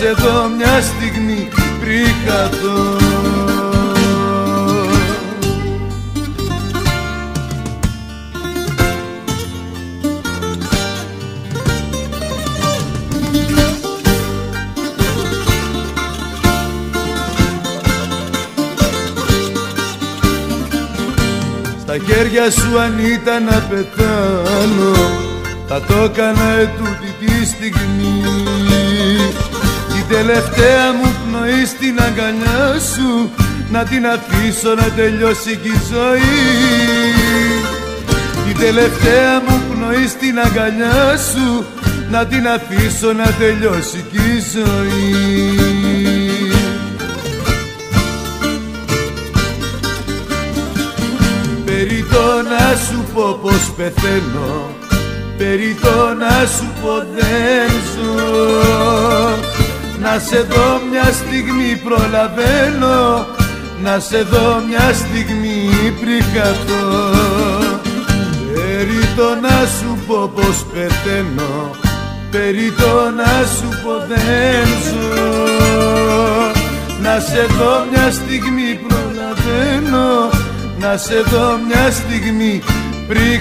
εδώ να τελειώσει και η ζωή. Την τελευταία μου πνοή στην αγκαλιά σου Να την αφήσω να τελειώσει και η ζωή. Περί να σου πω πως πεθαίνω Περί το να σου πω δεν ζω. Να σε δω μια στιγμή προλαβαίνω να σε δω μια στιγμή πριν χαθώ Περί να σου πω πως πεθαίνω περιτο να σου πω δεν ζω. Να σε δω μια στιγμή προλαβαίνω Να σε δω μια στιγμή πριν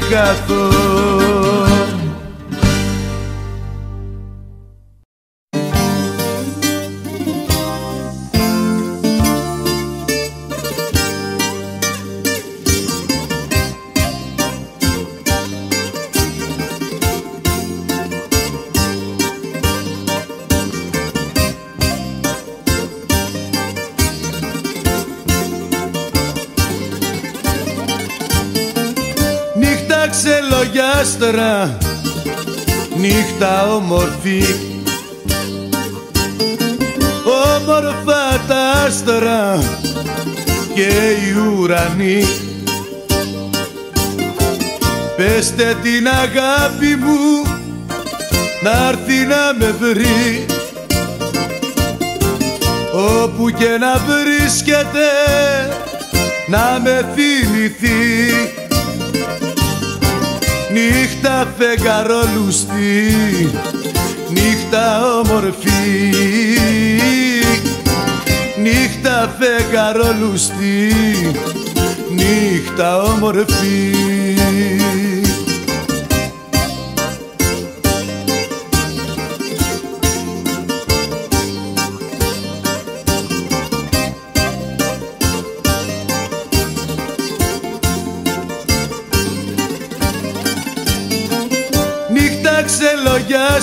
νύχτα όμορφη. Όμορφα τα άστρα και οι ουρανοί. Πεστε την αγάπη μου να έρθει να με βρει. Όπου και να βρίσκεται να με θυμηθεί Νύχτα φεγγαρόλουστη, νύχτα όμορφη. Νύχτα φεγγαρόλουστη, νύχτα όμορφη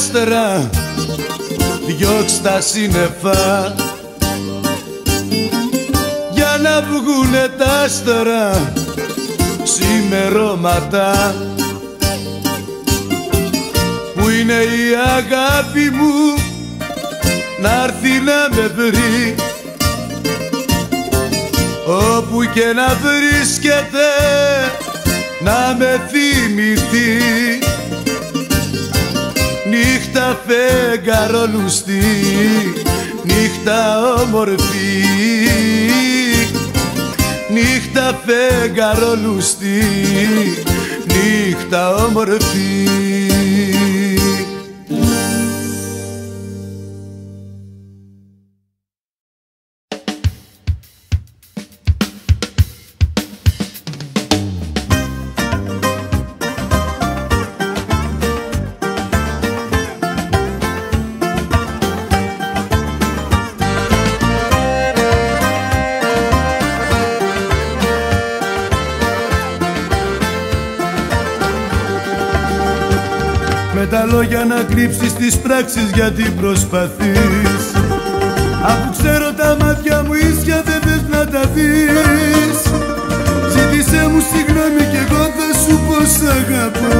άστερα διώξ' τα σύννεφα. Για να βγουνε τα άστερα ξημερώματα. Που είναι η αγάπη μου να έρθει να με βρει. Όπου και να βρίσκεται να με θυμηθεί Νύχτα φεγγαρόλουστη, νύχτα όμορφη. Νύχτα φεγγαρόλουστη, νύχτα όμορφη κρύψεις τις πράξεις γιατί προσπαθείς. Αφού ξέρω τα μάτια μου ίσια δεν θες να τα δεις. Ζήτησέ μου συγγνώμη κι εγώ θα σου πω σ' αγαπώ.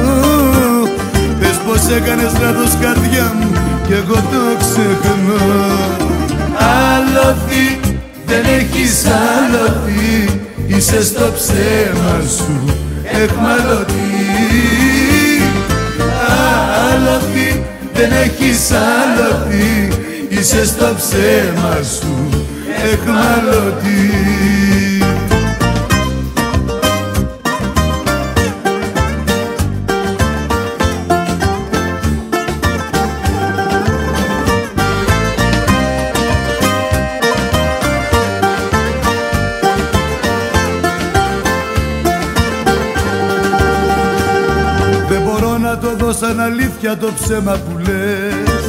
Πες πως έκανες λάθος καρδιά μου κι εγώ το ξεχνώ. Άλοθη, δεν έχεις άλοθη Είσαι στο ψέμα σου. Εχμαλωτή δεν έχεις άλοθη Είσαι στο ψέμα σου εχμαλωτή αλήθεια το ψέμα που λες.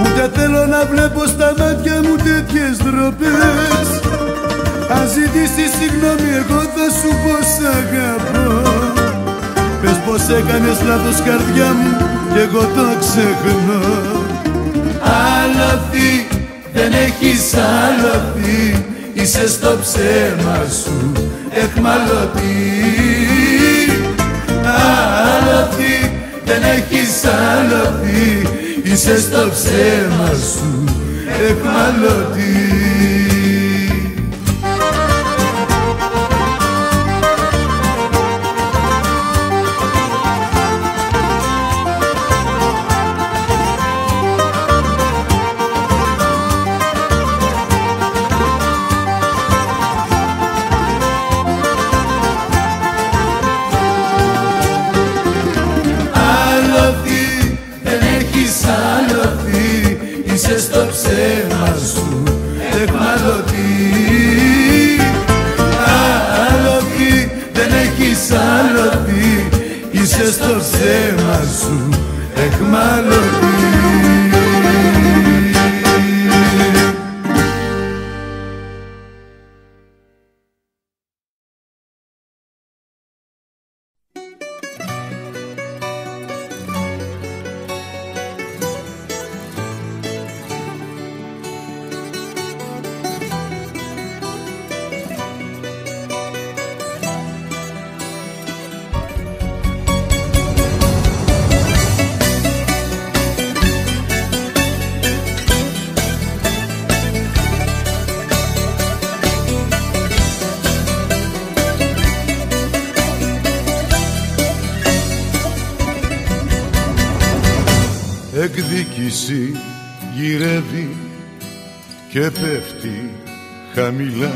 Ούτε θέλω να βλέπω στα μάτια μου τέτοιες ντροπές. Αν ζητήσεις συγγνώμη εγώ θα σου πω σ' αγαπώ. Πες πως έκανες λάθος καρδιά μου κι εγώ το ξεχνώ. Άλοθη, δεν έχεις άλοθη Είσαι στο ψέμα σου εχμαλωτή. Άλοθη δεν έχεις άλοθη Είσαι στο ψέμα σου. Εχμαλωτή εκδίκηση γυρεύει και πέφτει χαμηλά.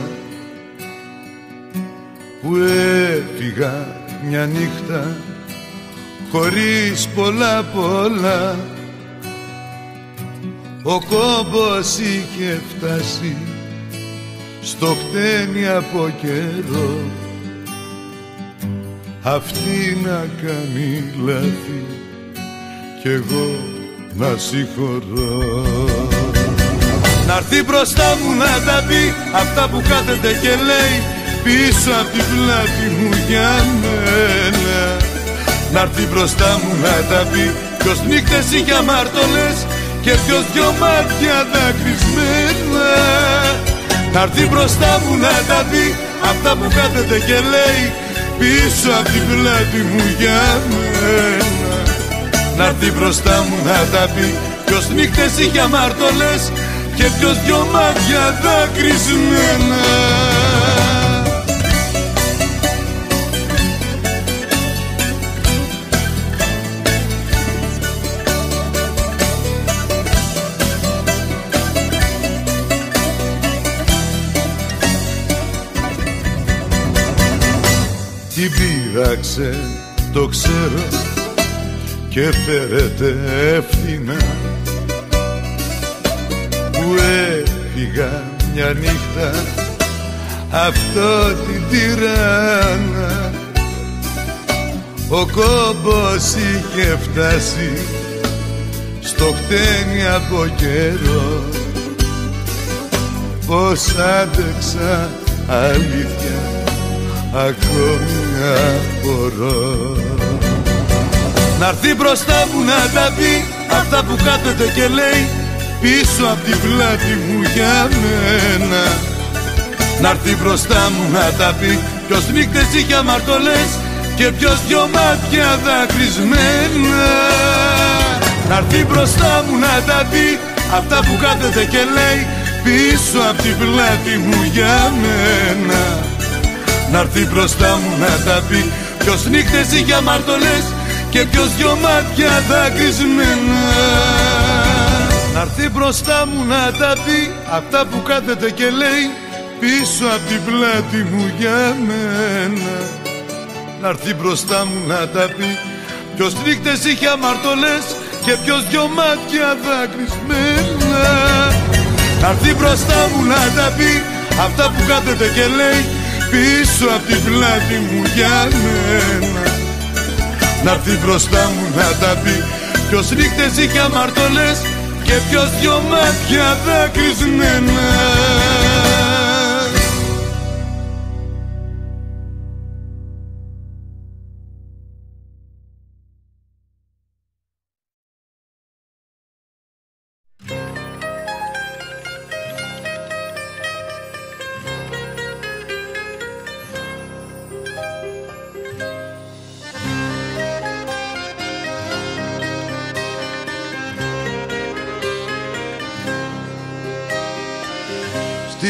Που έφυγα μια νύχτα χωρίς πολλά πολλά. Ο κόμπος είχε φτάσει στο χτένι από καιρό. Αυτή να κάνει λάθη κι εγώ να συγχωρώ. Να μπροστά μου να τα πει αυτά που κάθεται και λέει πίσω από την πλάτη μου για μένα. Να μπροστά μου να τα πει ποιος νύχτες είχε αμάρτωλες και ποιος δυο μάτια δακρυσμένα. Να μπροστά μου να τα πει αυτά που κάθεται και λέει πίσω από την πλάτη μου για μένα να έρθει μπροστά μου να τα πει. Ποιος νύχτες είχε αμάρτωλες Και ποιος δυο μάτια δάκρυσμένα Τι πείραξε το ξέρω και φέρετε ευθύνα. Που έφυγα μια νύχτα αυτό την τυράνα ο κόμπος είχε φτάσει στο χτένι από καιρό. Πως άντεξα αλήθεια ακόμη απορώ να έρθει μπροστά μου να τα πει Αυτά που κάθεται και λέει. Πίσω απ' την πλάτη μου για μένα. Να έρθει μπροστά μου να τα πει Ποιος νύχτες είχε αμαρτωλές Και ποιος δυο μάτια δακρυσμένα. Να έρθει μπροστά μου να τα πει Αυτά που κάθεται και λέει. Πίσω απ' την πλάτη μου για μένα. Να έρθει μπροστά μου να τα πει Ποιος νύχτες είχε αμαρτωλές και ποιος δυο μάτια δακρυσμένα Να μπροστά μου να τα πει αυτά που κάθεται και λέει πίσω από την πλάτη μου για μένα. Να μπροστά μου να τα πει ποιος νύχτες είχε αμαρτωλές και ποιος δυο μάτια δακρυσμένα Να μπροστά μου να τα πει αυτά που κάθεται και λέει πίσω από την πλάτη μου για μένα να έρθεις μπροστά μου να τα πει. Ποιος νύχτες είχε αμαρτωλές Και ποιος δυο μάτια δακρυσμένα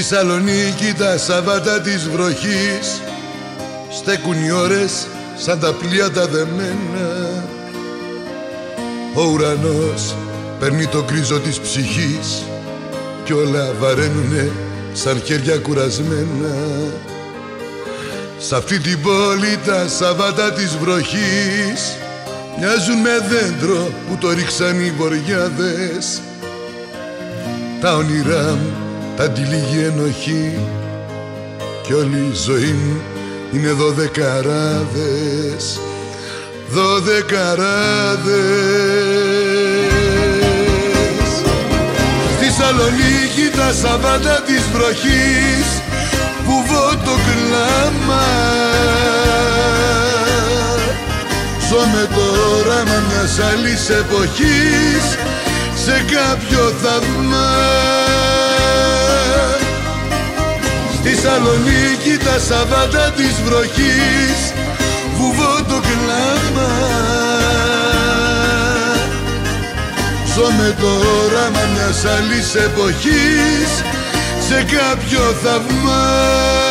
Θεσσαλονίκη τα Σαββάτα της βροχής. Στέκουν οι ώρες σαν τα πλοία τα δεμένα. Ο ουρανός παίρνει το κρίζο της ψυχής Κι όλα βαραίνουνε σαν χέρια κουρασμένα. Σ' αυτή την πόλη τα Σαββάτα της βροχής Μοιάζουν με δέντρο που το ρίξαν οι βοριάδες. Τα όνειρά μου τα αντιλήγει ενοχή κι όλη η ζωή μου είναι δωδεκαράδες δωδεκαράδες. Στη Σαλονίκη τα Σαββάτα της βροχής βουβώ το κλάμα. Ζω με το όραμα μιας άλλης εποχής σε κάποιο θαυμά Στη Σαλονίκη τα Σαββάτα της βροχής βουβώ το κλάμα. Ζω με το όραμα μιας άλλης εποχής σε κάποιο θαυμά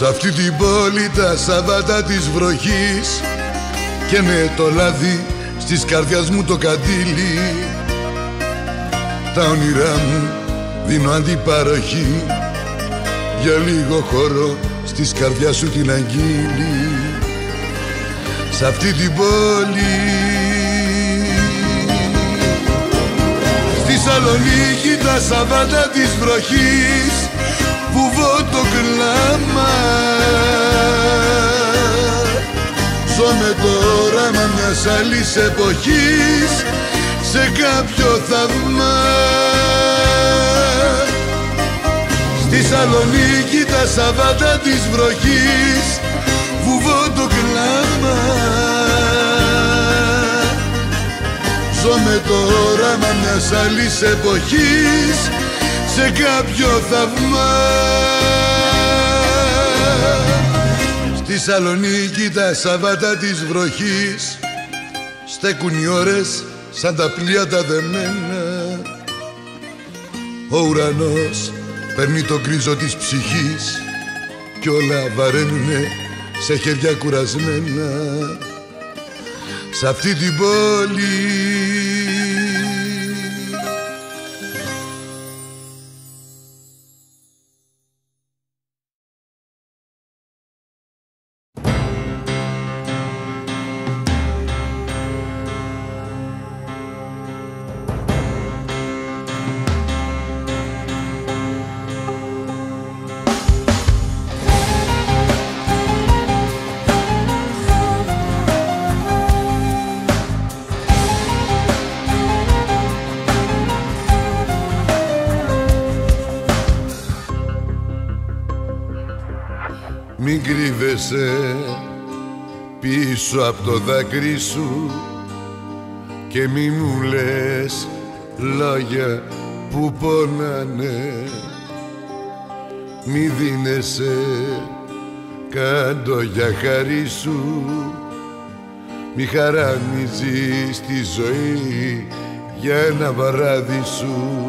Σ' αυτή την πόλη τα Σαββάτα της βροχής Και ναι το λάδι στις καρδιάς μου το καντήλι. Τα όνειρά μου δίνω αντιπαροχή Για λίγο χώρο στις καρδιάς σου την αγγείλη Σ' αυτή την πόλη. Στη Σαλονίκη τα Σαββάτα της βροχής βουβώ το κλάμα. Ζω με το όραμα μιας άλλης εποχής σε κάποιο θαυμά Στη Σαλονίκη τα Σαββάτα της βροχής βουβώ το κλάμα. Ζω με το όραμα μιας άλλης εποχής σε κάποιο θαυμά Στη Σαλονίκη τα Σαββάτα της βροχής Στέκουν οι ώρες σαν τα πλοία τα δεμένα. Ο ουρανός παίρνει το κρίζο της ψυχής Κι όλα βαραίνουνε σε χέρια κουρασμένα. Σ' αυτή την πόλη πίσω από το δάκρυ σου και μη μου λες λόγια που πονάνε. Μη δίνεσαι κάτω για χάρη σου. Μη χαραμίζεις τη ζωή για ένα βράδυ σου.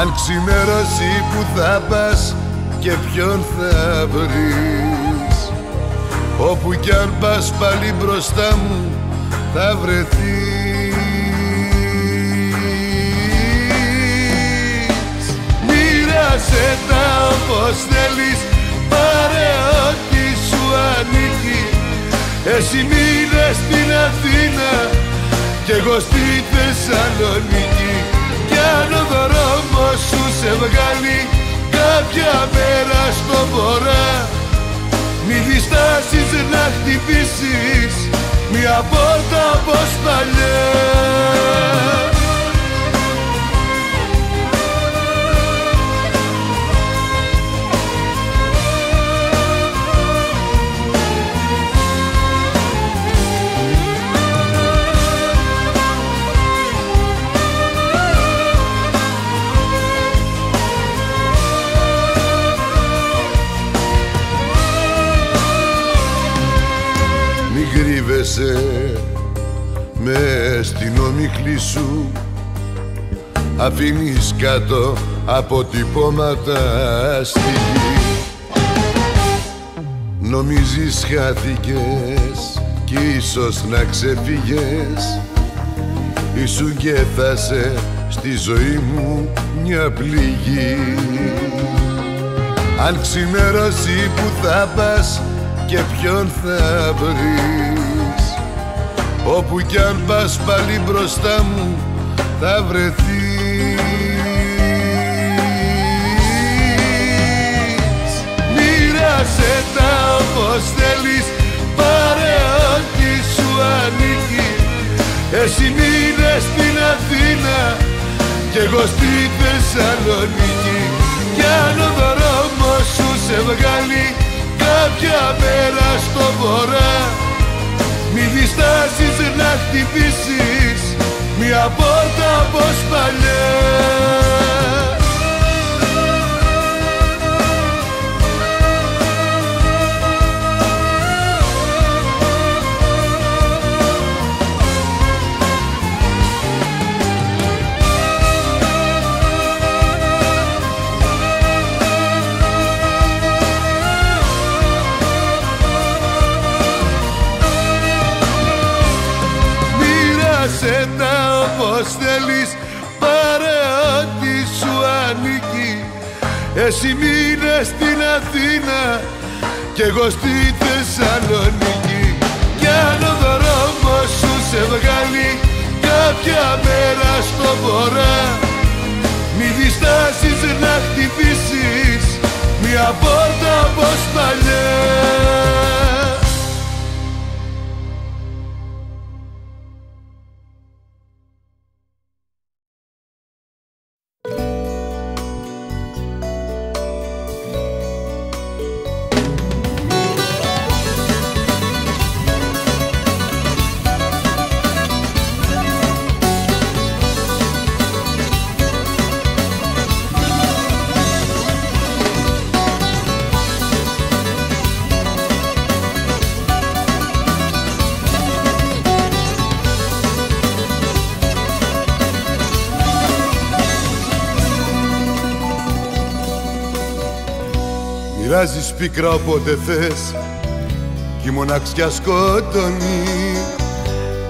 Αν ξημερώσει που θα πας και ποιον θα βρεις Όπου κι αν πας πάλι μπροστά μου θα βρεθείς. Μοίρασε τα όπως θέλεις πάρε ό,τι σου ανήκει. Εσύ μείνες στην Αθήνα κι εγώ στη Θεσσαλονίκη. Κι αν ο δρόμος σου σε βγάλει κάποια μέρα στο βορρά Μη διστάσεις να χτυπήσεις. Μια πόρτα όπως παλιά κρύβεσαι με στην ομίχλη σου αφήνεις κάτω αποτυπώματα στη γη. Νομίζεις χάθηκες Κι ίσως να ξεφύγες. Ήσουν και θα σε στη ζωή μου μια πληγή. Αν ξημερώσει που θα πας και ποιον θα βρεις Όπου κι αν πας πάλι μπροστά μου θα βρεθείς. Μοίρασε τα όπως θέλεις πάρε ό,τι σου ανήκει. Εσύ μείνες στην Αθήνα κι εγώ στη Θεσσαλονίκη. Κι αν ο δρόμος σου σε βγάλει κάποια μέρα στο βορρά μη διστάσεις να χτυπήσεις. Μια πόρτα όπως παλιά Εσύ μείνες στην Αθήνα κι εγώ στη Θεσσαλονίκη. Κι αν ο δρόμος σου σε βγάλει κάποια μέρα στο βορρά. Μη διστάσεις να χτυπήσεις μια πόρτα όπως παλιά Μοιράζεις πίκρα όποτε θες. Κι η μοναξιά σκοτώνει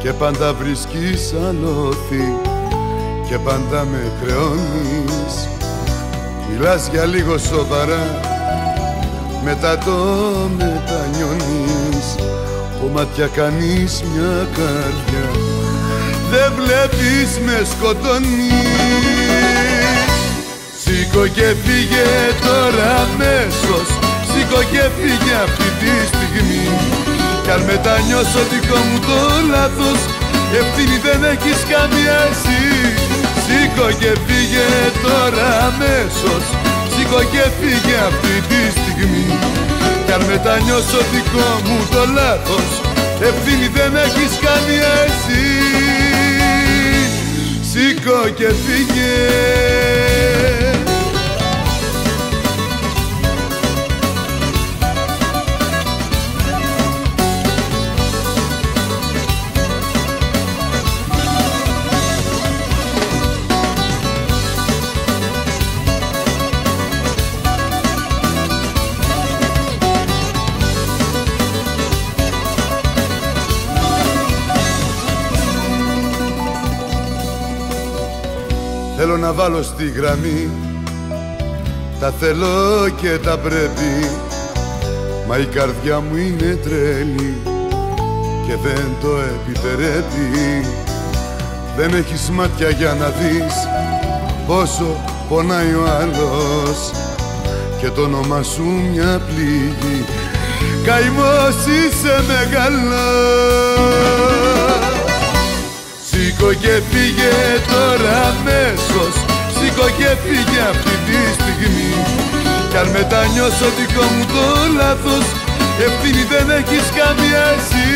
Και πάντα βρίσκεις αλόθη Και πάντα με χρεώνεις. Μιλάς για λίγο σοβαρά Μετά το μετανιώνεις. Κομμάτια κάνεις μια καρδιά Δεν βλέπεις με σκοτώνεις. Σήκω και φύγε τώρα αμέσως Σήκω και φύγε αυτή τη στιγμή Κι αν μετανιώσω δικό μου το λάθος Ευθύνη δεν έχεις καμία εσύ. Σήκω και φύγε τώρα αμέσως. Σήκω και φύγε αυτή τη στιγμή Κι αν μετανιώσω δικό μου το λάθος Ευθύνη δεν έχεις καμία εσύ. Σήκω και φύγε Θέλω να βάλω στη γραμμή. Τα θέλω και τα πρέπει. Μα η καρδιά μου είναι τρέλη Και δεν το επιτρέπει Δεν έχεις μάτια για να δεις Πόσο πονάει ο άλλος. Και το όνομα σου μια πληγή. Καημός είσαι μεγάλος Σήκω και φύγε τώρα αμέσως. Σήκω και φύγε αυτή τη στιγμή. Κι αν μετανιώσω δικό μου το λάθος Ευθύνη δεν έχεις καμία εσύ.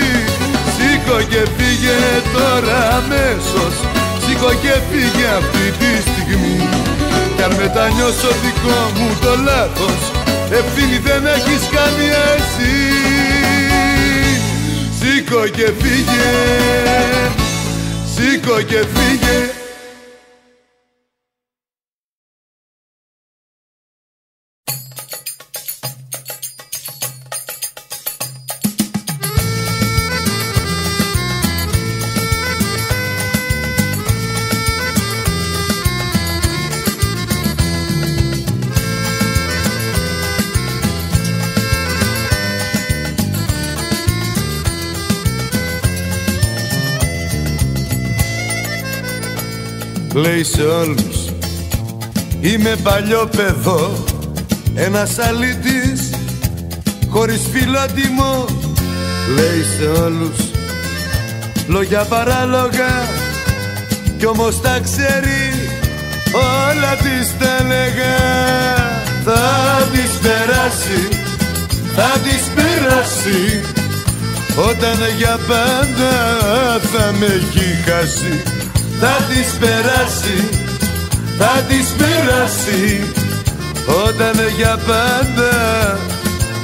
Σήκω και φύγε τώρα αμέσως. Σήκω και φύγε αυτή τη στιγμή. Κι αν μετανιώσω δικό μου το λάθος Ευθύνη δεν έχεις καμία εσύ. Σήκω και φύγε Σήκω και φύγε σε όλους. Είμαι παλιό παιδό Ένας αλήτης Χωρίς φιλότιμο Λέει σε όλους. Λόγια παράλογα Κι όμως τα ξέρει Όλα τις τα λέγα Θα τις περάσει Θα τις περάσει Όταν για πάντα θα με έχει χάσει Θα τις περάσει Θα τις περάσει. Όταν για πάντα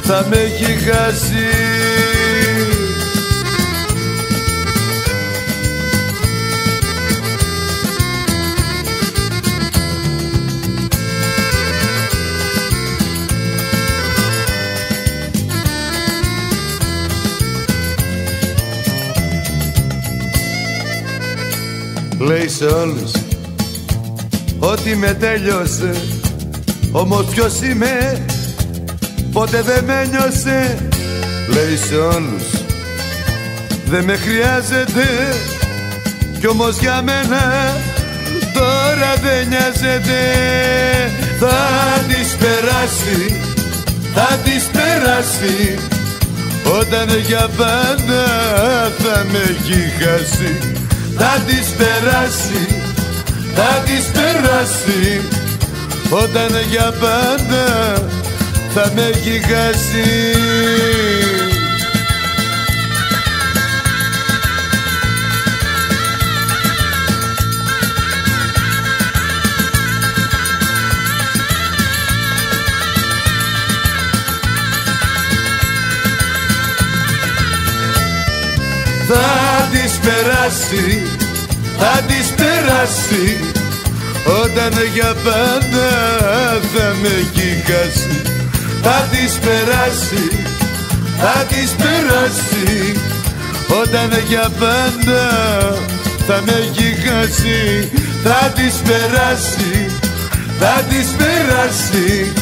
θα με έχει χάσει Λέει σε όλους ότι με τέλειωσε. Όμως ποιος είμαι ποτέ δεν με νιώσε. Λέει σε όλους δεν με χρειάζεται. Κι όμως για μένα τώρα δεν νοιάζεται. Θα της περάσει, θα της περάσει. Όταν για πάντα θα με έχει χάσει θα της περάσει, θα της περάσει όταν για πάντα θα με έχει χάσει. Θα της περάσει, θα της περάσει. Όταν για πάντα θα με έχει χάσει Θα της περάσει, θα της περάσει. Όταν για πάντα θα με έχει χάσει Θα της περάσει, θα της περάσει.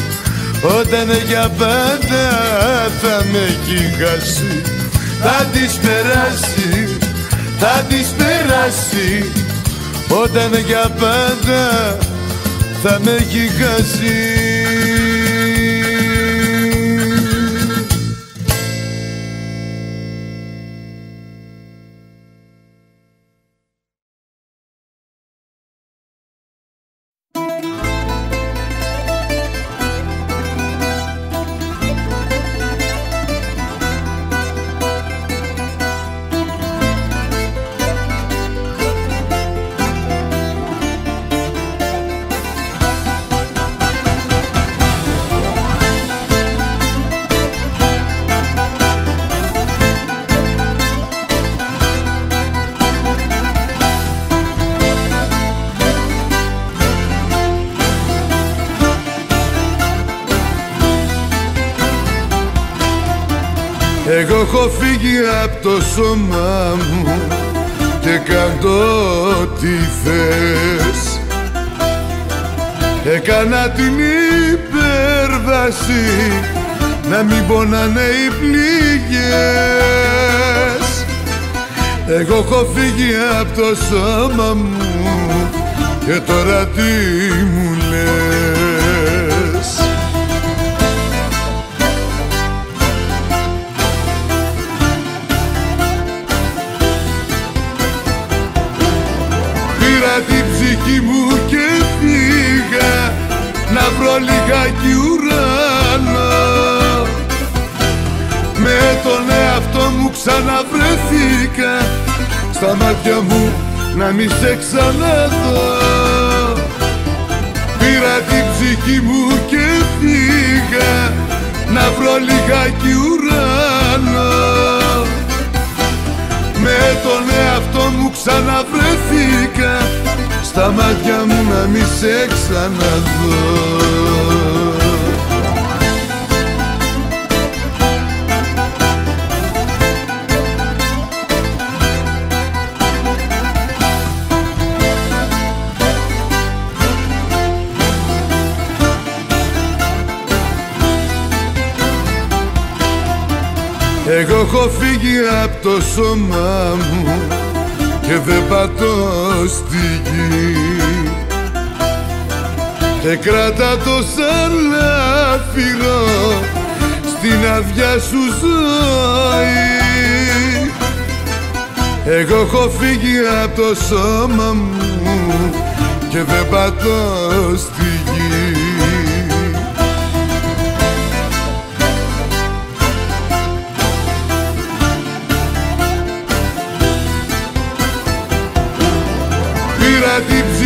Όταν για πάντα θα με έχει χάσει θα της περάσει, θα της περάσει όταν για πάντα θα με έχει χάσει. Το σώμα μου και κάνω ό,τι θες. Έκανα την υπέρβαση να μην πονάνε οι πληγές. Εγώ έχω φύγει από το σώμα μου και τώρα τι μου λες την ψυχή μου και φύγα να βρω λιγάκι ουρανό. Με τον εαυτό μου ξαναβρεθήκα στα μάτια μου να μη σε ξαναδώ. Πήρα την ψυχή μου και φύγα να βρω λιγάκι ουρανό. Με τον εαυτό μου ξαναβρεθήκα στα μάτια μου να μη σε ξαναδώ. Εγώ έχω φύγει από το σώμα μου και δεν πατώ στη γη. Και κράτα το σαν λάφυρο στην αδειά σου ζωή. Εγώ έχω φύγει από το σώμα μου και δεν πατώ στη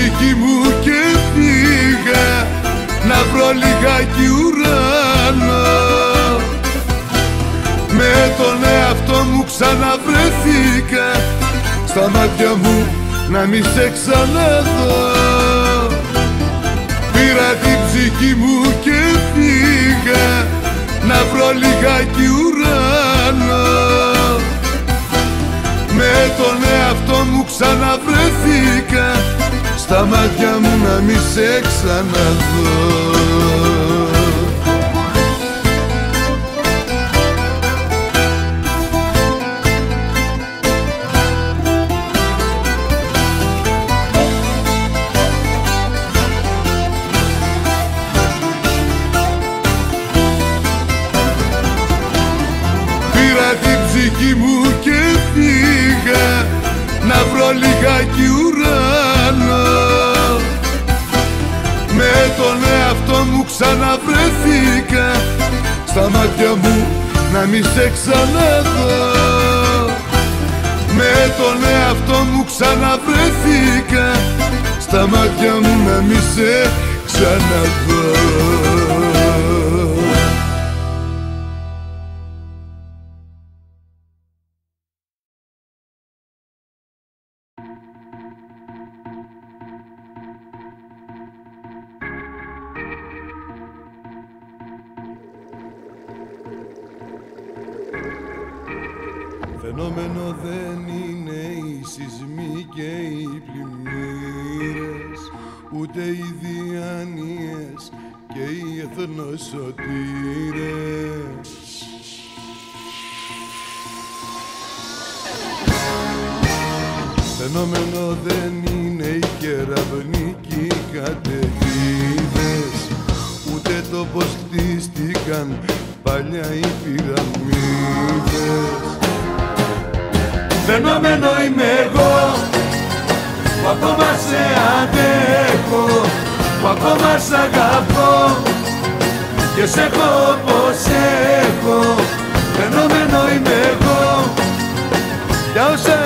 Πήρα την ψυχή μου και φύγα να βρω λιγάκι ουρανό με τον εαυτό μου ξαναβρεθήκα στα μάτια μου να μη σε ξαναδώ. Πήρα την ψυχή μου και φύγα να βρω λιγάκι ουρανό με τον εαυτό μου ξαναβρεθήκα στα μάτια μου να μη σε ξαναδώ μάτια μου να μη σε ξαναδώ. Με τον εαυτό μου ξαναβρεθήκα Στα μάτια μου να μη σε ξαναδώ για όσα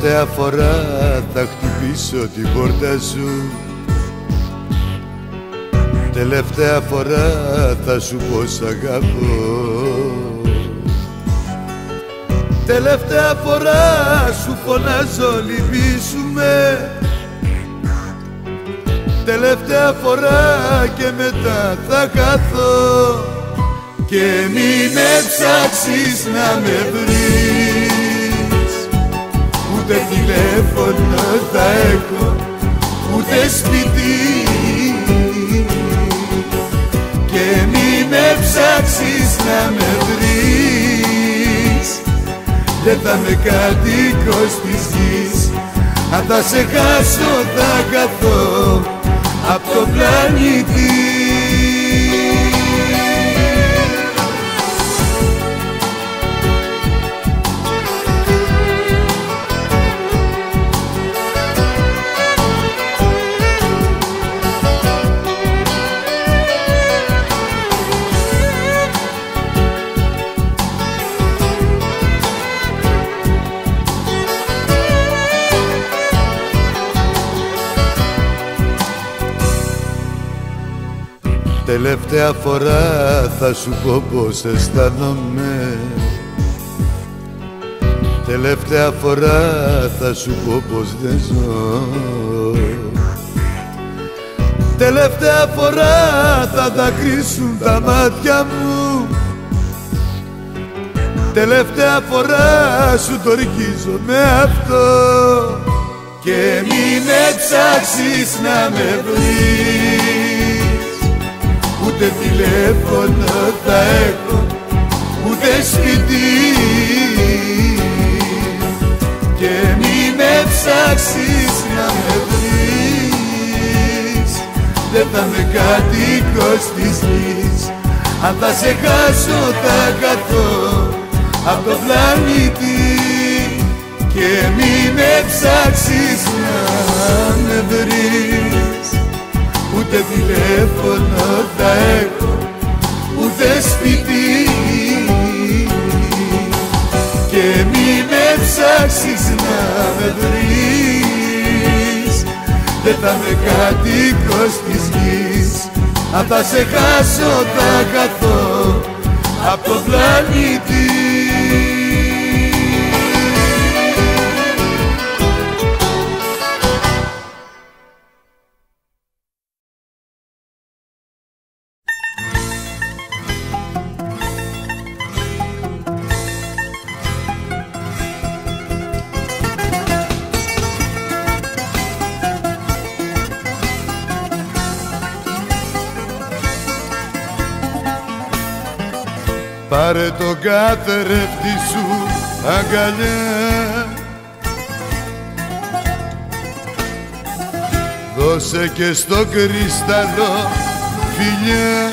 Τελευταία φορά θα χτυπήσω την πόρτα σου. Τελευταία φορά θα σου πω σ' αγαπώ. Τελευταία φορά σου φωνάζω λυπήσουμε Τελευταία φορά και μετά θα χαθώ. Και μην με ψάξεις να με βρεις ούτε τηλέφωνο θα έχω ούτε σπίτι. Και μη με ψάξεις να με βρεις. Δεν θα με κατοίκος της γης. Αν θα σε χάσω θα καθώ απ' το πλανήτη Τελευταία φορά θα σου πω πως αισθάνομαι. Τελευταία φορά θα σου πω πως δεν ζω. Τελευταία φορά θα δακρύσουν τα μάτια μου. Τελευταία φορά σου το με αυτό. Και μην ψάξεις να με βρεις Ούτε τηλέφωνο θα έχω Ούτε σπίτι. Και μη με ψάξεις να με βρεις. Δεν θα με κατοίκος της γης. Αν θα σε χάσω θα καθώ Απ' το πλανήτη. Και μη με ψάξεις να με βρεις Ούτε τηλέφωνο θα έχω Ούτε σπίτι. Και μη με ψάξεις να με βρεις. Δεν θα με κατοίκος της γης. Αν θα σε χάσω θα καθώ Απ' το πλανήτη καθρέφτη σου αγκαλιά. Δώσε και στο κρυσταλλό φιλιά.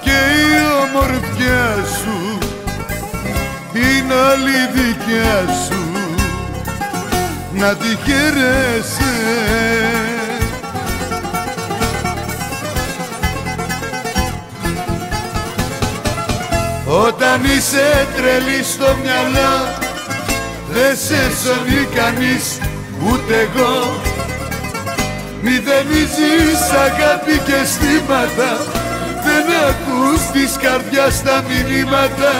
Και η ομορφιά σου είναι άλλη δικιά σου να τη χαίρεσαι Όταν είσαι τρελή στο μυαλό δεν σε σωνεί κανείς ούτε εγώ. Μηδενίζεις αγάπη και στήματα Δεν ακούς της καρδιάς τα μηνύματα.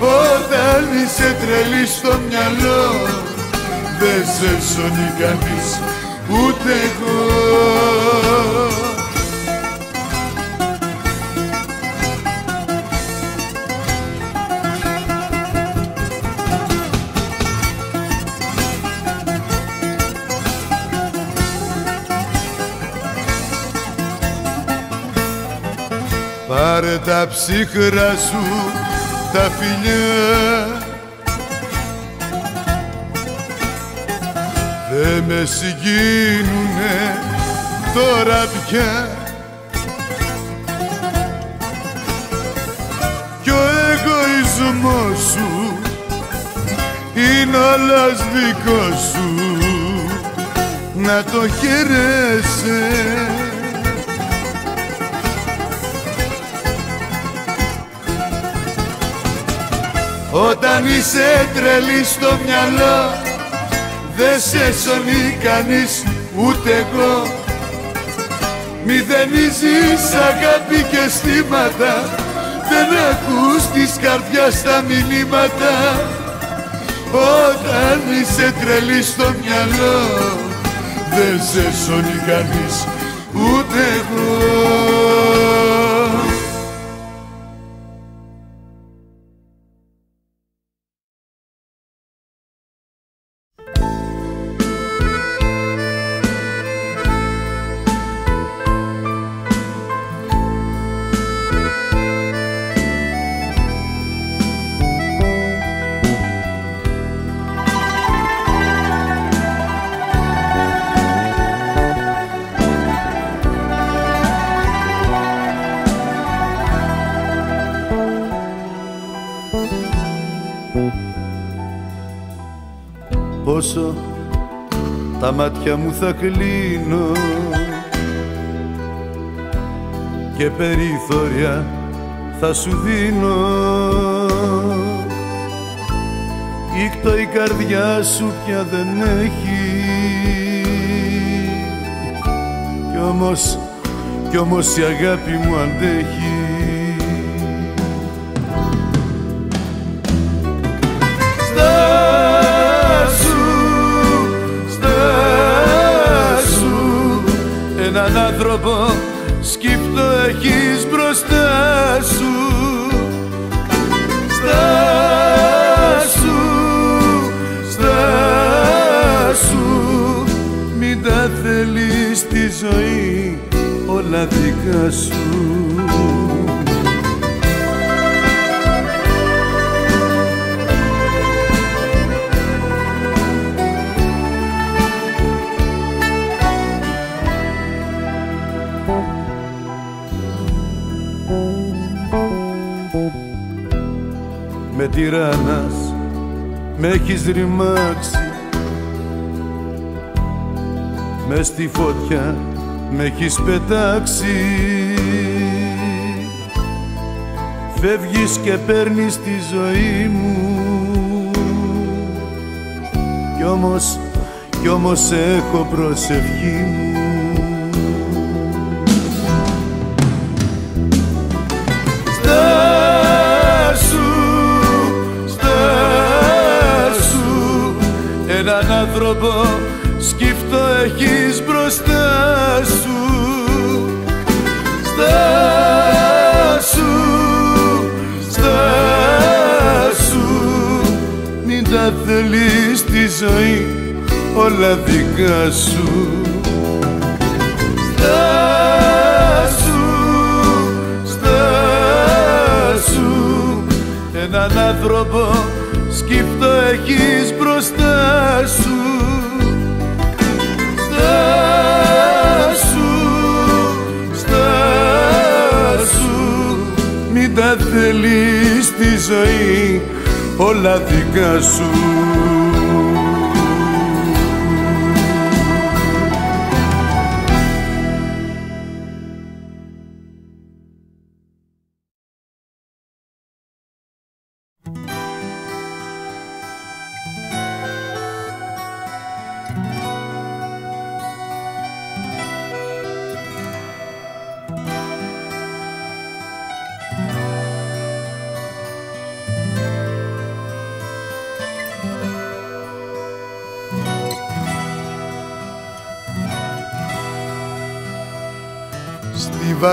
Όταν είσαι τρελή στο μυαλό Δεν σε σωνεί κανείς ούτε εγώ τα ψύχρα σου τα φιλιά. Δε με συγκίνουνε τώρα πια. Κι ο εγωισμός σου είναι όλος δικός σου. Να το χαίρεσαι Όταν είσαι τρελή στο μυαλό Δεν σε σωνεί κανείς ούτε εγώ. Μηδενίζεις αγάπη και στήματα Δεν ακούς της καρδιάς τα μηνύματα. Όταν είσαι τρελή στο μυαλό Δεν σε σωνεί κανείς ούτε εγώ μάτια μου θα κλείνω. Και περιθώρια θα σου δίνω. Ήκτο η καρδιά σου πια δεν έχει. Κι όμως, κι όμως η αγάπη μου αντέχει σκύπτο έχεις μπροστά σου. Στάσου, στάσου μην τα θέλεις τη ζωή όλα δικά σου τυράννας με έχεις ρημάξει. Μες στη φωτιά με έχεις πετάξει. Φεύγεις και παίρνεις τη ζωή μου. Κι όμως, κι όμως έχω προσευχή μου άνθρωπο σκύφτο έχεις μπροστά σου. Στάσου, στάσου μην τα θέλεις τη ζωή όλα δικά σου. Στάσου, στάσου έναν άνθρωπο σκύφτο έχεις μπροστά σου στάσου μην τα θέλεις τη ζωή όλα δικά σου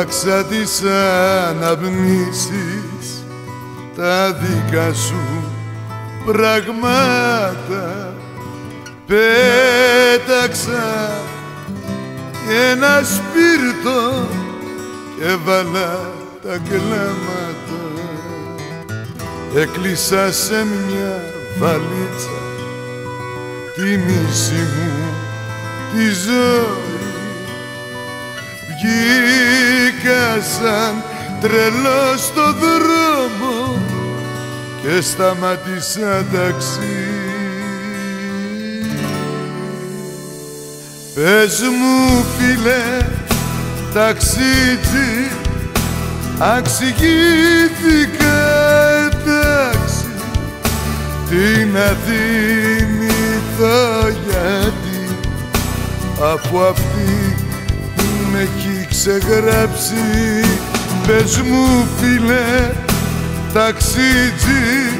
βάξα της αναμνήσεις τα δικά σου πραγμάτα. Πέταξα ένα σπίρτο και βάλα τα κλάματα. Έκλεισα σε μια βαλίτσα τη μίση μου τη ζωή Βγήκα σαν τρελό στο δρόμο και σταματήσα ταξί. Πες μου φίλε ταξίτσι αξιγήθηκα εντάξει τι να θυμηθώ γιατί από αυτή με έχει ξεγράψει Πες μου φίλε ταξίτζι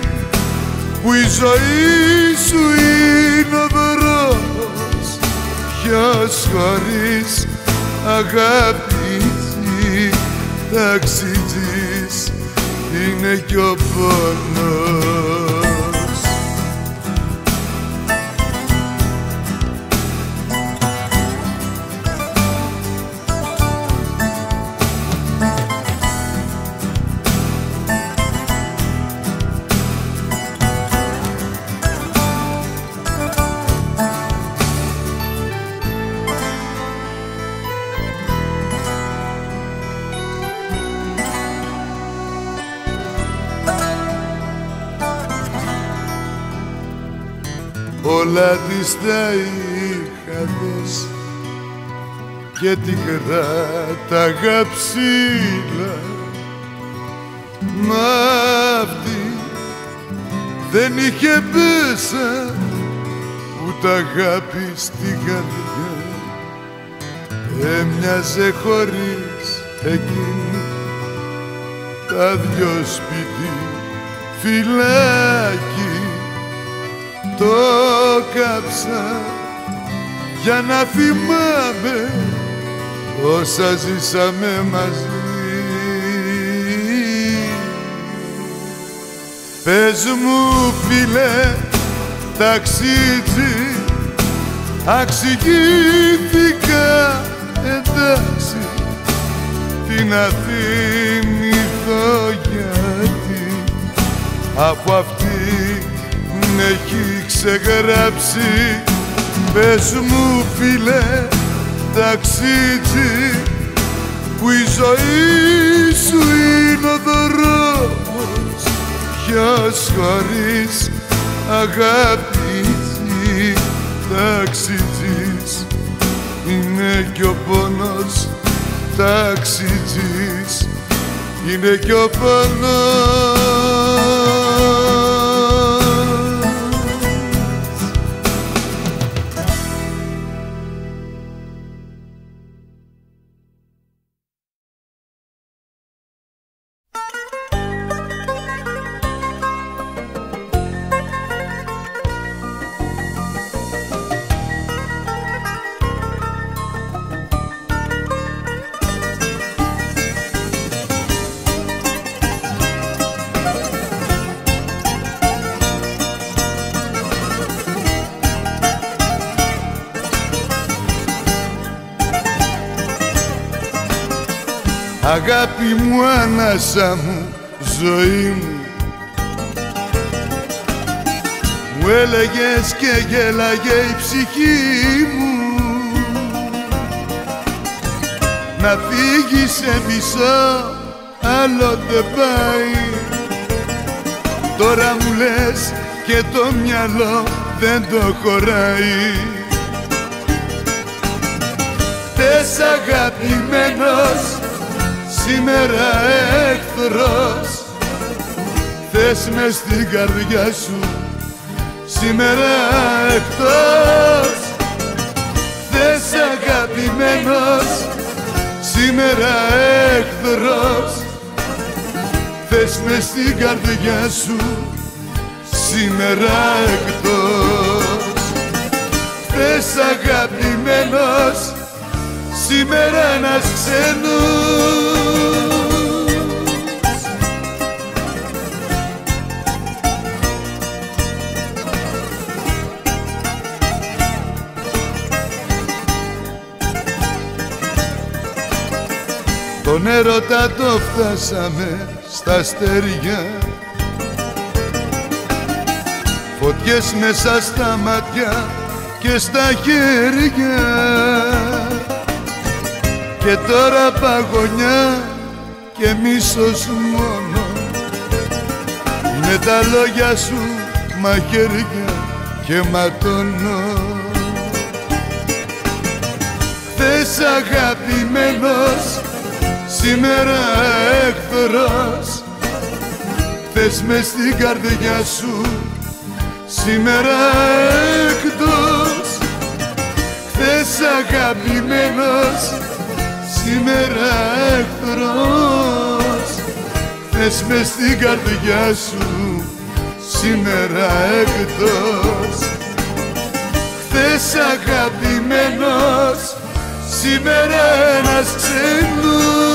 που η ζωή σου είναι ο δρόμος. Ποιος χωρίς αγάπη ταξίτζις είναι κι ο πόνος όλα της τα είχα δώσει. Και τη κράταγα ψηλά Μα αυτή δεν είχε πέσα ούτε αγάπη στην καρδιά έμοιαζε χωρίς εκείνη. Τα δυο σπίτι φυλάκι το κάψα για να θυμάμαι όσα ζήσαμε μαζί. Πες μου φίλε ταξίτσι αξιγήθηκα εντάξει τι να θυμηθώ γιατί από αυτή έχει ξεγράψει. Πες μου φίλε ταξίτσι που η ζωή σου είναι ο δρόμος ποιος χωρίς αγάπης ταξιτζής είναι κι ο πόνος ταξιτζής είναι κι ο πόνος ανάσα μου, ζωή μου. Μου έλεγες και γέλαγε η ψυχή μου. Να φύγει σε μισό, άλλο δεν πάει. Τώρα μου λες και το μυαλό δεν το χωράει. Χτες αγαπημένος, σήμερα εχθρός Θες μες στην καρδιά σου, σήμερα εκτός Θες αγαπημένος, σήμερα εχθρός Θες μες στην καρδιά σου, σήμερα εκτός Θες αγαπημένος σήμερα ένας ξένος. Τον έρωτα το φτάσαμε στα στεριά Φωτιές μέσα στα μάτια και στα χέρια και τώρα παγωνιά και μίσος μόνο. Με τα λόγια σου μαχαίρια και ματώνω. Χθες αγαπημένος σήμερα εχθρός Χθες μες στην καρδιά σου σήμερα εκτός Χθες αγαπημένος σήμερα εχθρός. Θες μες στην καρδιά σου σήμερα εκτός Χθες αγαπημένος σήμερα ένας ξένος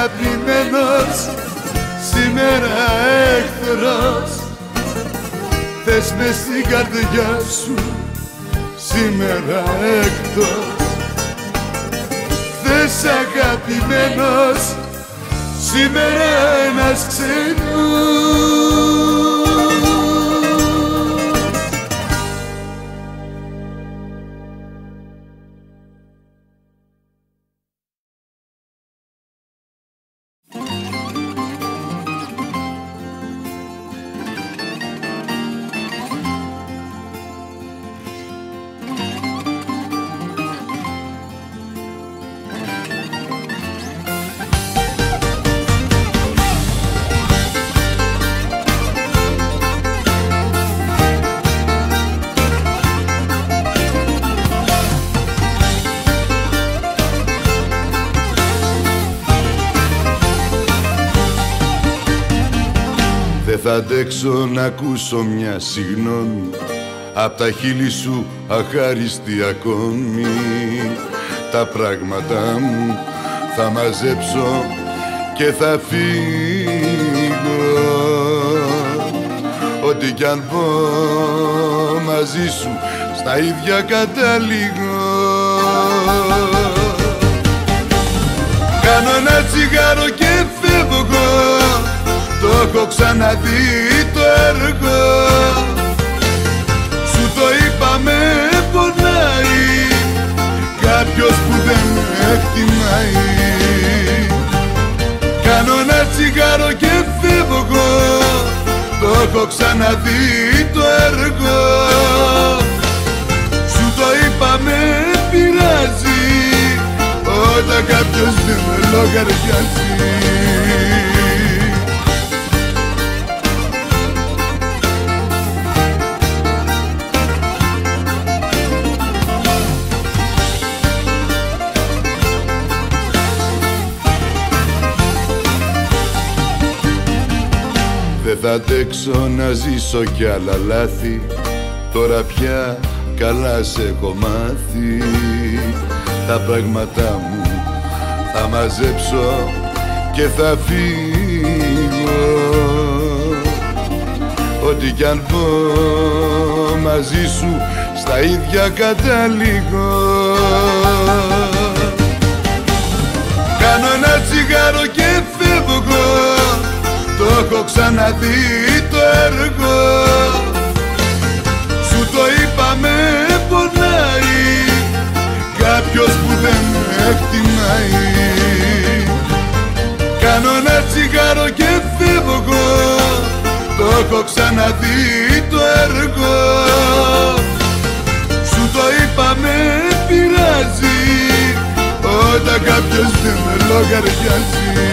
αγαπημένος σήμερα εχθρός Θες μες στην καρδιά σου σήμερα εκτός Θες αγαπημένος σήμερα ένας ξένος αντέξω να ακούσω μια συγνώμη Απ' τα χείλη σου αχάριστη ακόμη. Τα πράγματά μου θα μαζέψω και θα φύγω. Ό,τι κι αν πω μαζί σου στα ίδια καταλήγω Κάνω ένα τσιγάρο και φεύγω. το έχω ξαναδεί το έργο. Σου το είπα με πονάει Κάποιος που δεν με εκτιμάει. Κάνω ένα τσιγάρο και φεύγω Το έχω ξαναδεί το έργο. Σου το είπα με πειράζει Όταν κάποιος δεν με λογαριάζει θα αντέξω να ζήσω κι άλλα λάθη. Τώρα πια καλά σε έχω μάθει. Τα πράγματά μου θα μαζέψω και θα φύγω. Ό,τι κι αν πω μαζί σου στα ίδια καταλήγω Κάνω ένα τσιγάρο και φεύγω το έχω έχω ξαναδεί το έργο. Σου το είπα με πονάει Κάποιος που δεν με εκτιμάει. Κάνω ένα τσιγάρο και φεύγω Το έχω ξαναδεί το έργο. Σου το είπα με πειράζει Όταν κάποιος δεν με λογαριάζει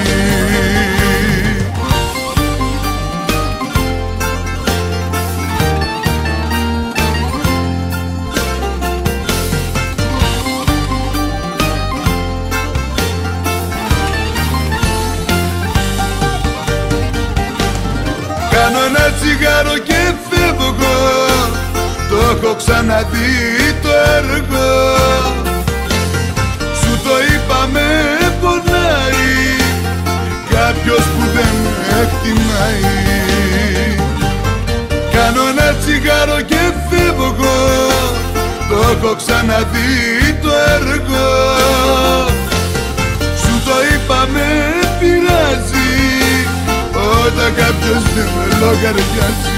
έχω ξαναδεί το έργο Σου το είπα με πονάει. Κάποιος που δεν με εκτιμάει. Κάνω ένα τσιγάρο και φεύγω Το έχω ξαναδεί το έργο. Σου το είπα με πειράζει. Όταν κάποιος δεν με λογαριάζει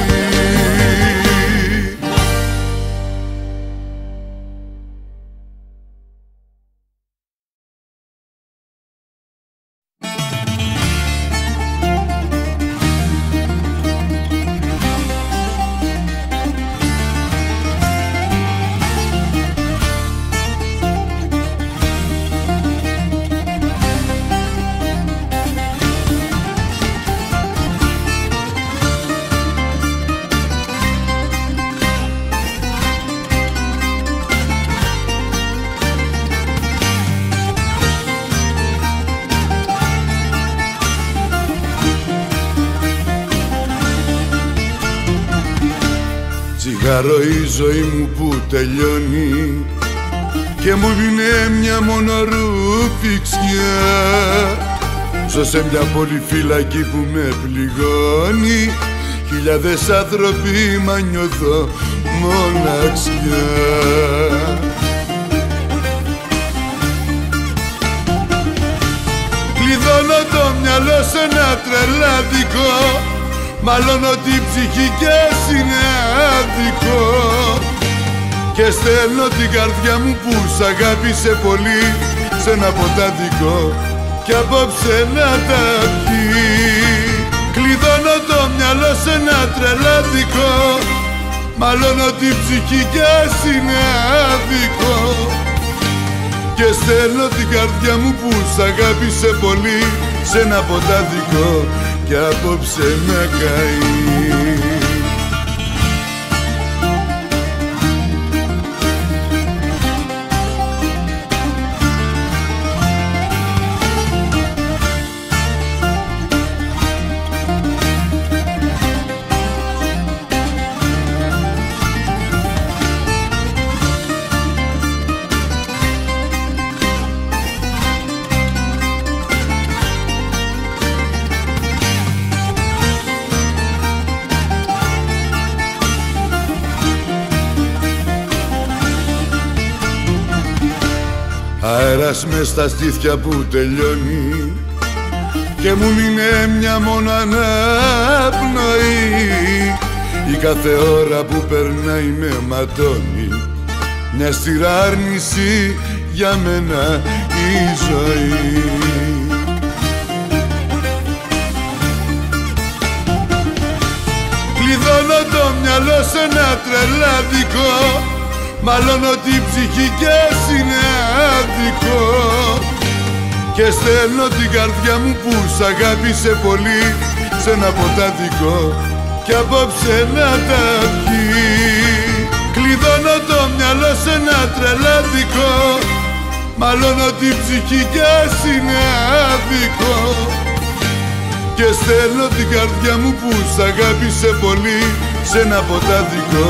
ζωή μου που τελειώνει και μου είναι μια μόνο ρουφιξιά Σώσε μια φυλακή που με πληγώνει Χιλιάδες άνθρωποι μα νιώθω μοναξιά. Κλειδώνω το μυαλό σε ένα τρελάδικο Μάλλον ότι η ψυχή και είναι άδικο. Και στέλνω την καρδιά μου που σ' αγάπησε πολύ Σε ένα ποτάδικο κι απόψε να τα πει Κλειδώνω το μυαλό σε ένα τρελάδικο Μάλλον ότι η ψυχή και είναι άδικο. Και στέλνω την καρδιά μου που σ' αγάπησε πολύ σε ένα ποτάδικο κι απόψε με καεί αέρας μες στα στήθια που τελειώνει και μου μείνε μια μόνο αναπνοή. Η κάθε ώρα που περνάει με ματώνει μια στήρα άρνηση για μένα η ζωή. Κλειδώνω το μυαλό σε ένα τρελάδικο Μάλλον ότι η ψυχή και είναι άδικο. Και στέλνω την καρδιά μου που σ' αγάπησε πολύ Σε ένα ποτάδικο κι απόψε να τα πει Κλειδώνω το μυαλό σε ένα τρελάδικο Μάλλον ότι η ψυχή και είναι άδικο. Και στέλνω την καρδιά μου που σ' αγάπησε πολύ σε ένα ποτάδικο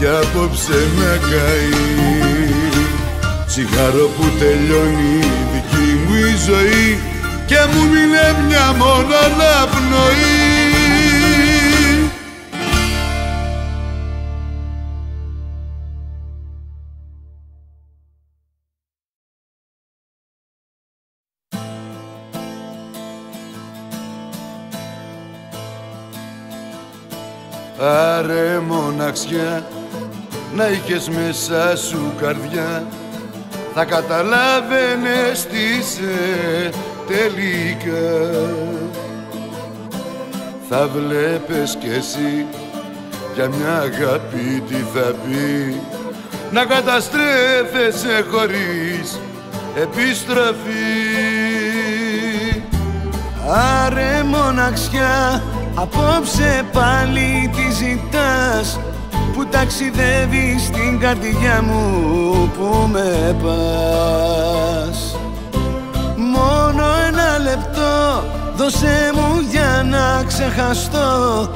κι απόψε με καεί. Τσιγάρο που τελειώνει η δική μου η ζωή και μου μείνε μια μόνο αναπνοή. Άρε μοναξιά να είχες μέσα σου καρδιά. Θα καταλάβαινες τι είσαι τελικά. Θα βλέπεις κι εσύ για μια αγάπη τι θα πει. Να καταστρέφεσαι χωρίς επιστροφή. Άρε μοναξιά απόψε πάλι τι ζητάς που ταξιδεύει στην καρδιά μου που με πας. Μόνο ένα λεπτό δώσε μου για να ξεχαστώ.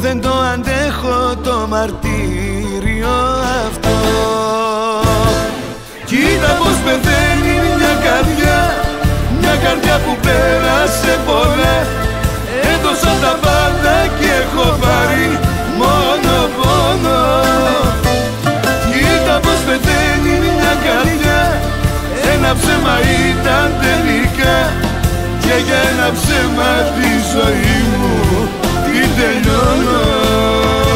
Δεν το αντέχω το μαρτύριο αυτό. Κοίτα πως πεθαίνει μια καρδιά μια καρδιά που πέρασε πολλά. Έδωσα τα πάντα και έχω πάρει μόνο πόνο Κοίτα πως πεθαίνει μια καρδιά. Ένα ψέμα ήταν τελικά. Και για ένα ψέμα τη ζωή μου την τελειώνω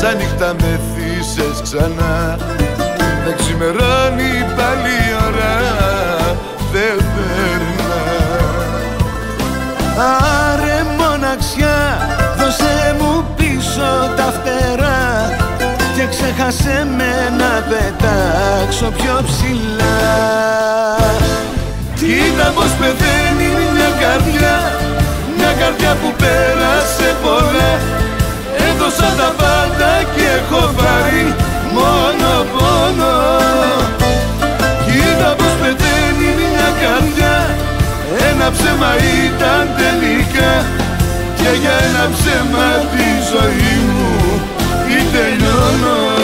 Σαν νύχτα με θύσες ξανά. Δεν ξημερώνει πάλι η ώρα Δεν περνά. Άρε μοναξιά Δώσε μου πίσω τα φτερά Και ξέχασε με να πετάξω πιο ψηλά. Κοίτα πως πεθαίνει μια καρδιά Μια καρδιά που πέρασε πολλά Έδωσα τα πάντα και έχω πάρει μόνο πόνο Κοίτα πως πεθαίνει μια καρδιά. Ένα ψέμα ήταν τελικά. Και για ένα ψέμα τη ζωή μου ή τελειώνω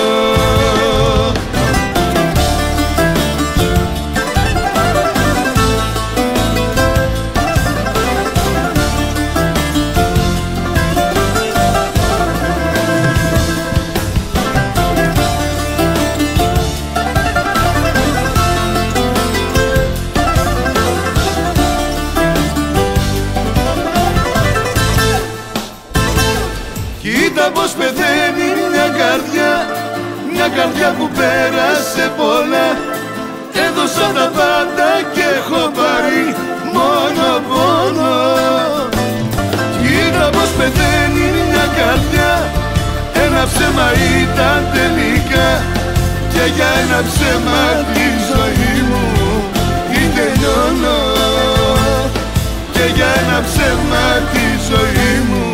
καρδιά που πέρασε πολλά. Έδωσα τα πάντα και έχω πάρει μόνο πόνο. Κοίτα πως πεθαίνει μια καρδιά. Ένα ψέμα ήταν τελικά. Και για ένα ψέμα τη ζωή μου ή τελειώνω. Και για ένα ψέμα τη ζωή μου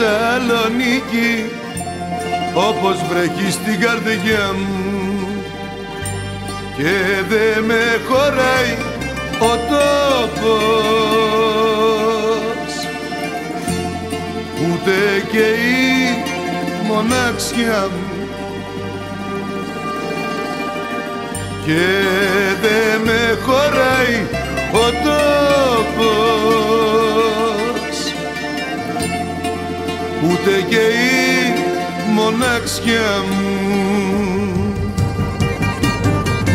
Θεσσαλονίκη όπως βρέχει στην καρδιά μου. Και δε με χωράει ο τόπος. Ούτε και η μοναξιά μου. Και δε με χωράει ο τόπος ούτε και η μοναξιά μου.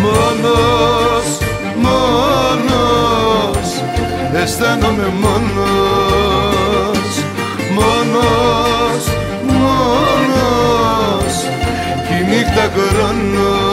Μόνος, μόνος, αισθάνομαι μόνος. Μόνος, μόνος, κι η νύχτα χρόνος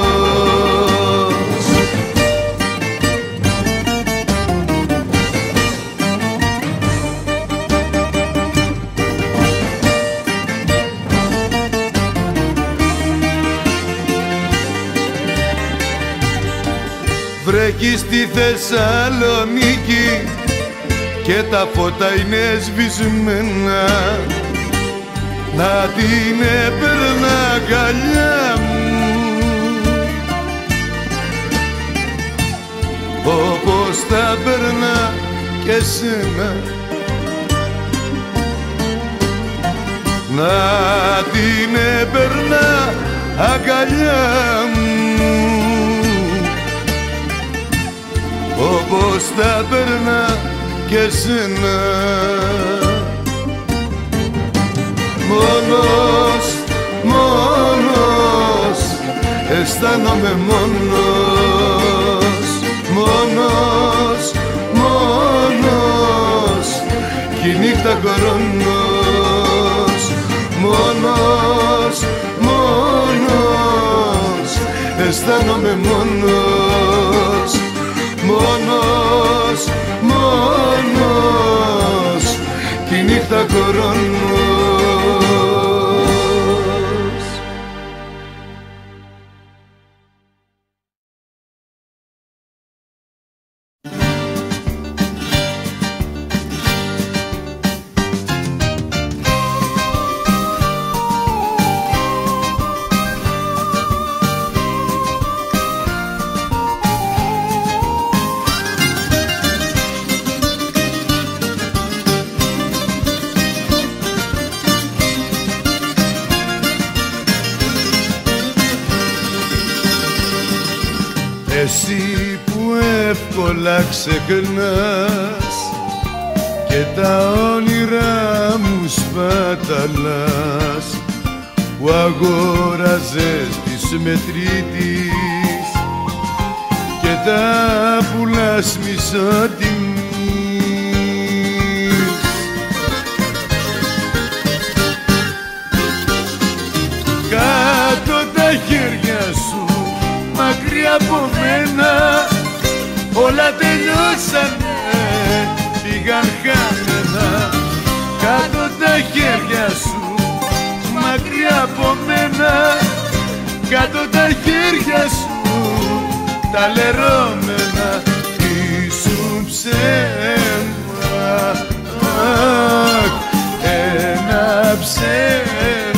βρέχει στη Θεσσαλονίκη και τα φώτα είναι σβησμένα. Να την έπαιρνα αγκαλιά μου. Όπως τα παίρνα και σένα. Να την έπαιρνα αγκαλιά μου όπως τα παίρνα και σένα Μόνος, μόνος, αισθάνομαι μόνος. Μόνος, μόνος, κι η νύχτα χρόνος Μόνος, μόνος, αισθάνομαι μόνος Μόνος, μόνος, κι η νύχτα χρόνος εύκολα ξεχνάς και τα όνειρά μου σπαταλάς που αγόραζες της μετρήτης και τα πουλάς μισοτιμής Κάτω τα χέρια σου μακριά από μένα όλα τελειώσανε, πήγαν χαμένα. Κάτω τα χέρια σου μακριά από μένα. Κάτω τα χέρια σου τα λερώμενα. Ήσουν ψέμα. Αχ, ένα ψέμα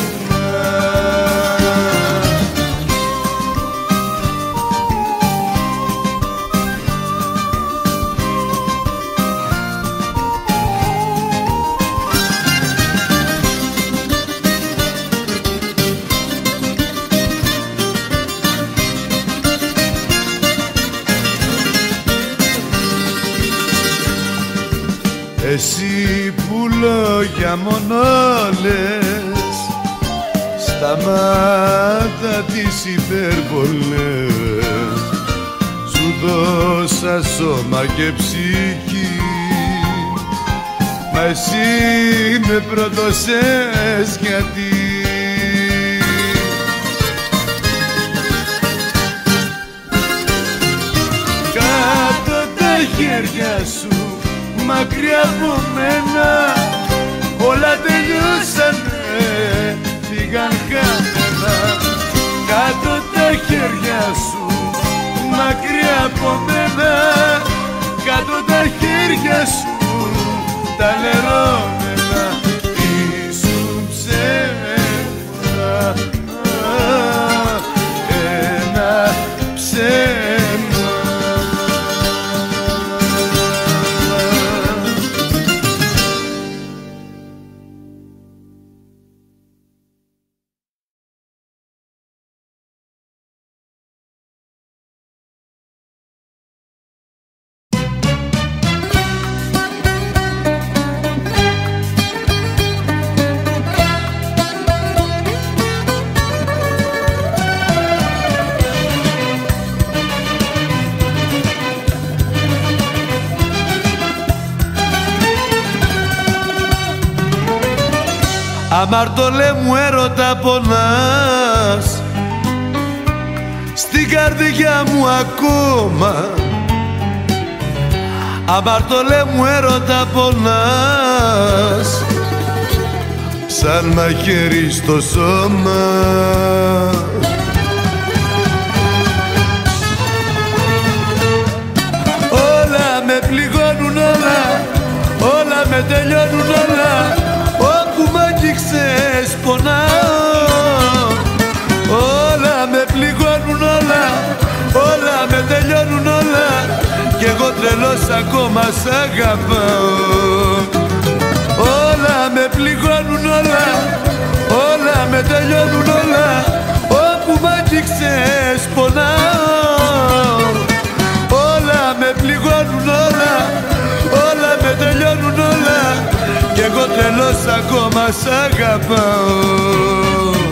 σώμα και ψυχή Μα εσύ με προδώσες γιατί. Κάτω τα χέρια σου μακριά από μένα όλα τελειώσανε, πήγαν χαμένα. Κάτω τα χέρια σου μακριά από μένα κάτω τα χέρια σου τα λερώμενα Αμάρτωλε μου έρωτα πονάς. Στην καρδιά μου ακόμα. Αμπαρτολέ μου έρωτα πονάς. Σαν μαχαίρι στο σώμα. Όλα με πληγώνουν όλα. Όλα με τελειώνουν όλα. Τρελός ακόμα σ' αγαπάω. Όλα με πληγώνουν όλα Όλα με τελειώνουν όλα. Όπου μ' αγγίξες πονάω. Όλα με πληγώνουν όλα Όλα με τελειώνουν όλα. Κι εγώ τρελός ακόμα σ' αγαπάω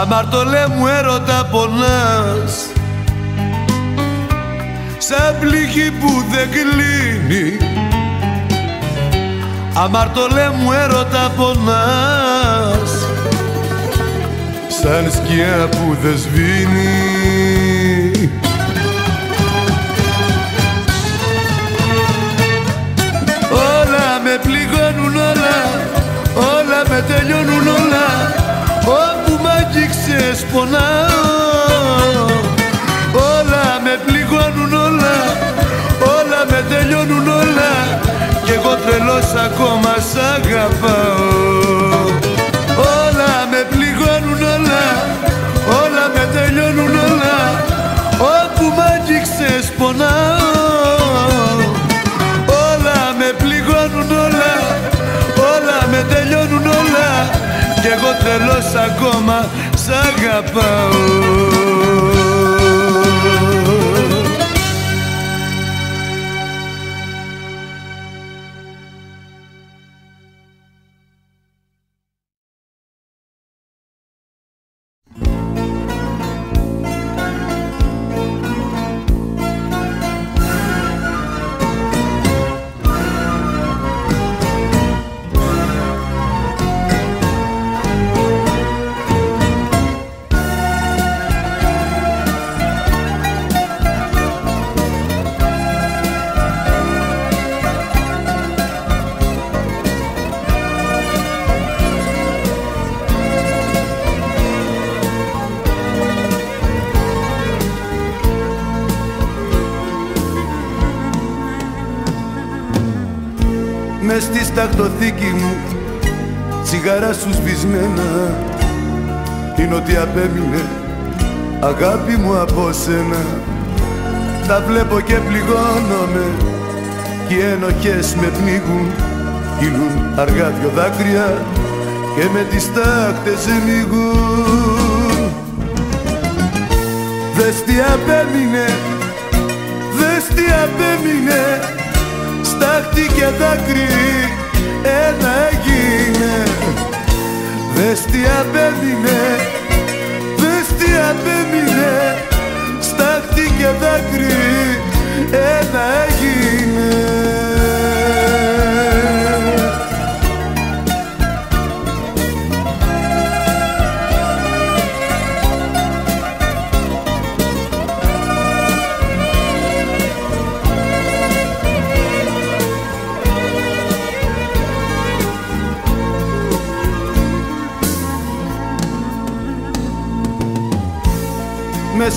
Αμαρτωλέ μου έρωτα πονάς. Σαν πληγή που δεν κλείνει. Αμαρτωλέ μου έρωτα πονάς. Σαν σκιά που δεν σβήνει. Όλα με πληγώνουν όλα. Όλα με τελειώνουν όλα αγγίξες πονάω Όλα με πληγώνουν όλα Όλα με τελειώνουν όλα. Κι εγώ τρελός ακόμα σ' αγαπάω. Όλα με πληγώνουν όλα Όλα με τελειώνουν όλα. Όπου μ' αγγίξες πονάω. Όλα με πληγώνουν όλα Όλα με τελειώνουν όλα. Κι εγώ τρελός ακόμα σ' αγαπάω απέμεινε αγάπη μου από σένα. Τα βλέπω και πληγώνομαι και οι ένοχες με πνίγουν κυλούν αργά δυο δάκρυα και με τις τάχτες μηγούν Δες τι απέμεινε, δες τι απέμεινε στάχτη και δάκρυ ένα έγινε. Δες τι απέμεινε, δες τι απέμεινε στάχτη και δάκρυ. Ένα έγινε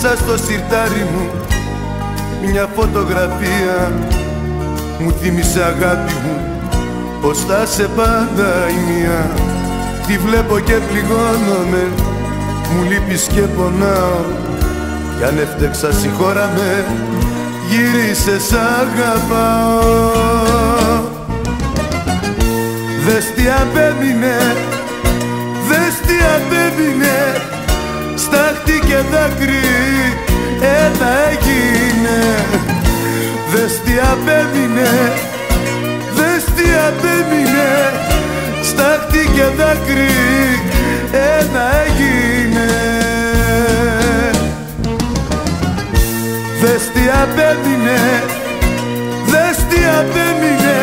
μέσα στο σιρτάρι μου μια φωτογραφία. Μου θύμισε αγάπη μου πως θα σε πάντα η μία. Τη βλέπω και πληγώνομαι μου λείπεις και πονάω. Κι αν έφτεξα συγχώρα με γύρισε σ' αγαπάω. Δες τι απέμεινε, δες τι απέμεινε στάχτη και δάκρυ ένα έγινε. Δες τι απέμεινε, δες τι απέμεινε. Στάχτη και δάκρυ ένα έγινε. Δες τι απέμεινε, δες τι απέμεινε.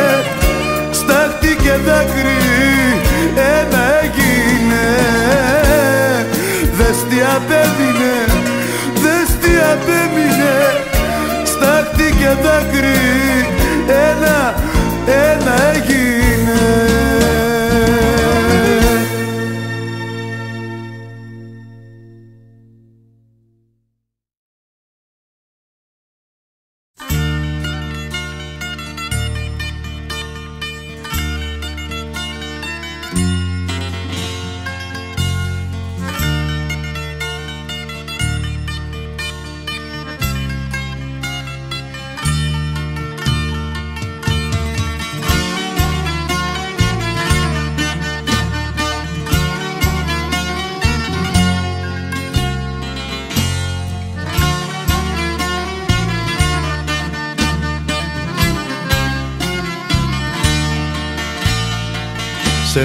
Στάχτη και δάκρυ ένα έγινε. Δες τι απέμεινε, δες τι απέμεινε. Στα και δάκρυ ένα, ένα έγινε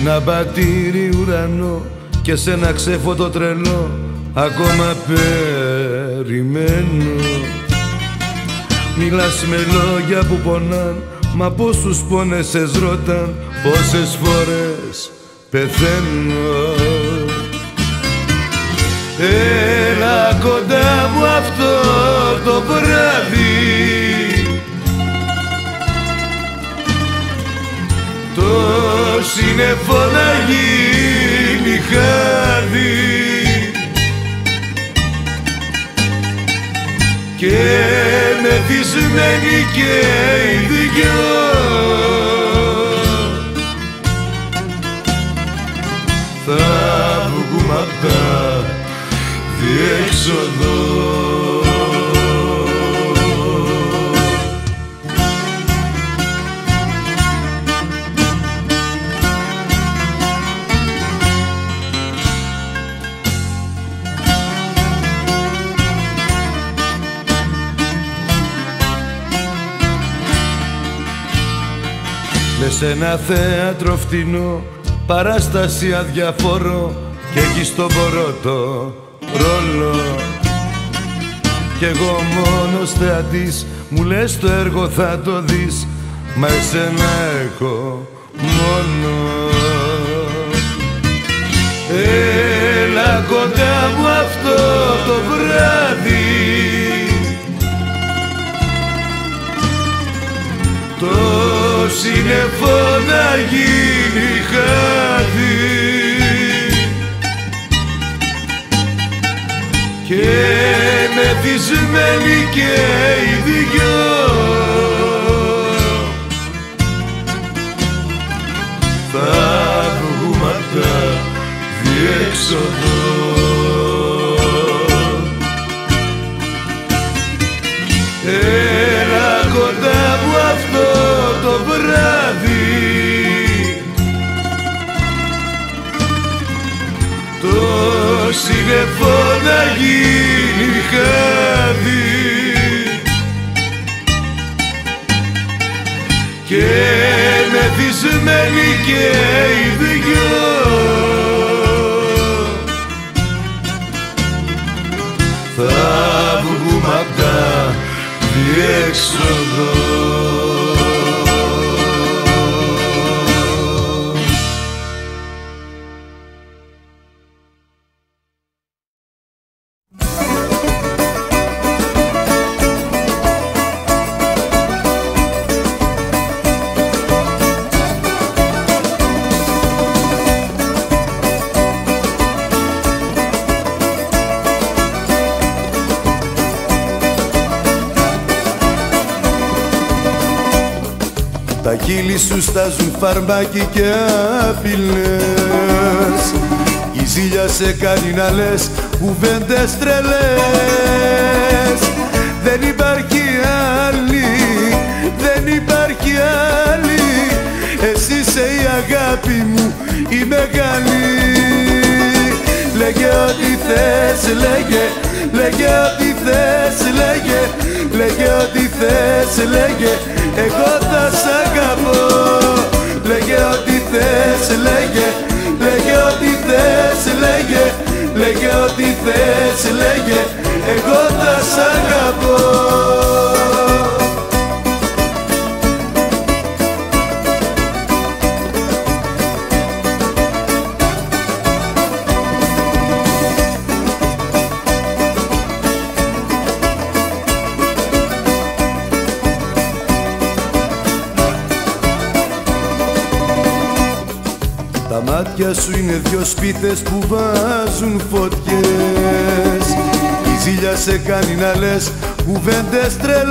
ένα μπατήρι ουρανό και σε ένα ξέφωτο τρελό ακόμα περιμένω. Μιλάς με λόγια που πονάν Μα πόσους πόνεσες ρώταν Πόσες φορές πεθαίνω. Έλα κοντά μου αυτό το βράδυ σύννεφο να γίνει χάδι. Και μεθυσμένοι και οι δυο θα βγούμε απ' τα διέξοδο σε ένα θέατρο φτηνό παράσταση αδιαφόρο και έχει τον πρώτο ρόλο. Κι εγώ μόνος θεατής μου λες το έργο θα το δεις μα εσένα έχω μόνο. Έλα κοντά μου αυτό το βράδυ. Το σύννεφο να γίνει χάδι και μεθυσμένοι και οι δυο φαρμάκι και απειλές. Η ζήλια σε κάνει να λες κουβέντες τρελές. Δεν υπάρχει άλλη, δεν υπάρχει άλλη. Εσύ είσαι η αγάπη μου η μεγάλη. Λέγε ό,τι θες, λέγε, λέγε ό,τι θες, λέγε. Λέγε ό,τι θες, λέγε, εγώ λέγε, λέγε ό,τι θες, λέγε Λέγε ό,τι θες, λέγε, εγώ θα σ' αγαπώ μάτια σου είναι δυο σπίτες που βάζουν φωτιές. Η ζήλια σε κάνει να λες κουβέντες τρελές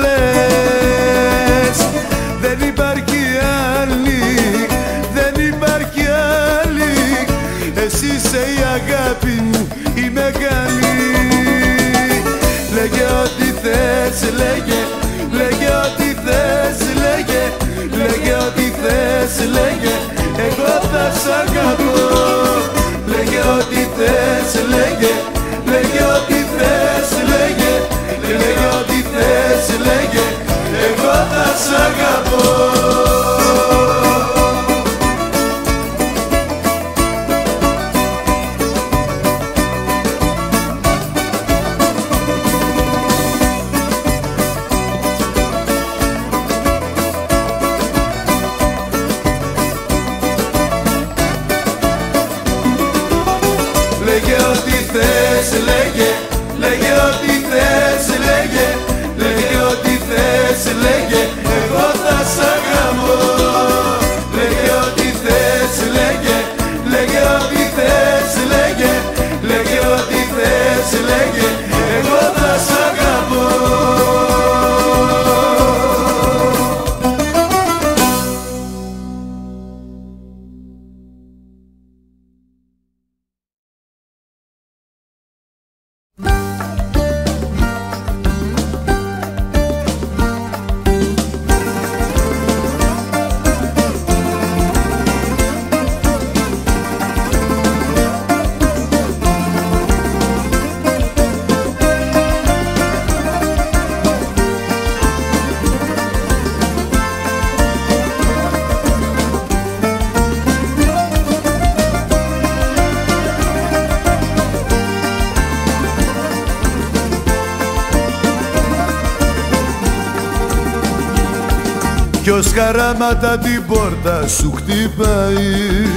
Ποιος χαράματα την πόρτα σου χτυπάει.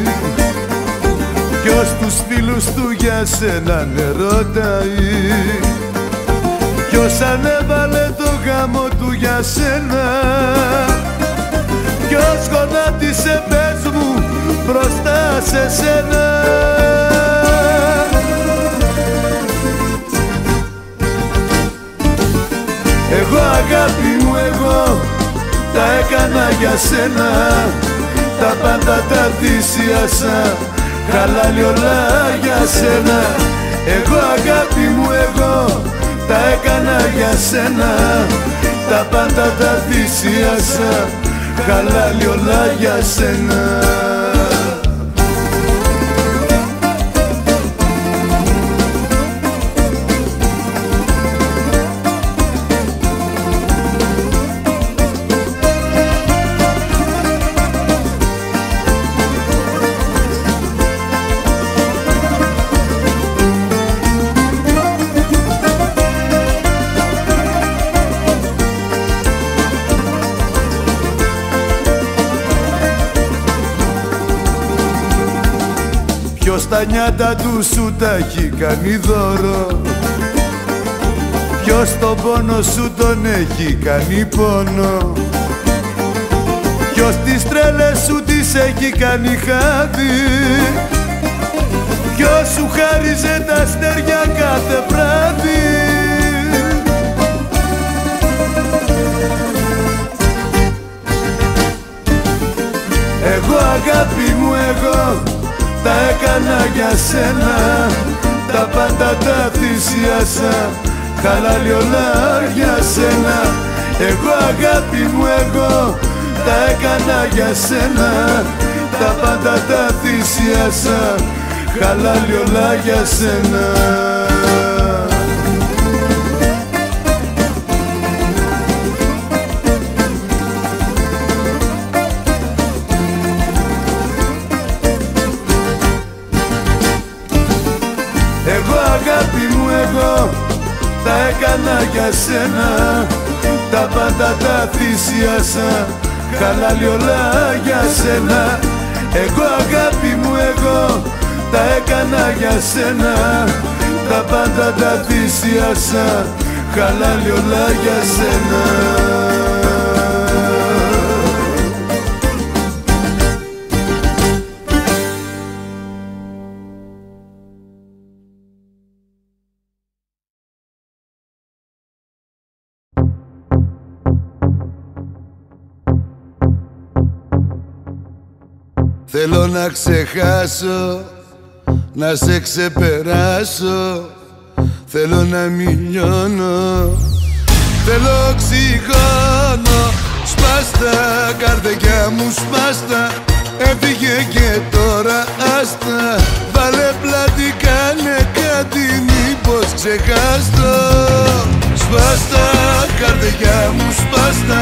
Ποιος τους φίλους του για σένα νερόταει Ποιος ανέβαλε το γάμο του για σένα. Ποιος γονάτισε πες μου μπροστά σε σένα. Εγώ αγάπη μου εγώ τα έκανα για σένα. Τα πάντα τα θυσίασα χαλάλι όλα για σένα. Εγώ αγάπη μου εγώ τα έκανα για σένα. Τα πάντα τα θυσίασα χαλάλι όλα για σένα τα νιάτα του σου τα έχει κάνει δώρο. Ποιος τον πόνο σου τον έχει κάνει πόνο. Ποιος τις τρέλες σου τις έχει κάνει χάδι. Ποιος σου χάριζε τα αστέρια κάθε βράδυ. Εγώ αγάπη μου εγώ τα έκανα για σένα Τα πάντα τα θυσίασα. Χαλάλι όλα για σένα Εγώ αγάπη μου εγώ. Τα έκανα για σένα Τα πάντα τα θυσίασα. Χαλάλι όλα για σένα έκανα για σένα. Τα πάντα τα θυσίασα. Χαλάλι όλα για σένα. Εγώ αγάπη μου εγώ Τα έκανα για σένα. Τα πάντα τα θυσίασα. Χαλάλι όλα για σένα ξεχάσω Να σε ξεπεράσω. Θέλω να μιλιώνω Θέλω οξυγόνο. Σπάστα καρδιά μου σπάστα Έφυγε και τώρα άστα. Βάλε πλάτη κάνε κάτι μήπως ξεχάστο Σπάστα καρδιά μου σπάστα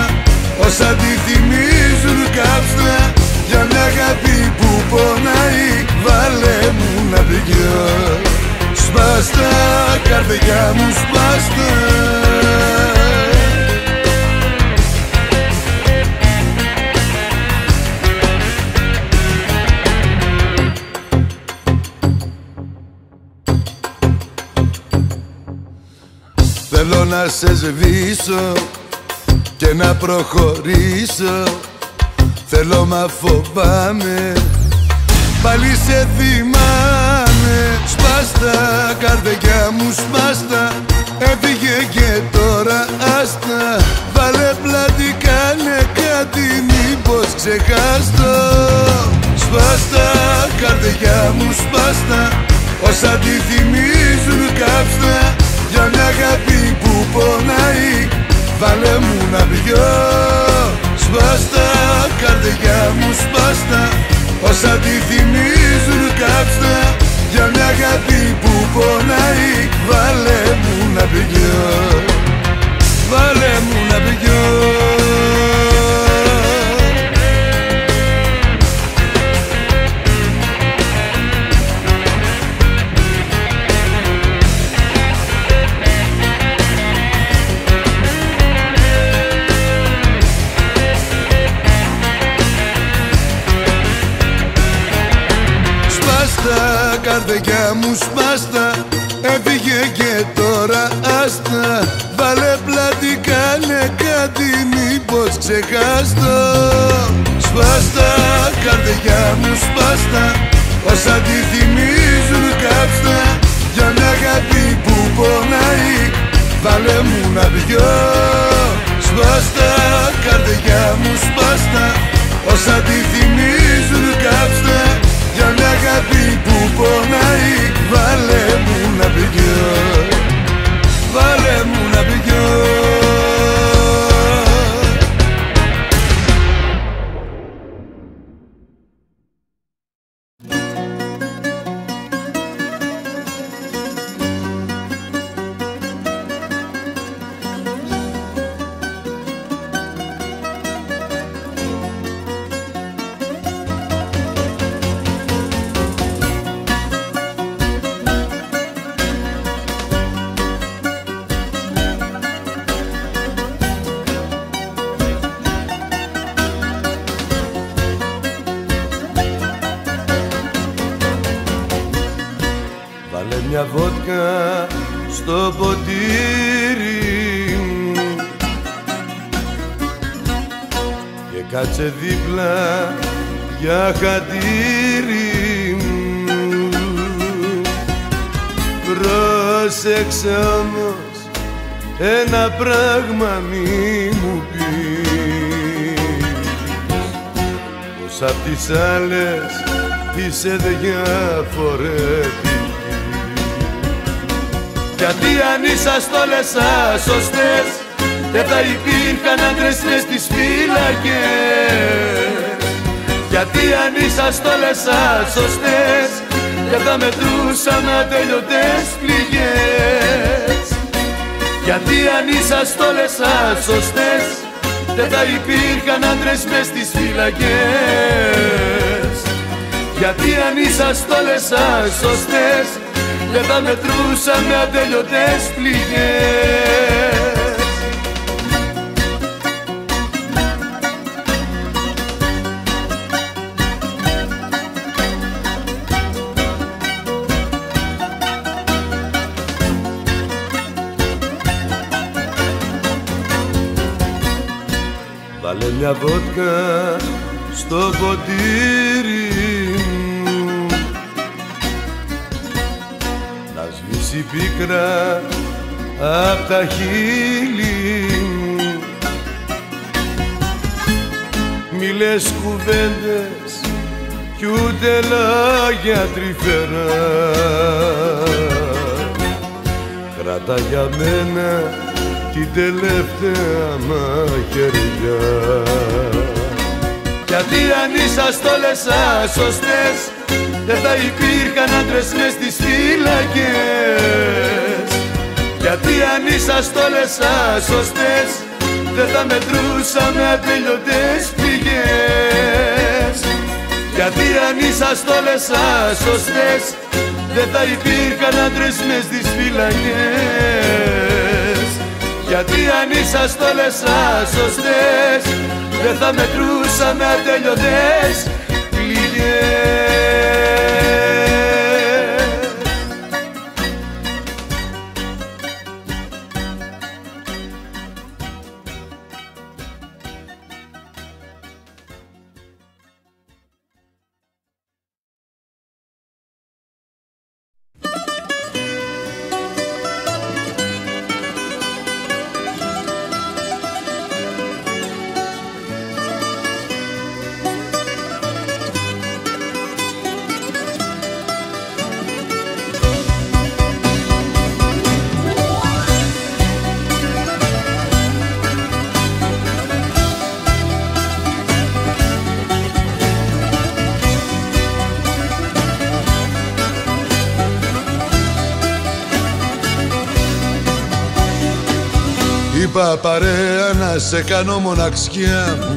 Όσα τη θυμίζουν κάψτα Για μια αγάπη που πονάει Βάλε μου να πηγαίνω. Σπάστα καρδιά μου σπάστα. Θέλω να σε σβήσω και να προχωρήσω Θέλω μα φοβάμαι. Πάλι σε θυμάμαι. Σπάστα καρδιά μου σπάστα. Έφυγε και τώρα άστα. Βάλε πλάτη κάνε κάτι μήπως ξεχάστο Σπάστα καρδιά μου σπάστα. Όσα τη θυμίζουν κάψτα Για μια αγάπη που πονάει Βάλε μου να πιω. Σπάστα καρδιά μου σπάστα. Όσα τη θυμίζουν κάψτα Για μια αγάπη που πονάει Βάλε μου να πιω Βάλε μου να πιω ξεχάστο Σπάστα καρδιά μου σπάστα Όσα τη θυμίζουν κάψτα Για μια αγάπη που πονάει Βάλε μου να πιω Σπάστα καρδιά μου σπάστα Όσα τη θυμίζουν κάψτα για μια αγάπη που πονάει Βάλε μου να πηγαίνω τις άλλες είσαι διαφορετική Γιατί αν είσαστε όλες σωστές δεν θα υπήρχαν άντρες μες στις φύλακες Γιατί αν είσαστε όλες σωστές δεν θα μετρούσαμε ατελειωτές πληγές. Γιατί αν είσαστε όλες σωστές δεν θα υπήρχαν άντρες μες στις φύλακες Γιατί αν είσαστε όλες σωστές δεν θα μετρούσαμε ατελειωτές πληγές. Μια βότκα στο ποτήρι σβήσει πίκρα απ' τα χείλη μου. Μη λες κουβέντες κι ούτε λάγια τρυφερά. Κράτα για μένα την τελευταία μαχαιριά. Γιατί αν είσαστε όλες σωστές δεν θα υπήρχαν άντρες μες στις φύλακες Γιατί αν είσαστε όλες σωστές δεν θα μετρούσαμε ατελειωτές πληγές. Γιατί αν είσαστε όλες σωστές δεν θα υπήρχαν άντρες μες στις φυλακές. Γιατί αν είσαστε όλες σωστές δεν θα μετρούσαμε ατελειωτές πληγές παρέα να σε κάνω μοναξιά. Μου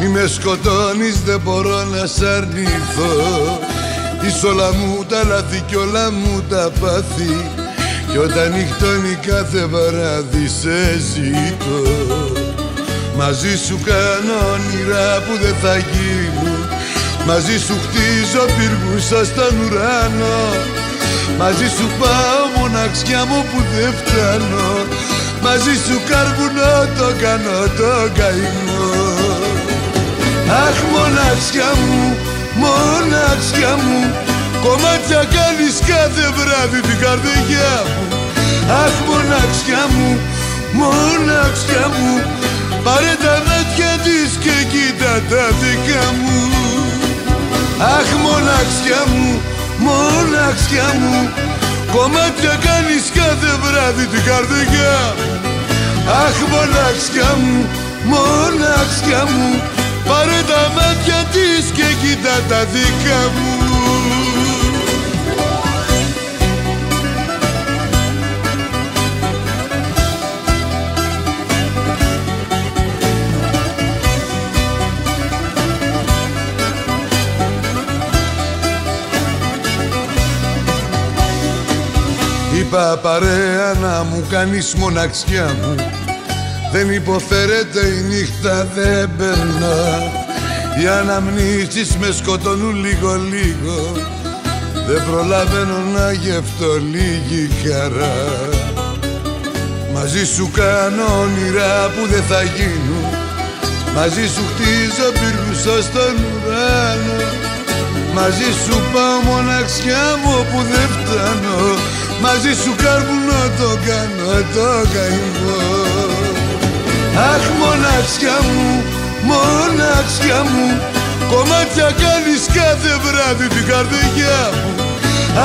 Μη με σκοτώνεις δεν μπορώ να σ' αρνηθώ. Είσαι όλα μου τα λάθη κι όλα μου τα πάθη. Κι όταν νυχτώνει κάθε βράδυ σε ζητώ. Μαζί σου κάνω όνειρα που δεν θα γίνουν. Μαζί σου χτίζω πύργουσα στον ουρανό. Μαζί σου πάω μοναξιά μου που δεν φτάνω Μαζί σου καρβουνό το κάνω το καημό. Αχ μοναξιά μου, μοναξιά μου Κομμάτια κάνεις κάθε βράδυ την καρδιά μου. Αχ μοναξιά μου, μοναξιά μου Πάρε τα μάτια της και κοίτα τα δικά μου. Αχ μοναξιά μου, μοναξιά μου Κομμάτια κάνεις κάθε βράδυ την καρδιά. Αχ μοναξιά μου, μοναξιά μου Πάρε τα μάτια της και κοίτα τα δικά μου Είπα παρέα να μου κάνεις μοναξιά μου. Δεν υποφέρεται η νύχτα δεν περνά. Οι αναμνήσεις με σκοτώνουν λίγο λίγο. Δεν προλαβαίνω να γευτώ λίγη χαρά. Μαζί σου κάνω όνειρα που δεν θα γίνουν. Μαζί σου χτίζω πύργους στον ουρανό. Μαζί σου πάω μοναξιά μου όπου δεν φτάνω Μαζί σου καρβουνό το κάνω το καημό Αχ μοναξιά μου, μοναξιά μου Κομμάτια κάνεις κάθε βράδυ την καρδιά μου.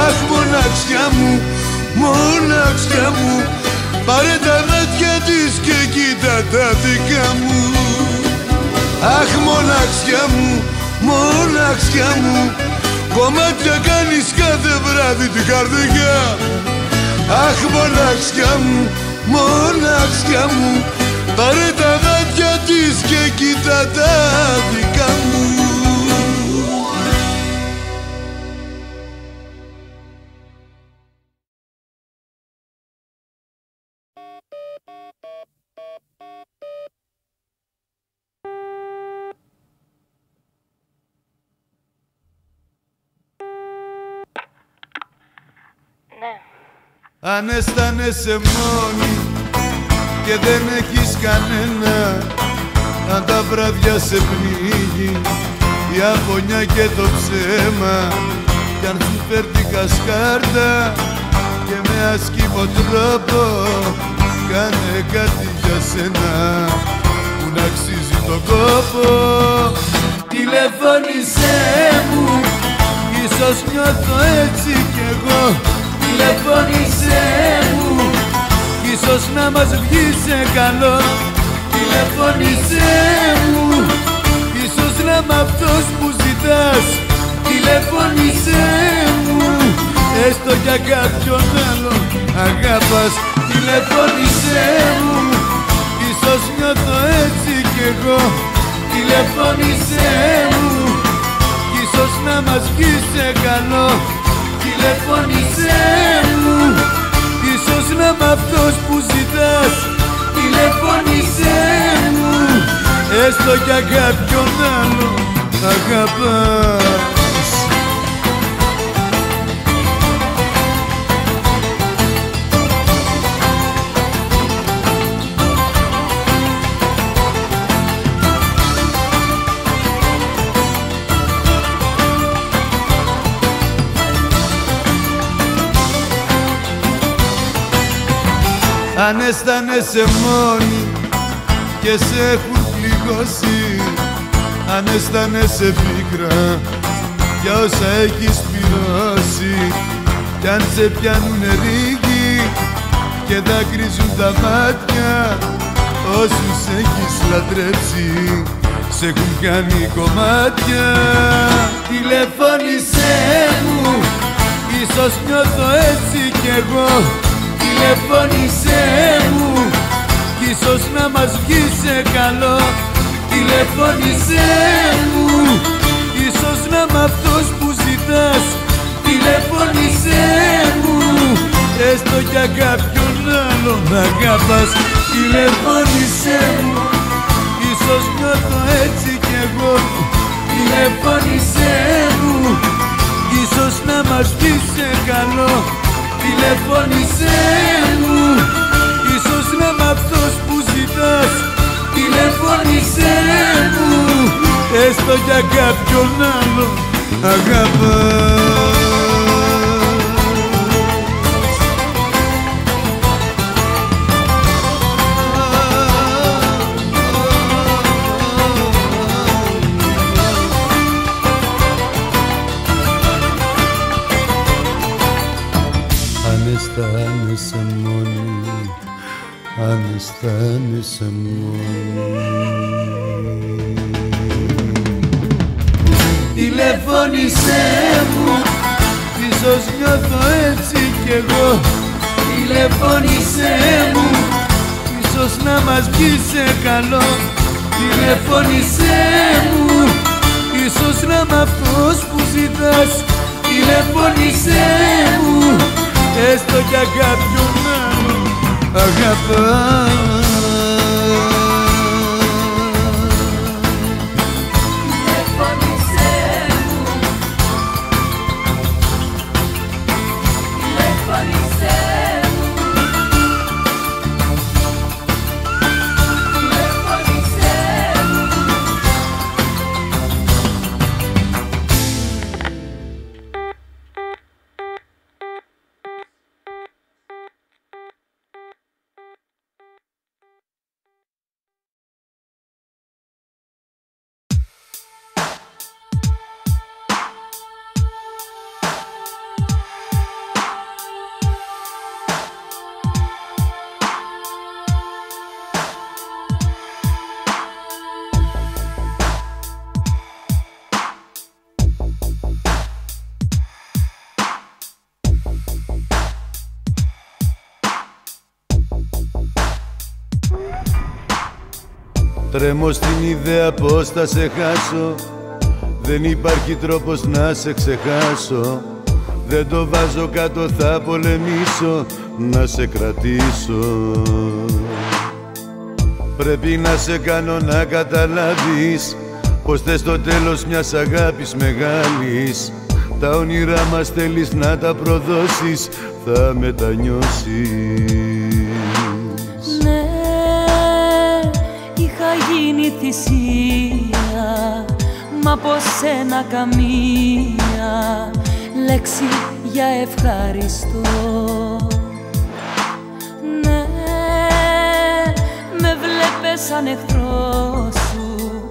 Αχ μοναξιά μου, μοναξιά μου Πάρε τα μάτια της και κοίτα τα δικά μου. Αχ μοναξιά μου, μοναξιά μου Κομμάτια κάνεις κάθε βράδυ την καρδιά Αχ μοναξιά μου, μοναξιά μου Πάρε τα μάτια της και κοίτα τα δικά μου Αν αισθάνεσαι μόνη και δεν έχεις κανένα. Αν τα βράδια σε πνίγει η αφωνιά και το ψέμα. Κι αν σου φέρει κασκάρτα και με ασκήμο τρόπο Κάνε κάτι για σένα. Που να αξίζει τον κόπο. Τι Τηλεφώνησέ μου Ίσως νιώθω έτσι κι εγώ Τηλεφώνησέ μου. Ίσως να μας βγει σε καλό. Τηλεφώνησέ μου. Ίσως να είμαι αυτός που ζητάς. Τηλεφώνησέ μου. Έστω για κάποιον άλλο αγάπας Τηλεφώνησέ μου. Ίσως νιώθω έτσι κι εγώ. Τηλεφώνησέ μου. Ίσως να μας βγει σε καλό Τηλεφώνησέ μου. Ίσως να είμαι αυτός που ζητάς Τηλεφώνησέ μου. Έστω για κάποιον άλλο αγαπάς Αν αισθάνεσαι μόνη και σε έχουν πληγώσει. Αν αισθάνεσαι πίκρα για όσα έχεις πληρώσει. Κι αν σε πιάνουνε ρίγοι και δάκρυζουν τα μάτια Όσους έχεις λατρέψει σε έχουν κάνει κομμάτια. Τηλεφώνησέ μου, ίσως νιώθω έτσι κι εγώ Τηλεφώνησέ μου κι ίσως να μας βγει σε καλό. Τηλεφώνησέ μου ίσως να είμαι αυτός που ζητάς. Τηλεφώνησέ μου έστω για κάποιον άλλον αγαπάς. Τηλεφώνησέ μου ίσως νιώθω έτσι κι εγώ. Τηλεφώνησέ μου ίσως να μας βγει σε καλό Τηλεφώνησέ μου. Ίσως να είμαι αυτός που ζητάς Τηλεφώνησέ μου. Έστω για κάποιον άλλο αγαπάς αν αισθάνεσαι μόνη. Τηλεφώνησέ μου Ίσως νιώθω έτσι κι εγώ. Τηλεφώνησέ μου Ίσως να μας βγει σε καλό. Τηλεφώνησέ μου Ίσως να είμαι αυτός που ζητάς. Τηλεφώνησέ μου έστω για κάποιον άλλο Τρέμω στην ιδέα πως θα σε χάσω. Δεν υπάρχει τρόπος να σε ξεχάσω. Δεν το βάζω κάτω θα πολεμήσω. Να σε κρατήσω. Πρέπει να σε κάνω να καταλάβεις Πως θες το τέλος μιας αγάπης μεγάλης. Τα όνειρά μας θέλεις να τα προδώσεις Θα μετανιώσεις γίνει θυσία Μα από σένα καμία λέξη για ευχαριστώ. Ναι, με βλέπες σαν εχθρό σου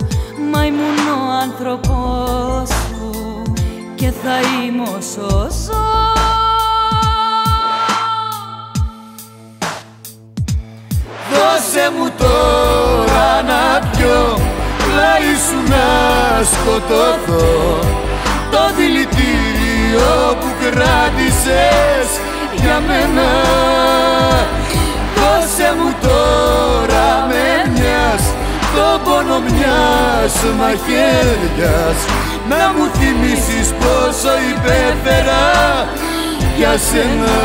Μα ήμουν ο άνθρωπός σου και θα είμαι όσο ζω σκοτωθώ. Το δηλητήριο που κράτησες για μένα. Δώσε μου τώρα με μιας το πόνο μιας μαχαίριας να μου θυμίσεις πόσο υπέφερα για σένα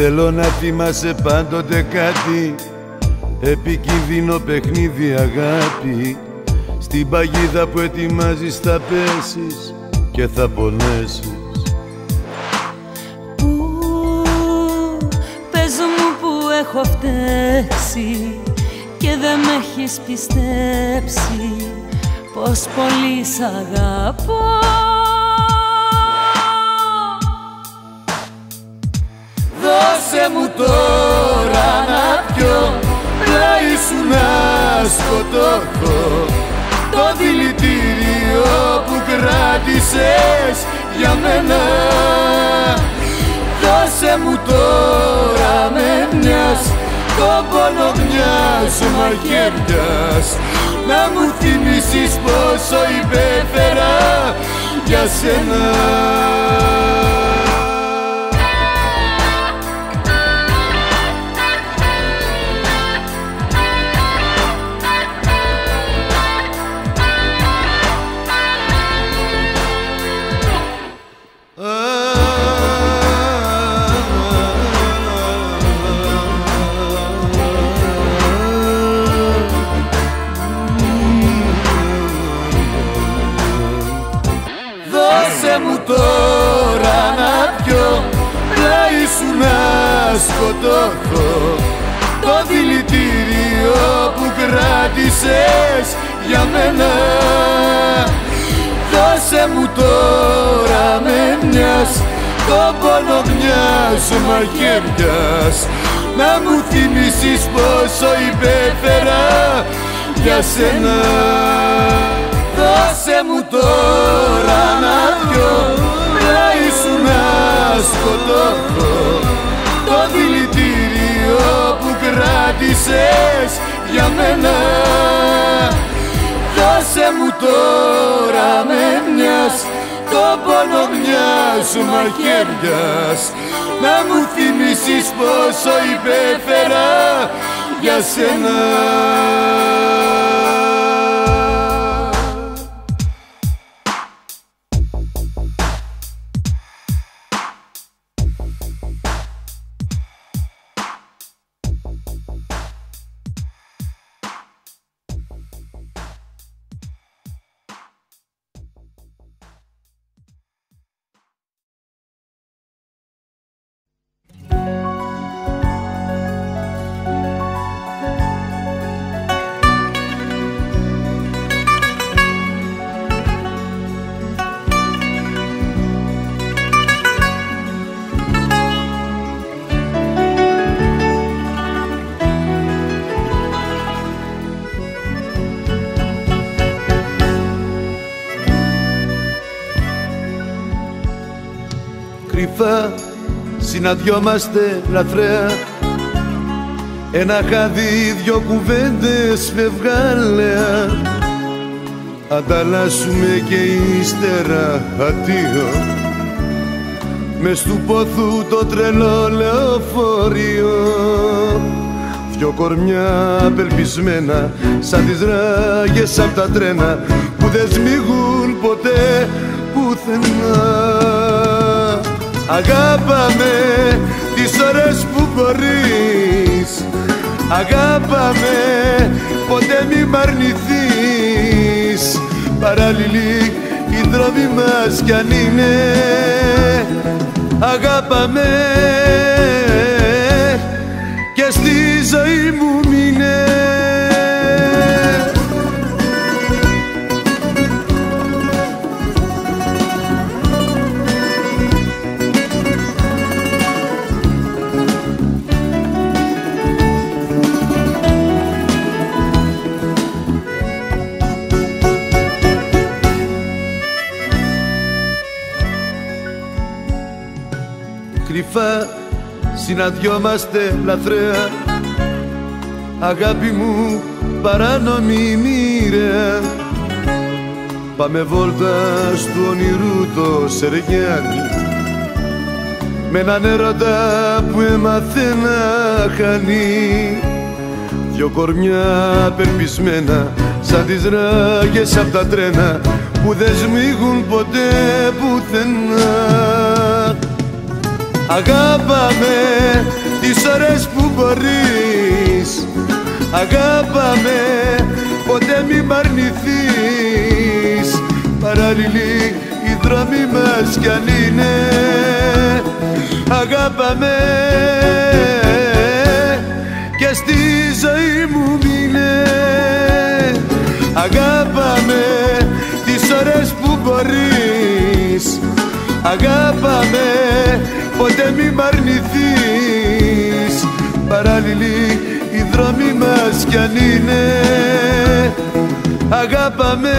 Θέλω να θυμάσαι πάντοτε κάτι. Επικίνδυνο παιχνίδι αγάπη. Στην παγίδα που ετοιμάζεις θα πέσεις Και θα πονέσεις. Πού, πες μου που έχω φταίξει Και δεν με έχεις πιστέψει Πως πολύ σ' αγαπώ Δώσε μου τώρα να πιω πλάι σου να σκοτωθώ. Το δηλητήριο που κράτησες για μένα. Δώσε μου τώρα με μιας το πόνο μιας μαχαίριας να μου θυμίσεις πόσο υπέφερα για σένα σκοτωθώ το δηλητήριο που κράτησες για μένα. Δώσε μου τώρα με μιας το πόνο μιας μαχαίριας να μου θυμίσεις πόσο υπέφερα για σένα. Δώσε μου τώρα να πιω πλάι σου να σκοτωθώ το δηλητήριο που κράτησες για μένα. Δώσε μου τώρα με μιας το πόνο μιας μαχαίριας να μου θυμίσεις πόσο υπέφερα για σένα Κρυφά συναντιόμαστε λαθρέα. Ένα χάδι, δυο κουβέντες φευγάλαια Ανταλλάσσουμε και ύστερα αντίο Μες του πόθου το τρελό λεωφορείο. Δυο κορμιά απελπισμένα σαν τις ράγες απ' τα τρένα Που δεν σμίγουν ποτέ πουθενά Αγάπαμε τις ώρες που μπορείς. Αγάπαμε ποτέ μη μ' αρνηθείς. Παράλληλοι οι δρόμοι μας κι αν είναι. Αγάπαμε και στη ζωή μου όμορφα συναντιόμαστε λαθρέα. Αγάπη μου παράνομη μοίρα Πάμε βόλτα του όνειρου το Σεργιάνι με έναν έρωτα που έμαθε να χάνει. Δυο κορμιά περπισμένα σαν τις ράγες απ' τα τρένα που δεν σμίγουν ποτέ πουθενά Αγάπαμε τις ώρες που μπορείς. Αγάπαμε ποτέ μη μ' αρνηθείς. Παράλληλοι οι δρόμοι μας κι αν είναι. Αγάπαμε και στη ζωή μου μείνε. Αγάπαμε τις ώρες που μπορείς. Αγάπαμε ποτέ μη μ' αρνηθείς. Παράλληλοι οι δρόμοι μας κι αν είναι Αγάπαμε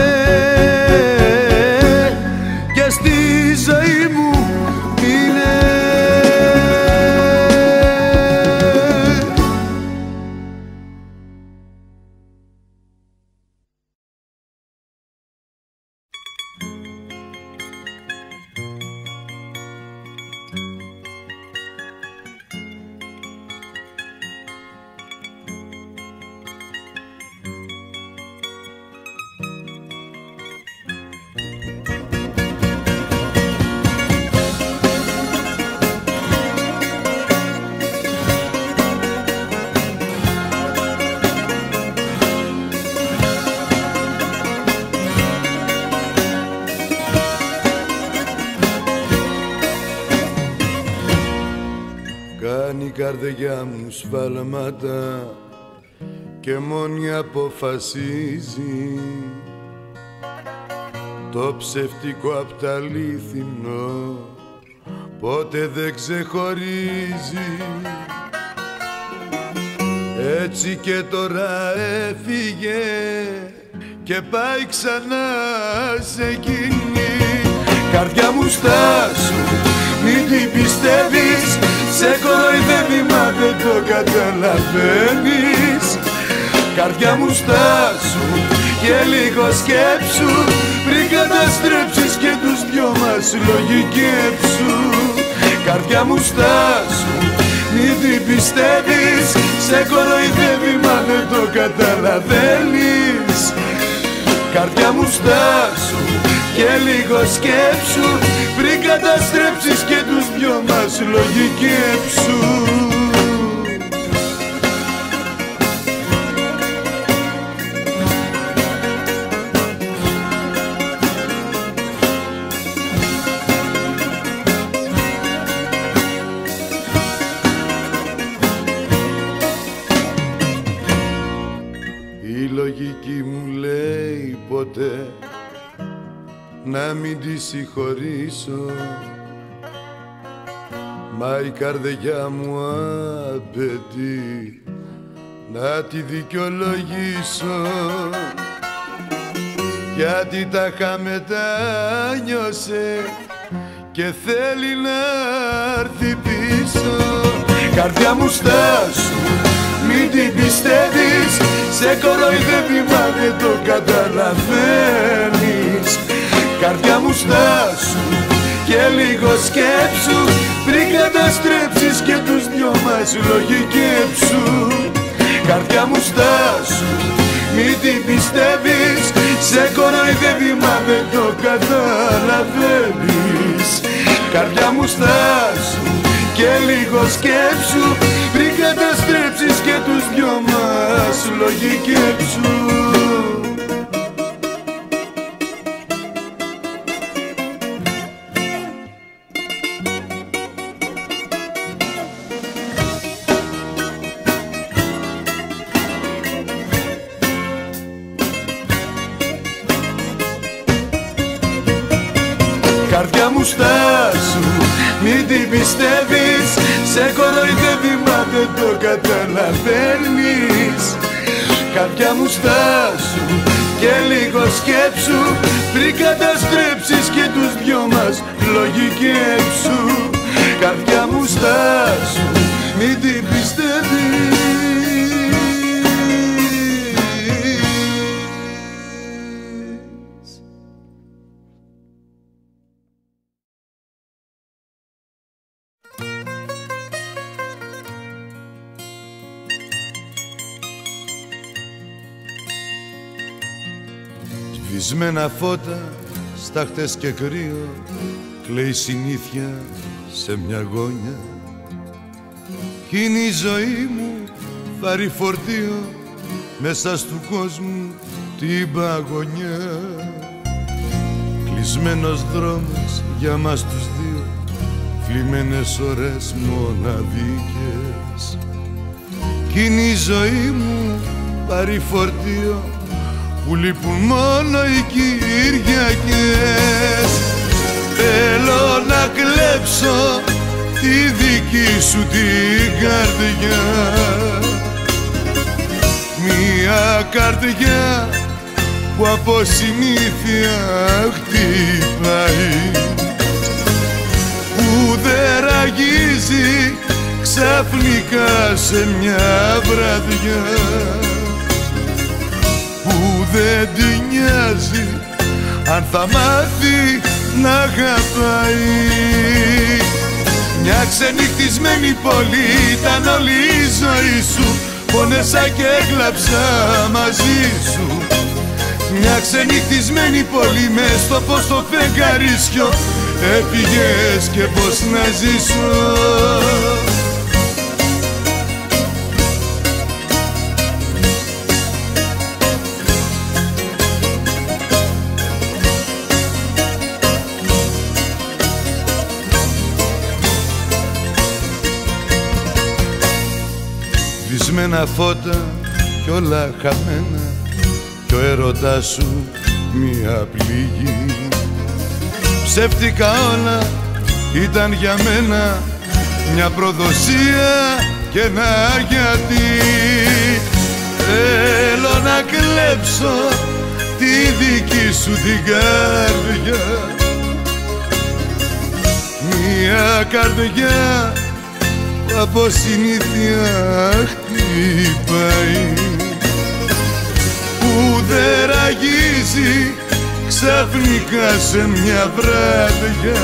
και στη ζωή μου αποφασίζει. Το ψευτικό απ' τα αλήθινο πότε δεν ξεχωρίζει. Έτσι και τώρα έφυγε και πάει ξανά σε εκείνη. Καρδιά μου στάσου, μην την πιστεύεις. Σε κοροϊδεύει μα δεν το καταλαβαίνεις Καρδιά μου στάσου και λίγο σκέψου. Πριν καταστρέψεις και τους δυο μας λογικέψου. Καρδιά μου στάσου μην την πιστεύεις. Σε κοροϊδεύει μα δεν το καταλαβαίνεις. Καρδιά μου στάσου και λίγο σκέψου. Πριν καταστρέψεις και τους δυο μας λογικέψου να μην τη συγχωρήσω. Μα η καρδιά μου απαιτεί να τη δικαιολογήσω. Γιατί τα μετάνιωσε και θέλει να έρθει πίσω. Καρδιά μου στάσου, μην την πιστεύεις. Σε κοροϊδεύει μα δεν το καταλαβαίνεις Καρδιά μου στάσου και λίγο σκέψου. Πριν καταστρέψεις και τους δυο μας λογικέψου Καρδιά μου στάσου μην την πιστεύεις. Σε κοροϊδεύει μα δεν το καταλαβαίνεις. Καρδιά μου στάσου και λίγο σκέψου. Πριν καταστρέψεις και τους δυο μας λογικέψου μην την πιστεύεις Σε κοροϊδεύει μα δεν το καταλαβαίνεις Καρδιά μου στάσου και λίγο σκέψου Πριν καταστρέψεις και τους δυο μας λογικέψου Καρδιά μου στάσου μην την πιστεύεις Σβησμένα φώτα, στάχτες και κρύο Κλαίει συνήθεια σε μια γόνια Κι είναι η ζωή μου βαρύ φορτίο Μέσα στου κόσμου την παγωνιά. Κλεισμένος δρόμος για μας τους δύο Φλιμμένες ώρες μοναδικές. Κι είναι η ζωή μου βαρύ φορτίο που λείπουν μόνο οι Κυριακές. Θέλω να κλέψω τη δική σου την καρδιά. Μια καρδιά που από συνήθεια χτυπάει. Που δεν ραγίζει ξαφνικά σε μια βραδιά. που δεν τη νοιάζει αν θα μάθει να αγαπάει. Μια ξενυχτισμένη πόλη ήταν όλη η ζωή σου Πόνεσα και έκλαψα μαζί σου. Μια ξενυχτισμένη πόλη μες στο πως το φεγγαρίσιο Έφυγες και πως να ζήσω Σβησμένα φώτα κι όλα χαμένα κι ο έρωτάς σου μία πληγή. Ψεύτικα όλα ήταν για μένα μια προδοσία και ένα γιατί Θέλω να κλέψω τη δική σου την καρδιά. Μια καρδιά από συνήθεια χτυπάει που δεν ραγίζει ξαφνικά σε μια βράδια.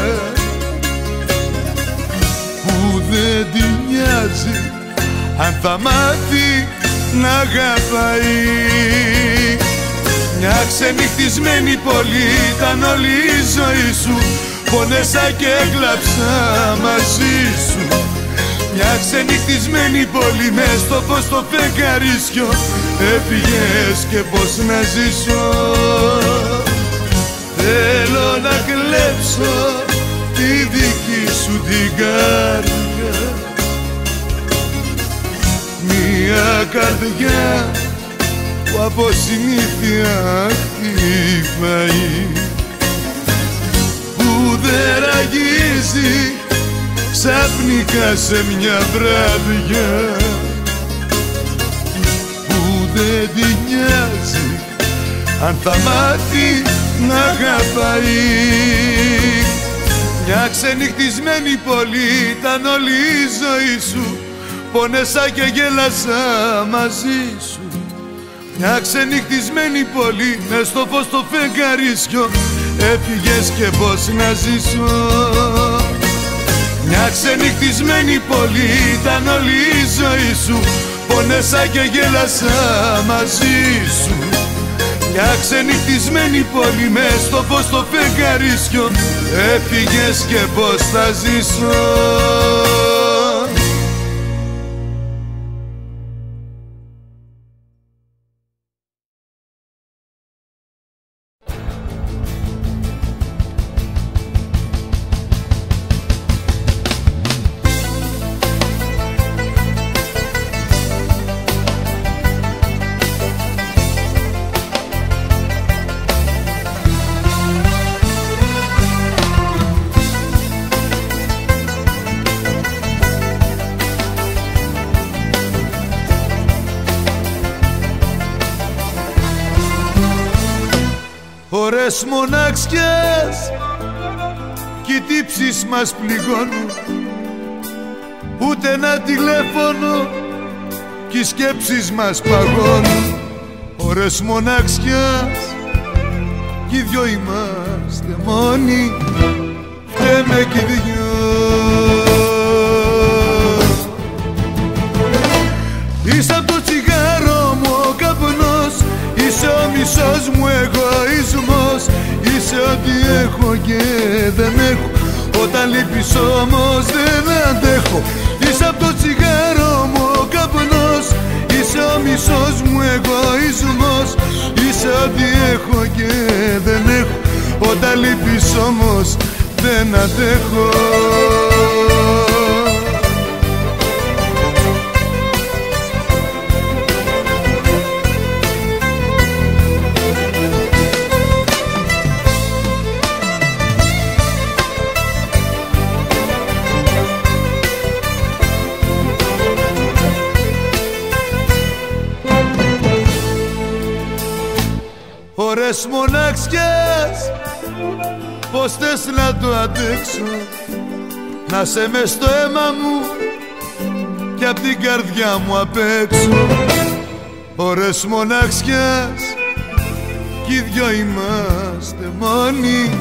Που δεν τη νοιάζει αν θα μάθει να αγαπάει. Μια ξενυχτισμένη πόλη ήταν όλη η ζωή σου Πονέσα και έκλαψα μαζί σου μια ξενυχτισμένη πόλη μες στο φως το φεγγαρίσιο Έφυγες και πως να ζήσω. Θέλω να κλέψω τη δική σου την καρδιά. Μια καρδιά που από συνήθεια χτυπάει Που δεν ραγίζει ξαφνικά σε μια βράδια που δεν τη νοιάζει αν θα μάθει να αγαπάει. Μια ξενυχτισμένη πόλη ήταν όλη η ζωή σου πόνεσα και γέλασα μαζί σου. Μια ξενυχτισμένη πόλη μες στο φως το φεγγαρίσιο έφυγες και πως να ζήσω μια ξενυχτισμένη πόλη ήταν όλη η ζωή σου. Πονέσα και γέλασα μαζί σου. Μια ξενυχτισμένη πόλη μες στο φως το φεγγαρίσιο Έφυγες και πως θα ζήσω ώρες μοναξιές κι οι τύψεις μας πληγώνουν. Ούτε ένα τηλέφωνο κι οι σκέψεις μας παγώνουν. Ώρες μοναξιάς κι οι δυο είμαστε μόνοι. Φταίμε κι οι δυο μισός μου εγωισμός Είσαι ό,τι έχω και δεν έχω. Όταν λείπεις όμως δεν αντέχω. Είσαι από το τσιγάρο μου ο καπνός. Είσαι ο μισός μου εγωισμός. Είσαι ό,τι έχω και δεν έχω. Όταν λείπεις όμως δεν αντέχω Πως θες να το αντέξω Να σε μες στο αίμα μου Και απ' την καρδιά μου απ' έξω. Ώρες μοναξιάς Κι οι δυο είμαστε μόνοι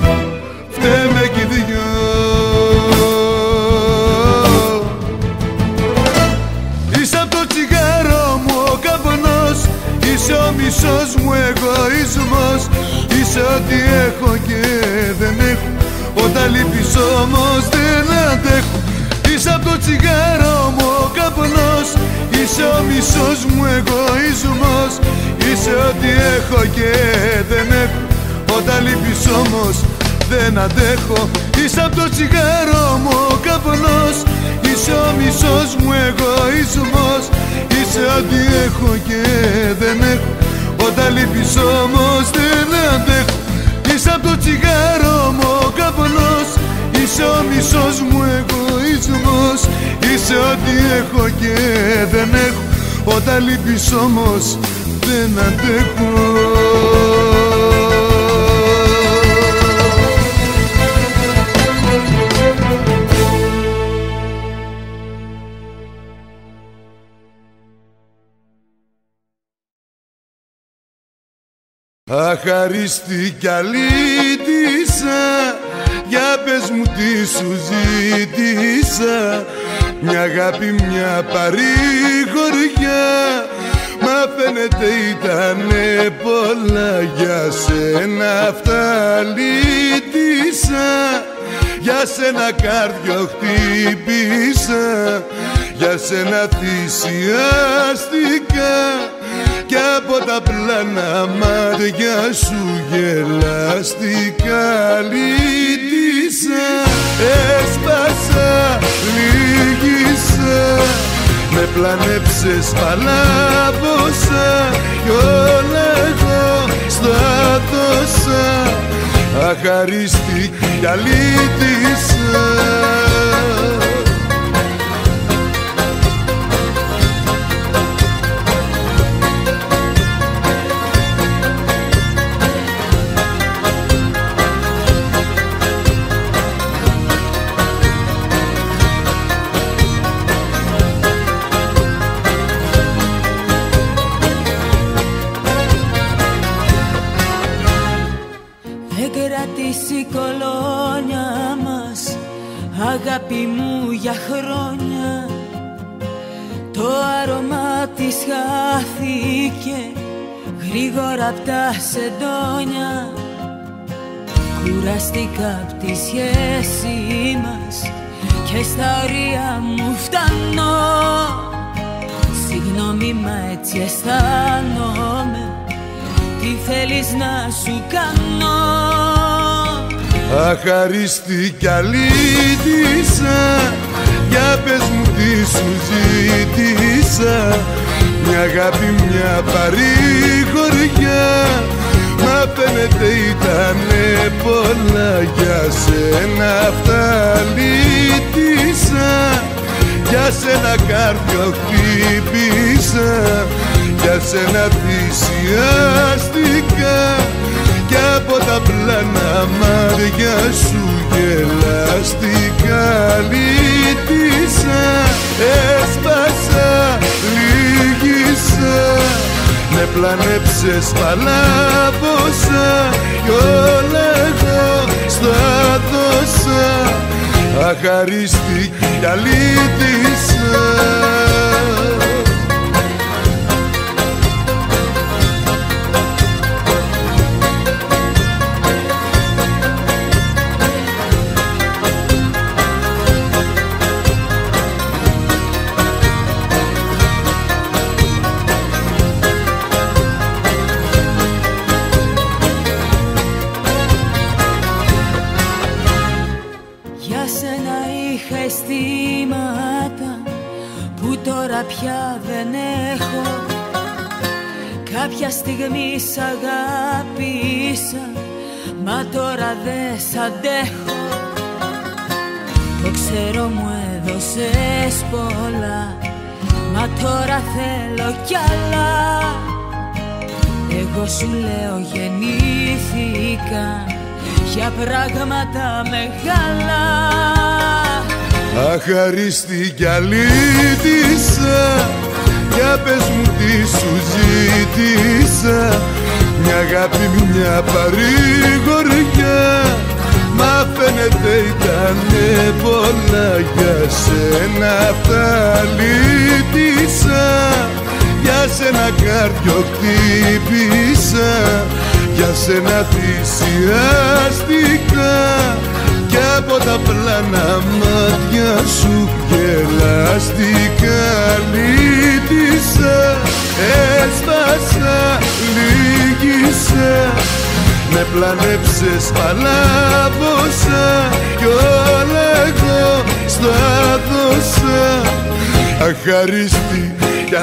Φταίμε κι οι δυο. Είσαι απ' το τσιγάρο μου ο καπνός Είσαι ο μισός μου εγωισμός Είσαι ό,τι έχω και δεν έχω Όταν λείπεις όμως δεν αντέχω. Είσαι από το τσιγάρο μου ο καπνός. Είσαι ο μισός μου εγωισμός. Είσαι ό,τι έχω και δεν έχω. Όταν λείπεις όμως δεν αντέχω. Είσαι από το τσιγάρο μου ο καπνός. Είσαι ο μισός μου εγωισμός. Είσαι ό,τι έχω και δεν έχω. Όταν λείπεις όμως δεν αντέχω Είσαι από το τσιγάρο μου ο καπνός. Είσαι ο μισός μου εγωισμός. Είσαι ό,τι έχω και δεν έχω. Όταν λείπεις όμως δεν αντέχω Αχαρίστη κι αλήτησα Για πες μου τι σου ζήτησα. Μια αγάπη μια παρηγοριά Μα φαίνεται ήτανε πολλά Για σένα αυτά λύτησα. Για σένα κάρδιο χτύπησα Για σένα θυσιάστηκα κι από τα πλάνα μάτια σου γελαστικά λύτησα έσπασα, λύγησα. Με πλανέψες παλάβωσα κι όλα εγώ στα δώσα. Αχαρίστη χάθηκε Γρήγορα απ' τα σεντόνια. Κουραστήκα απ' τη σχέση μας Και στα ωρία μου φτάνω. Συγγνώμη μα έτσι αισθάνομαι. Τι θέλεις να σου κάνω; Αχαρίστη κι αλήτησα. Για πες μου τι σου ζήτησα Μια αγάπη μια παρηγοριά. Μα φαίνεται ήτανε πολλά Για σένα. Αυτά λύτησα. Για σένα κάρδιο χτύπησα Για σένα θυσιάστηκα. Κι από τα πλάνα μάτια σου γελαστικά λύτησα. Έσπασα, λύγησα με πλανέψες παλάβωσα κι όλα εγώ στα δώσα αχαρίστη κι αλήτησα πια δεν έχω. Κάποια στιγμή σ' αγάπησα Μα τώρα δεν σ' αντέχω. Το ξέρω μου έδωσες πολλά Μα τώρα θέλω κι άλλα. Εγώ σου λέω γεννήθηκα Για πράγματα μεγάλα Αχαρίστη κι αλήτησα Για πες μου τι σου ζήτησα. Μια αγάπη, μια παρηγοριά Μα φαίνεται ήταν πολλά για σένα. Αυτά λύτησα Για σένα κάρδιο χτύπησα Για σένα θυσιάστηκα κι από τα πλάνα μάτια σου γελαστικά λύτησα έσπασα, λύγησα. Με πλανέψες παλάβωσα κι όλα εγώ στα δώσα. Αχαρίστη κι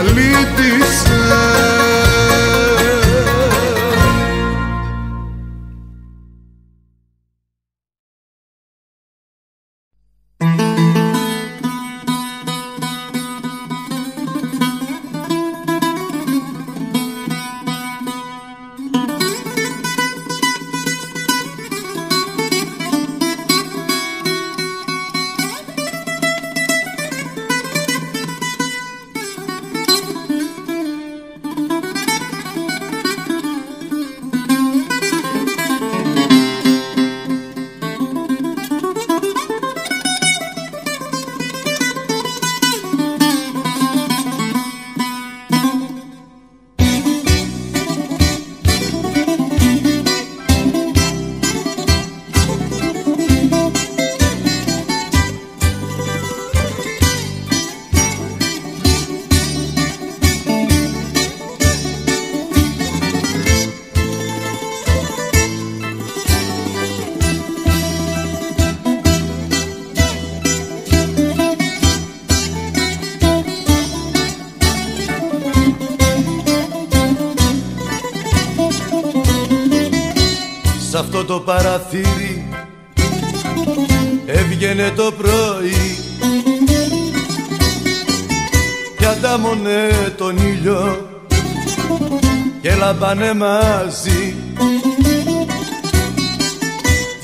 και λαμπάνε μαζί.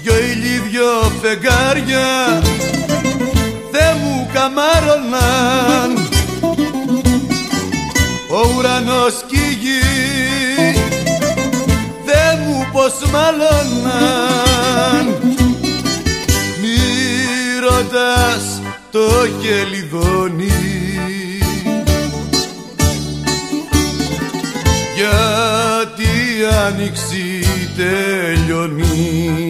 Δυο ήλιοι δυο φεγγάρια δεν μου καμάρωναν. Ο ουρανός κι η γη δεν μου πως μαλώναν ρωτάς το χελιδόνι τελειώνει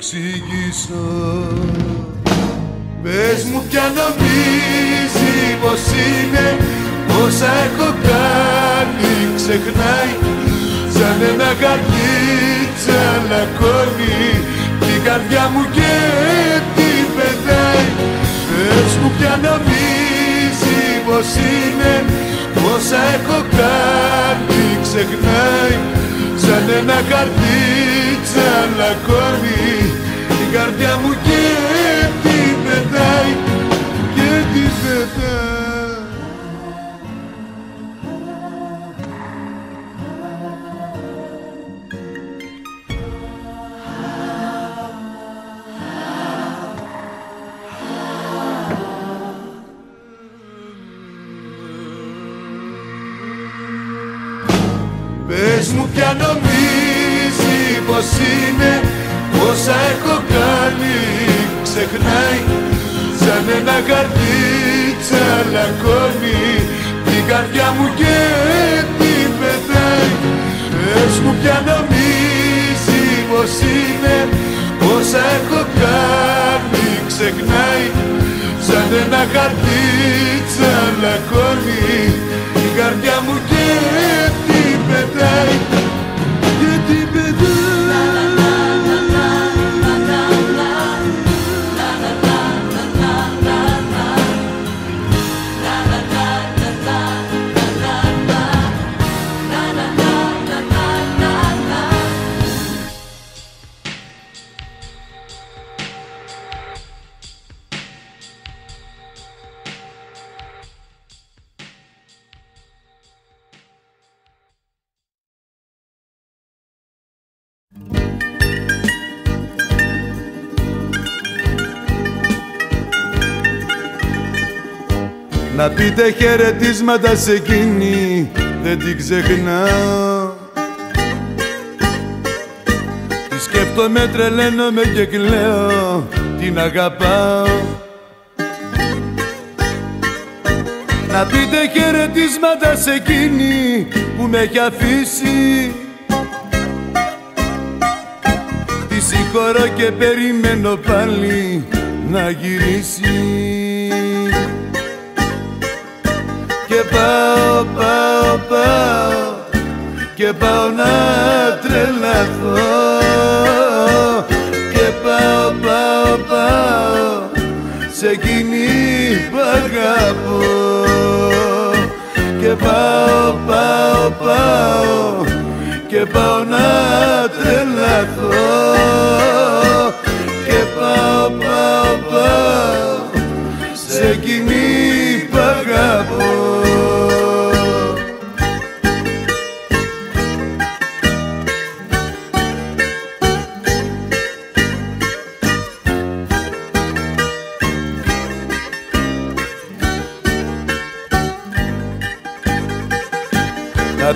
να ένα χαρτί τσαλακώνει Την καρδιά μου και την πετάει Πες μου πια νομίζει πως είναι Όσα έχω κάνει ξεχνάει. Σαν ένα χαρτί τσαλακώνει Την καρδιά μου και Να πείτε χαιρετίσματα σε εκείνη δεν την ξεχνάω. Τη σκέφτομαι, τρελαίνομαι και κλαίω την αγαπάω. Να πείτε χαιρετίσματα σε εκείνη που με έχει αφήσει. Τη συγχωρώ και περιμένω πάλι να γυρίσει Και πάω, πάω, πάω και πάω να τρελαθώ. Και πάω, πάω, πάω σε εκείνη που αγαπώ. Και πάω, πάω, πάω και πάω να τρελαθώ. Και πάω, πάω,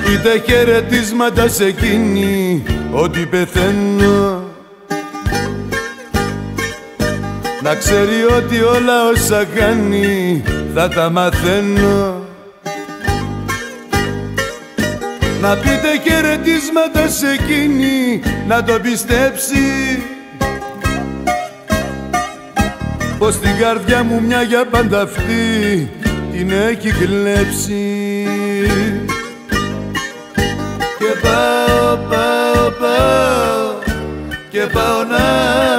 πείτε χαιρετίσματα σε εκείνη ότι πεθαίνω. Να ξέρει ότι όλα όσα κάνει θα τα μαθαίνω. Να πείτε χαιρετίσματα σε εκείνη να το πιστέψει. Πως την καρδιά μου μια για πάντα αυτή την έχει κλέψει και πάω, πάω, πάω και πάω να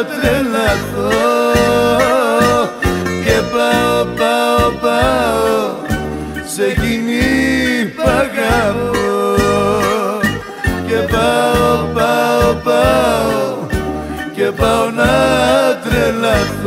τρελαθώ. Και πάω, πάω, πάω σε εκείνη που αγαπώ και πάω, πάω, πάω και πάω να τρελαθώ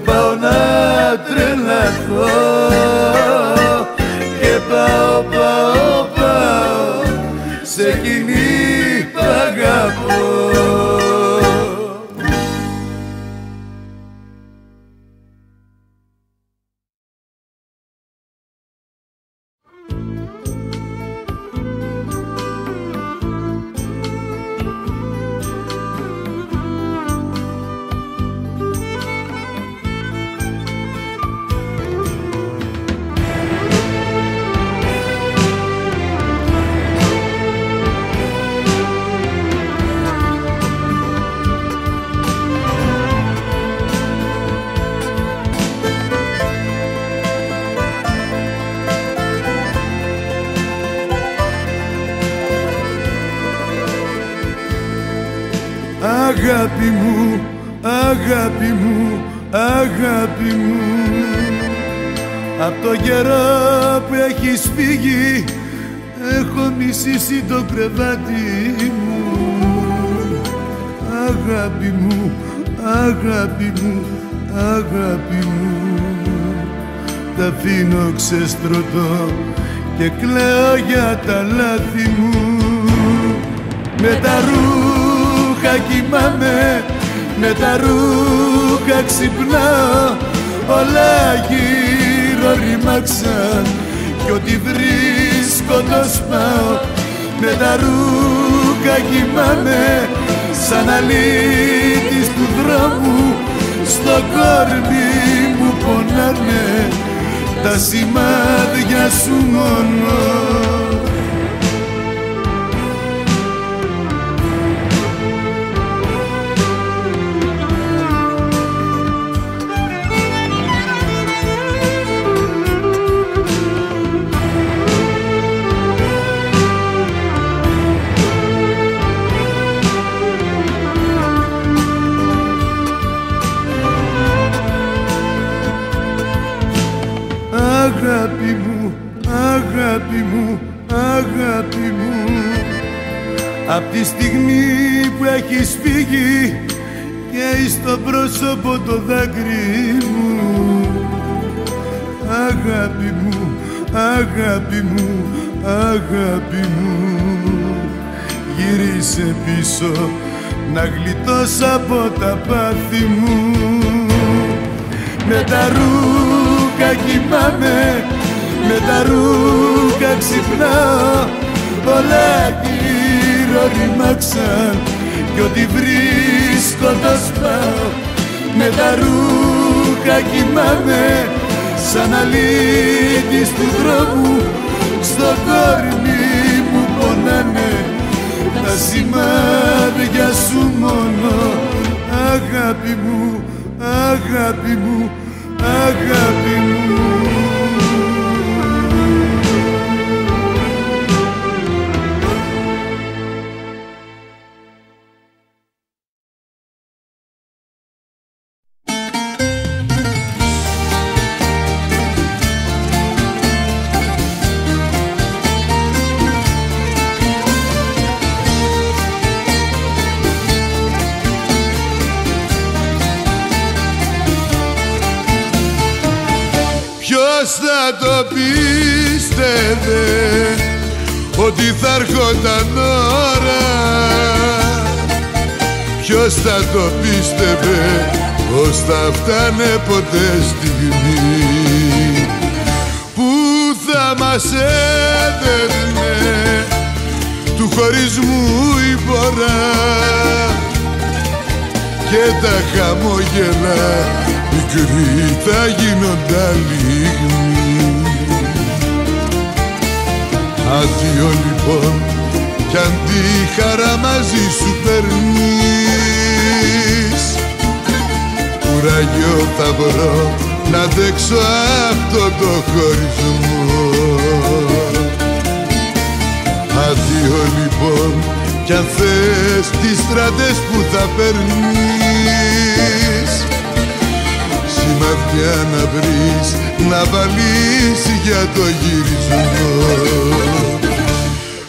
και πάω να τρελαθώ. Και πάω, πάω, πάω σε εκείνη καιρό που έχεις φύγει έχω μισήσει το κρεβάτι μου. Αγάπη μου, αγάπη μου, αγάπη μου. Τα αφήνω ξεστρωτώ και κλαίω για τα λάθη μου. Με τα ρούχα κοιμάμαι, με τα ρούχα ξυπνάω. Όλα γύρω ρημάξαν κι ό,τι βρίσκω το σπάω Με τα ρούχα κοιμάμαι σαν αλήτης του δρόμου Στο κόρμι μου πονάνε τα σημάδια σου μόνο αγάπη μου, αγάπη μου. Απ' τη στιγμή που έχεις φύγει και στο πρόσωπο το δάκρυ μου. Αγάπη μου, αγάπη μου, αγάπη μου. Γύρισε πίσω να γλιτώσω από τα πάθη μου. Με τα ρούχα κοιμάμαι, με τα ρούχα ξυπνάω Όλα γύρω ρημάξαν κι ό,τι βρίσκω το σπάω. Με τα ρούχα κοιμάμαι σαν αλήτης του δρόμου. Στο κόρμι μου πονάνε τα σημάδια σου μόνο. Αγάπη μου, αγάπη μου, αγάπη μου πίστευε πως θα φτάνε ποτέ στιγμή. Που θα μας έδερνε του χωρισμού η πορά. Και τα χαμόγελα μικρή θα γίνονταν λίγοι. Άδειο λοιπόν κι αν τη χαρά μαζί σου περνείς Κουράγιο θα βρω να δέξω αυτό το χωρισμό. Άδειο λοιπόν κι αν θες τις στρατές που θα περνείς Σημαδιά να βρεις να βάλεις για το γυρισμό.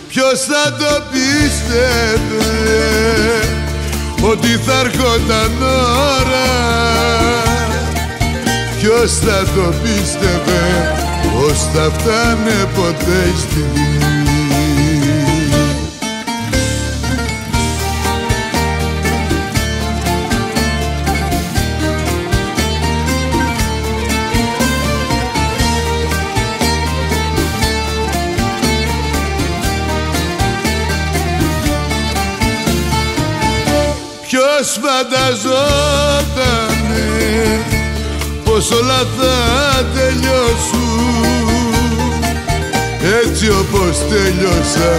Ποιος θα το πίστευε ότι θα έρχονταν ώρα. Ποιος θα το πίστευε πως θα φτάνε ποτέ η στιγμή Ποιος φανταζότανε πως όλα θα τελειώσουν. Έτσι όπως τέλειωσα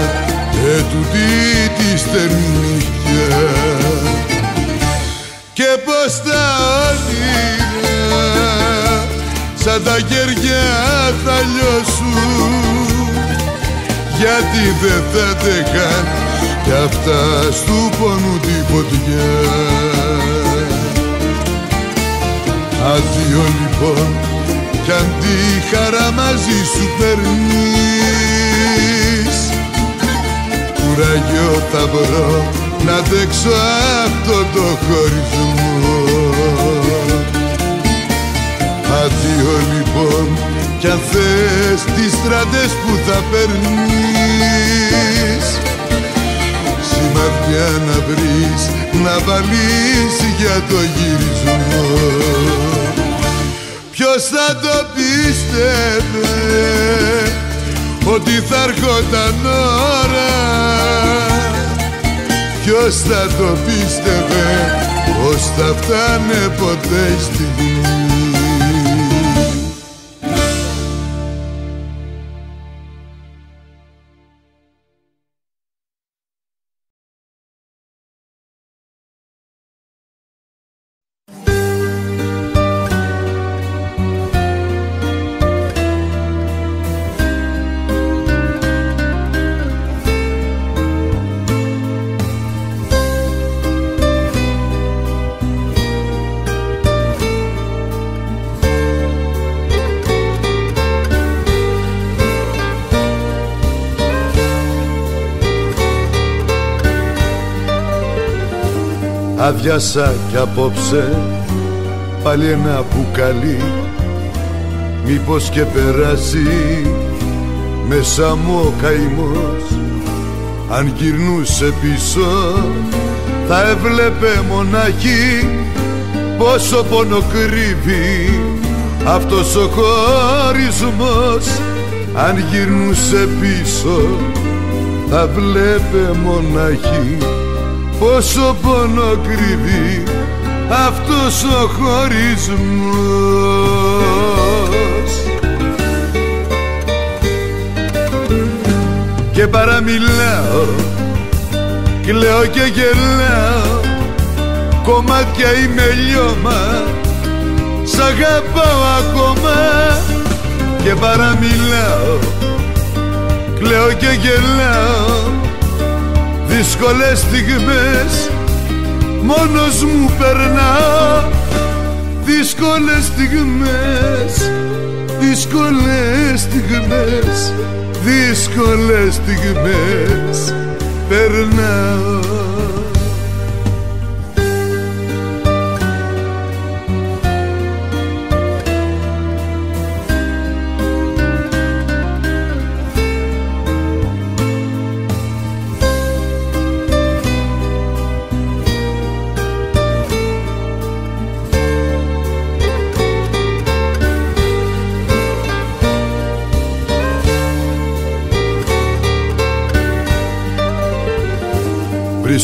ετούτη τη στεννίκια και πως τα όνειρα σαν τα κεριά θα λιώσουν. Γιατί δεν θα τεχάνε κι αυτά στου πόνου τη φωτιά. Άδειο λοιπόν κι αν τη χαρά μαζί σου περνείς Κουράγιο θα βρω να δέξω αυτό το χωρισμό Άδειο λοιπόν κι αν θες τις στρατές που θα περνείς σημαδιά να βρεις να βάλεις για το γυρισμό. Ποιος θα το πίστευε ότι θα έρχονταν ώρα; Ποιος θα το πίστευε πως θα φτάνε ποτέ στιγμή Άδειασα κι απόψε πάλι ένα μπουκαλί Μήπως και περάσει μέσα μου ο καημός. Αν γυρνούσε πίσω θα έβλεπε μοναχή Πόσο πόνο κρύβει αυτός ο χωρισμός. Αν γυρνούσε πίσω θα βλέπε μοναχή Πόσο πόνο κρύβει αυτός ο χωρισμός. Και παραμιλάω, κλαίω και γελάω. Κομμάτια είμαι λιώμα, σ' αγαπάω ακόμα. Και παραμιλάω, κλαίω και γελάω Δύσκολες στιγμές μόνος μου περνάω δύσκολες στιγμές δύσκολες στιγμές δύσκολες στιγμές περνάω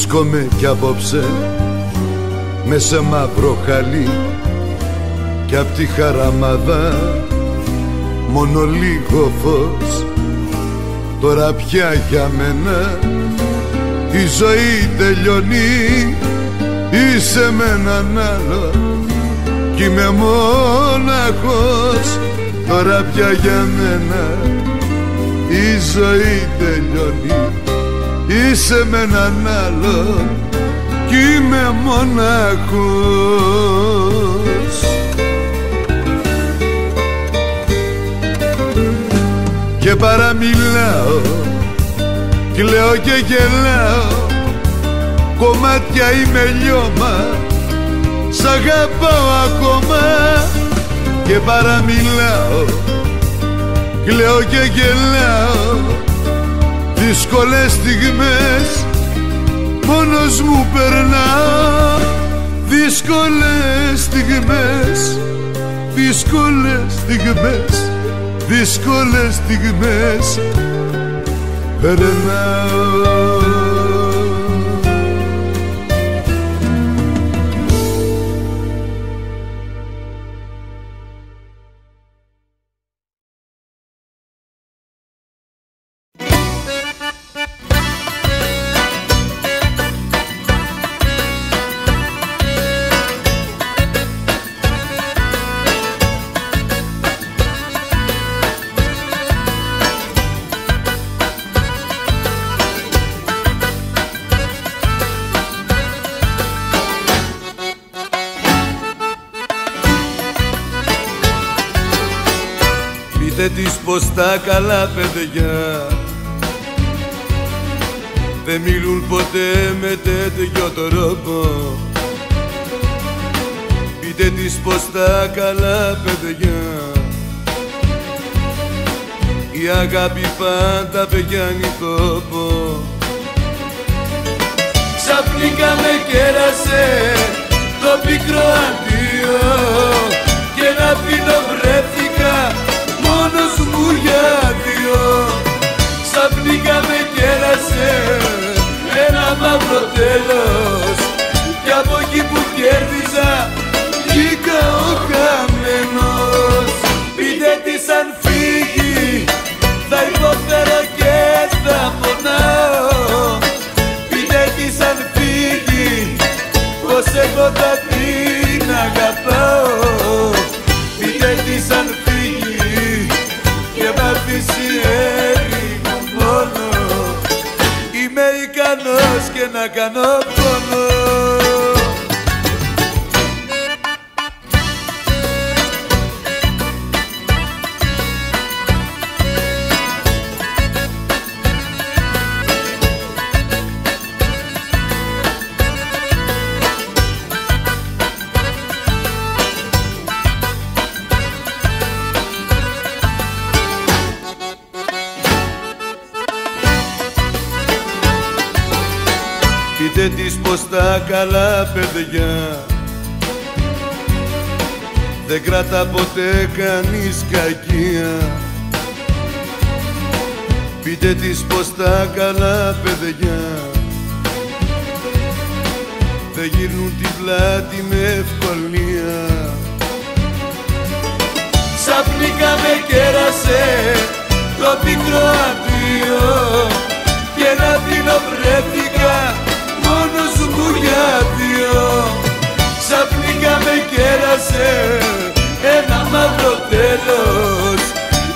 Βρίσκομαι κι απόψε με σε μαύρο χαλί κι απ' τη χαραμάδα. Μόνο λίγο φως τώρα πια για μένα. Η ζωή τελειώνει είσαι με έναν άλλο κι είμαι μόναχος. Τώρα πια για μένα η ζωή τελειώνει Είσαι με έναν άλλο κι είμαι μοναχός Και παραμιλάω, κλαίω και γελάω. Κομμάτια είμαι λιώμα, σ' αγαπάω ακόμα. Και παραμιλάω, κλαίω και γελάω Δύσκολες στιγμές. Μόνος μου περνά Δύσκολες στιγμές, δύσκολες στιγμές, δύσκολες στιγμές. Περνάω τα καλά παιδιά. Δεν μιλούν ποτέ με τέτοιο τρόπο. Πείτε της πως τα καλά παιδιά. Η αγάπη πάντα πηγαίνει τόπο Ξαφνικά με κέρασε το πικρό αντίο. Και να πίνω βρέθηκα μόνος μου για δυο Ξαφνικά με κέρασε ένα μαύρο τέλος. Κι από εκεί που κέρδιζα βγήκα ο χαμένος. Πείτε τι σαν φύγει θα υποφέρω και να κάνω πως τα καλά παιδιά. Δεν κρατά ποτέ κανείς κακία. Πείτε της πως τα καλά παιδιά. Δεν γυρνούν την πλάτη με ευκολία. Ξαφνικά με κέρασε το πικρό αντίο και ένα τίνο βρέθηκα μόνος μου για δύο Ξαφνικά με κέρασε ένα μαύρο τέλος.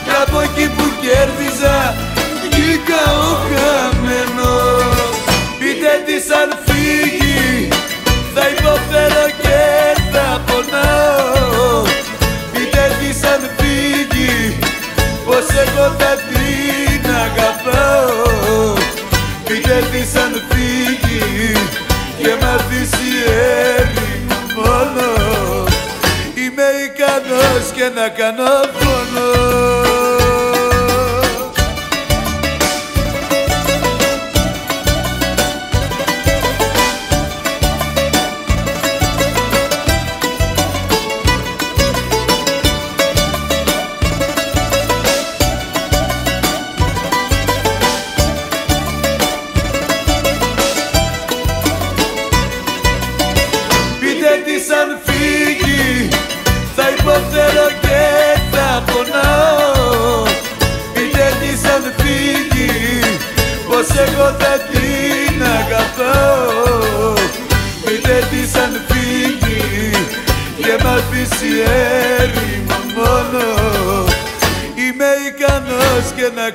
Και από εκεί που κέρδιζα βγήκα ο χαμένος. Πείτε της αν φύγει θα υποφέρω και θα πονάω. Πείτε της αν φύγει πως εγώ θα την αγαπάω. Πείτε της αν φύγει και να κάνω πόνο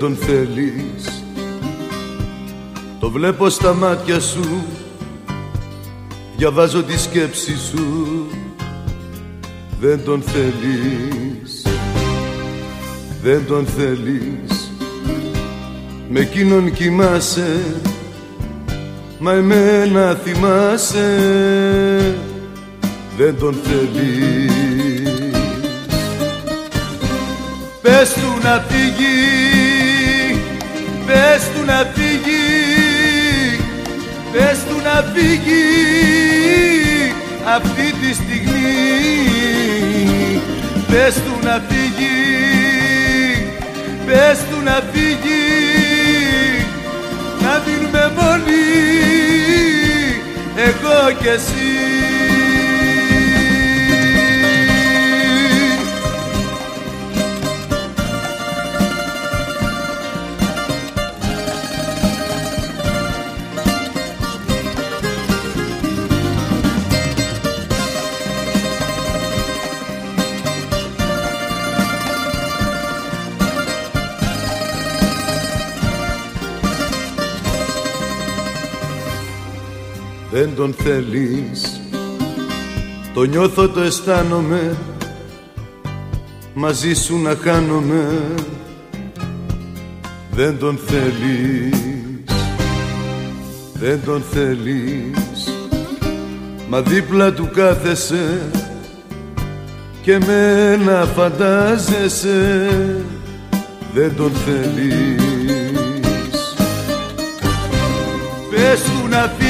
τον θέλεις. Το βλέπω στα μάτια σου. Διαβάζω τη σκέψη σου. Δεν τον θέλεις. Δεν τον θέλεις. Με εκείνον κοιμάσαι. Μα εμένα θυμάσαι. Δεν τον θέλεις. Πες του να φύγεις. Πες του να φύγει, πες του να φύγει αυτή τη στιγμή. Πες του να φύγει, πες του να φύγει. Να μείνουμε μόνοι εγώ και εσύ τον θέλεις. Το νιώθω, το αισθάνομαι. Μαζί σου να χάνομαι. Δεν τον θέλεις. Δεν τον θέλεις. Μα δίπλα του κάθεσαι. Και μένα φαντάζεσαι. Δεν τον θέλεις. Πες του να φύγει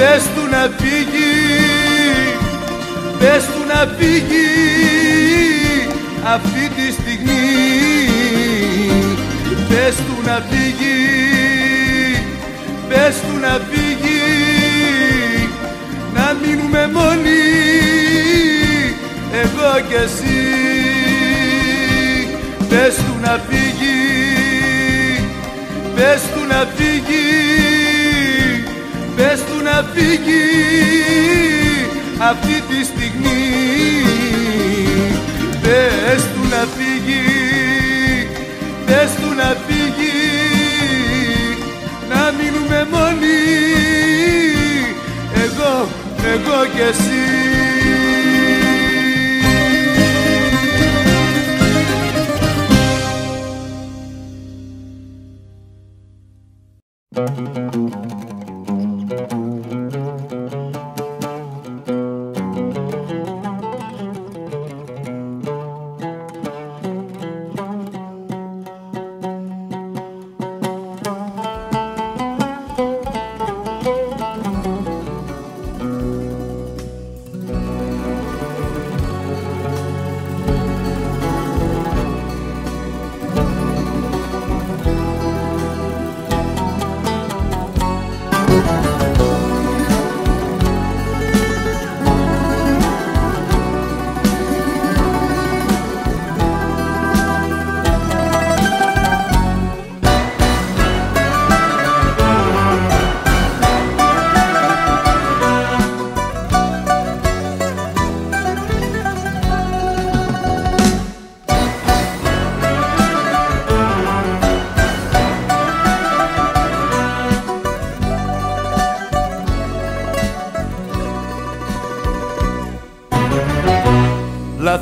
Πες του να φύγει Πες του να φύγει αυτή τη στιγμή. Πες του να φύγει, πες του να φύγει Να μείνουμε μόνοι, εγώ κι εσύ. Πες του να φύγει, πες του να φύγει Πες του να φύγει αυτή τη στιγμή. Πες του να φύγει, πες του να φύγει Να μείνουμε μόνοι, εγώ, εγώ κι εσύ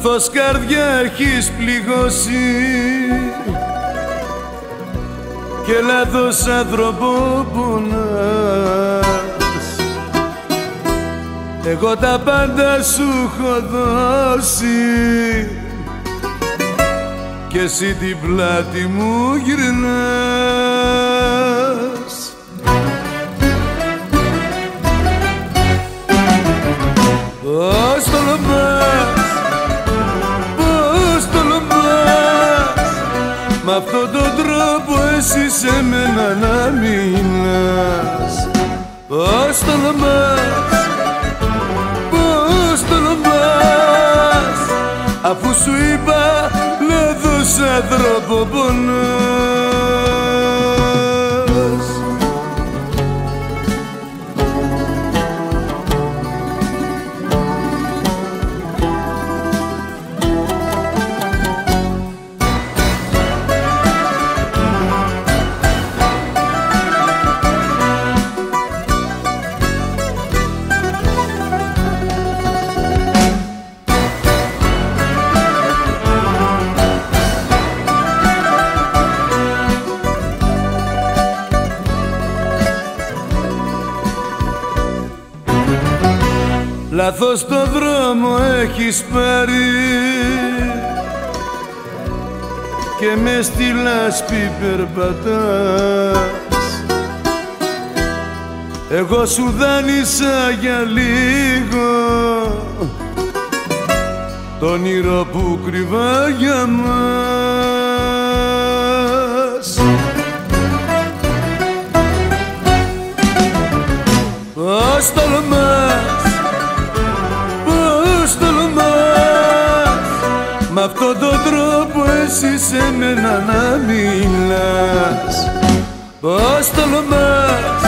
Λάθος καρδιά έχεις πληγώσει. Και λάθος άνθρωπο πονάς Εγώ τα πάντα σου έχω δώσει. Και εσύ την πλάτη μου γυρνάς σου είπα λάθος άνθρωπο πονάς και με στη λάσπη περπατάς. Εγώ σου δάνεισα για λίγο. Το όνειρο που κρυβά για μας. Πώς τολμάς τρόπο εσύ σε μένα να μιλάς. Πώς τολμάς,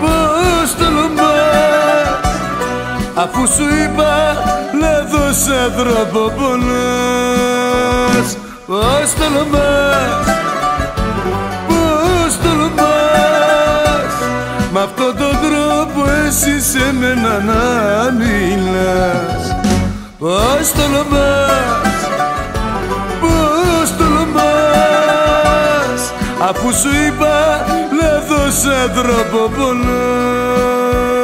πώς τολμάς. Αφού σου είπα λάθος άνθρωπο πονάς Πώς τολμάς, πώς τολμάς. Μ' αυτόν τον τρόπο εσύ σε μένα να μιλάς. Πώς τολμάς, Αφού σου είπα λάθος άνθρωπο πονάς Αλλά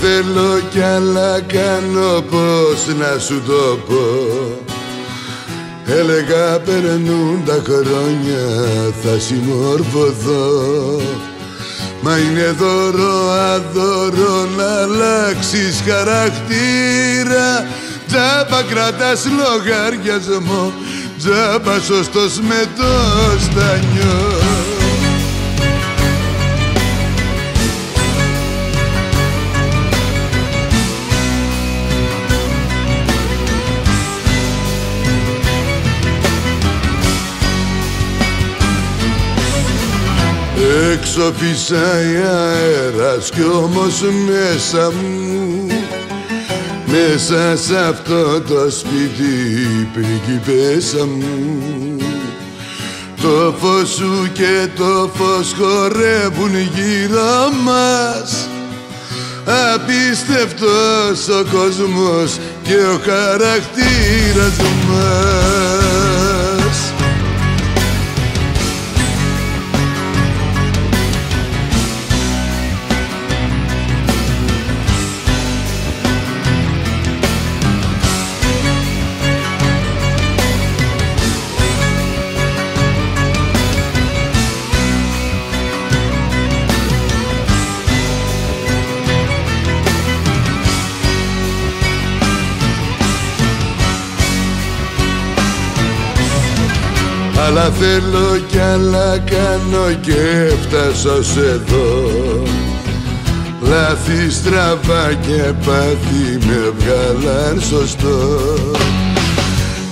θέλω κι άλλα κάνω πως να σου το πω. Έλεγα περνούν τα χρόνια θα συμμορφωθώ. Μα είναι δώρο αδώρο να αλλάξεις χαρακτήρα. Τζάμπα κρατάς λογαριασμό Τζάμπα σωστός με το στανιό Έξω φυσάει αέρας κι όμως μέσα μου. Μέσα σ' αυτό το σπίτι πριγκιπέσα μου. Το φως σου και το φως χορεύουν γύρω μας. Απίστευτος ο κόσμος και ο χαρακτήρας μας θέλω κι άλλα κάνω και φτάσω σε εδώ Λάθη στραβά και πάθη με βγάλαν σωστό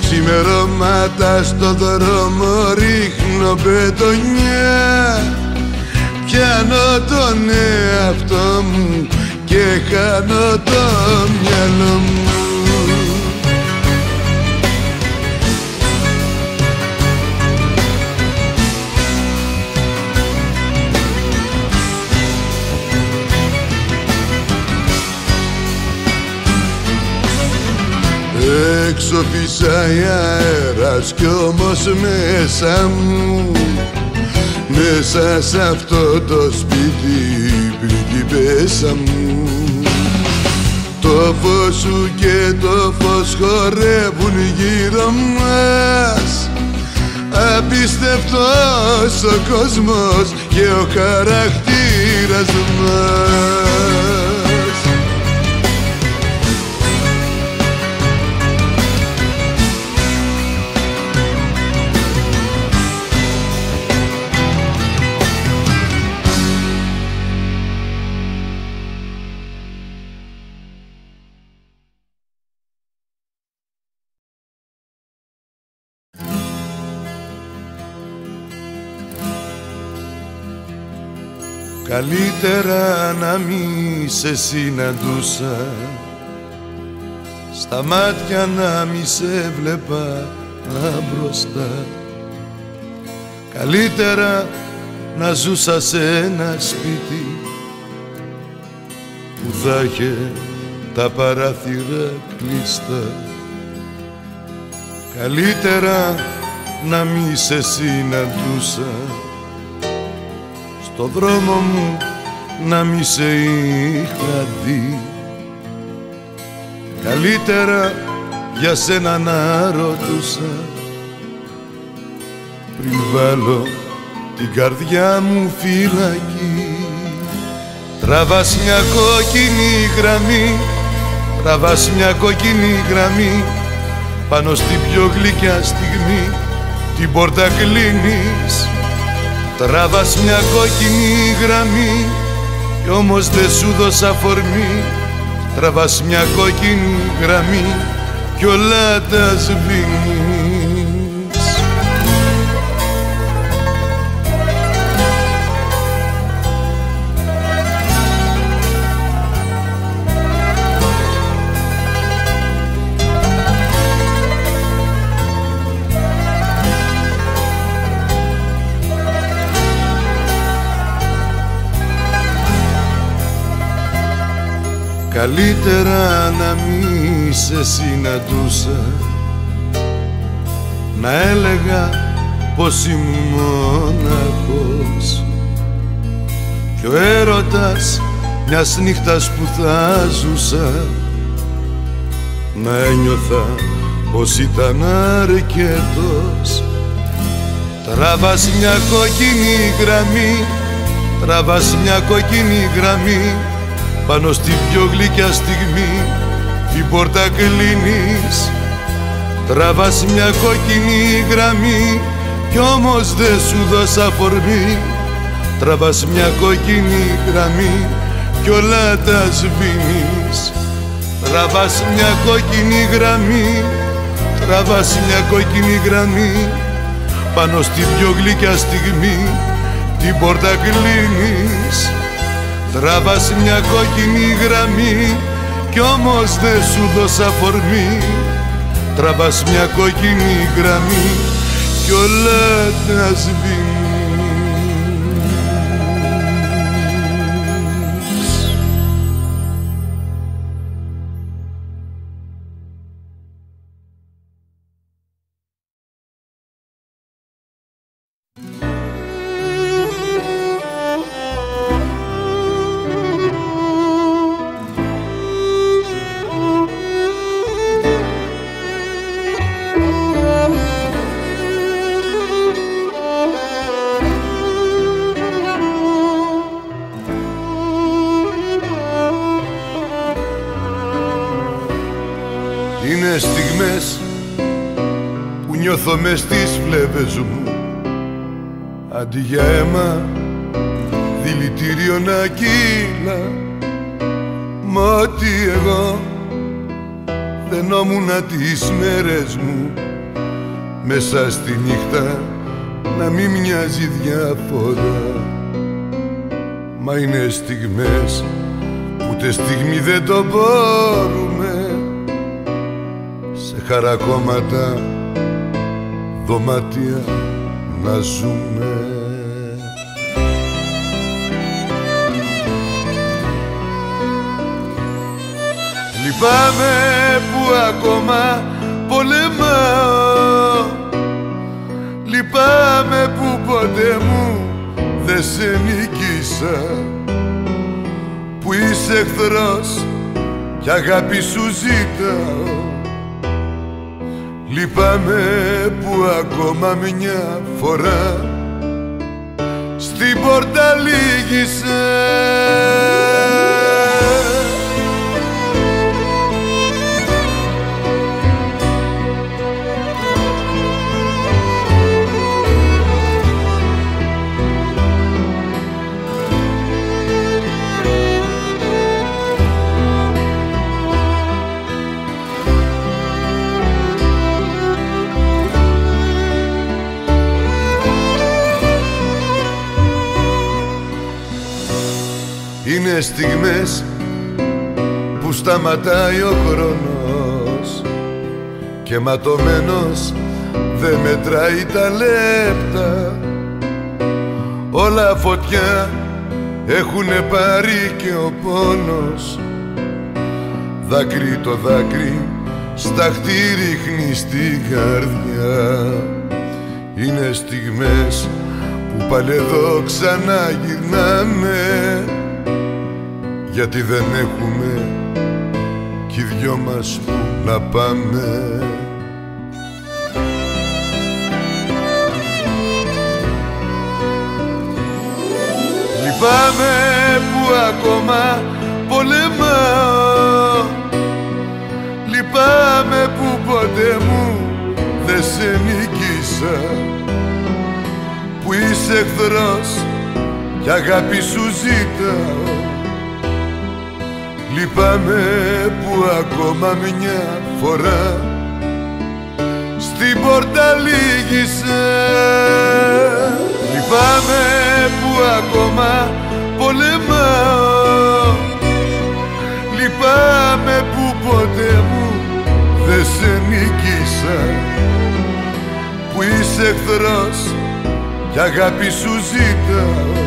Ξημερώματα στο δρόμο ρίχνω πετονιά Πιάνω τον εαυτό μου και χάνω το μυαλό μου Έξω φυσάει αέρας κι όμως μέσα μου Μέσα σ' αυτό το σπίτι πριγκιπέσα μου. Το φως σου και το φως χορεύουν γύρω μας. Απίστευτος ο κόσμος και ο χαρακτήρας μας Καλύτερα να μη σε συναντούσα. Στα μάτια να μη σε βλέπα μπροστά. Καλύτερα να ζούσα σε ένα σπίτι Που θα είχε τα παράθυρα κλειστά. Καλύτερα να μη σε συναντούσα στο δρόμο μου να μη σε είχα δει. Καλύτερα για σένα να ρωτούσα. Πριν βάλω την καρδιά μου φυλακή Τραβάς μια κόκκινη γραμμή Τραβάς μια κόκκινη γραμμή Πάνω στην πιο γλυκιά στιγμή. Την πόρτα κλείνεις Τραβάς μια κόκκινη γραμμή κι όμως δεν σου δώσα φορμή. Τραβάς μια κόκκινη γραμμή κι όλα τα σβήνει Καλύτερα να μη σε συναντούσα. Να έλεγα πως ήμουν μόναχος. Κι ο έρωτας μιας νύχτας που θα ζούσα να ένιωθα πως ήταν αρκετός. Τραβάς μια κόκκινη γραμμή Τραβάς μια κόκκινη γραμμή Πάνω στη πιο γλυκιά στιγμή Την πόρτα κλείνεις. Τραβάς μια κόκκινη γραμμή Κι όμως δεν σου δώσα φορμή Τραβάς μια κόκκινη γραμμή Κι όλα τα σβήνεις. Τραβάς μια κόκκινη γραμμή Τραβάς μια κόκκινη γραμμή. Πάνω στη πιο γλυκιά στιγμή Την πόρτα κλείνεις Τραβάς μια κόκκινη γραμμή Κι όμως δεν σου δώσα φορμή. Τραβάς μια κόκκινη γραμμή Κι όλα τα σβήνεις Αντί για αίμα δηλητήριο να κύλα Μα ότι εγώ φαινόμουνα τις μέρες μου Μέσα στη νύχτα να μην μοιάζει διαφορά. Μα είναι στιγμές που ούτε στιγμή δεν το μπορούμε. Σε χαρακόμματα δωμάτια να ζούμε Λυπάμαι που ακόμα πολεμάω. Λυπάμαι που ποτέ μου δεν σε νίκησα Που είσαι εχθρός κι αγάπη σου ζητάω. Λυπάμαι που ακόμα μια φορά στην πόρτα λύγησες Είναι στιγμές που σταματάει ο χρόνος και ματωμένος δεν μετράει τα λεπτά. Όλα φωτιά έχουνε πάρει και ο πόνος. Δάκρυ το δάκρυ σταχτή ρίχνει στην καρδιά. Είναι στιγμές που πάλι εδώ ξαναγυρνάμε γιατί δεν έχουμε κι οι δυο μας που να πάμε. Λυπάμαι που ακόμα πολεμάω. Λυπάμαι που ποτέ μου δεν σε νίκησα. Που είσαι εχθρός κι αγάπη σου ζητάω Λυπάμαι που ακόμα μια φορά στην πόρτα λύγησε. Λυπάμαι που ακόμα πολεμάω. Λυπάμαι που ποτέ μου δεν σε νίκησα. Που είσαι εχθρός κι αγάπη σου ζητάω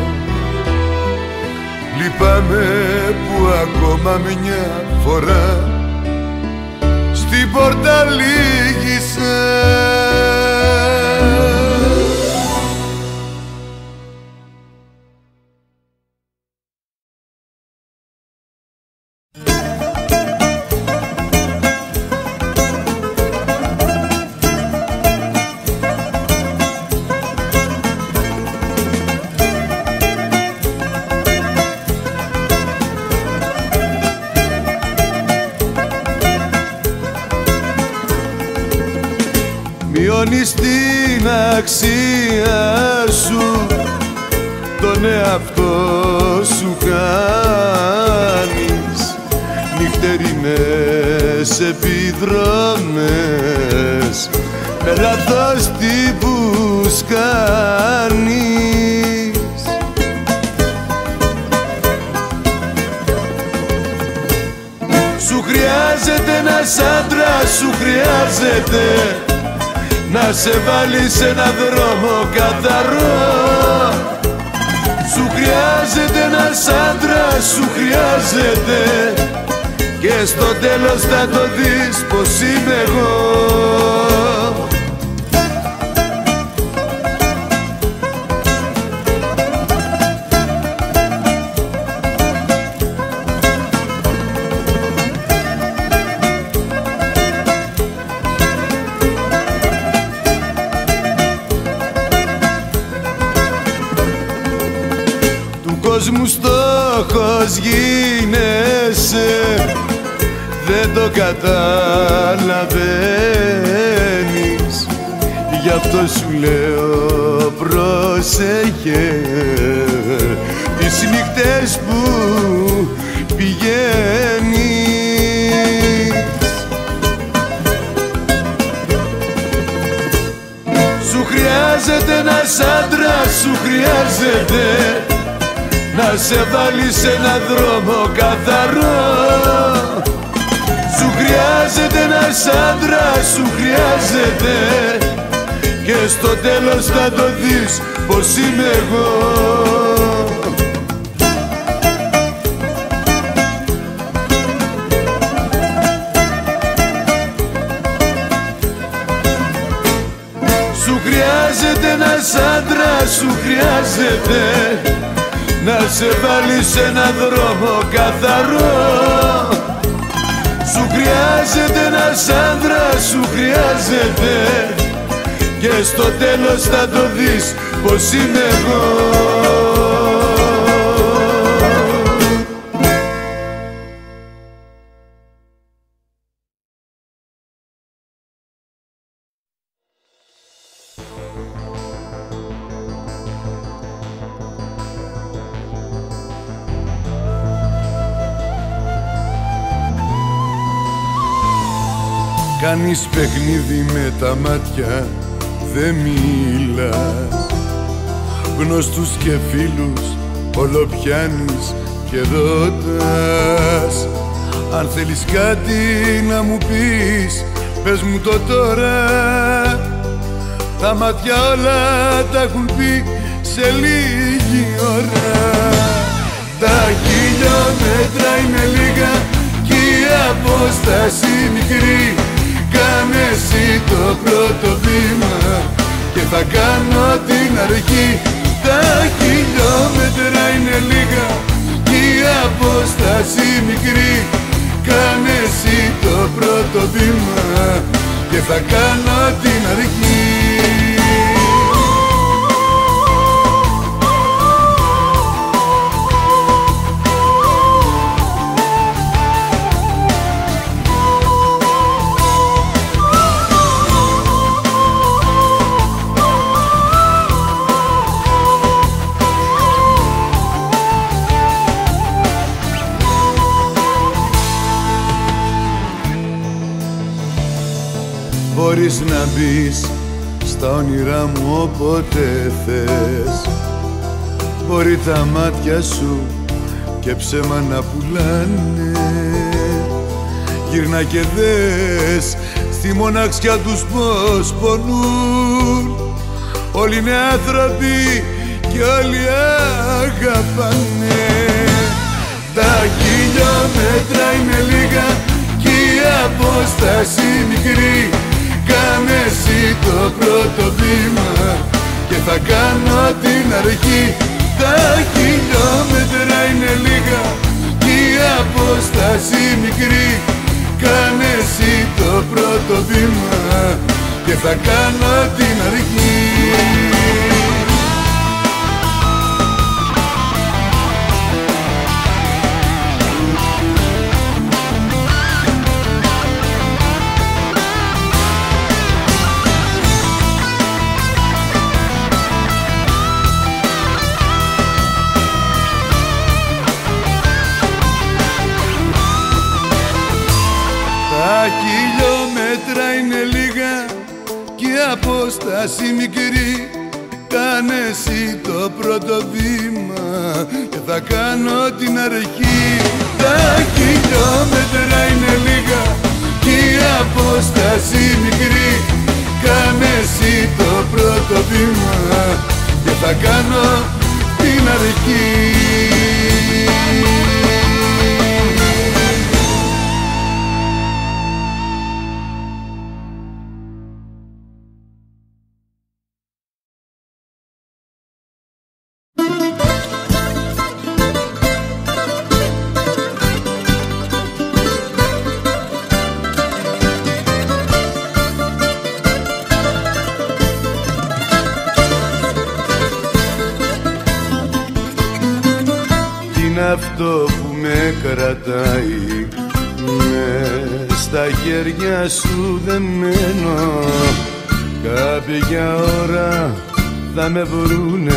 Λυπάμαι που ακόμα μια φορά στην πόρτα λύγησες νυχτερινές επιδρόμες με λάθος τύπους κάνεις. Σου χρειάζεται ένας άντρας, σου χρειάζεται να σε βάλει σε ένα δρόμο καθαρό. Σου χρειάζεται ένας άντρας, σου χρειάζεται και στο τέλος θα το δεις πως είμαι εγώ το καταλαβαίνεις. Γι' αυτό σου λέω πρόσεχε. Τις νύχτες που πηγαίνεις. Σου χρειάζεται ένας άντρας, σου χρειάζεται να σε βάλει σε έναν δρόμο καθαρό. Σου χρειάζεται ένας άντρας, σου χρειάζεται. Και στο τέλος θα το δεις πως είμαι εγώ. Σου χρειάζεται ένας άντρας, σου χρειάζεται. Να σε βάλει σε έναν δρόμο καθαρό Σου χρειάζεται ένας άντρας, σου χρειάζεται. Και στο τέλος θα το δεις πως είμαι εγώ Κάνεις παιχνίδι με τα μάτια, δεν μιλάς. Γνωστούς και φίλους όλο πιάνεις και ρωτάς. Αν θέλεις κάτι να μου πεις, πες μου το τώρα. Τα μάτια όλα τα έχουν πει σε λίγη ώρα. Τα χιλιόμετρα είναι λίγα κι η απόσταση μικρή Κάνε εσύ το πρώτο βήμα και θα κάνω την αρχή. Τα χιλιόμετρα είναι λίγα κι η απόσταση μικρή. Κάνε εσύ το πρώτο βήμα και θα κάνω την αρχή Μπορείς να μπεις στα όνειρά μου όποτε θες. Μπορεί τα μάτια σου και ψέμα να πουλάνε. Γύρνα και δες στη μοναξιά τους πως πονούν. Όλοι είναι άνθρωποι και όλοι αγαπάνε. Τα χιλιόμετρα είναι λίγα κι η απόσταση μικρή Κάνε εσύ το πρώτο βήμα και θα κάνω την αρχή. Τα χιλιόμετρα είναι λίγα κι η απόσταση μικρή. Κάνε εσύ το πρώτο βήμα και θα κάνω την αρχή απόσταση μικρή Κάνε εσύ το πρώτο βήμα Και θα κάνω την αρχή Τα χιλιόμετρα είναι λίγα Κι η απόσταση μικρή. Κάνε εσύ το πρώτο βήμα Και θα κάνω την αρχή σου δεμένο κάποια ώρα θα με βρούνε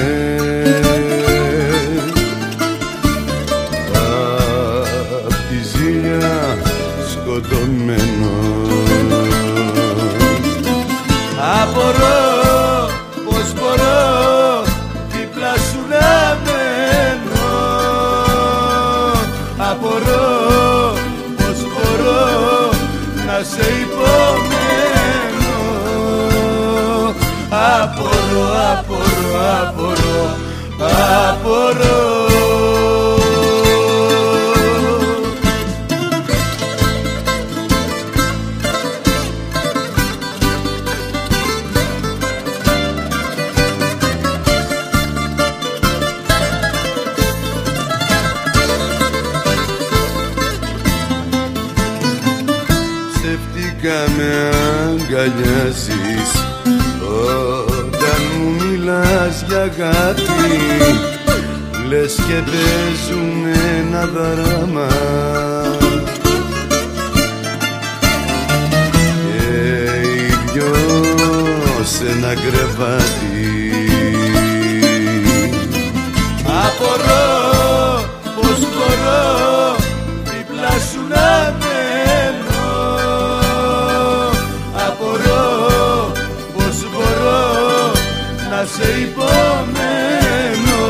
σε υπομένω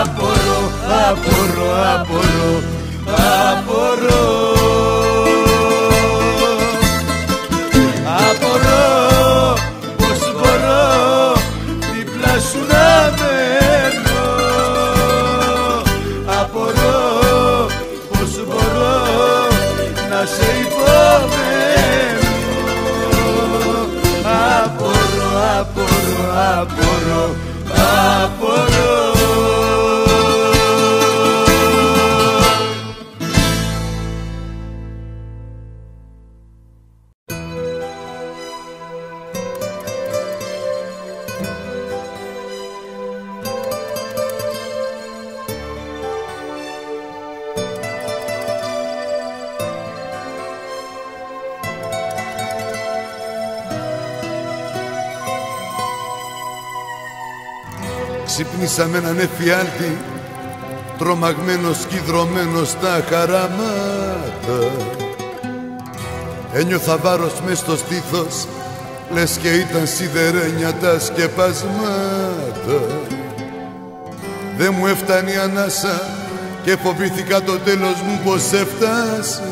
Απορώ, απορώ, απορώ, απορώ Απορώ Ξύπνησα με έναν εφιάλτη Τρομαγμένος κι δρομένος στα χαραμάτα Ένιωθα βάρος μες στο στήθος Λες και ήταν σιδερένια τα σκεπασμάτα. Δεν μου έφτανε η ανάσα Και φοβήθηκα το τέλος μου πως έφτασε.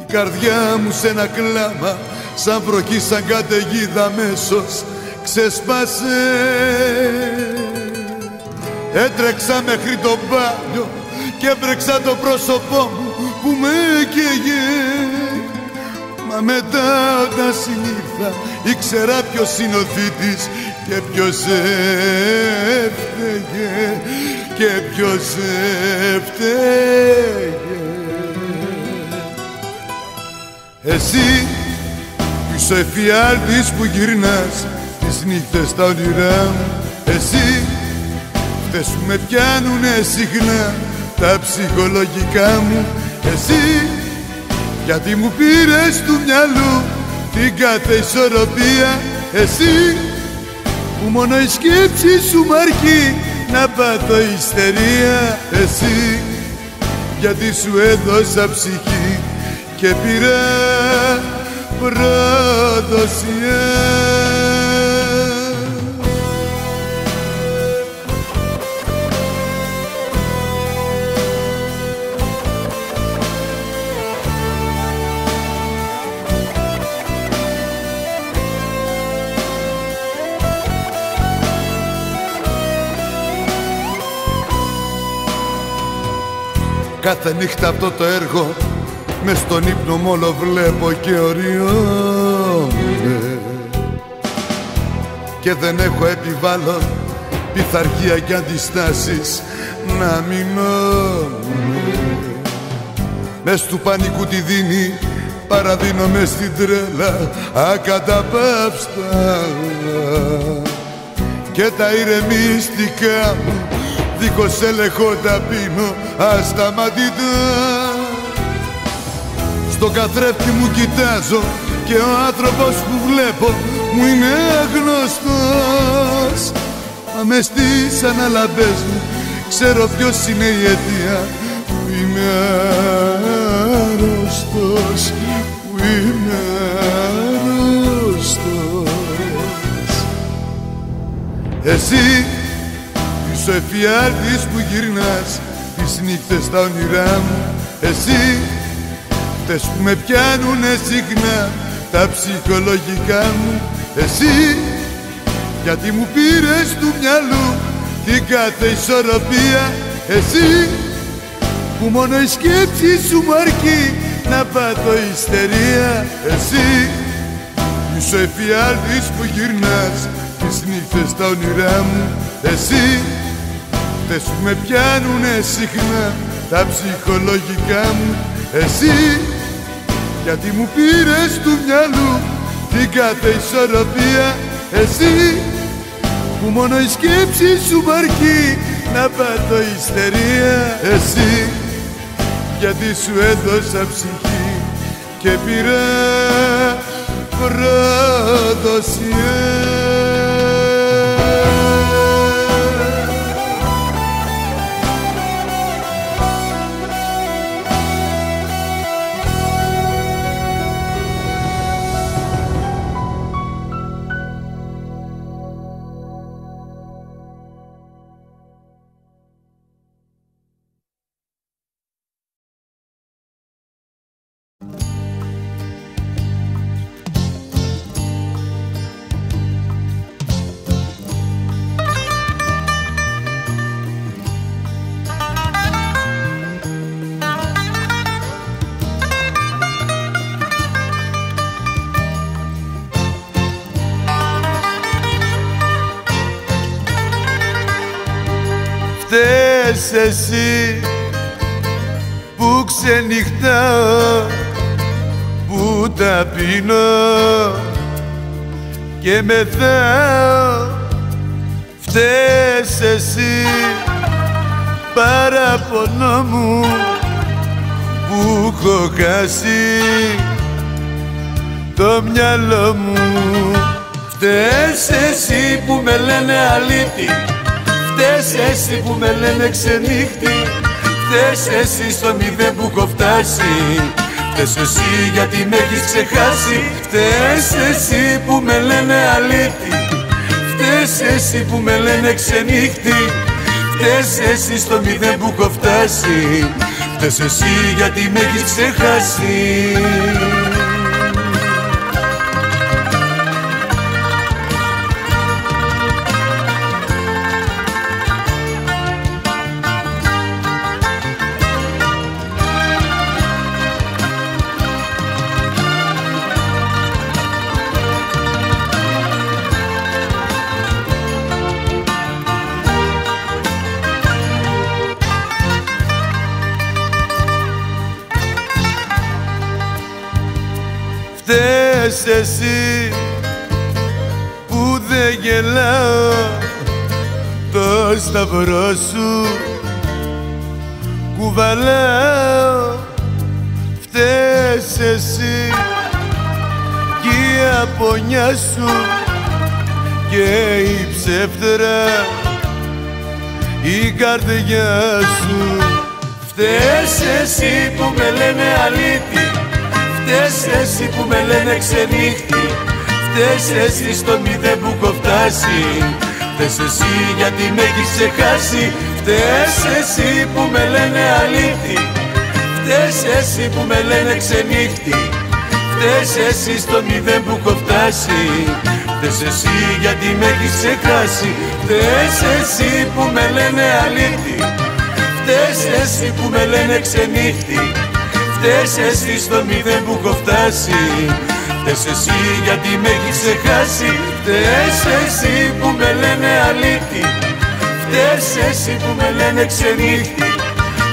Η καρδιά μου σε ένα κλάμα Σαν βροχή σαν καταιγίδα αμέσως ξεσπάσε. Έτρεξα μέχρι το μπάνιο και έβρεξα το πρόσωπό μου που με έκαιγε. Μα μετά όταν συνήθα ήξερα ποιος είναι ο θήτης και ποιος έφταιγε. Και ποιος έφταιγε. Εσύ πίσω εφιάλτης που γυρνάς τις νύχτες τα όνειρά μου. Εσύ Χτες που με πιάνουνε συχνά τα ψυχολογικά μου. Εσύ γιατί μου πήρες του μυαλού την κάθε ισορροπία. Εσύ που μόνο η σκέψη σου μ' αρκεί να πάθω ιστερία. Εσύ γιατί σου έδωσα ψυχή και πήρα προδοσία Κάθε νύχτα αυτό το έργο. Με στον ύπνο μόνο βλέπω και οριώνε. Και δεν έχω επιβάλλον πειθαρχία και αντιστάσεις να μείνω Μες του πανικού τη δίνει παραδίνομαι στην τρέλα ακαταπαύστα και τα ηρεμιστικά μου δίχως έλεγχο ταπείνω ασταματητά στο καθρέφτη μου κοιτάζω και ο άνθρωπος που βλέπω μου είναι αγνωστός Αμέ στις αναλαμπές μου ξέρω ποιος είναι η αιτία που είμαι αρρωστός που είμαι αρρωστός Εσύ είσαι εφιάλτης που γυρνάς τις νύχτες στα όνειρά μου. Εσύ Αυτές που με πιάνουνε συχνά τα ψυχολογικά μου. Εσύ γιατί μου πήρες του μυαλού την κάθε ισορροπία. Εσύ που μόνο η σκέψη σου μου αρκεί να πάθω ιστερία. Εσύ είσαι ο εφιάλτης που γυρνάς τις νύχτες στα όνειρά μου. Εσύ Αυτές που με πιάνουνε συχνά τα ψυχολογικά μου. Εσύ γιατί μου πήρες του μυαλού την κάθε ισορροπία. Εσύ που μόνο η σκέψη σου μαρκεί να πάθω ιστερία. Εσύ γιατί σου έδωσα ψυχή και πήρα προδοσία εσύ που ξενυχτάω που ταπεινώ και μεθάω φταίς εσύ. Παραπονό μου που έχω χάσει το μυαλό μου. Φταίς εσύ που με λένε αλήτη Φταίς εσύ που με λένε ξενύχτη Φταίς εσύ στο μηδέν που έχω φτάσει Φταίς εσύ γιατί με έχεις ξεχάσει Φταίς εσύ που με λένε αλήτη Φταίς εσύ που με λένε ξενύχτη Φταίς εσύ στο μηδέν που έχω φτάσει Φταίς εσύ γιατί με έχεις ξεχάσει φταίς εσύ που δεν γελάω. Το σταυρό σου κουβαλάω. Φταίς εσύ κι η απονιά σου και η ψεύτρα η καρδιά σου. Φταίς εσύ που με λένε αλήτη Φταίς εσύ που με λένε ξενύχτη. Φταίς εσύ στο μηδέν που έχω φτάσει Φταίς εσύ γιατί με έχεις ξεχάσει. Φταίς εσύ που με λένε αλήθη Φταίς εσύ που με λένε ξενύχτη. Φταίς εσύ στο μηδέν που έχω φτάσει Φταίς εσύ γιατί με έχεις ξεχάσει. Φταίς εσύ που με λένε αλήθη Φταίς εσύ που με λένε ξενύχτη Φταίς εσύ στο μηδέν που έχω φτάσει. Φταίς εσύ γιατί με έχεις ξεχάσει. Φταίς εσύ που με λένε αλήθη Φταίς εσύ που με λένε ξενύχτη.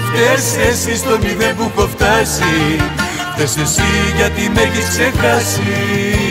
Φταίς εσύ στο μηδέν που έχω φτάσει. Φταίς εσύ γιατί με έχεις ξεχάσει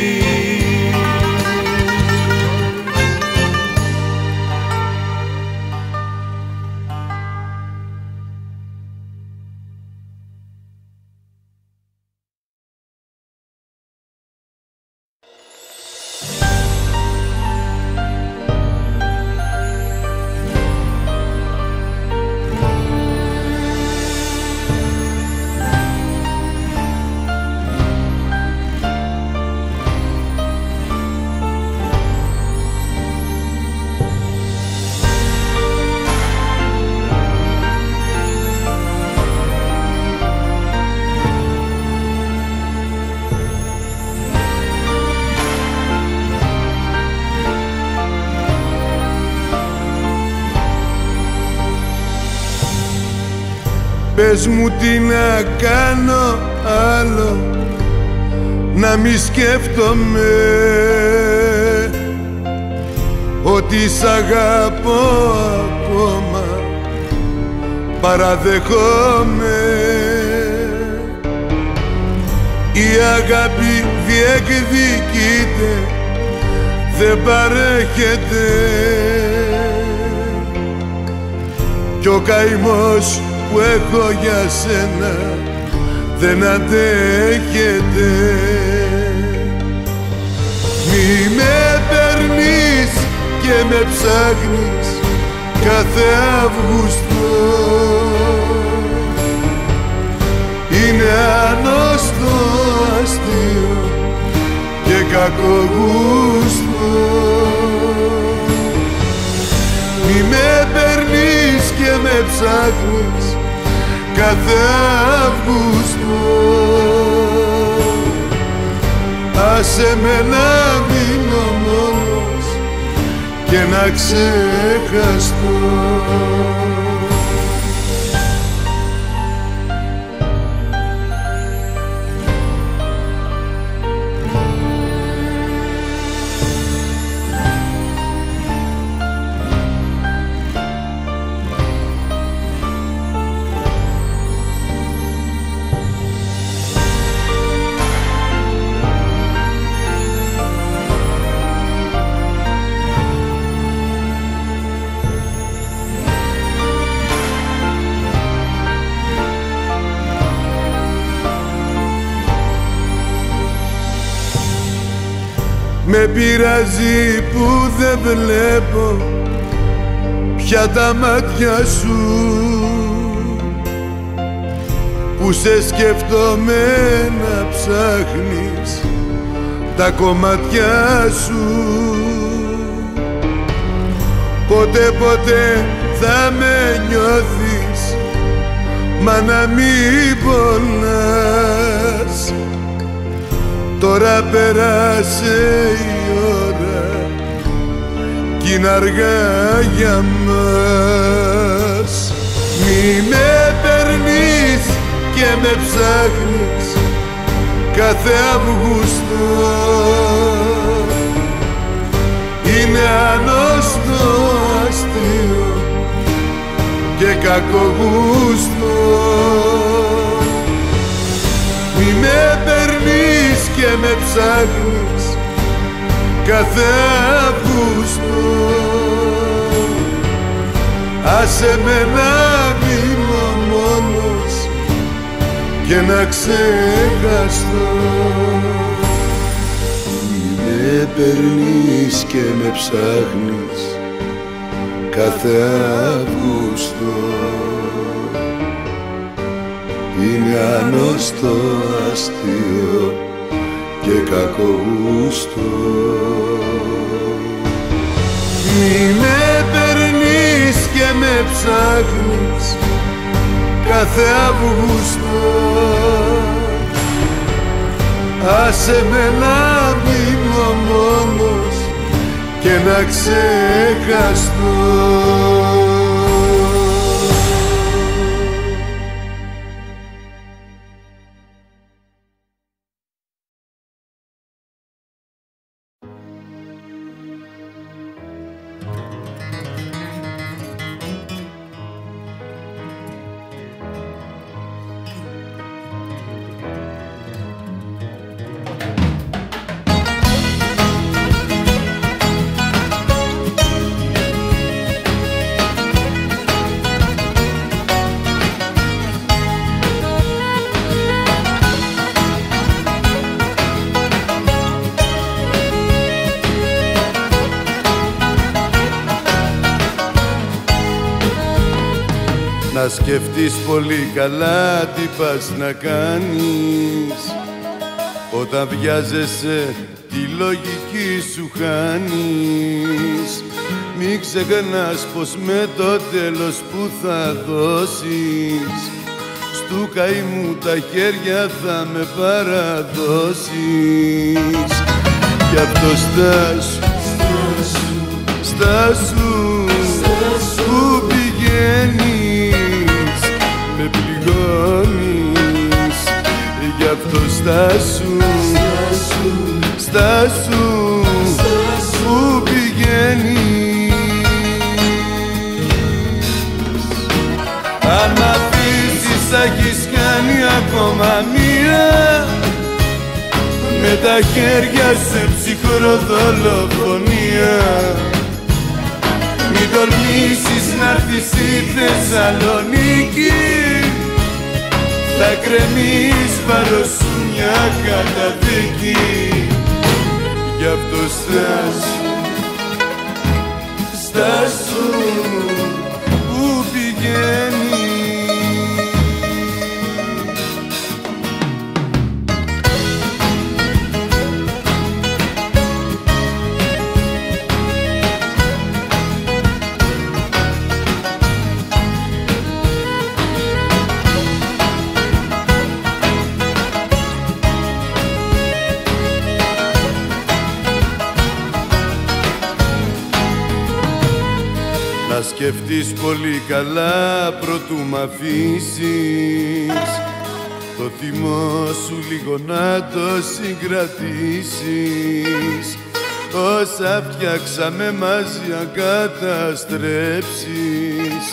Πες μου τι να κάνω άλλο Να μη σκέφτομαι. Ότι σ' αγαπώ ακόμα Παραδεχόμαι. Η αγάπη διεκδικείται Δεν παρέχεται. Κι ο καημός που έχω για σένα δεν αντέχεται. Μη με παίρνεις και με ψάχνεις κάθε Αύγουστο. Είναι ανώστο αστείο και κακογούστο. Μη με παίρνεις και με ψάχνεις κάθε Αύγουστο. Άσε με να μείνω μόνος και να ξεχαστώ Με πειράζει που δεν βλέπω πια τα μάτια σου. Που σε σκέφτομαι να ψάχνεις τα κομμάτια σου. Ποτέ ποτέ θα με νιώθεις μα να μην πονάς Τώρα πέρασε η ώρα κι είναι αργά για μας. Μη με παίρνεις και με ψάχνεις κάθε Αυγούστο. Είναι ανώστο αστείο και κακογούστο Μη με παίρνεις και με ψάχνεις κάθε Αύγουστο. Άσε με να μείνω μόνος και να ξεχαστώ. Μη με παίρνεις και με ψάχνεις κάθε Αύγουστο. Είναι ανωστό αστείο και κακογούστο Μη με περνείς και με ψάχνεις κάθε Αυγούστο. Άσε με να μείνω μόνος και να ξεχαστώ σκεφτείς πολύ καλά τι πας να κάνεις. Όταν βιάζεσαι τη λογική σου χάνεις. Μην ξεχνάς πως με το τέλος που θα δώσεις Στου καημού τα χέρια θα με παραδώσεις. Γι' αυτό στάσου, στάσου, στάσου, που πηγαίνει. με πληγώνεις Γι' αυτό στάσου, στάσου, που πηγαίνεις. Αν αφήσεις θα έχεις κάνει ακόμα μία. Με τα χέρια σε ψυχροδολοφονία μην τολμήσεις να έρθεις στη Θεσσαλονίκη Θα κρεμείς πάνω σου μια καταδίκη. Γι' αυτό στάσου, στάσου που πηγαίνεις σκεφτείς πολύ καλά προτού μ' αφήσεις. Το θυμό σου λίγο να το συγκρατήσεις. Όσα φτιάξαμε μαζί αν καταστρέψεις.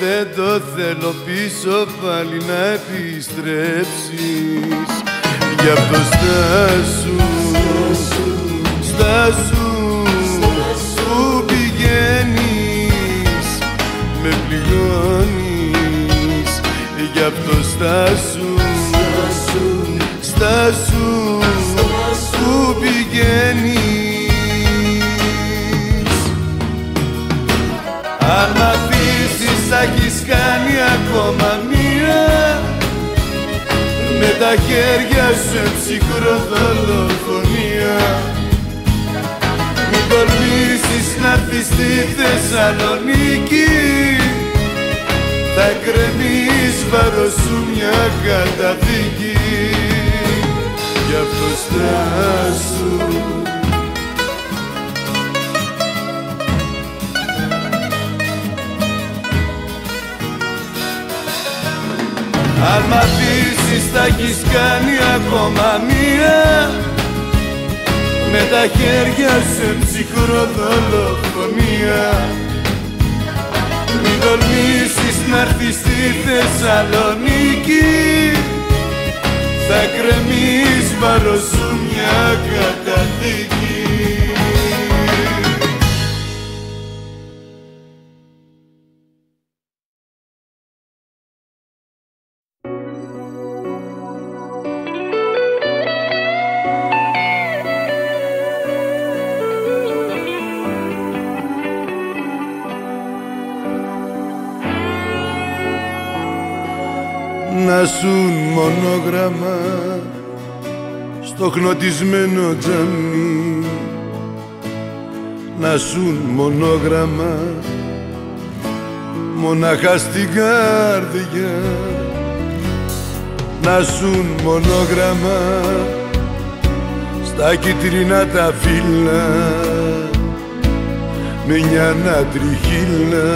Δεν το θέλω πίσω πάλι να επιστρέψεις. Γι' αυτό στάσου, στάσου, που πηγαίνει με πληγώνεις. Γι' αυτό στάσου, στάσου, που πηγαίνεις. Αν μ' αφήσεις θα έχεις κάνει ακόμα μία. Με τα χέρια σου ψυχροδολοφονία. Μην τολμήσεις να έρθεις στη Θεσσαλονίκη. Θα κρεμείς βάρος σου μια καταδίκη. Γι' αυτός στάσου Αν μ' αφήσεις θα έχεις κάνει ακόμα μία με τα χέρια σε ψυχροδολοφονία μην τολμήσεις να έρθεις στη Θεσσαλονίκη. Θα κρεμείς βάρος σου μια καταδίκη σουν μονόγραμμα στο χνοτισμένο τζαμί να σουν μονόγραμμα μονάχα στην καρδιά. Να σουν μονόγραμμα στα κίτρινα τα φύλλα. Με μια τριχύλα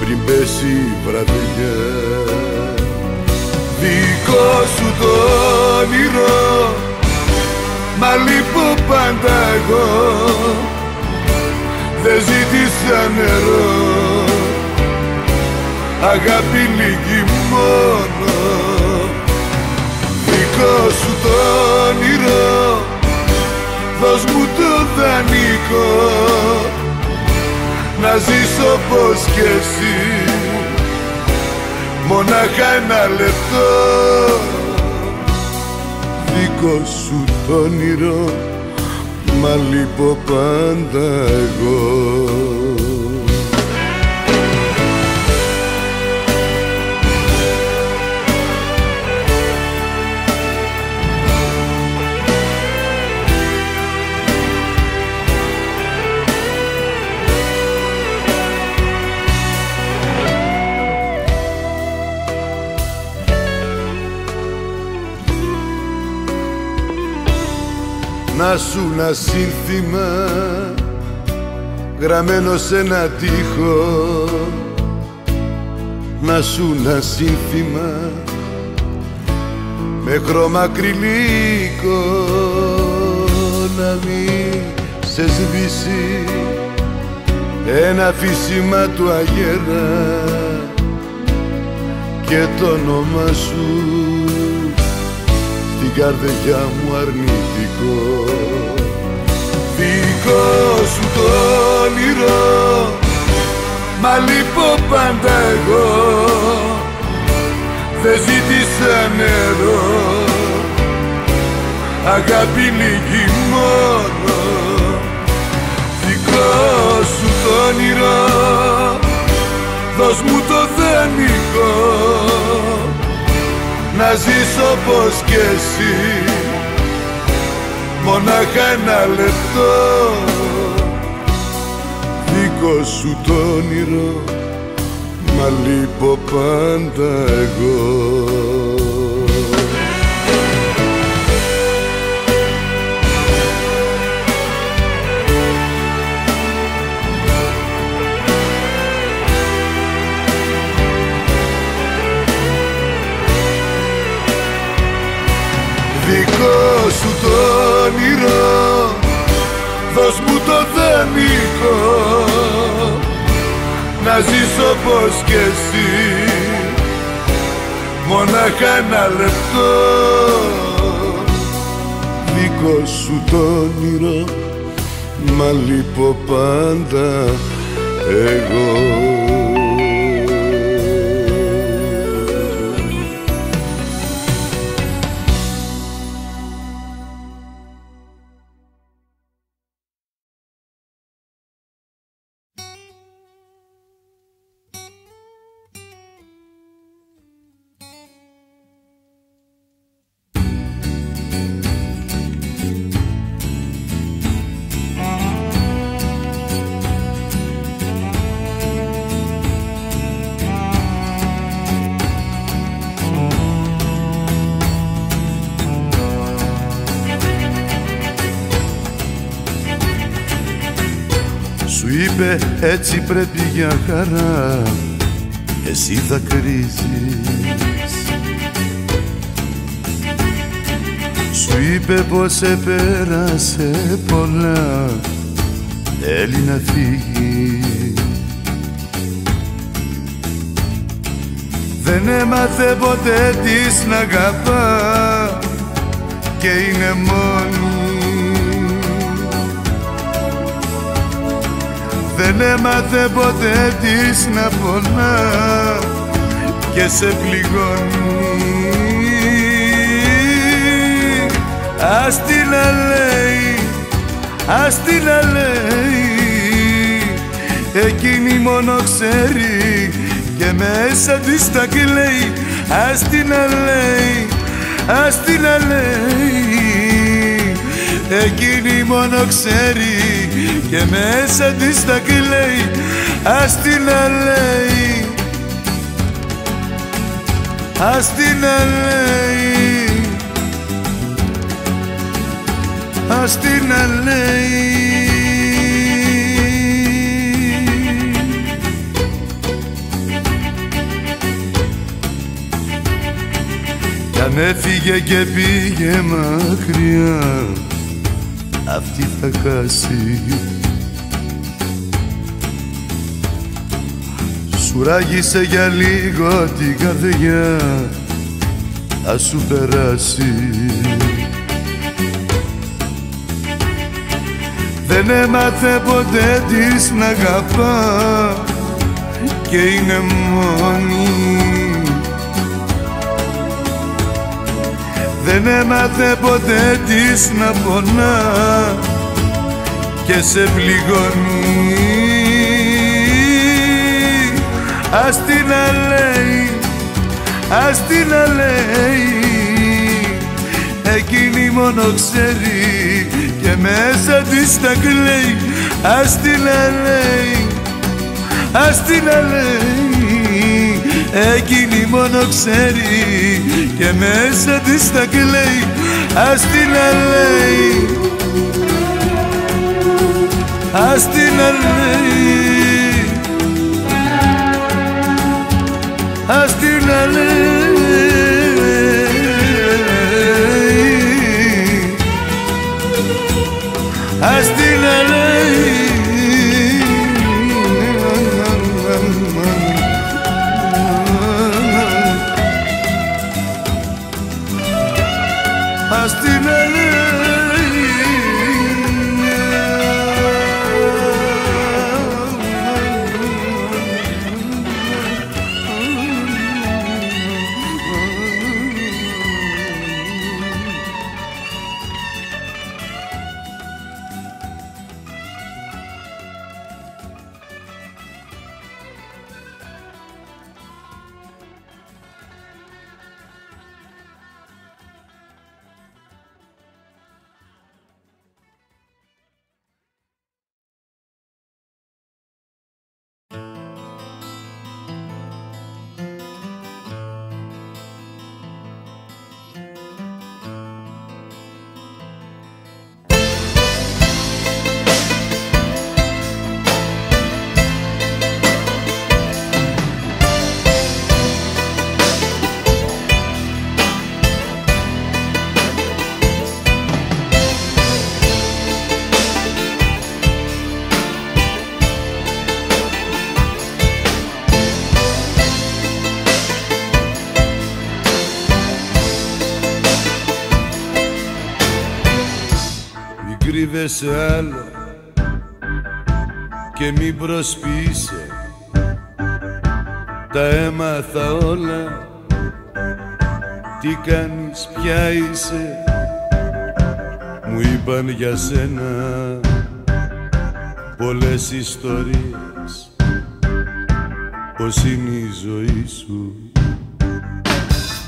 πριν πέσει η βραδιά δικό σου το όνειρο. Μα λείπω πάντα εγώ. Δεν ζήτησα νερό. Αγάπη λίγη μόνο. Δικό σου το όνειρο. Δώσ' μου το δανεικό. Να ζήσω πως κι εσύ μονάχα ένα λεπτό. Δικό σου το όνειρο μα λείπω πάντα εγώ να σου ένα σύνθημα γραμμένο σε ένα τείχο. Να σου ένα σύνθημα με χρώμα ακριλίκο. Να μην σε σβήσει ένα φύσιμα του αγέρα και το όνομα σου στην καρδιά μου αρνητικό. Δικό σου το όνειρο μα λείπω πάντα εγώ. Δεν ζήτησα νερό αγάπη λίγη μόνο. Δικό σου το όνειρο δώσ' μου το δανεικό να ζήσω πως κι εσύ. Μονάχα ένα λεπτό. Δικό σου το όνειρο μα λείπω πάντα εγώ ζήσω πως κι εσύ. Μονάχα ένα λεπτό. Δικό σου το όνειρο μα λείπω πάντα εγώ έτσι πρέπει για χαρά. Εσύ θα κρίζεις Σου είπε πως επέρασε πολλά. Θέλει να φύγει. Δεν έμαθε ποτέ της να αγαπά. Και είναι μόνη Δεν έμαθε ποτέ της να πονά και σε πληγώνει. Ας την να λέει, ας την να λέει Εκείνη μόνο ξέρει κι και μέσα της τα κλαίει. Ας την λέει, ας την λέει εκείνη μόνο ξέρει και μέσα της τα κλαίει ας την λέει, ας την λέει ας την λέει αν έφυγε και πήγε μακριά αυτή θα χάσει. Σουράγισε για λίγο την καρδιά θα σου περάσει. Δεν έμαθε ποτέ της να αγαπά και είναι μόνη Δεν έμαθε ποτέ της να πονά και σε πληγώνει. Ας την λέει, ας την λέει Εκείνη μόνο ξέρει και μέσα της τα κλαίει. Ας την λέει, ας την λέει Εκείνη μόνο ξέρει και μέσα της τα κλαίει Ας την λέει Ας την λέει Ας την λέει Ας την λέει Ας σένα Πολλές ιστορίες. Πως είναι η ζωή σου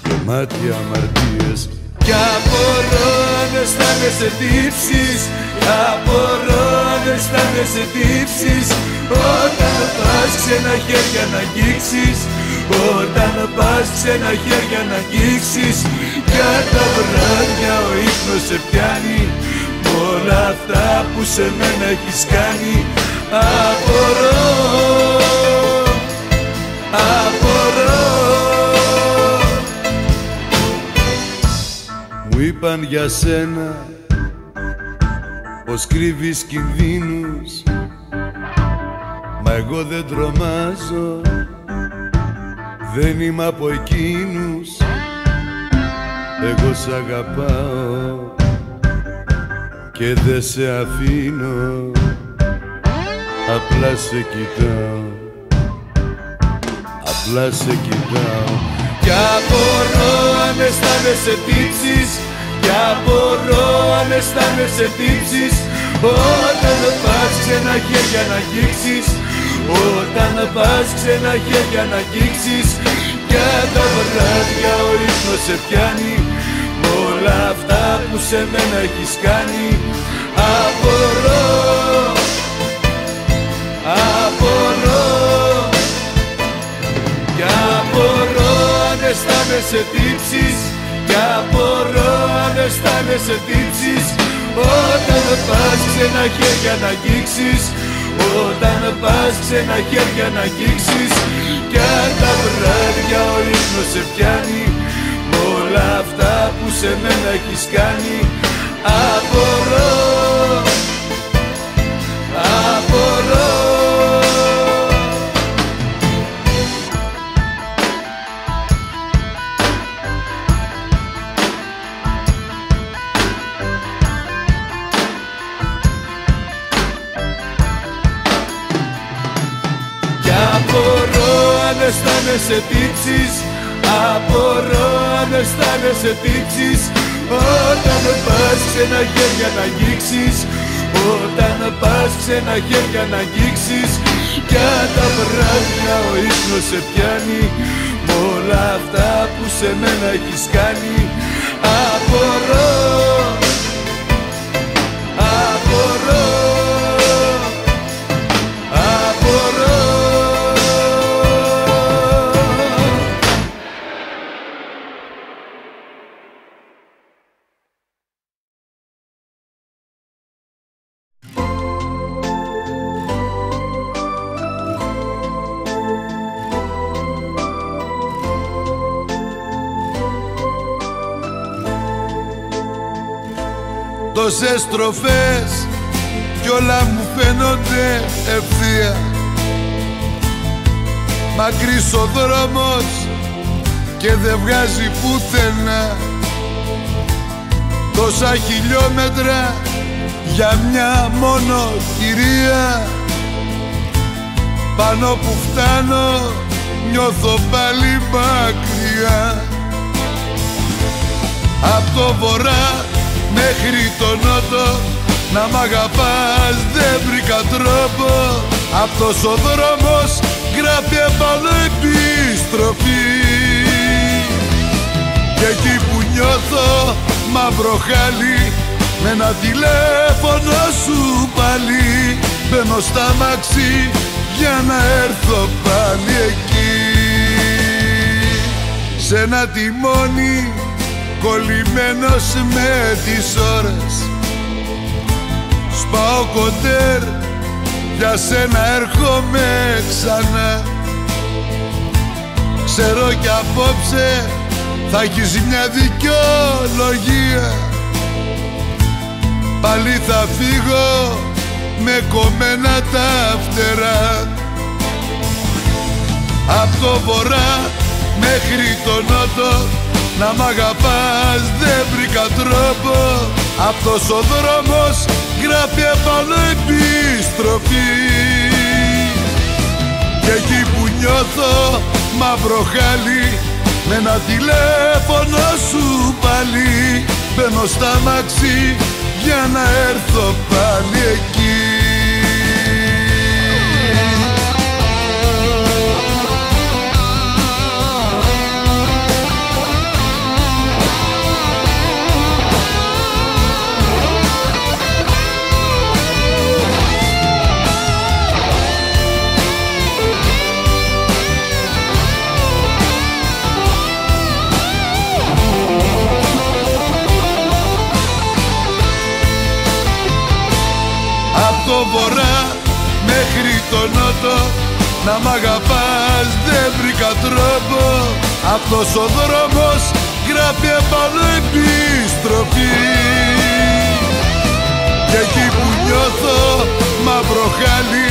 Γεμάτη αμαρτίες. Κι απορώ αν αισθάνεσαι τύψεις Κι απορώ αν αισθάνεσαι τύψεις. Όταν πας ξένα χέρια να αγγίξεις Όταν πας ξένα χέρια να αγγίξεις. Για τα βράδια ο ύπνος σε πιάνει Μ' όλα αυτά που σε μένα έχεις κάνει Απορώ. Απορώ. Μου είπαν για σένα πως κρύβεις κινδύνους Μα εγώ δεν τρομάζω Δεν είμαι από εκείνους. Εγώ σ' αγαπάω Και δεν σε αφήνω. Απλά σε κοιτάω. Απλά σε κοιτάω. Κι απορώ αν αισθάνεσαι τύψεις Κι απορώ αν αισθάνεσαι τύψεις Όταν πας ξένα χέρια να αγγίξεις. Όταν πας ξένα χέρια να αγγίξεις. Για τα βράδια ο ύπνος σε πιάνει. Μ' όλα αυτά που σε μένα έχεις κάνει Απορώ. Απορώ. Κι απορώ αν αισθάνεσαι τύψεις. Κι απορώ αν αισθάνεσαι τύψεις. Όταν πας ξένα χέρια να αγγίξεις. Όταν πας ξένα χέρια να αγγίξεις. Κι αν τα βράδια ο ύπνος σε πιάνει. Μ' όλα αυτά που σε μένα έχεις κάνει. Απορώ. Απορώ. Αισθάνεσαι τύψεις Απορώ αν αισθάνεσαι τύψεις. Όταν πας ξένα χέρια να αγγίξεις. Όταν πας ξένα χέρια να αγγίξεις. Κι τα βράδια ο ύπνος σε πιάνει. Μ' όλα αυτά που σε μένα έχεις κάνει. Απορώ Απορώ τόσες στροφές κι όλα μου φαίνονται ευθεία. Μακρύς ο δρόμος και δεν βγάζει πουθενά. Τόσα χιλιόμετρα για μια μόνο κυρία. Πάνω που φτάνω νιώθω πάλι μακριά. Απ' το βορρά μέχρι το νότο να μ' αγαπάς δεν βρήκα τρόπο. Αυτός ο δρόμος γράφει επάνω επιστροφή Και εκεί που νιώθω μαύρο χάλι με ένα τηλέφωνο σου πάλι. Μπαίνω στα μαξί για να έρθω πάλι εκεί. Σε ένα τιμόνι κολλημένος με τις ώρες. Σπάω κοντέρ, για σένα έρχομαι ξανά. Ξέρω κι απόψε θα έχεις μια δικαιολογία. Πάλι θα φύγω με κομμένα τα φτερά. Απ' το βορρά μέχρι το νότο να μ' αγαπάς δεν βρήκα τρόπο. Αυτός ο δρόμος γράφει επάνω επιστροφή Και εκεί που νιώθω μαύρο χάλι Με ένα τηλέφωνο σου πάλι. Μπαίνω στα μαξί για να έρθω πάλι εκεί βορρά μέχρι το νότο. Να μ' αγαπάς δεν βρήκα τρόπο. Αυτός ο δρόμος γράφει επάνω επιστροφή Και εκεί που νιώθω μαύρο χάλι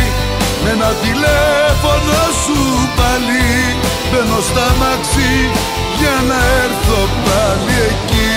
με ένα τηλέφωνο σου πάλι. Μπαίνω στα μαξί για να έρθω πάλι εκεί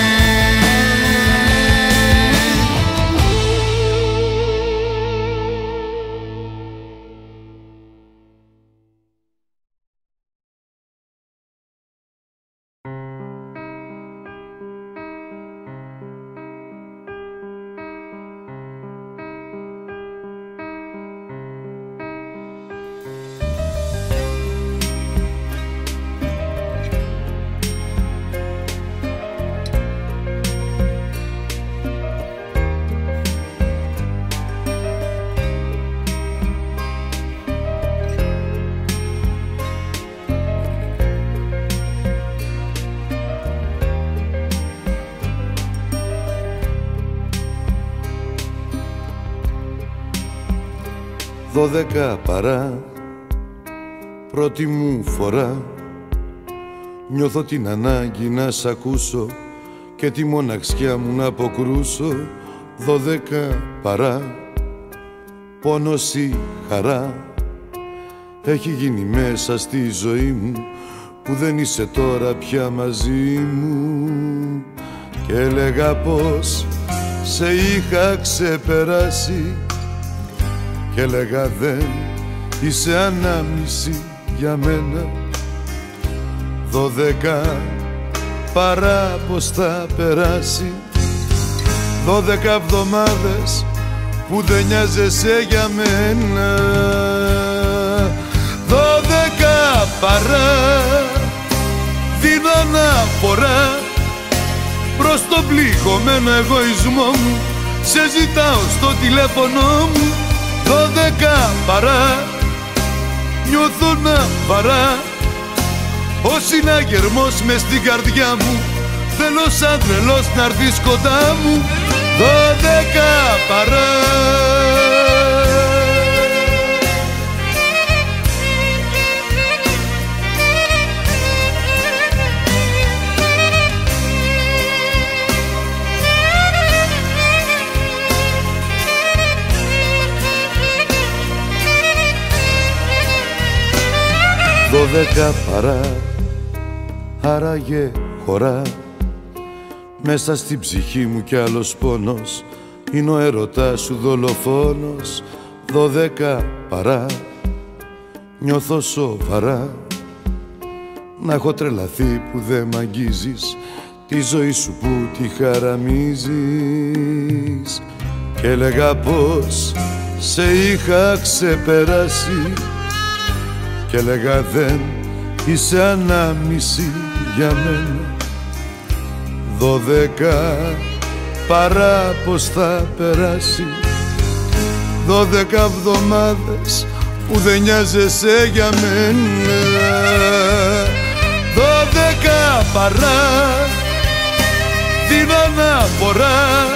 Δώδεκα παρά. Πρώτη μου φορά. Νιώθω την ανάγκη να σ' ακούσω Και τη μοναξιά μου να αποκρούσω. Δώδεκα παρά. Πόνος ή χαρά. Έχει γίνει μέσα στη ζωή μου Που δεν είσαι τώρα πια μαζί μου. Και έλεγα πως σε είχα ξεπεράσει και έλεγα δεν είσαι ανάμνηση για μένα Δώδεκα παρά πως θα περάσει. Δώδεκα εβδομάδες που δεν νοιάζεσαι για μένα. Δώδεκα παρά δίνω αναφορά προς το πληγωμένο εγωισμό μου. Σε ζητάω στο τηλέφωνο μου δώδεκα παρά Νιώθω να παρά Ο συναγερμός μες στην καρδιά μου Θέλω σαν τρελός να έρθεις κοντά μου. Δώδεκα παρά δώδεκα παρά. Άραγε χωρά. Μέσα στην ψυχή μου κι άλλος πόνος. Είναι ο έρωτάς σου δολοφόνος. Δώδεκα παρά. Νιώθω σοβαρά. Να έχω τρελαθεί που δεν μ' αγγίζεις. Τη ζωή σου που τη χαραμίζεις. Και έλεγα πως σε είχα ξεπεράσει και έλεγα δεν είσαι ανάμνηση για μένα. Δώδεκα παρά πως θα περάσει. Δώδεκα εβδομάδες που δεν νοιάζεσαι για μένα. Δώδεκα παρά την αναφορά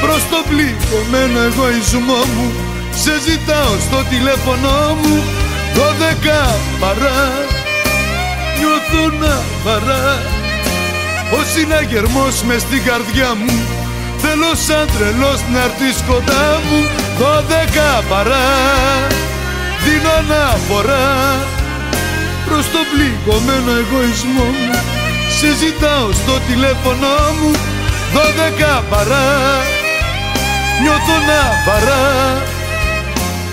προς το πληγωμένο εγωισμό μου σε ζητάω στο τηλέφωνο μου δώδεκα παρά νιώθω να βαρά ο συναγερμός μες στην καρδιά μου θέλω σαν τρελός να έρθεις κοντά μου. Δώδεκα παρά δίνω αναφορά προς το πληγωμένο εγωισμό μου. Σε ζητάω στο τηλέφωνο μου. Δώδεκα παρά νιώθω να βαρά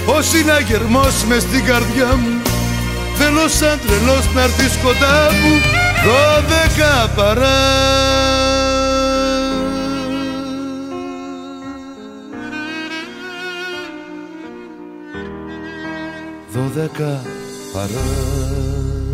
ο συναγερμός μες στην καρδιά μου Θέλω σαν τρελός να έρθεις κοντά μου Δώδεκα παρά. Δώδεκα παρά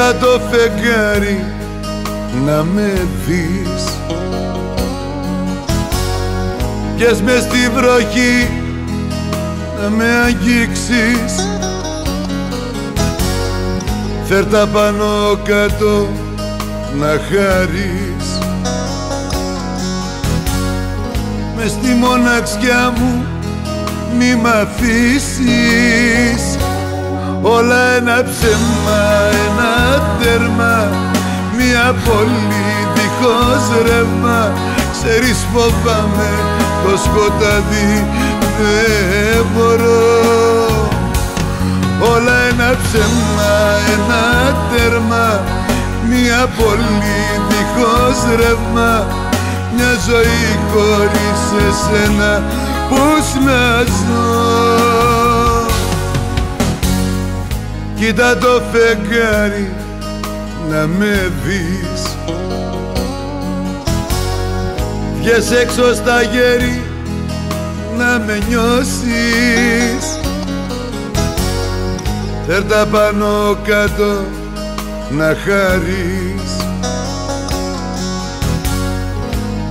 Κοίτα το φεγγάρι να με δεις. Πιες με στη βροχή να με αγγίξεις. Φέρ τα πάνω κάτω να χάρεις μες στη μοναξιά μου μη μ' αφήσεις Όλα ένα ψέμα, ένα τέρμα Μια πόλη δίχως ρεύμα. Ξέρεις φοβάμαι το σκοτάδι δεν μπορώ. Όλα ένα ψέμα, ένα τέρμα Μια πόλη δίχως ρεύμα. Μια ζωή χωρίς εσένα πώς να ζω Κοίτα το φεγγάρι να με δεις. Βγες έξω στα γέρι να με νιώσεις. Φέρ τα πάνω κάτω να χαρείς.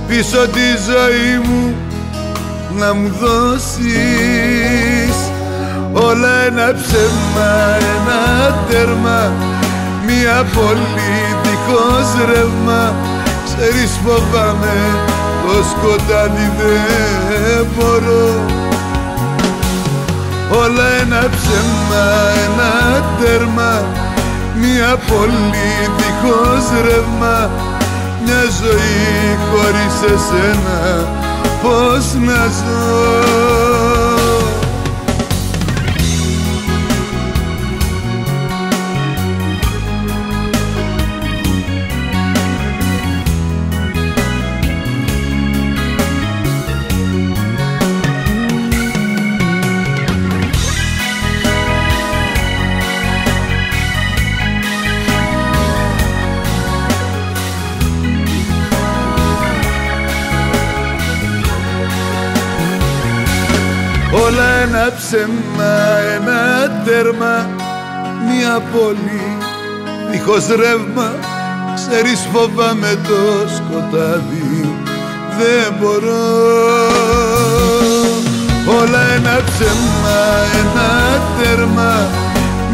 Πίσω τη ζωή μου να μου δώσεις Όλα ένα ψέμα, ένα τέρμα Μια πόλη δίχως ρεύμα. Ξέρεις φοβάμαι το σκοτάδι δεν μπορώ. Όλα ένα ψέμα, ένα τέρμα Μια πόλη δίχως ρεύμα. Μια ζωή χωρίς εσένα Πώς να ζω ένα ψέμα, ένα τέρμα Μια πόλη δίχως ρεύμα. Ξέρεις φοβάμαι το σκοτάδι Δεν μπορώ. Όλα ένα ψέμα, ένα τέρμα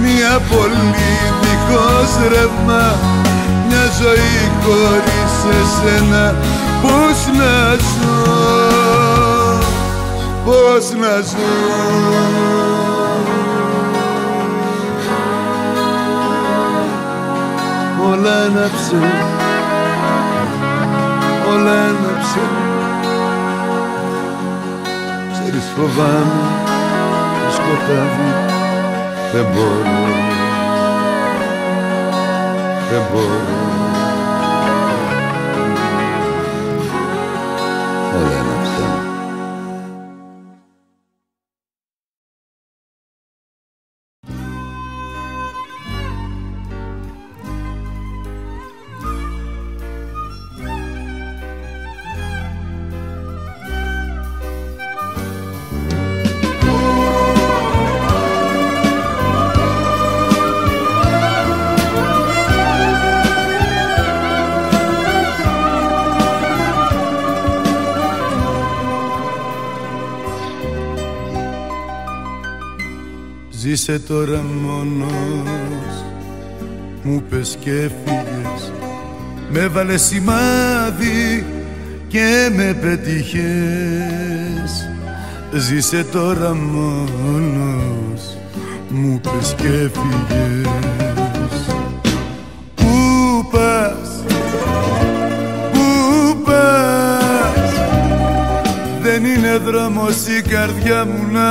Μια πόλη δίχως ρεύμα. Μια ζωή χωρίς εσένα Πώς να ζω; Πώς να ζω. Όλα ένα ψέμα. Όλα ένα ψέμα. Ξέρεις φοβάμαι το σκοτάδι Δεν μπορώ. Δεν μπορώ Ζήσε τώρα μόνος. Μου πες και φύγες Με βάλες σημάδι και με πετύχες. Ζήσε τώρα μόνος. Μου πες και φύγες Πού πας; Πού πας; Δεν είναι δρόμος η καρδιά μου να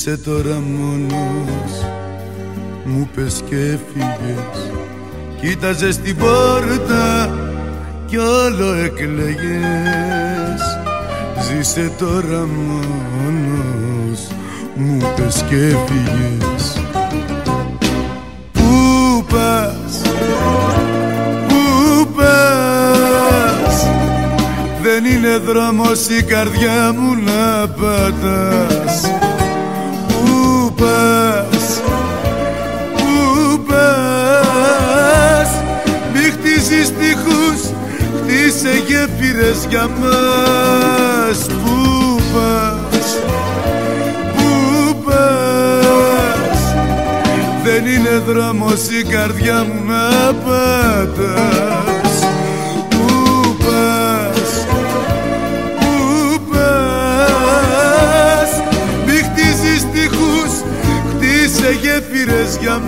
Είσαι τώρα μόνος. Μου πες και έφυγες. Κοίταζες την πόρτα κι όλο εκλεγες Ζήσε τώρα μόνος. Μου πες και έφυγες. Πού πας; Πού πας; Δεν είναι δρόμος η καρδιά μου να πατάς πας, πού πας Μη χτίσεις τείχους, χτίσε γέφυρες για μας. Πού πας, πού πας Δεν είναι δρόμος η καρδιά μου να πατάς γέφυρες για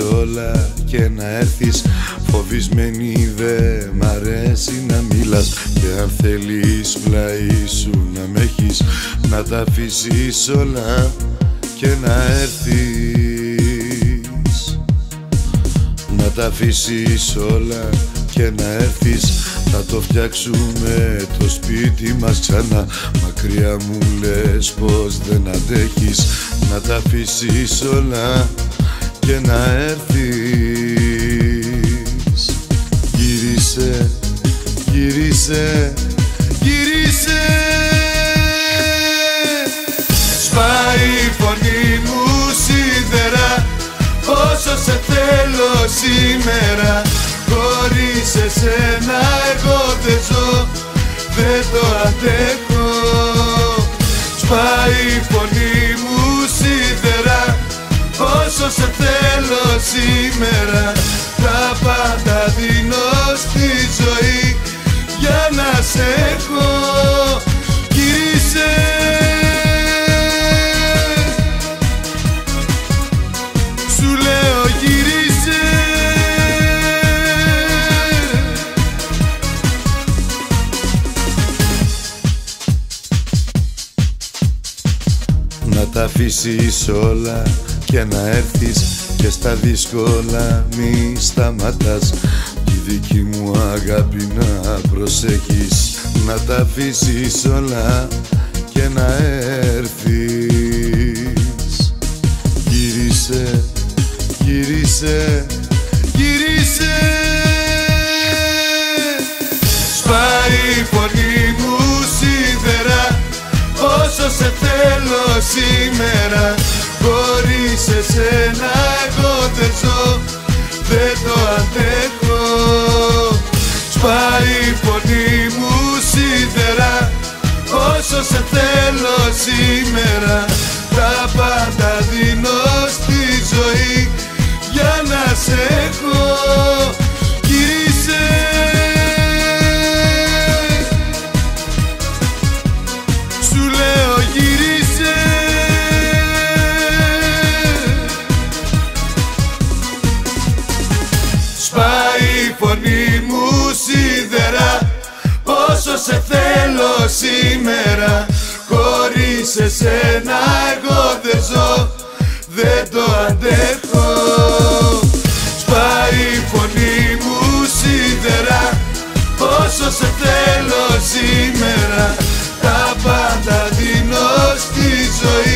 όλα και να έρθεις. Φοβισμένη δε μ' αρέσει να μιλάς. Και αν θέλεις πλάι σου να με έχεις Να τα αφήσεις όλα και να έρθεις. Να τα αφήσεις όλα και να έρθεις. Θα το φτιάξουμε το σπίτι μας ξανά. Μακριά μου λες πως δεν αντέχεις. Να τα αφήσεις όλα και να έρθεις. Γύρισε, γύρισε, γύρισε. Σπάει η φωνή μου σίδερα Όσο σε θέλω σήμερα. Χωρίς εσένα εγώ δεν ζω Δεν το αντέχω. Σπάει η φωνή μου σίδερα Όσο σε θέλω σήμερα. Τα πάντα δίνω στη ζωή Για να σε έχω. Γύρισε. Σου λέω γύρισε. Να τα αφήσεις όλα και να έρθεις και στα δύσκολα μη σταματάς. Τη δική μου αγάπη να προσέχεις Να τα αφήσεις όλα και να έρθεις. Γύρισε, γύρισε, γύρισε. Σπάει η φωνή μου σίδερα Όσο σε θέλω σήμερα. Χωρίς εσένα εγώ δεν ζω Δεν το αντέχω. Σπάει η φωνή μου σίδερα Όσο σε θέλω σήμερα. Τα πάντα δίνω στη ζωή Για να σε έχω σήμερα Χωρίς εσένα εγώ δεν ζω Δεν το αντέχω. Σπάει η φωνή μου σίδερα Όσο σε θέλω σήμερα Τα πάντα δίνω στη ζωή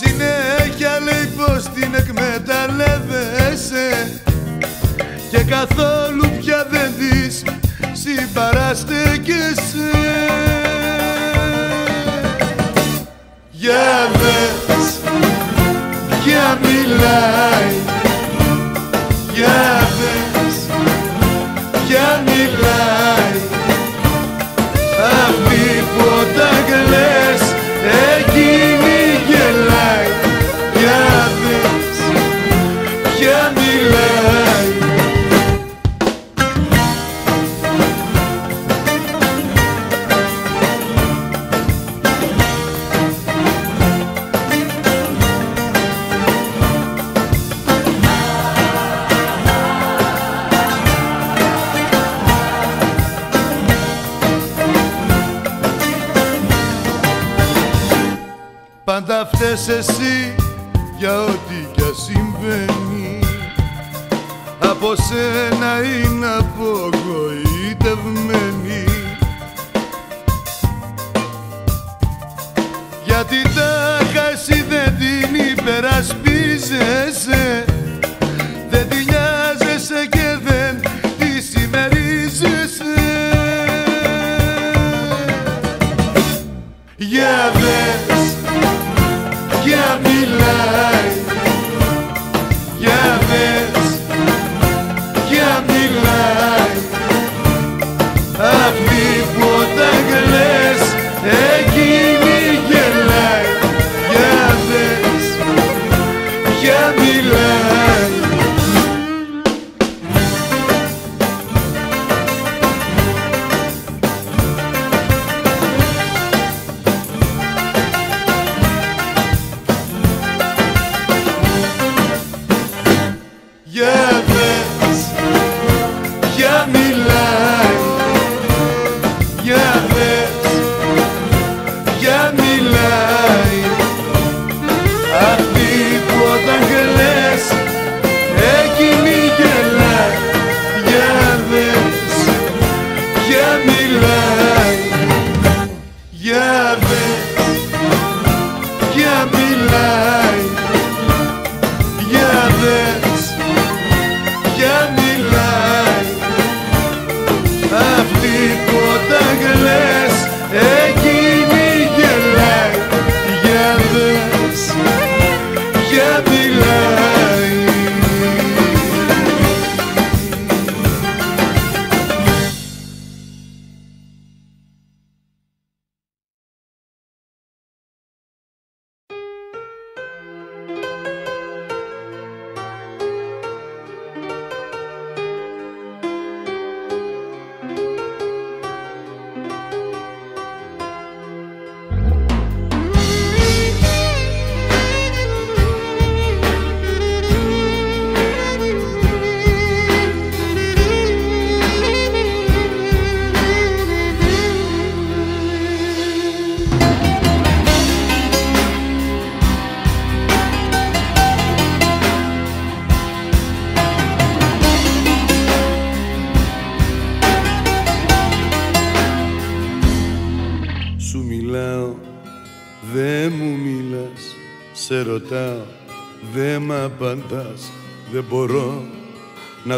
και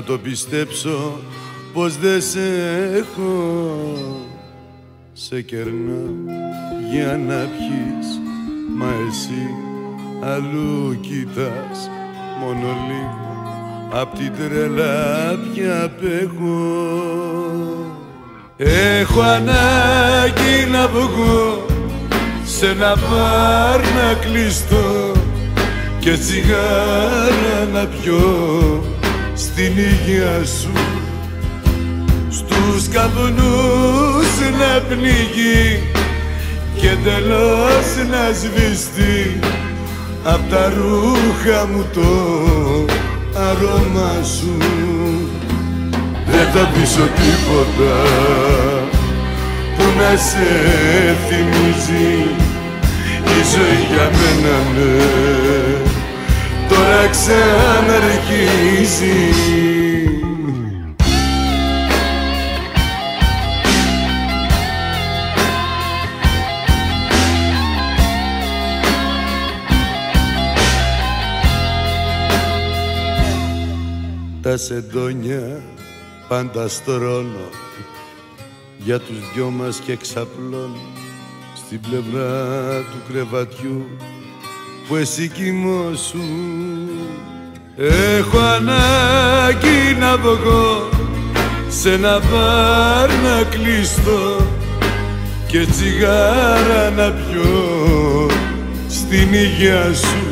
να το πιστέψω Πως δεν σε έχω. Σε κερνάω για να πιείς Μα εσύ αλλού κοιτάς. Μόνο λίγο Απ' την τρελά πια απέχω. Έχω ανάγκη να βγω σε ένα μπαρ να κλειστώ και τσιγάρα να πιω στην υγεία σου. Στους καπνούς να πνιγεί και τελώς να σβηστεί απ' τα ρούχα μου το αρώμα σου. Δεν θα πείσω τίποτα που να σε θυμίζει. Η ζωή για μένα ναι τώρα ξαναρχίζει. Τα σεντόνια πάντα στρώνω για τους δυο μας και ξαπλώνω στην πλευρά του κρεβατιού που εσύ κοιμώσου Έχω ανάγκη να βγω σε ένα μπαρ να κλειστώ και τσιγάρα να πιω στην υγεία σου.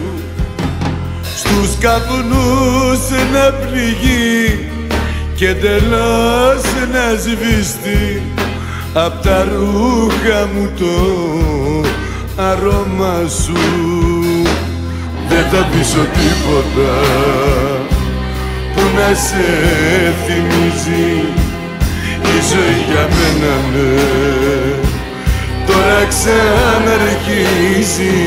Στους καπνούς να πληγεί και τελώς να σβηστεί απ' τα ρούχα μου το αρώμα σου δεν θα πείσω τίποτα που να σε θυμίζει. Η ζωή για μένα ναι τώρα ξαναρχίζει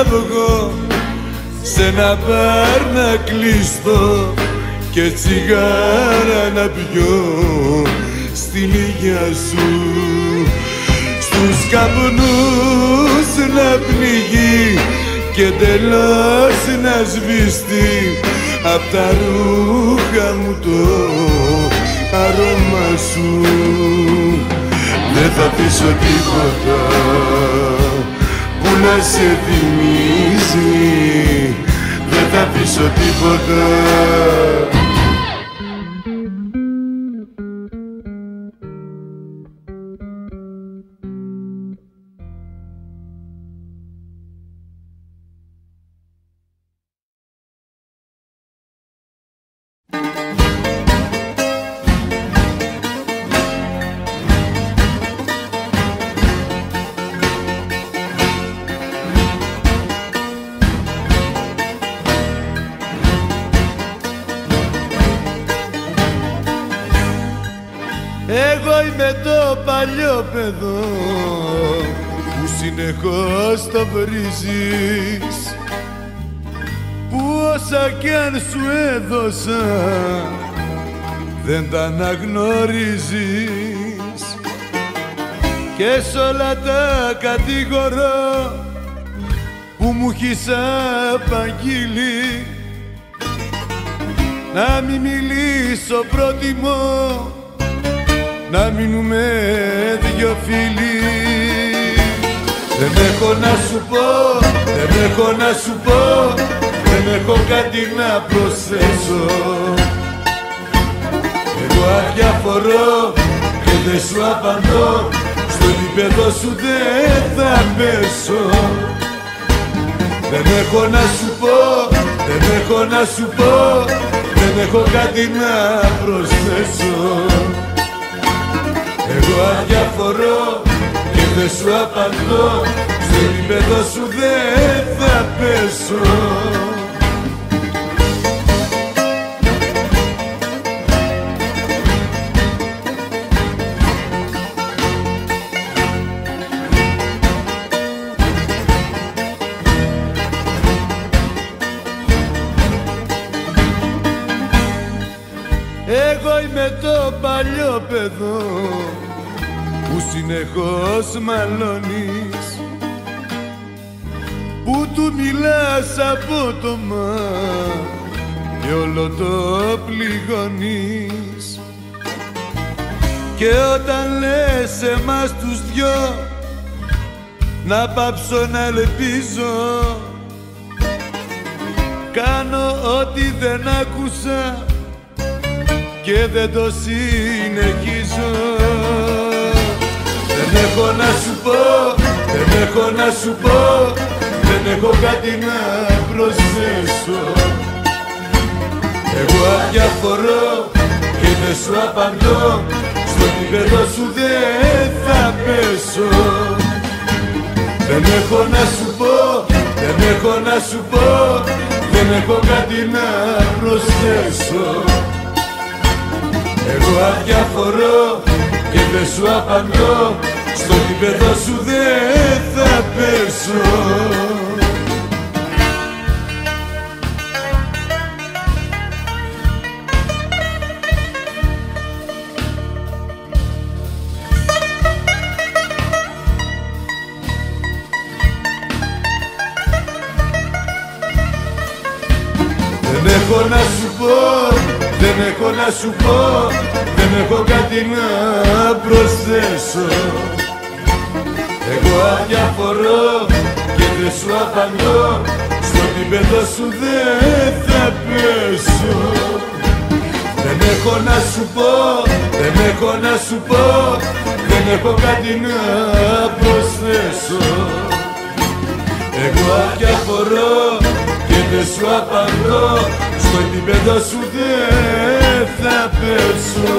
να βγω σε ένα μπαρ να κλειστώ και τσιγάρα να πιω στην υγεία σου. Στους καπνούς να πνιγεί και τελώς να σβηστεί απ' τα ρούχα μου το αρώμα σου. Δεν θα πείσω τίποτα. που να σε θυμίζει. Δεν θα πείσω τίποτα βρίζεις που όσα κι αν σου έδωσα δεν τα αναγνωρίζεις. Και σ' όλα τα κατηγορώ που μου έχεις απαγγείλει να μην μιλήσω πρότιμο να μείνουμε δυο φίλοι Δεν έχω να σου πω, δεν έχω να σου πω δεν έχω κάτι να προσθέσω. Εγώ αδιαφορώ και δεν σου απαντώ στο επίπεδο σου δεν θα πέσω. Δεν έχω να σου πω, δεν έχω να σου πω δεν έχω κάτι να προσθέσω. Εγώ αδιαφορώ και δεν σου απαντώ Στο επίπεδο σου δεν θα πέσω. Εγώ είμαι το παλιό παιδό. που συνεχώς μαλώνεις. Που του μιλάς απότομα και όλο το πληγώνεις. Και όταν λες εμάς τους δυο να πάψω να ελπίζω. Κάνω ό,τι δεν άκουσα και δεν το συνεχίζω. Δεν έχω να σου πω, δεν έχω να σου πω δεν έχω κάτι να προσθέσω. Εγώ αδιαφορώ και δεν σου απαντώ στο επίπεδο σου δεν θα πέσω. Δεν έχω να σου πω, δεν έχω να σου πω δεν έχω κάτι να προσθέσω. Εγώ αδιαφορώ και δεν σου απαντώ Στο επίπεδο σου δεν θα πέσω. Δεν έχω να σου πω, δεν έχω να σου πω Δεν έχω κάτι να προσθέσω Εγώ αδιαφορώ και δεν σου απαντώ Στο επίπεδο σου δεν θα πέσω. Δεν έχω να σου πω, δεν έχω να σου πω. Δεν έχω κάτι να προσθέσω. Εγώ αδιαφορώ και δεν σου απαντώ στο επίπεδο σου δεν θα πέσω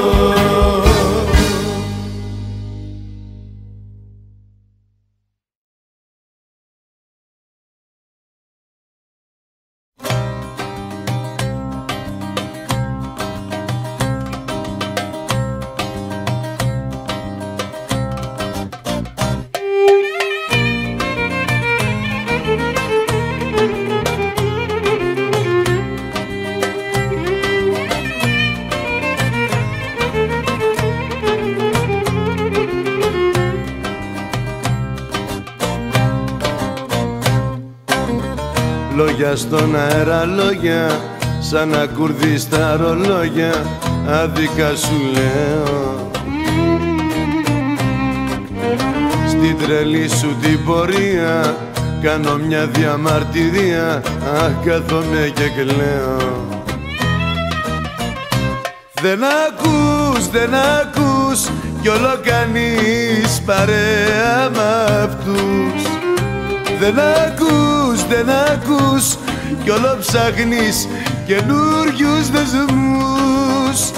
Λόγια στον αέρα λόγια Σαν ακουρδί στα ρολόγια Άδικα σου λέω. Στην τρελή σου την πορεία Κάνω μια διαμαρτυρία Αχ κάθομαι και κλαίω. Δεν ακούς, δεν ακούς Κι όλο κανείς παρέα μ' αυτούς. Δεν ακούς, δεν ακούς κι όλο ψάχνεις καινούριους δεσμούς.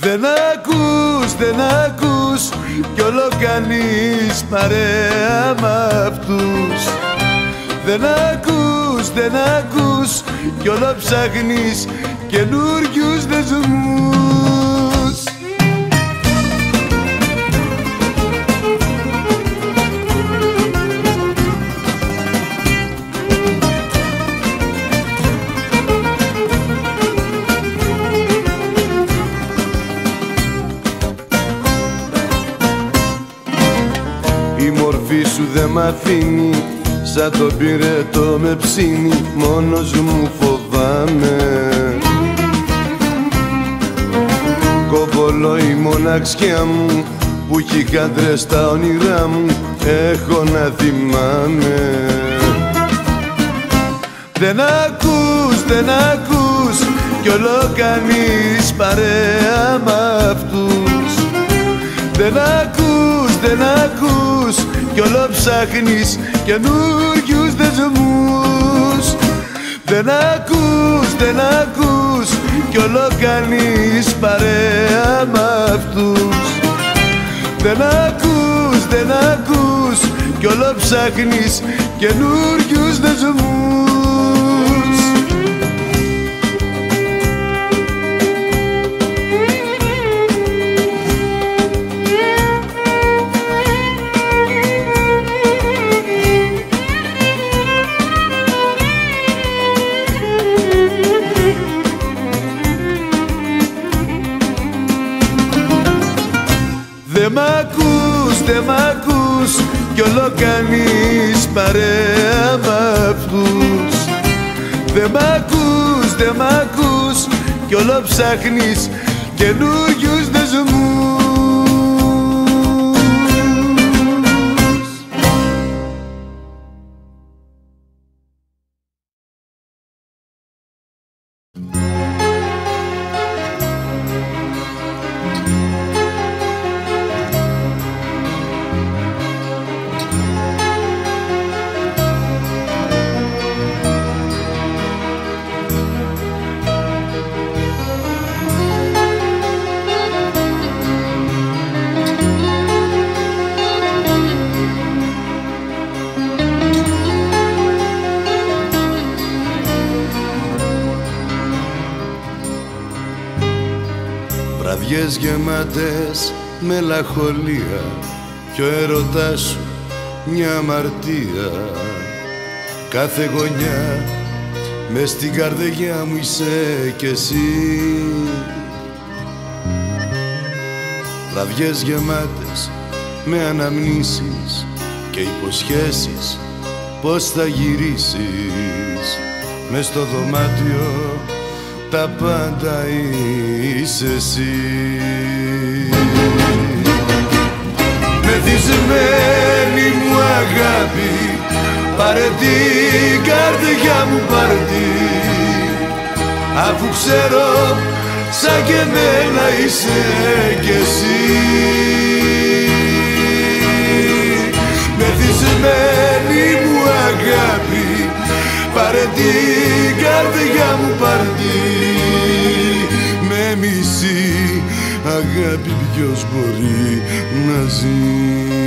Δεν ακούς, δεν ακούς κι όλο κάνεις παρέα μ' αυτούς. Δεν ακούς, δεν ακούς κι όλο ψάχνεις καινούριους δεσμούς σου δε μ' αφήνει Σαν το πυρετό με ψήνει Μόνος μου φοβάμαι. Κοβολό η μοναξιά μου Που έχει κάντρες στα όνειρά μου Έχω να θυμάμαι. Δεν ακούς, δεν ακούς Κι όλο κανείς παρέα μ' αυτούς. Δεν ακούς, δεν ακούς κι όλο ψάχνεις καινούριους δεσμούς Δεν ακούς, δεν ακούς κι όλο κάνεις παρέα μ' αυτούς Δεν ακούς, δεν ακούς κι όλο ψάχνεις καινούριους δεσμούς κι όλο κάνεις παρέα μ' αυτούς. Δε μ' ακούς, δε μ' ακούς. Κι όλο ψάχνεις καινούριους δεσμούς μελαγχολία κι ο έρωτάς σου μια αμαρτία. Κάθε γωνιά μες στην καρδιά μου είσαι κι εσύ. Βραδιές γεμάτες με αναμνήσεις και υποσχέσεις πως θα γυρίσεις. Μες στο δωμάτιο τα πάντα είσαι εσύ Μεθυσμένη μου αγάπη. Πάρε την καρδιά μου πάρτι αφού ξέρω σαν και εμένα είσαι κι εσύ. Μεθυσμένη μου αγάπη. Πάρε την καρδιά μου πάρτι με μισή αγάπη ποιος μπορεί να ζει;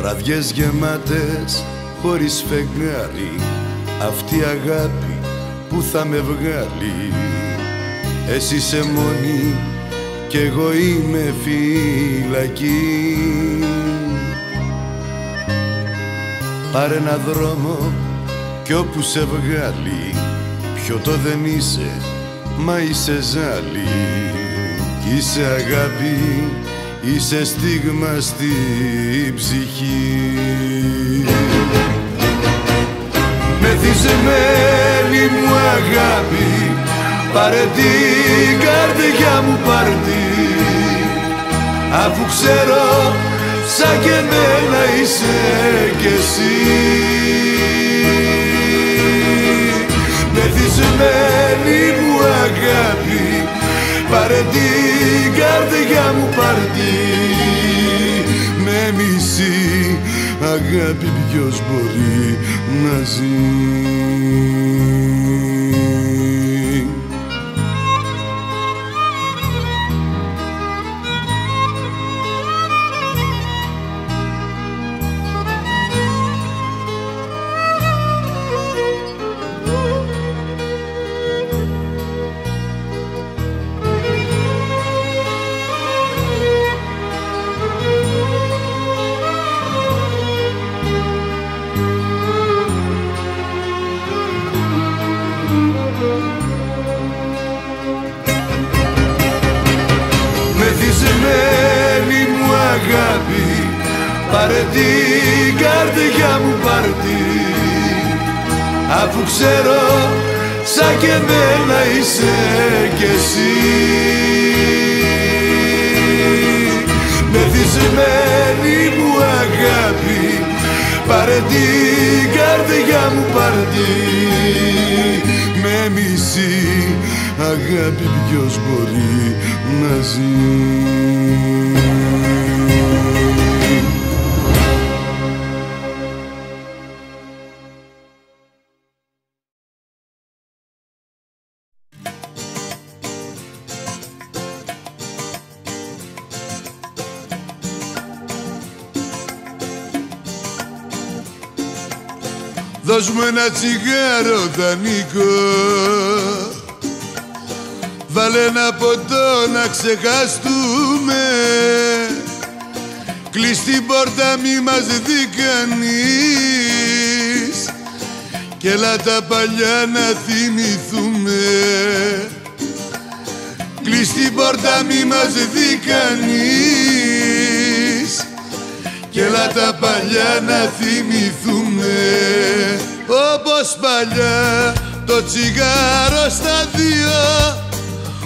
Βραδιές γεμάτες χωρίς φεγγάρι. Αυτή η αγάπη που θα με βγάλει. Εσύ είσαι μόνη κι εγώ είμαι φυλακή. Πάρε ένα δρόμο κι όπου σε βγάλει. Ποιο το δεν είσαι, μα είσαι ζάλι. Είσαι αγάπη είσαι στίγμα στη ψυχή. Μεθυσμένη μου αγάπη πάρε την καρδιά μου πάρτι. Αφού ξέρω σαν και εμένα είσαι κι εσύ. Μεθυσμένη μου αγάπη Πάρε την καρδιά μου πάρτι Με μισή αγάπη ποιος μπορεί να ζει; Καρδιά μου πάρτι. Αφού ξέρω σαν και εμένα είσαι κι εσύ. Μεθυσμένη μου αγάπη Πάρε την καρδιά μου πάρτι. Με μισή αγάπη ποιος μπορεί να ζει Δώσ' μου ένα τσιγάρο δανεικό Βάλε ένα ποτό να ξεχαστούμε. Κλείς την πόρτα μη μας δει κανείς. Κι έλα τα παλιά να θυμηθούμε. Κλείς την πόρτα μη μας δει κανείς. Κι έλα τα παλιά να θυμηθούμε Όπως παλιά το τσιγάρο στα δύο.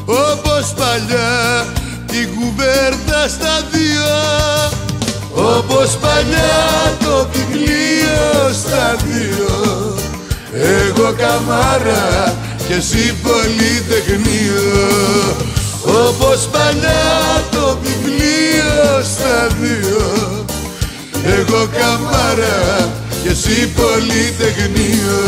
Όπως παλιά την κουβέρτα στα δύο. Όπως παλιά το βιβλίο στα δύο. Εγώ καμάρα και εσύ πολυτεχνείο όπως παλιά το βιβλίο στα δύο. Εγώ καμάρα και εσύ πολυτεχνείο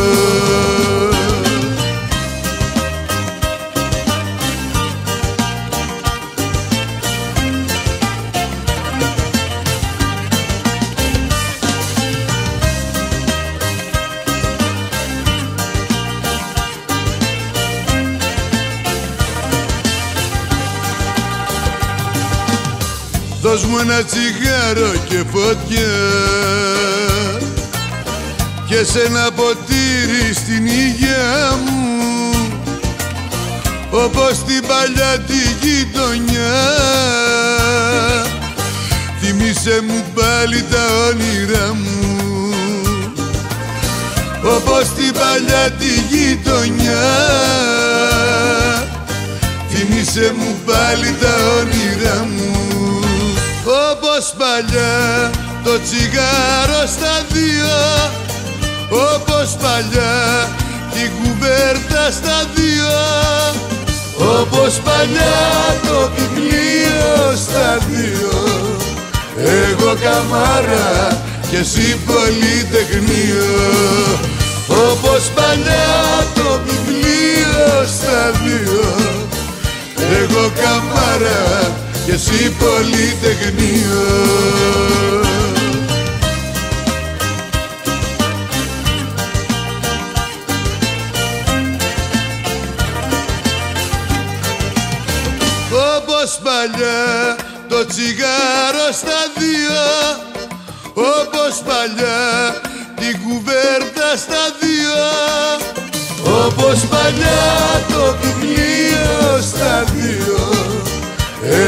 Δώσ' μου ένα τσιγάρο και φωτιά και σε ένα ποτήρι στην υγεία μου όπως την παλιά τη γειτονιά. Θυμίσε μου πάλι τα όνειρά μου όπως την παλιά τη γειτονιά. Θυμίσε μου πάλι τα όνειρά μου όπως παλιά το τσιγάρο στα δύο όπως παλιά την κουβέρτα στα δύο όπως παλιά το βιβλίο στα δύο εγώ καμάρα και εσύ πολυτεχνείο. Όπως παλιά το βιβλίο στα δύο εγώ καμάρα και εσύ πολυτεχνείο Όπως παλιά το τσιγάρο στα δύο Όπως παλιά την κουβέρτα στα δύο Όπως παλιά το βιβλίο στα δύο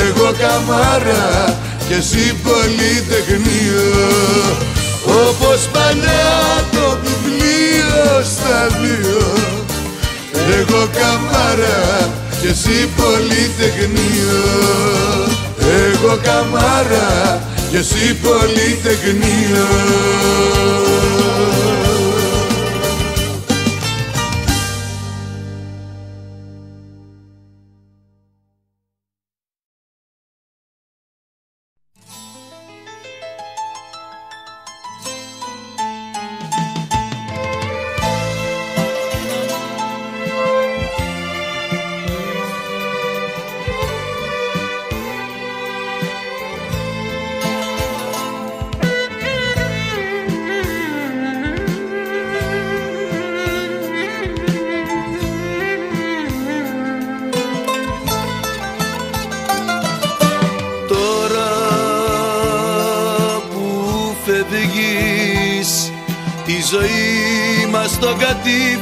εγώ καμάρα και εσύ πολυτεχνείο. Όπως παλιά το βιβλίο στα δύο Εγώ καμάρα και εσύ πολυτεχνείο Εγώ καμάρα και εσύ πολυτεχνείο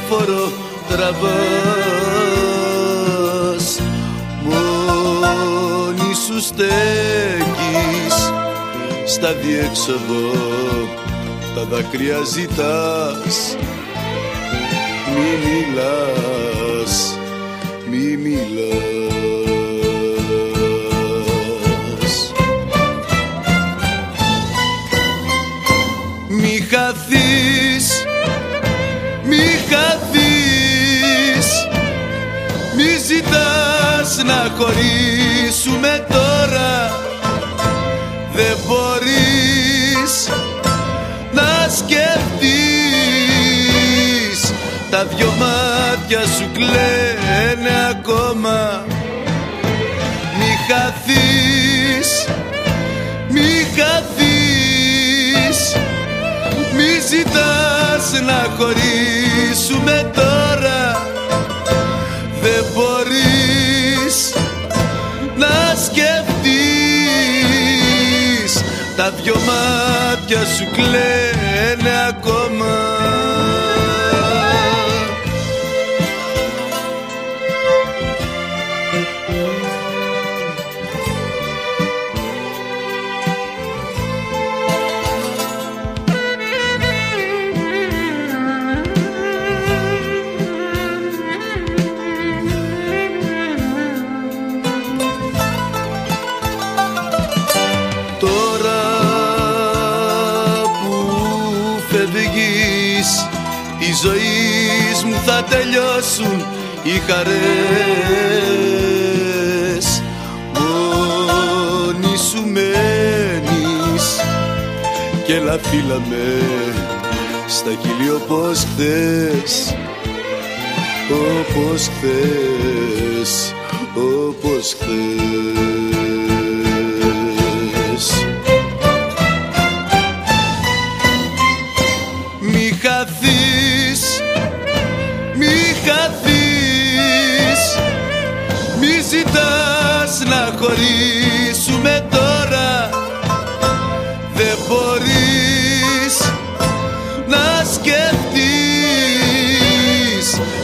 κατήφορο τραβάς. Μόνη σου στέκεις στα διέξοδο τα δάκρυα ζητάς. Μη μιλάς, μη μιλάς χαθείς Μη ζητάς να χωρίσουμε τώρα. Δεν μπορείς να σκεφτείς. Τα δυο μάτια σου κλαίνε ακόμα. Μη χαθείς, μη χαθείς. Μη ζητάς να χωρίσουμε τώρα. Δεν μπορείς να σκεφτείς. Τα δυο μάτια σου κλαίνε ακόμα οι χαρές. Μόνη σου μένεις και έλα φύλλα με στα χείλη όπως χθες. Όπως χθες, όπως χθες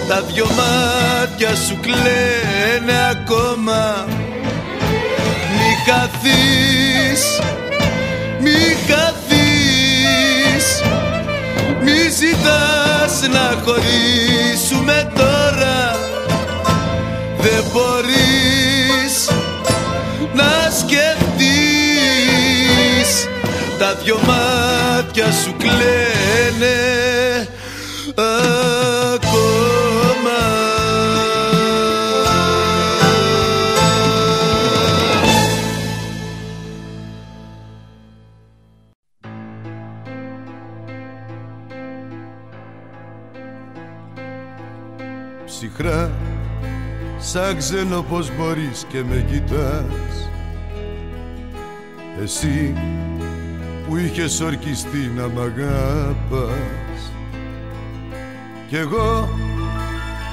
Τα δυο μάτια σου κλαίνε ακόμα. Μη χαθείς, μη χαθείς. Μη ζητάς να χωρίσουμε τώρα. Δεν μπορείς να σκεφτείς. Τα δυο μάτια σου κλαίνε σαν ξένο πως μπορείς και με κοιτάς. Εσύ που είχες ορκιστεί να μ' αγαπάς. Κι εγώ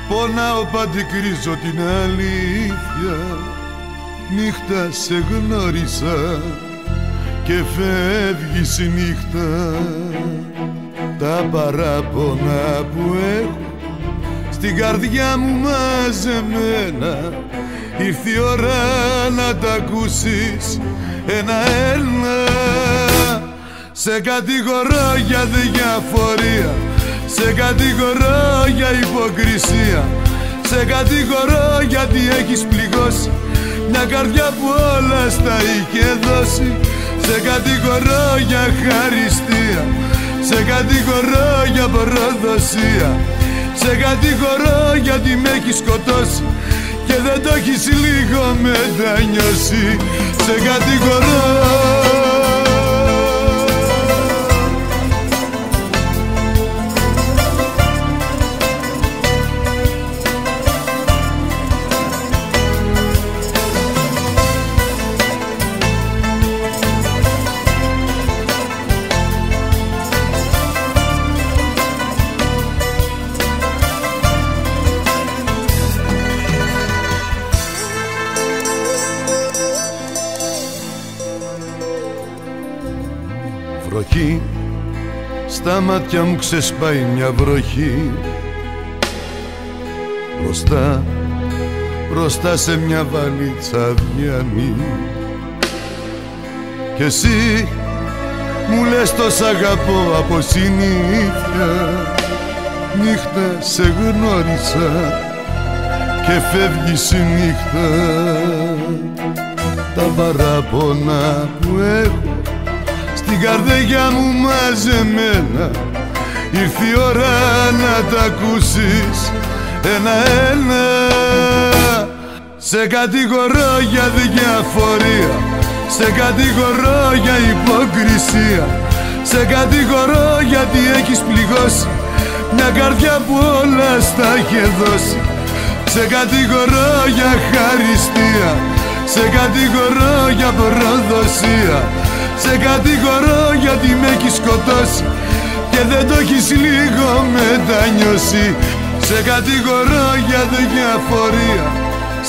πονάω παντικρίζω την αλήθεια. Νύχτα σε γνώρισα και φεύγεις η νύχτα. Τα παράπονα που έχω στην καρδιά μου μαζεμένα. Ήρθε η ώρα να τα ακούσεις ένα-ένα Σε κατηγορώ για διαφορία Σε κατηγορώ για υποκρισία Σε κατηγορώ γιατί έχεις πληγώσει. Μια καρδιά που όλα στα είχε δώσει. Σε κατηγορώ για χαριστία Σε κατηγορώ για προδοσία σε κατηγορώ γιατί με έχεις σκοτώσει Και δεν το έχεις λίγο μετανιώσει Σε κατηγορώ Στα μάτια μου ξεσπάει μια βροχή. Μπροστά, μπροστά σε μια βαλίτσα διανή Κι εσύ Μου λες τόσα αγαπώ από συνήθεια. Νύχτα σε γνώρισα και φεύγεις η νύχτα Τα παράπονα που έχω στην καρδιά μου μαζεμένα. Ήρθε η ώρα να τα ακούσεις. Ένα-ένα Σε κατηγορώ για διαφορία. Σε κατηγορώ για υποκρισία. Σε κατηγορώ γιατί έχεις πληγώσει. Μια καρδιά που όλα στα είχε δώσει. Σε κατηγορώ για χαριστία. Σε κατηγορώ για προδοσία Σε κατηγορώ γιατί με έχεις σκοτώσει Και δεν το έχεις λίγο μετανιώσει. Σε κατηγορώ για διαφορία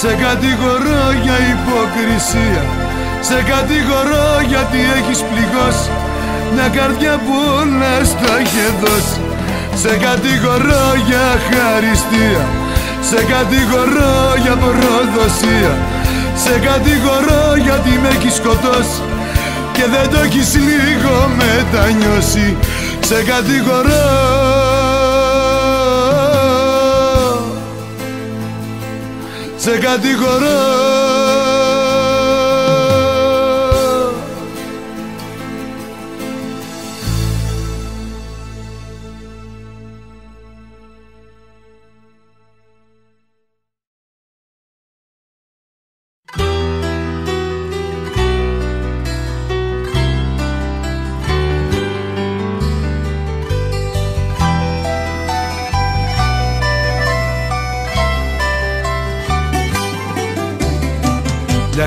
Σε κατηγορώ για υποκρισία. Σε κατηγορώ γιατί έχεις πληγώσει Μια καρδιά που όλα στα είχε δώσει. Σε κατηγορώ για χαριστία Σε κατηγορώ για προδοσία. Σε κατηγορώ γιατί με έχεις σκοτώσει Και δεν το έχεις λίγο μετανιώσει. Σε κατηγορώ. Σε κατηγορώ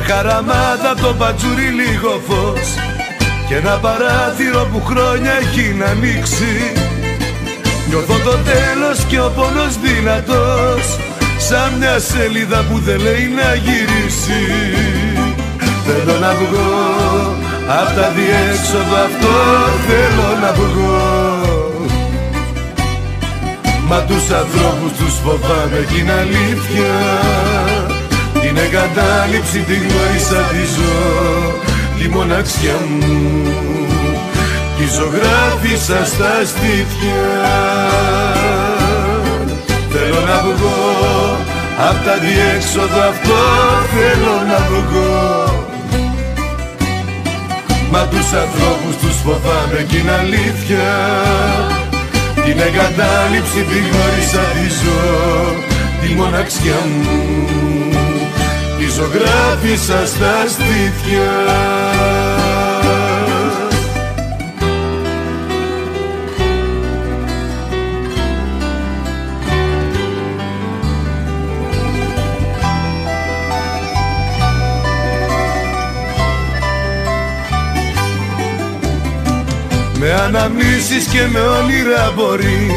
χαραμάτα από το πατζούρι λίγο φως. Και ένα παράθυρο που χρόνια έχει να ανοίξει. Νιώθω το τέλος και ο πόνος δυνατός. Σαν μια σελίδα που δεν λέει να γυρίσει. Θέλω να βγω απ' τα διέξοδο αυτό θέλω να βγω. Μα τους ανθρώπους τους φοβάμαι κι είναι αλήθεια την εγκατάλειψη τη γνώρισα τη ζω Τη μοναξιά μου. Τη ζωγράφισα στα στήθια. Θέλω να βγω Απ' τα διέξοδο αυτό θέλω να βγω. Μα τους ανθρώπους τους φοβάμαι κι είναι αλήθεια. Την εγκατάλειψη τη γνώρισα τη ζω Τη μοναξιά μου. τη ζωγράφισα στα στήθια Με αναμνήσεις και με όνειρα μπορεί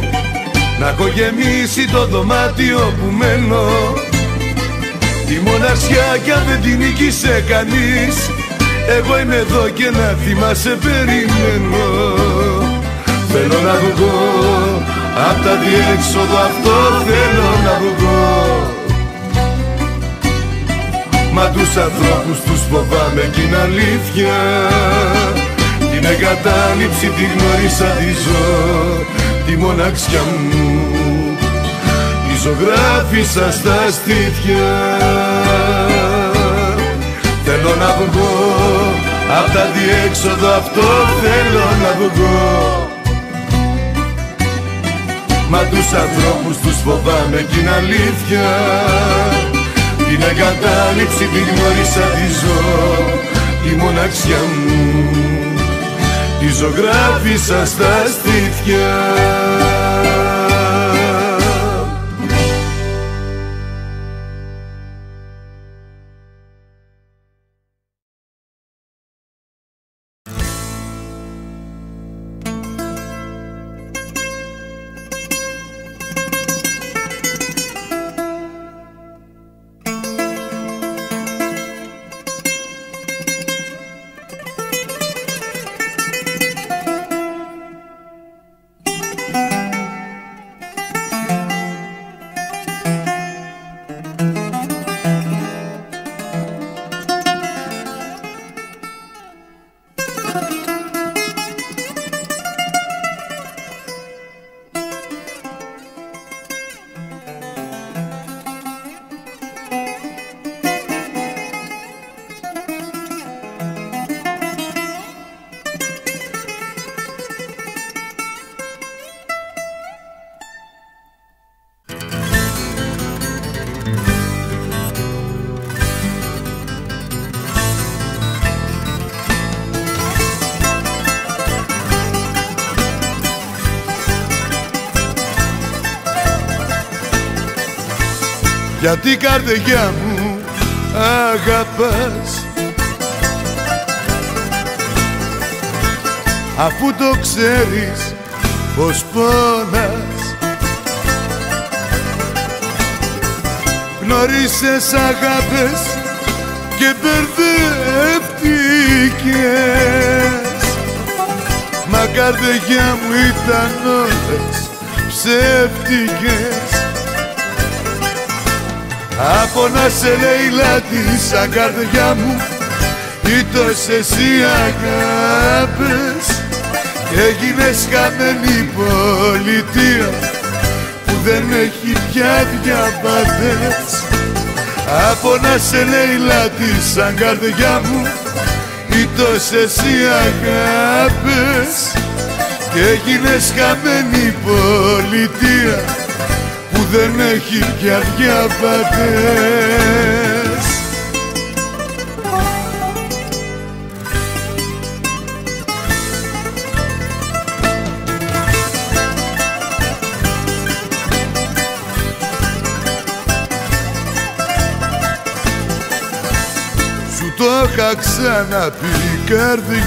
Να έχω γεμίσει το δωμάτιο που μένω Τη μοναξιά κι αν δεν την νίκησε κανείς Εγώ είμαι εδώ και να θυμάσαι περιμένω Θέλω να βγω Απ' τα διέξοδο αυτό θέλω να βγω. Μα τους ανθρώπους τους φοβάμαι κι είναι αλήθεια. Την εγκατάλειψη τη γνώρισα τη ζω. Τη μοναξιά μου ζωγράφισα στα στήθια. Θέλω να βγω απ' τα διέξοδο αυτό θέλω να βγω. Μα τους ανθρώπους τους φοβάμαι κι είναι αλήθεια. Την εγκατάλειψη τη γνώρισα τη ζω. Τη μοναξιά μου. Τη ζωγράφισα στα στήθια γιατί καρδιά μου αγαπάς. Αφού το ξέρεις πως πόνας. Γνωρίσες αγάπες και μπερδεύτηκες. Μα καρδιά μου ήταν όλες ψεύτικες από να σε λέει λάτι σαν καρδιά μου Ήτος εσύ αγάπες. Έγινες χαμένη πολιτεία Που δεν έχει πια διαβατές. Από να σε λέει λάτι σαν καρδιά μου Ήτος εσύ αγάπες. Και έγινες χαμένη πολιτεία. Που δεν έχει πια διαβατές είχα ξαναπεί καρδιά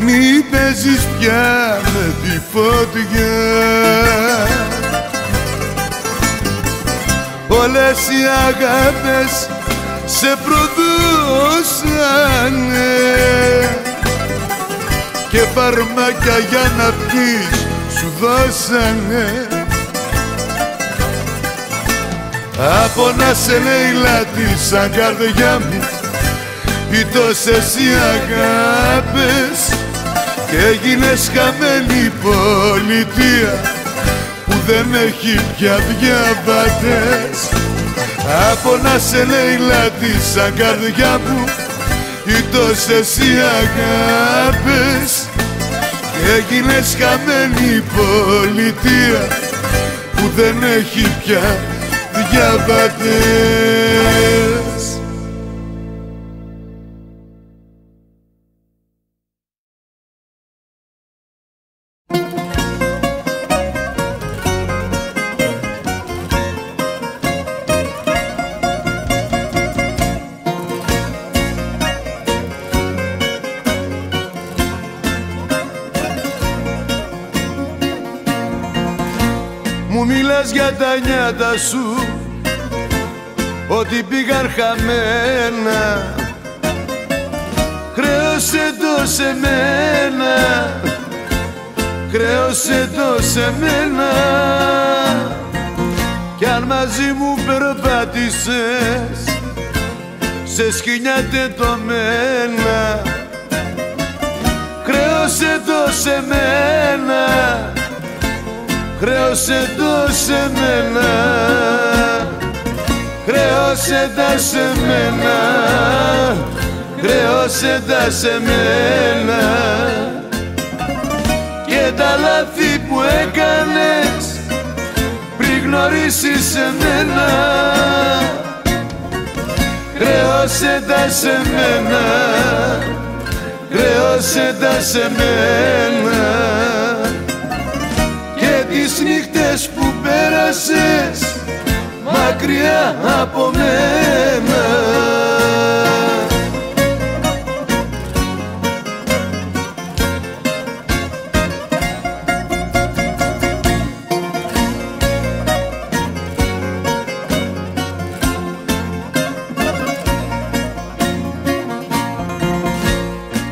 Μη παίζεις πια με τη φωτιά. Όλες οι αγάπες σε προδώσανε. Και φαρμάκια για να πεις σου δώσανε. Από να σε λέει λάτι σαν καρδιά μου Πιτός εσύ αγάπες Και έγινες χαμένη πολιτεία Που δεν έχει πια διαβατές Από να σε λέει λάτι σαν καρδιά μου Πιτός εσύ αγάπες. Και έγινες χαμένη πολιτεία Που δεν έχει πια διαβατές τα νιάτα σου ότι πήγαν χαμένα. Χρέωσε το σε μένα Χρέωσε το σε μένα. Κι αν μαζί μου περπάτησες Σε σκηνιά τετωμένα Χρέωσε το σε μένα Χρέωσε το σε μένα. Χρέωσε τα σε μένα. Χρέωσε τα σε μένα. Και τα λάθη που έκανες Πριν γνωρίσεις εμένα. Χρέωσε τα σε μένα. Χρέωσε τα σε μένα πέρασες μακριά από μένα.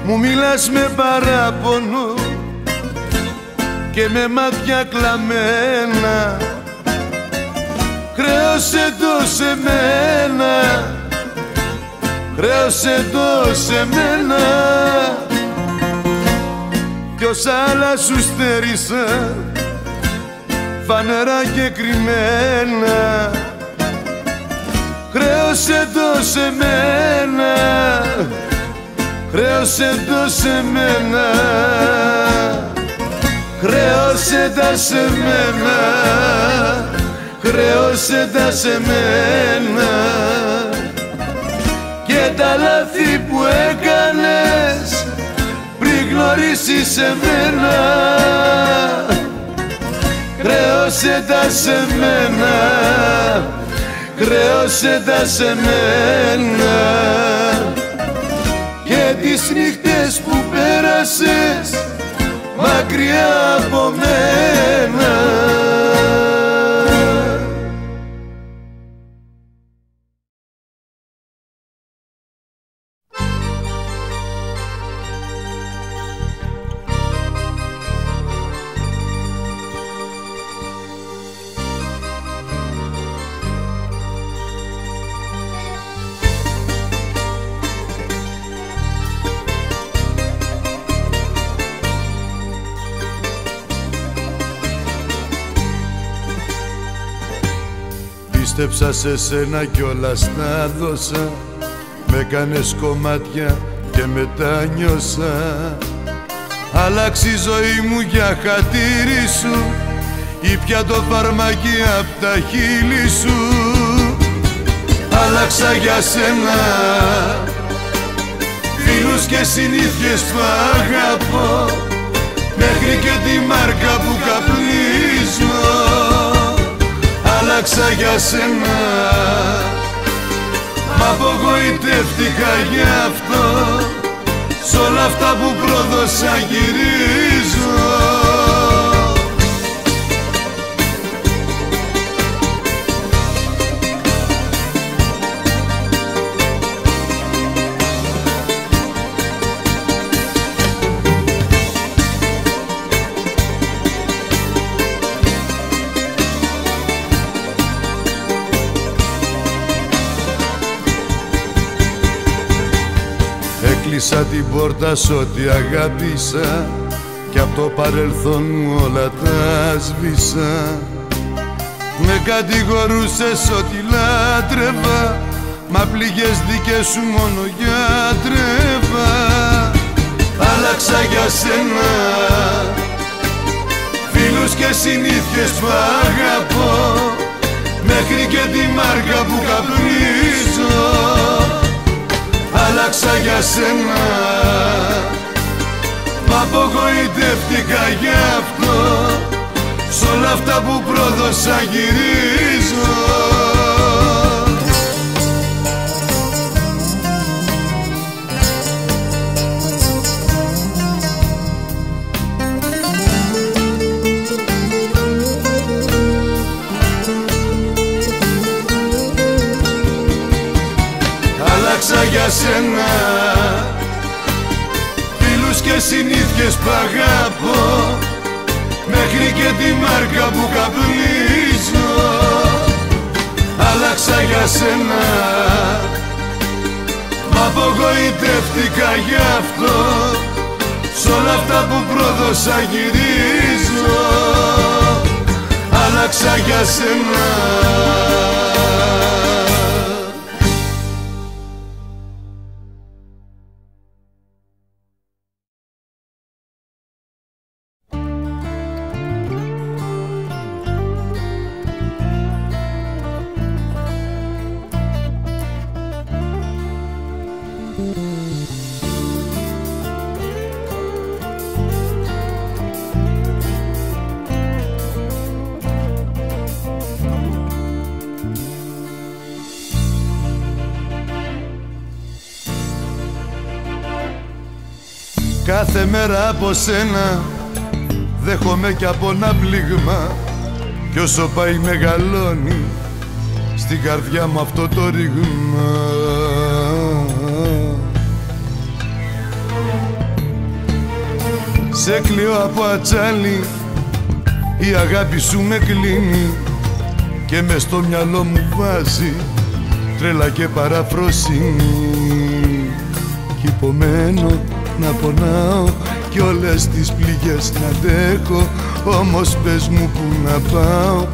Μου μιλάς με παράπονο και με μάτια κλαμμένα Χρέωσε το σε μένα. Χρέωσε το σε μένα. Ποιος άλλα σου στέρισα Φανερά και κρυμμένα. Χρέωσε το σε μένα. Χρέωσε το σε μένα. Χρέωσε τα σε μένα χρέωσε τα σε μένα και τα λάθη που έκανες πριν γνωρίσεις εμένα. Χρέωσε τα σε μένα Χρέωσε τα σε μένα. Και τις νύχτες που πέρασες Μακριά από μένα Πίστεψα σε σένα κιόλας να δώσα. Με κάνες κομμάτια και μετά νιώσα. Άλλαξε η ζωή μου για χατήρι σου. Ήπια το φαρμακί απ' τα χείλη σου. Άλλαξα για σένα. Φίλους και συνήθειες που αγαπώ. Μέχρι και τη μάρκα που άλλαξα για σένα. Μ' απογοητεύτηκα γι' αυτό. Σ' όλα αυτά που πρόδωσα γυρίζω Έκλεισα την πόρτα σ' ό,τι αγάπησα Κι από το παρελθόν μου όλα τα σβήσα. Με κατηγορούσες ότι λάτρευα Μα πληγές δικές σου μόνο γιατρεύα Άλλαξα για σένα. Φίλους και συνήθειες που αγαπώ Μέχρι και τη μάρκα που καπνίζω άλλαξα για σένα. Μ' απογοητεύτηκα γι' αυτό. Σ' όλα αυτά που πρόδωσα γυρίζω για σένα. Φίλους και συνήθειες που αγαπώ Μέχρι και τη μάρκα που καπνίζω. Άλλαξα για σένα. Μ' απογοητεύτηκα γι' αυτό Σ' όλα αυτά που πρόδωσα γυρίζω. Άλλαξα για σένα Κάθε μέρα από σένα. Δέχομαι κι από ένα πλήγμα. Κι όσο πάει μεγαλώνει στην καρδιά μου αυτό το ρήγμα. Σε κλείω από ατσάλι. Η αγάπη σου με κλείνει. Και μες στο μυαλό μου βάζει τρέλα και παραφροσύνη κι υπομένω να πονάω κι όλες τις πληγές να αντέχω. Όμως πες μου που να πάω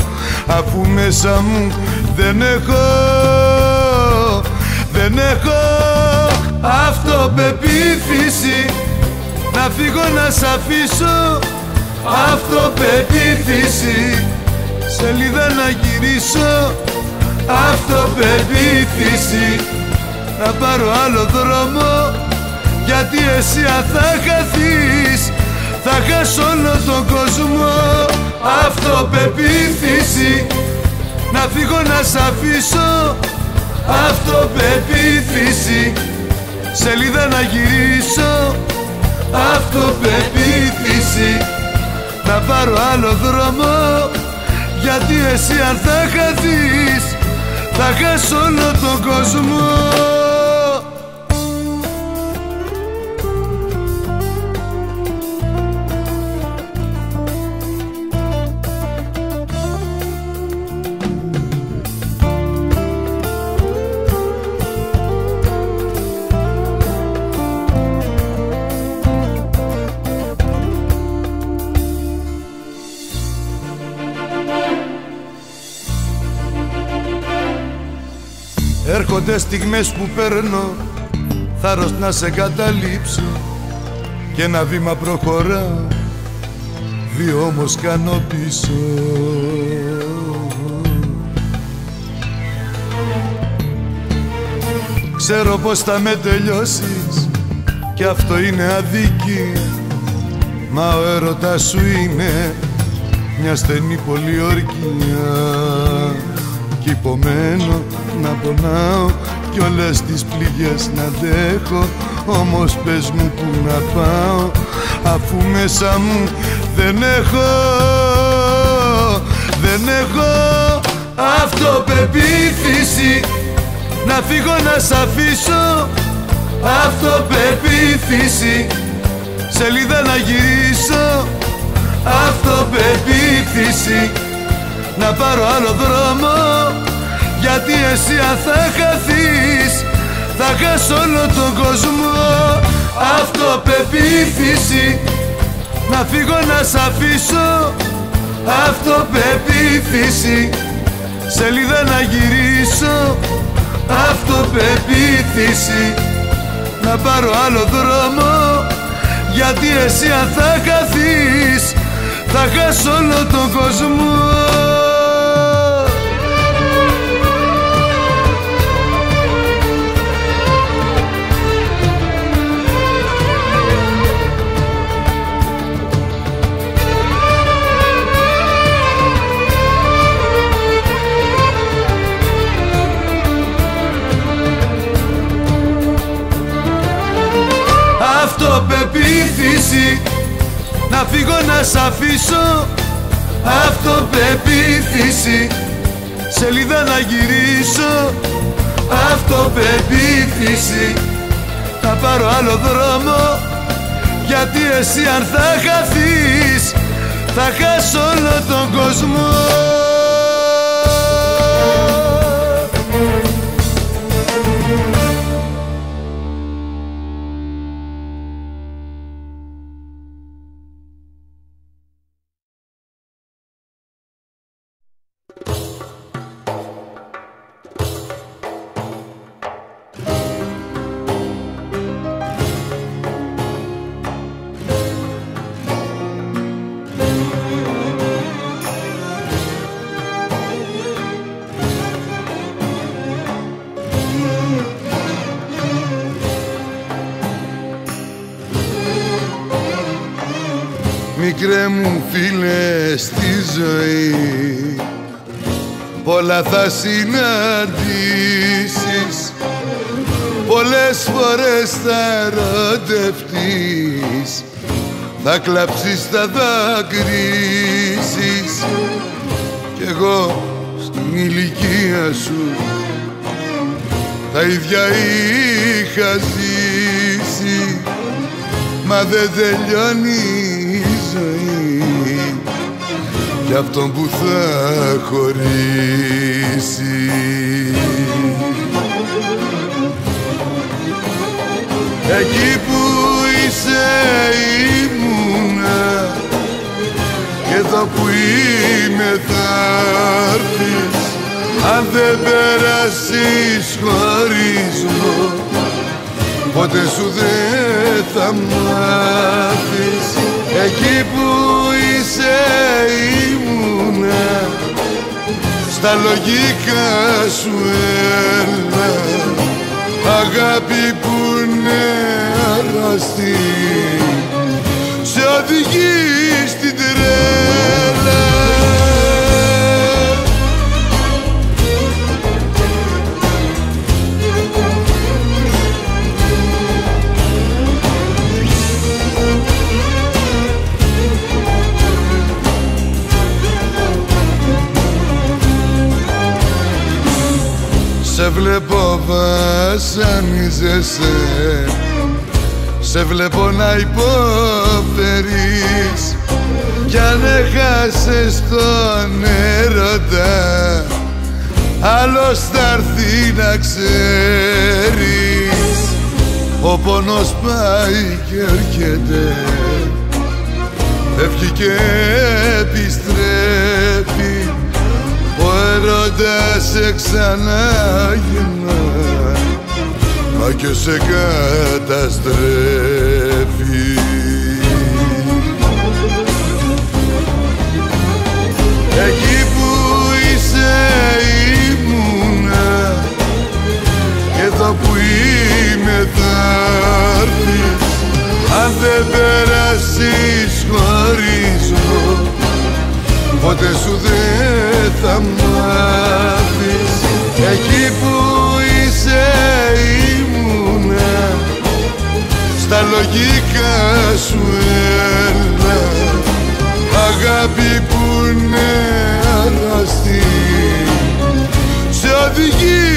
αφού μέσα μου δεν έχω δεν έχω αυτοπεποίθηση να φύγω να σ' αφήσω αυτοπεποίθηση σελίδα να γυρίσω αυτοπεποίθηση να πάρω άλλο δρόμο γιατί εσύ θα χαθείς Θα χάσω όλο τον κόσμο. Αυτοπεποίθηση Να φύγω να σ' αφήσω. Αυτοπεποίθηση Σελίδα να γυρίσω. Αυτοπεποίθηση Να πάρω άλλο δρόμο. Γιατί εσύ αν θα χαθείς Θα χάσω όλο τον κόσμο Έρχονται στιγμές που παίρνω θάρρος να σε καταλήψω και ένα βήμα προχωρά δύο όμως κάνω πίσω. Ξέρω πως θα με τελειώσεις και αυτό είναι αδίκη. Μα ο έρωτας σου είναι μια στενή πολιορκία. Κι υπομένω να πονάω κι όλες τις πληγές να δέχω. Όμως πες μου που να πάω αφού μέσα μου δεν έχω δεν έχω αυτοπεποίθηση. Να φύγω να σ' αφήσω αυτοπεποίθηση. Σελίδα να γυρίσω αυτοπεποίθηση. Να πάρω άλλο δρόμο γιατί εσύ αν θα χαθείς θα χάσω όλο τον κόσμο. Αυτοπεποίθηση να φύγω να σ' αφήσω. Αυτοπεποίθηση σελίδα να γυρίσω. Αυτοπεποίθηση να πάρω άλλο δρόμο. Γιατί εσύ αν θα χαθείς θα χάσω όλο τον κόσμο αυτοπεποίθηση Να φύγω να σ' αφήσω. Αυτοπεποίθηση Σελίδα να γυρίσω. Αυτοπεποίθηση Θα πάρω άλλο δρόμο. Γιατί εσύ αν θα χαθείς Θα χάσω όλο τον κόσμο Μικρέ μου φίλε στη ζωή Πολλά θα συναντήσεις. Πολλές φορές θα ερωτευτείς Θα κλαψείς, θα δακρύσεις. Κι εγώ στην ηλικία σου Τα ίδια είχα ζήσει. Μα δεν τελειώνει για αυτόν που θα χωρίσει. Εκεί που είσαι ήμουνα και εδώ που είμαι θα έρθεις. Αν δεν περάσεις χωρισμό ποτέ σου δεν θα μάθεις. Εκεί που είσαι ήμουνα. Στα λογικά σου έλα. Αγάπη που είναι αραστή σε οδηγείς Σε βλέπω βασανίζεσαι. Σε βλέπω να υποφέρεις. Κι αν έχασες τον έρωτα Άλλος θα έρθει να ξέρεις. Ο πόνος πάει και έρχεται. Φεύγει και επιστρέφει. Ο έρωτας σε ξαναγυρνά Μα και σε καταστρέφει. Εκεί που είσαι ήμουνα. Εδώ που είμαι θα έρθεις. Αν δεν περάσεις χωρίζω Ποτέ σου δεν θα μάθεις. Εκεί που είσαι ήμουνα. Στα λογικά σου έλα. Αγάπη που είναι αγαστή. Σε οδηγεί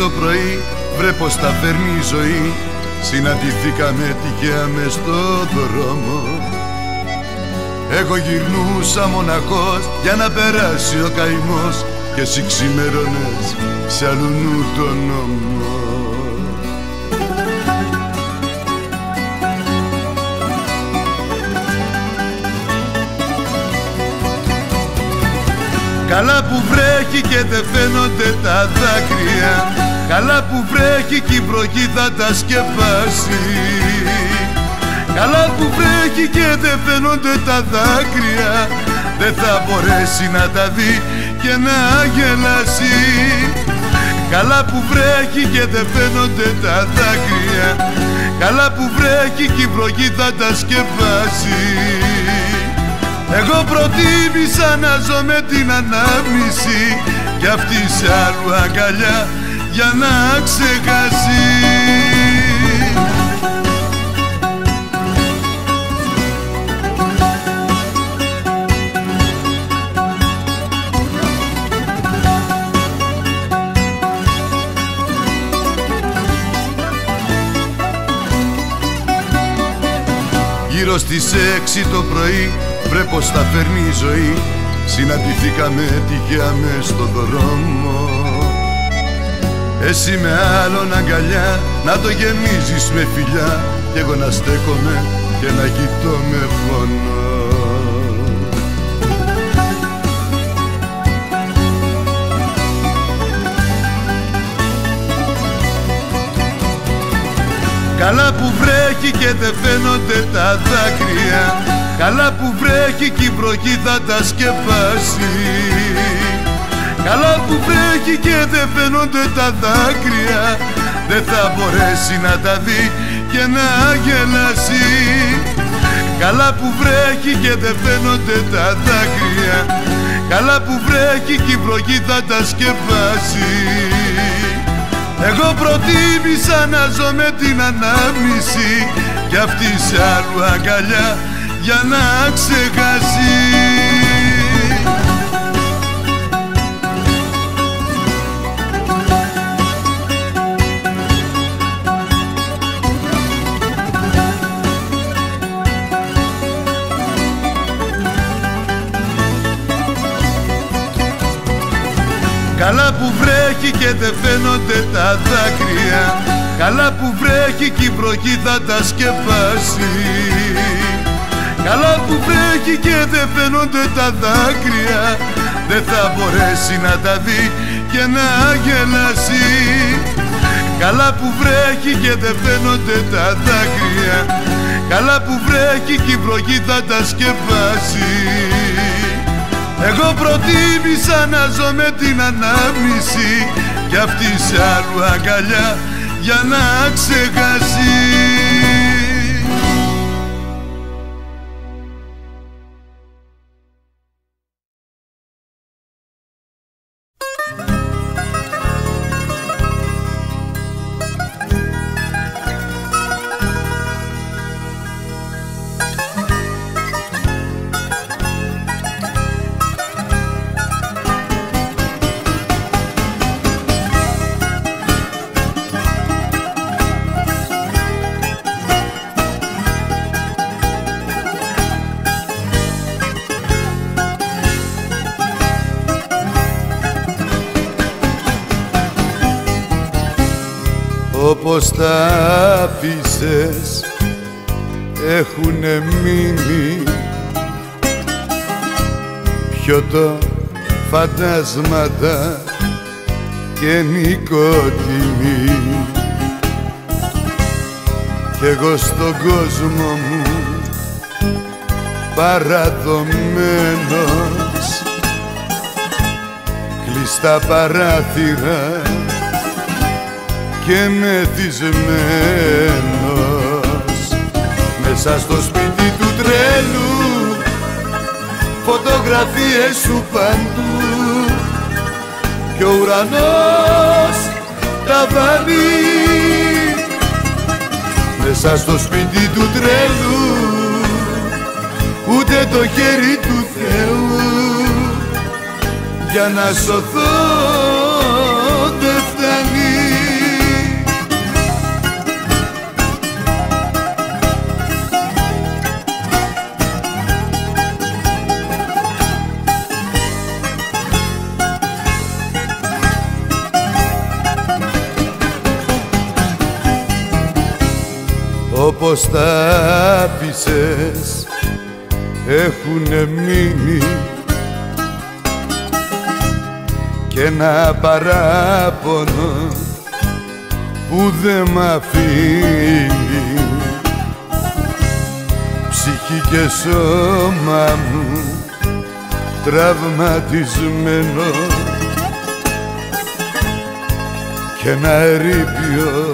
το πρωί βρε πως τα φέρνει η ζωή. Συναντηθήκαμε τυχαία μες στο δρόμο. Εγώ γυρνούσα μοναχός για να περάσει ο καημός Και εσύ ξημερώνες σε αλλού νου τον νόμο. Καλά που βρέχει και δεν φαίνονται τα δάκρυα Καλά που βρέχει και η βροχή θα τα σκεπάσει. Καλά που βρέχει και δεν φαίνονται τα δάκρυα. Δεν θα μπορέσει να τα δει και να γελάσει. Καλά που βρέχει και δεν φαίνονται τα δάκρυα. Καλά που βρέχει και η βροχή θα τα σκεπάσει. Εγώ προτίμησα να ζω με την ανάμνηση. Κι αυτή σε άλλου αγκαλιά για να ξεχάσει. Γύρω στις έξι το πρωί βρε πως τα φέρνει η ζωή. Συναντηθήκαμε τυχαία μες στο δρόμο Εσύ με άλλον αγκαλιά να το γεμίζεις με φιλιά. Κι εγώ να στέκομαι και να κοιτώ με φωνό Καλά που βρέχει και δεν φαίνονται τα δάκρυα. Καλά που βρέχει και η βροχή θα τα σκεπάσει Καλά που βρέχει και δεν φαίνονται τα δάκρυα. Δεν θα μπορέσει να τα δει και να γελάσει. Καλά που βρέχει και δεν φαίνονται τα δάκρυα. Καλά που βρέχει και η βροχή θα τα σκεπάσει. Εγώ προτίμησα να ζω με την ανάμνηση Κι αυτή σε άλλου αγκαλιά για να ξεχάσει και δεν φαίνονται τα δάκρυα. Καλά που βρέχει και η βροχή θα τα σκεπάσει. Καλά που βρέχει και δεν φαίνονται τα δάκρυα. Δεν θα μπορέσει να τα δει και να γελάσει. Καλά που βρέχει και δεν φαίνονται τα δάκρυα. Καλά που βρέχει και η βροχή θα τα σκεπάσει. Εγώ προτίμησα να ζω με την ανάμνηση Κι αυτή σε άλλου αγκαλιά για να ξεχάσει όπως τα άφησες έχουνε μείνει. Το φαντάσματα και νοικοτιμή κι εγώ στον κόσμο μου παραδομένος. Κλειστά παράθυρα και μεθυσμένος μέσα στο σπίτι του τρέλου φωτογραφίες σου παντού. Και ο ουρανός τα βάλει μέσα στο σπίτι του τρέλου ούτε το χέρι του Θεού. Για να σωθώ όπως τα άφησες έχουνε μείνει. Και ένα παράπονο που δεν μ' αφήνει. Ψυχή και σώμα μου τραυματισμένο. Και ένα ερήπιο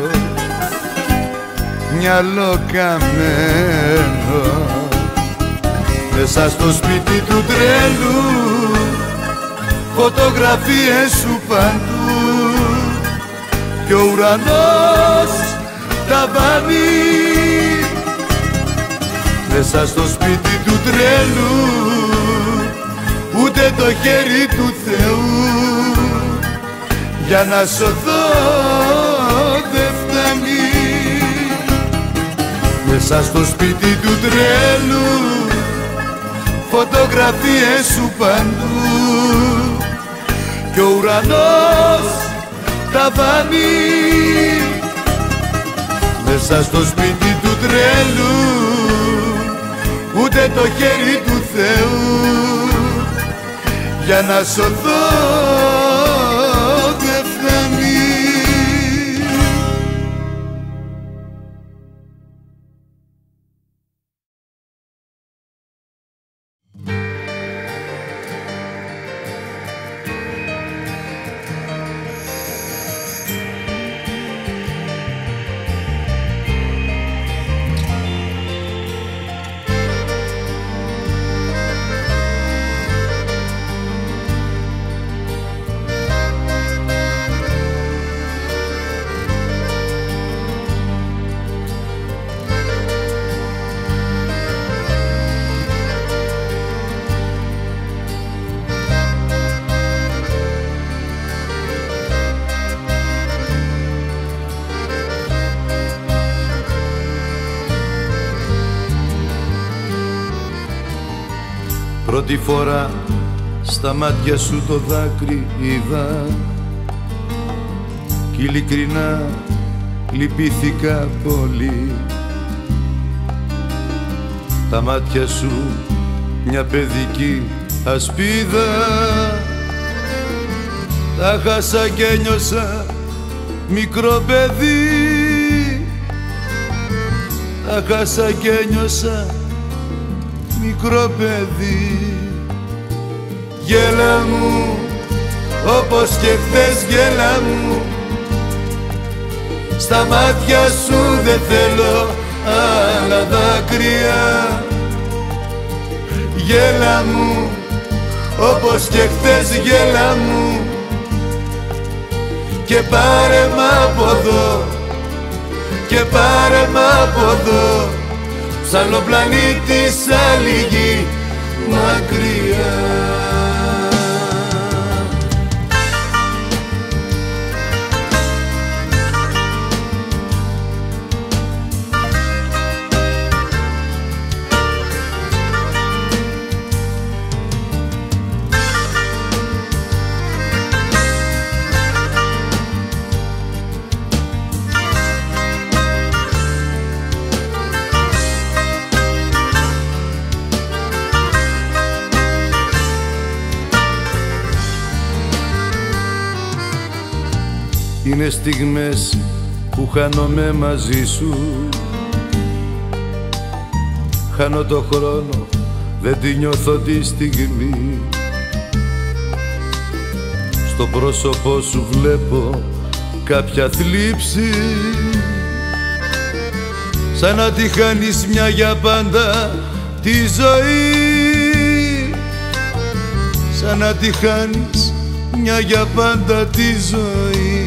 μυαλό καμένο. Μέσα στο σπίτι του τρέλου φωτογραφίες σου παντού. Και ο ουρανός τα βάνει. Μέσα στο σπίτι του τρέλου ούτε το χέρι του Θεού. Για να σωθώ μέσα στο σπίτι του τρέλου φωτογραφίες σου παντού. Και ο ουρανός τα βάνει. Μέσα στο σπίτι του τρέλου ούτε το χέρι του Θεού. Για να σωθώ στα μάτια σου το δάκρυ είδα. Κι ειλικρινά λυπήθηκα πολύ. Τα μάτια σου μια παιδική ασπίδα. Τα χάσα και νιώσα μικρό παιδί. Τα χάσα και νιώσα μικρό παιδί Γέλα μου όπως και χθες γέλα μου. Στα μάτια σου δεν θέλω άλλα δάκρυα. Γέλα μου όπως και χθες γέλα μου. Και πάρε μ' από εδώ και πάρε μ' από εδώ. Σαν ο πλανήτης άλλη γη μακριά Είναι στιγμές που χάνομαι μαζί σου. Χάνω το χρόνο, δεν τη νιώθω τη στιγμή. Στο πρόσωπό σου βλέπω κάποια θλίψη. Σαν να τη χάνεις μια για πάντα τη ζωή. Σαν να τη χάνεις μια για πάντα τη ζωή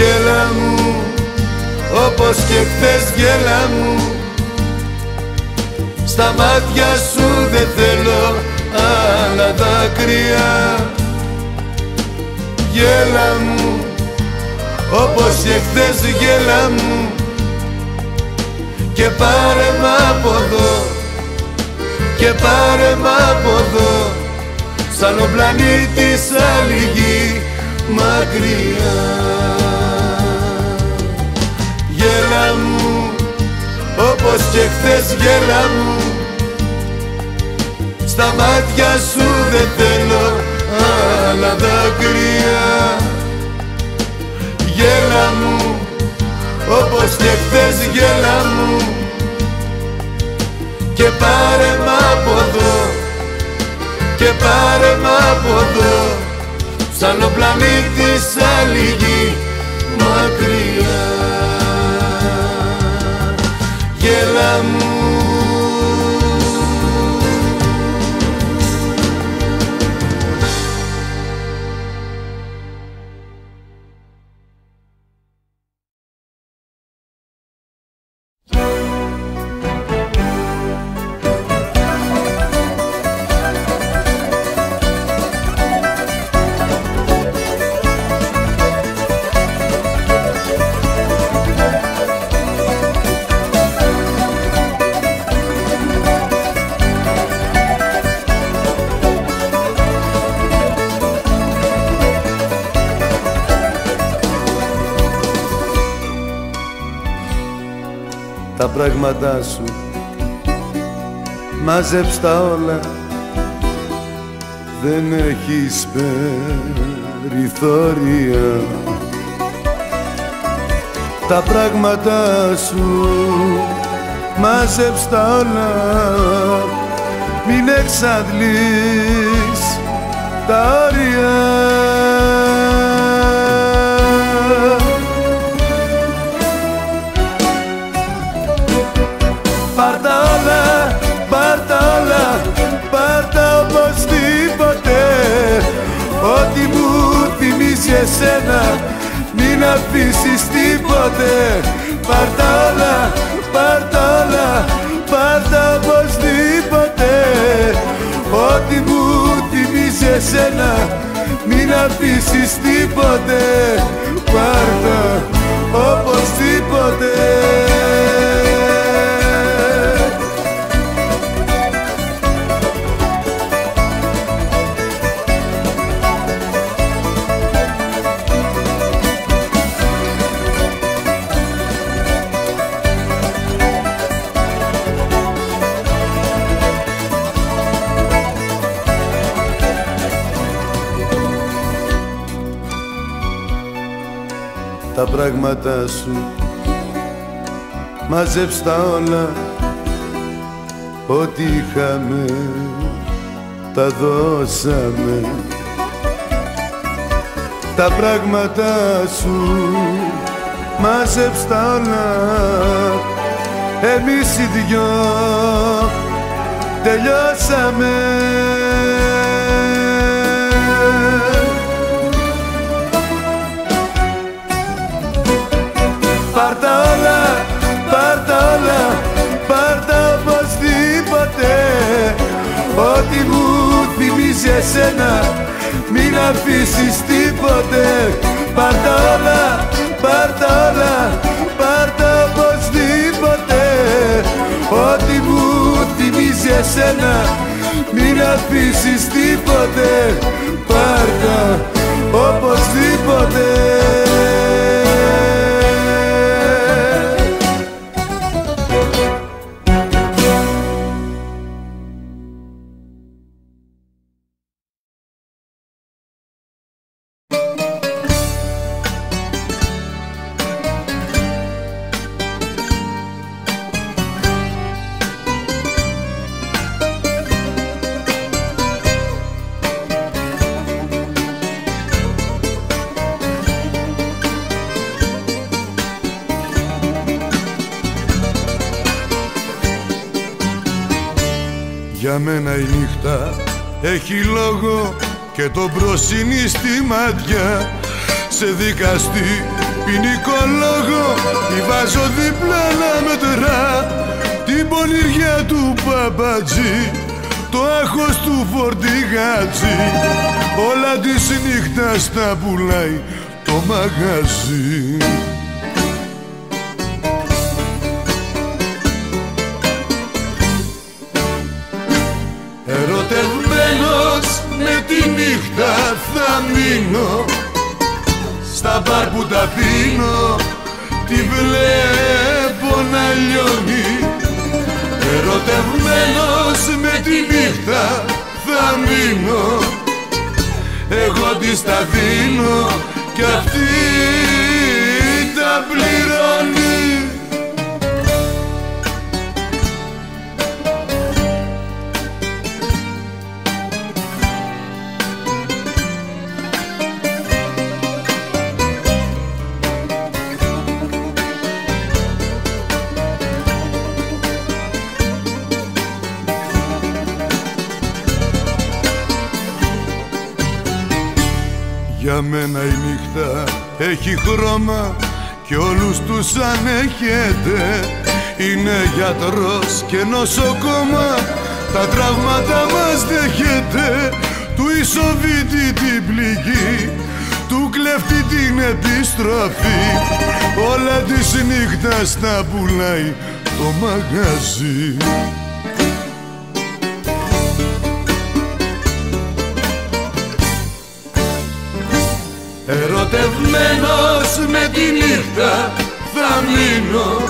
Γέλα μου όπως και χθες γέλα μου Στα μάτια σου δεν θέλω άλλα δάκρυα. Γέλα μου όπως και χθες γέλα μου Και πάρε μ' από εδώ και πάρε μ' από εδώ Σαν ο πλανήτης άλλη γη μακριά γέλα μου όπως και χθες γέλα μου. Στα μάτια σου δεν θέλω άλλα δάκρυα. Γέλα μου όπως και χθες γέλα μου. Και πάρε μ' από εδώ και πάρε μ' από εδώ. Σαν ο πλανήτης άλλη γη μακριά γέλα μου πράγματά σου. Μάζεψ' τα όλα. Δεν έχεις περιθώρια. Τα πράγματά σου. Μάζεψ' τα όλα. Μην εξαντλείς τα όρια εσένα μην αφήσεις τίποτε. Πάρτα όλα, πάρτα όλα, πάρτα οπωσδήποτε. Ό,τι μου θυμίζει εσένα μην αφήσεις τίποτε. Πάρτα οπωσδήποτε τα πράγματα σου. Μαζέψ' τα όλα Ό,τι είχαμε τα δώσαμε. Τα πράγματα σου Μαζέψ' τα όλα. Εμείς οι δυο τελειώσαμε Πάρτα όλα, πάρτα όλα, πάρτα οπωσδήποτε Ό,τι μου θυμίζει εσένα, μην αφήσεις τίποτε. Πάρτα όλα, πάρτα όλα, πάρτα οπωσδήποτε Ό,τι μου θυμίζει εσένα, μην αφήσεις τίποτε. Πάρτα οπωσδήποτε το μπροσίνι στη μάτια. Σε δικαστή ποινικό λόγο τη βάζω δίπλα να μετρά Την πονηριά του παπατζή το άγχος του φορτηγάτζι όλα της νύχτας τα πουλάει το μαγαζί μπαρ που τα πίνω τη βλέπω να λιώνει. Ερωτευμένος με τη νύχτα θα μείνω. Εγώ της τα δίνω κι αυτή τα πληρώνει και όλους τους ανέχεται. Είναι γιατρός και νοσοκόμα. Τα τραύματα μας δέχεται. Του ισοβήτη την πληγή, του κλέφτη την επιστροφή. Όλα της νύχτας τα πουλάει το μαγαζί τη νύχτα θα μείνω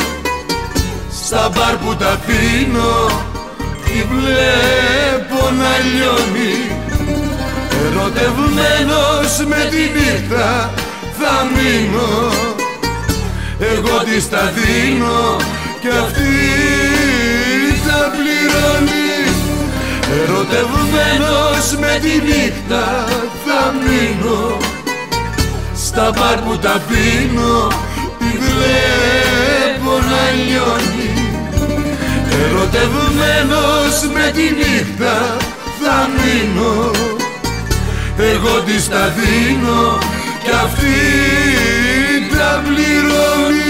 Στα μπαρ που τα πίνω τη βλέπω να λιώνει. Ερωτευμένος με τη νύχτα θα μείνω. Εγώ της τα δίνω κι αυτή τα πληρώνει. Ερωτευμένος με τη νύχτα θα μείνω στα μπαρ που τα πίνω τη βλέπω να λιώνει. Ερωτευμένος με τη νύχτα θα μείνω. Εγώ της τα δίνω κι αυτή τα πληρώνει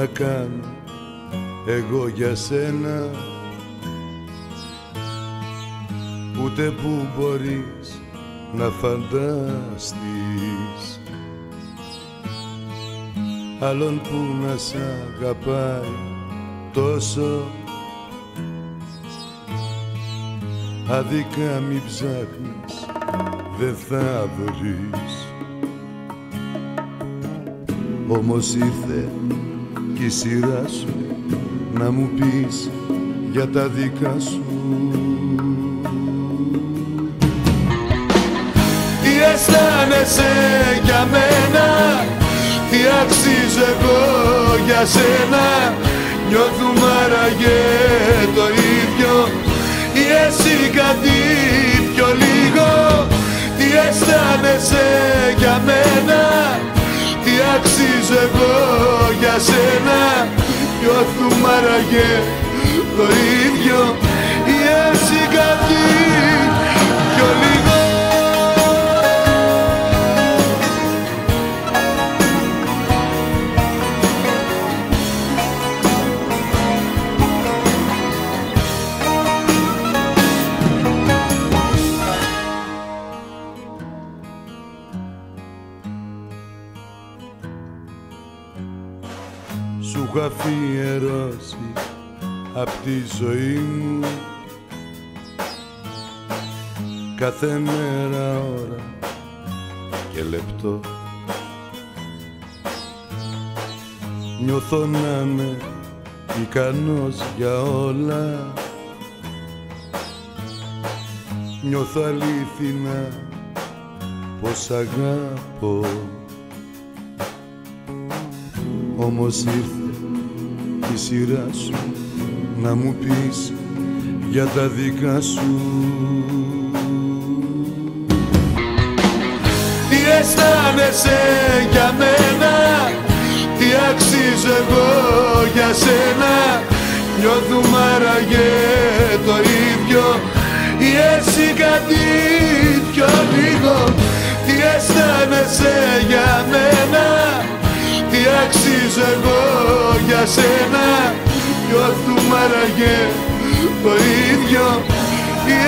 να κάνω εγώ για σένα. Ούτε που μπορείς να φανταστείς. Άλλον που να σ' αγαπάει τόσο. Άδικα μη ψάχνεις δεν θα βρεις. Όμως ήρθε και η σειρά σου να μου πεις για τα δικά σου. Τι αισθάνεσαι για μένα Τι αξίζω εγώ για σένα. Νιώθουμε άραγε το ίδιο Ή εσύ κάτι πιο λίγο. Τι αισθάνεσαι για μένα Τι αξίζω εγώ για σένα. Νιώθουμε άραγε το ίδιο Σου έχω αφιερώσει απ' τη ζωή μου. Κάθε μέρα ώρα και λεπτό. Νιώθω να είμαι ικανός για όλα. Νιώθω αλήθινα πως αγάπω όμως ήρθε η σειρά σου να μου πεις για τα δικά σου. Τι αισθάνεσαι για μένα Τι αξίζω εγώ για σένα. Νιώθουμε άραγε το ίδιο Ή εσύ κάτι πιο λίγο. Τι αισθάνεσαι για μένα Τι αξίζω εγώ για σένα. Νιώθουμε άραγε το ίδιο. Ή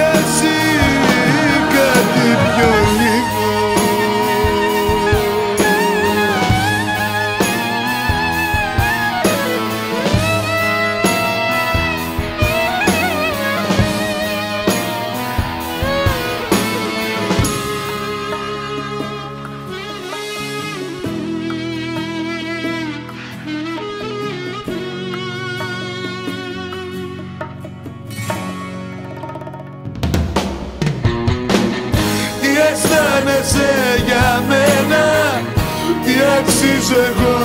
Τι αξίζω εγώ.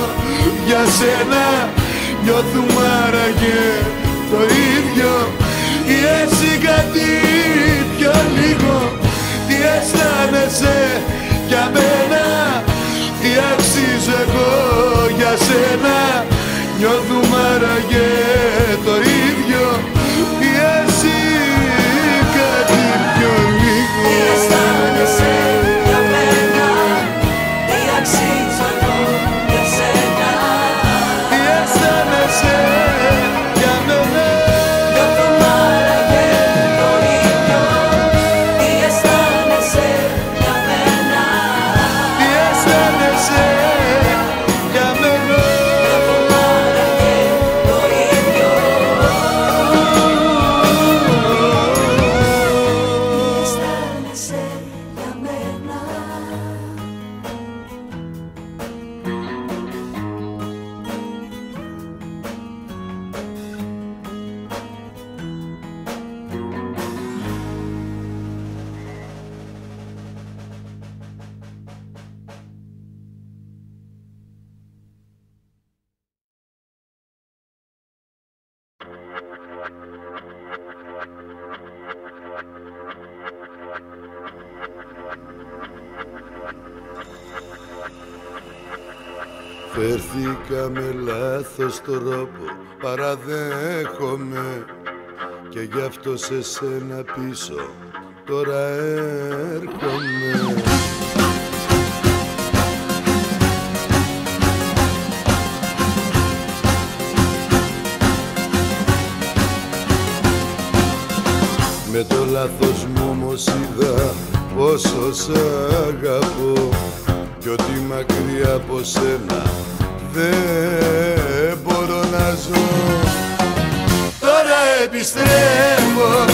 Για σένα Νιώθουμε άραγε το ίδιο. Ή εσύ κάτι πιο λίγο. Τι αισθάνεσαι για μένα. Τι αξίζω εγώ. Για σένα Νιώθουμε άραγε το ίδιο τρόπο Παραδέχομαι Και γι' αυτό σε σένα πίσω Τώρα έρχομαι. Με το λάθος μου όμως είδα πόσο σ' αγαπώ Κι ότι μακριά από σένα δεν επιστρέφω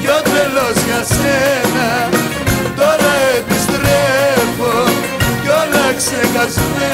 κι ο τρελός για σένα τώρα επιστρέφω κι όλα ξεκασμένα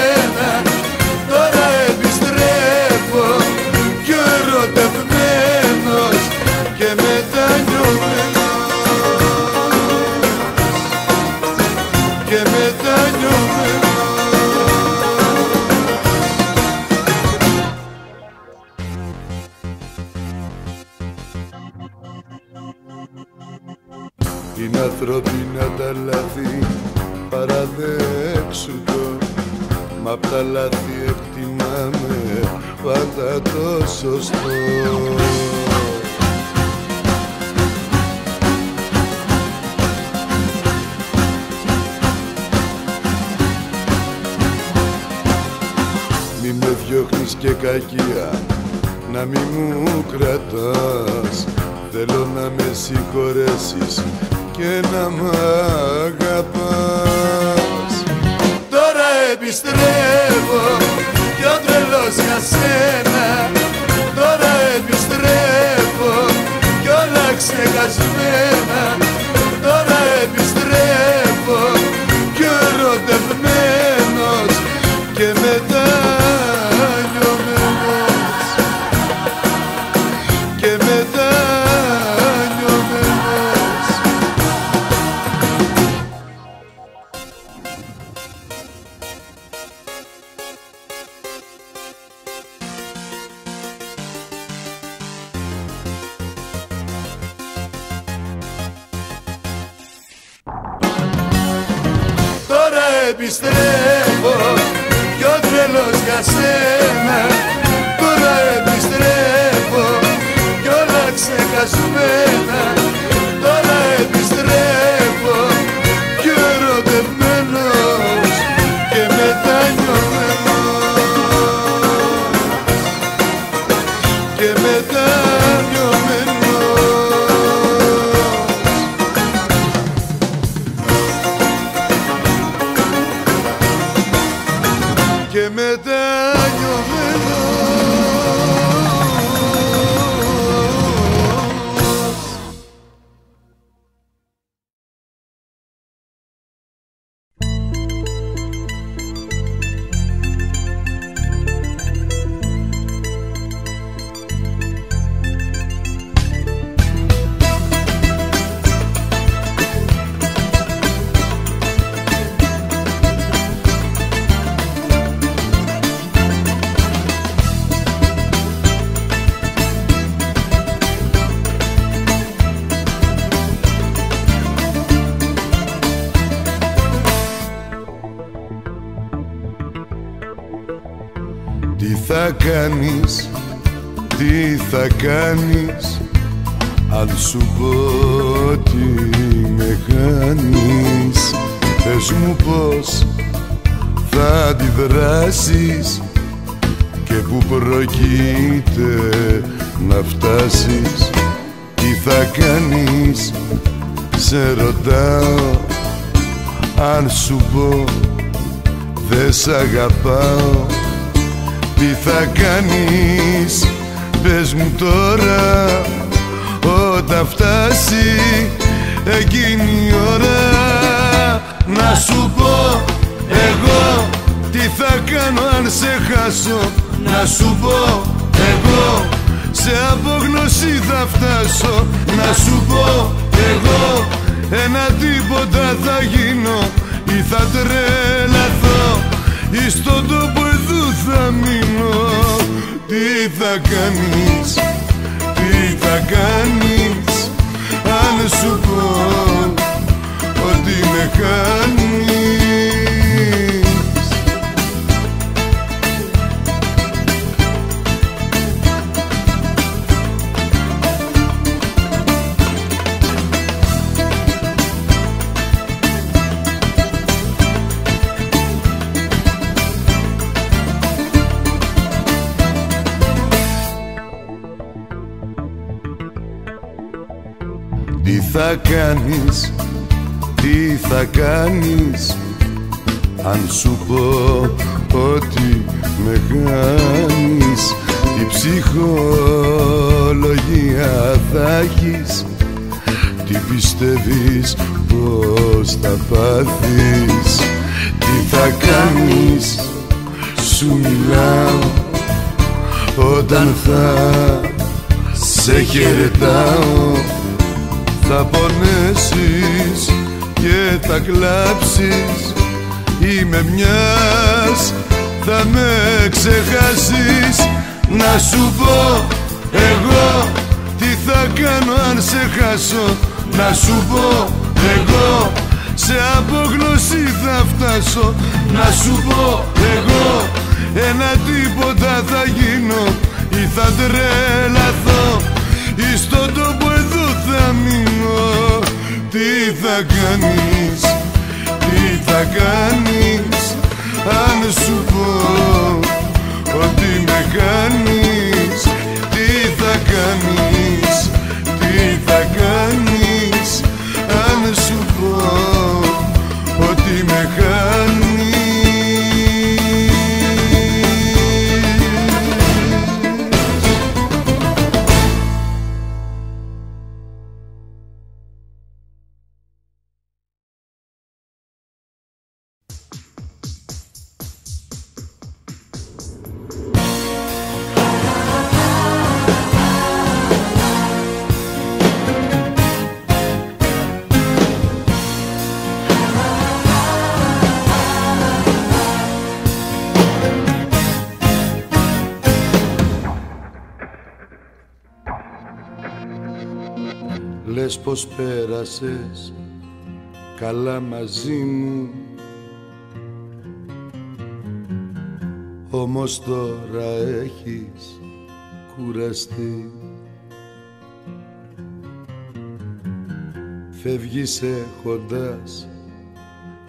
Φεύγεις έχοντας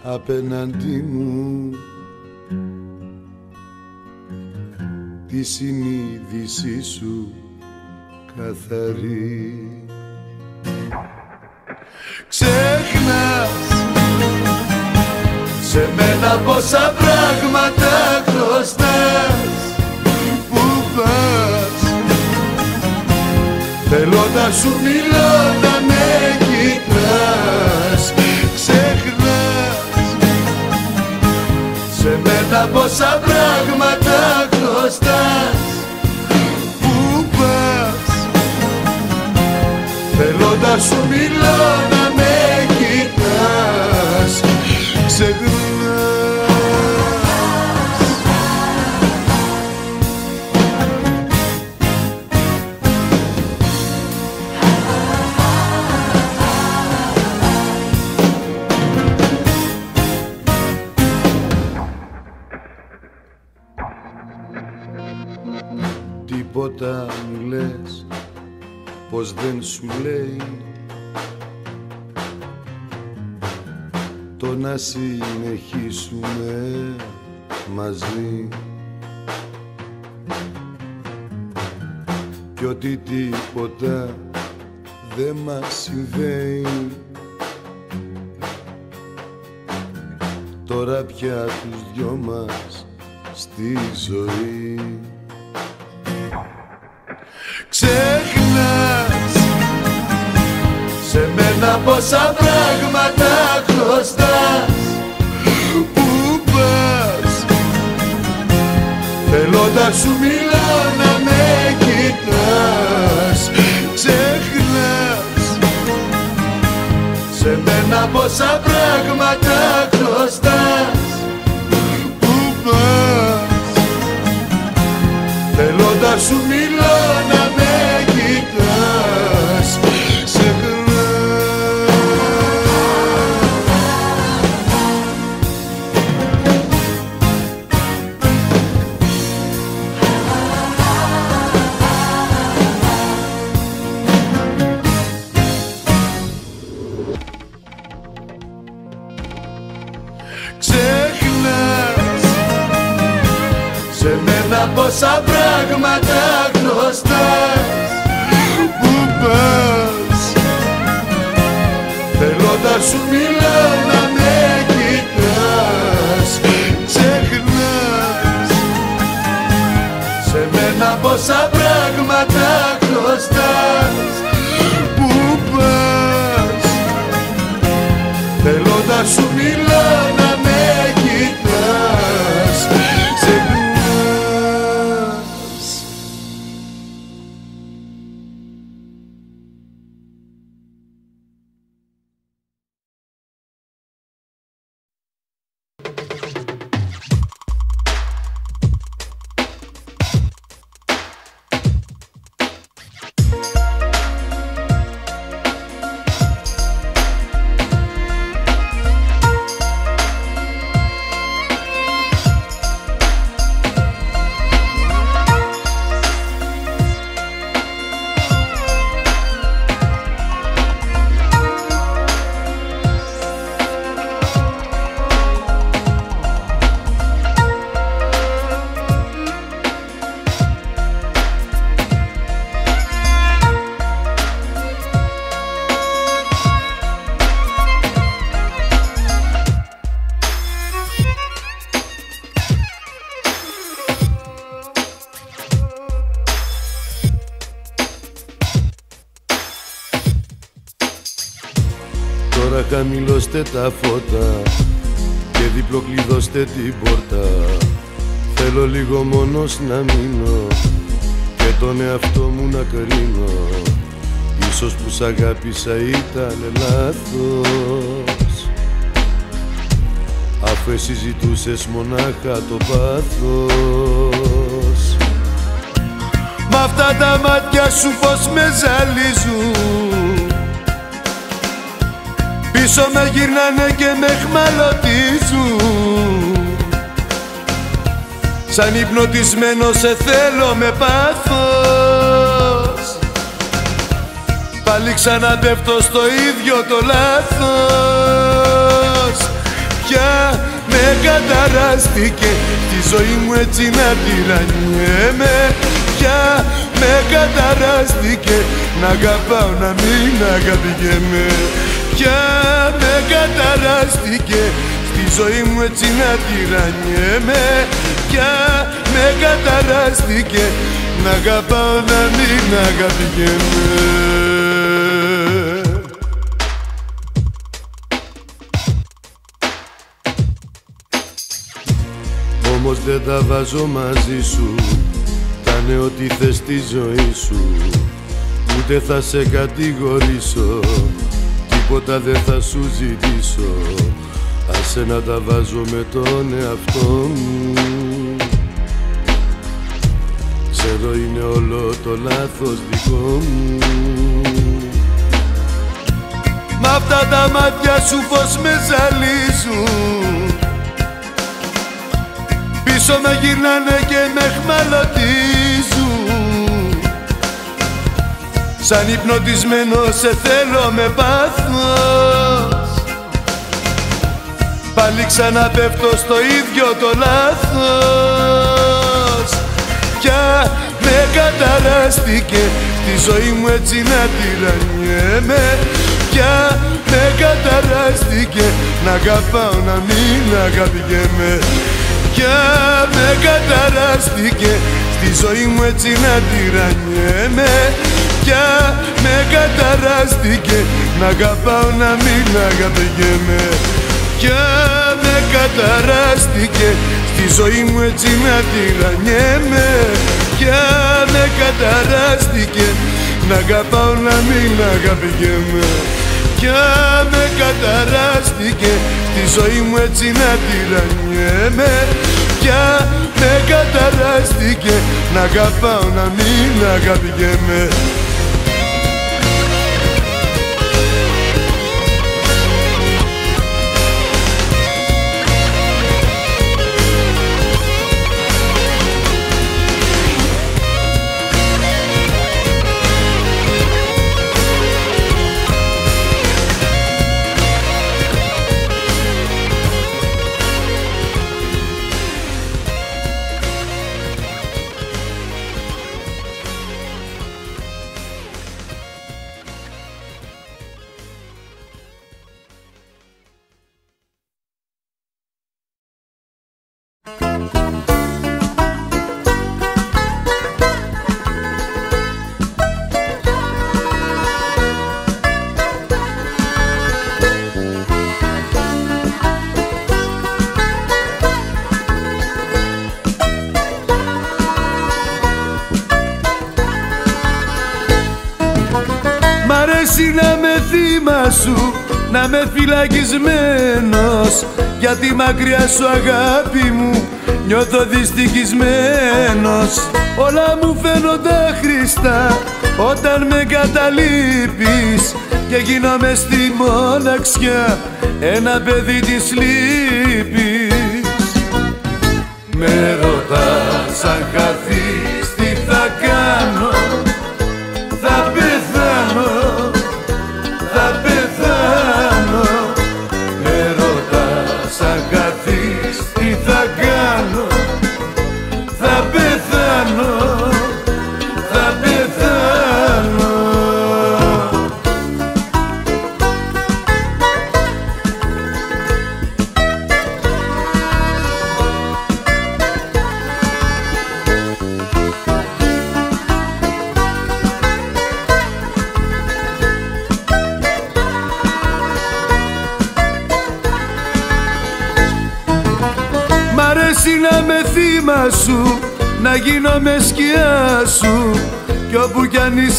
απέναντί μου τη συνείδησή σου καθαρή. Ξέχνας σε μένα πόσα πράγματα χρωστάς Πού πας. Θέλω να σου μιλώ μένα πόσα πράγματα χρωστάς Πού πας. Θέλω να σου μιλώ να με κοιτάς Ξεχνάς μαζί. Κι ότι τίποτα δεν μας συμβαίνει. Τώρα πια τους δυο μας στη ζωή. Ξέχνας σε μένα πόσα πράγματα σου μιλώ να με κοιτάς. Ξέχνας σε μένα πόσα πράγματα χρωστάς. Πού πας Θέλω να σου μιλώ πράγματα γνωστάς Πού πας Θέλω να σου μιλώ να με κοιτάς. Ξεχνάς σε μένα πόσα πράγματα γνωστάς χαμηλώστε τα φώτα και διπλοκλειδώστε την πόρτα. Θέλω λίγο μόνος να μείνω και τον εαυτό μου να κρίνω. Ίσως που σ' αγάπησα ήταν λάθος. Αφού εσύ ζητούσες μονάχα το πάθος. Μ' αυτά τα μάτια σου πως με ζαλίζουν Πίσω με γυρνάνε και με χμαλωτίζουν. Σαν υπνοτισμένο σε θέλω με πάθος. Πάλι ξαναπέφτω στο ίδιο το λάθος. Πια με καταράστηκε τη ζωή μου έτσι να τυραννιέμαι Πια με καταράστηκε να αγαπάω να μην αγαπηγέμαι Πια με καταράστηκε. Στη ζωή μου έτσι να τυραννιέμαι Πια με καταράστηκε. Να αγαπάω να μην αγαπηγέμαι. Όμως δεν τα βάζω μαζί σου. Κάνε ό,τι θες στη ζωή σου. Ούτε θα σε κατηγορήσω Τίποτα δεν θα σου ζητήσω. Άσε να τα βάζω με τον εαυτό μου. Ξέρω είναι όλο το λάθος δικό μου. Μ' αυτά τα μάτια σου πως με ζαλίζουν. Πίσω με γυρνάνε και με χμαλωτίζουν Σαν υπνοτισμένο σε θέλω με πάθος. Πάλι ξαναπέφτω στο ίδιο το λάθος. Πια με καταράστηκε τη ζωή μου έτσι να τυραννιέμαι Πια με καταράστηκε να αγαπάω να μην αγαπηγέμαι Πια με καταράστηκε στη ζωή μου έτσι να τυραννιέμαι Πια με καταράστηκε. Να αγαπάω να μην αγαπηγέμαι. Πια με καταράστηκε στη ζωή μου έτσι να τυραννιέμαι Πια με καταράστηκε να αγαπάω να μην αγαπηγέμαι. Πια με καταράστηκε στη ζωή μου έτσι να τυραννιέμαι Πια με καταράστηκε να αγαπάω να μην αγαπηγέμαι μακριά σου αγάπη μου. Νιώθω δυστυχισμένος. Όλα μου φαίνονται χρηστά όταν με καταλείπεις Και γίνομαι στη μοναξιά ένα παιδί της λύπης. Με ρωτάς αν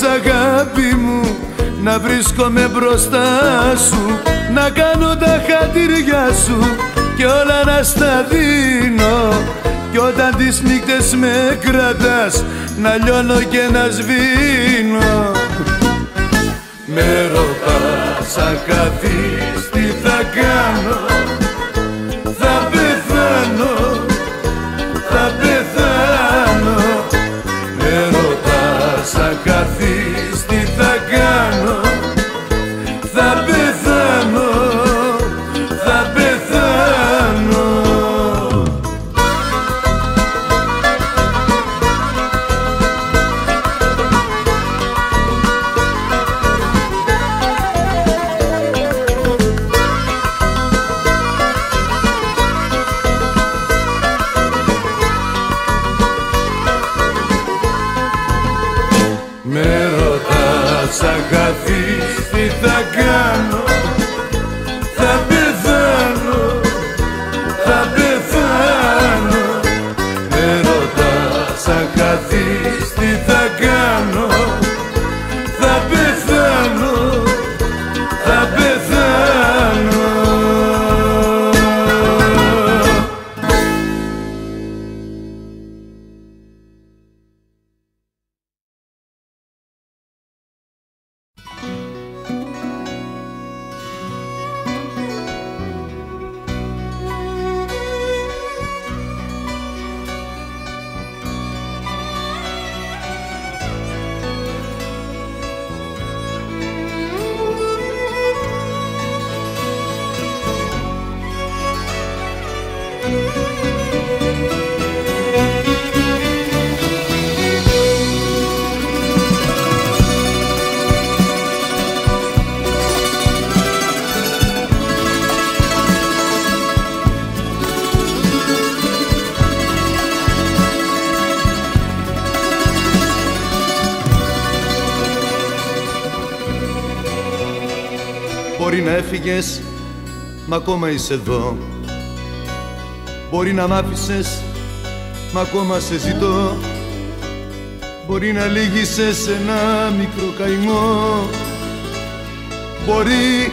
αγάπη μου να βρίσκομαι μπροστά σου να κάνω τα χατήρια σου και όλα να στα δίνω. Κι όταν τις νύχτες με κρατάς να λιώνω και να σβήνω. Με ρωτάς αν τι θα κάνω μα ακόμα είσαι εδώ. Μπορεί να μ' άφησες, μα ακόμα σε ζητώ. Μπορεί να λύγησες ένα μικρό καημό. Μπορεί,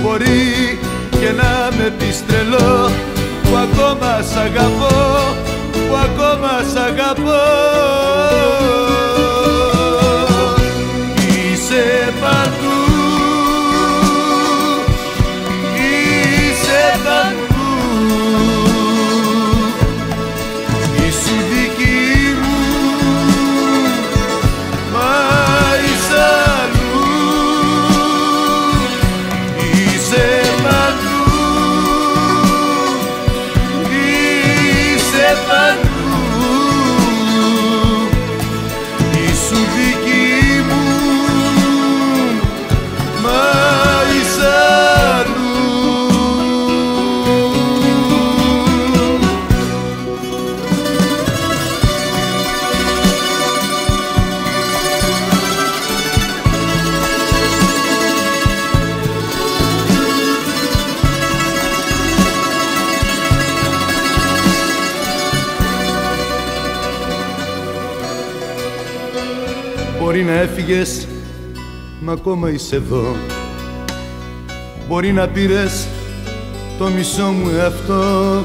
μπορεί και να με πεις τρελό Που ακόμα σ' αγαπώ, που ακόμα σ' αγαπώ. Είσαι παντού έφυγες, μα ακόμα είσαι εδώ. Μπορεί να πήρες το μισό μου εαυτό.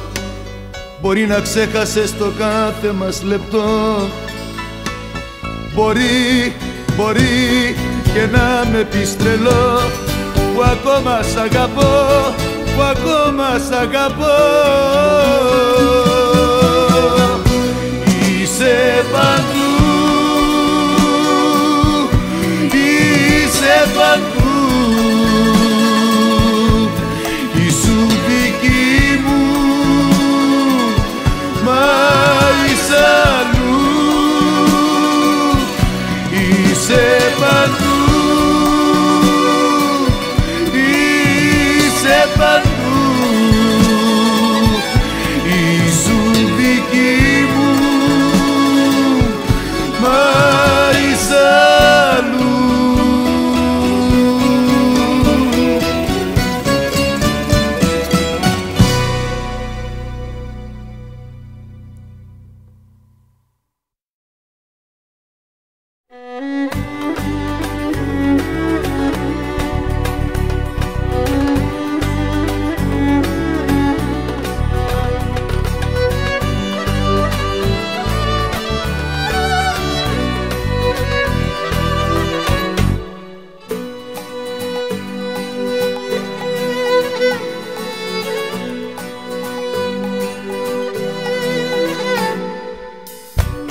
Μπορεί να ξέχασες το κάθε μας λεπτό. Μπορεί, μπορεί και να με πεις τρελό Που ακόμα σ' αγαπώ, που ακόμα σ' αγαπώ. Είσαι παντού Είσαι παντού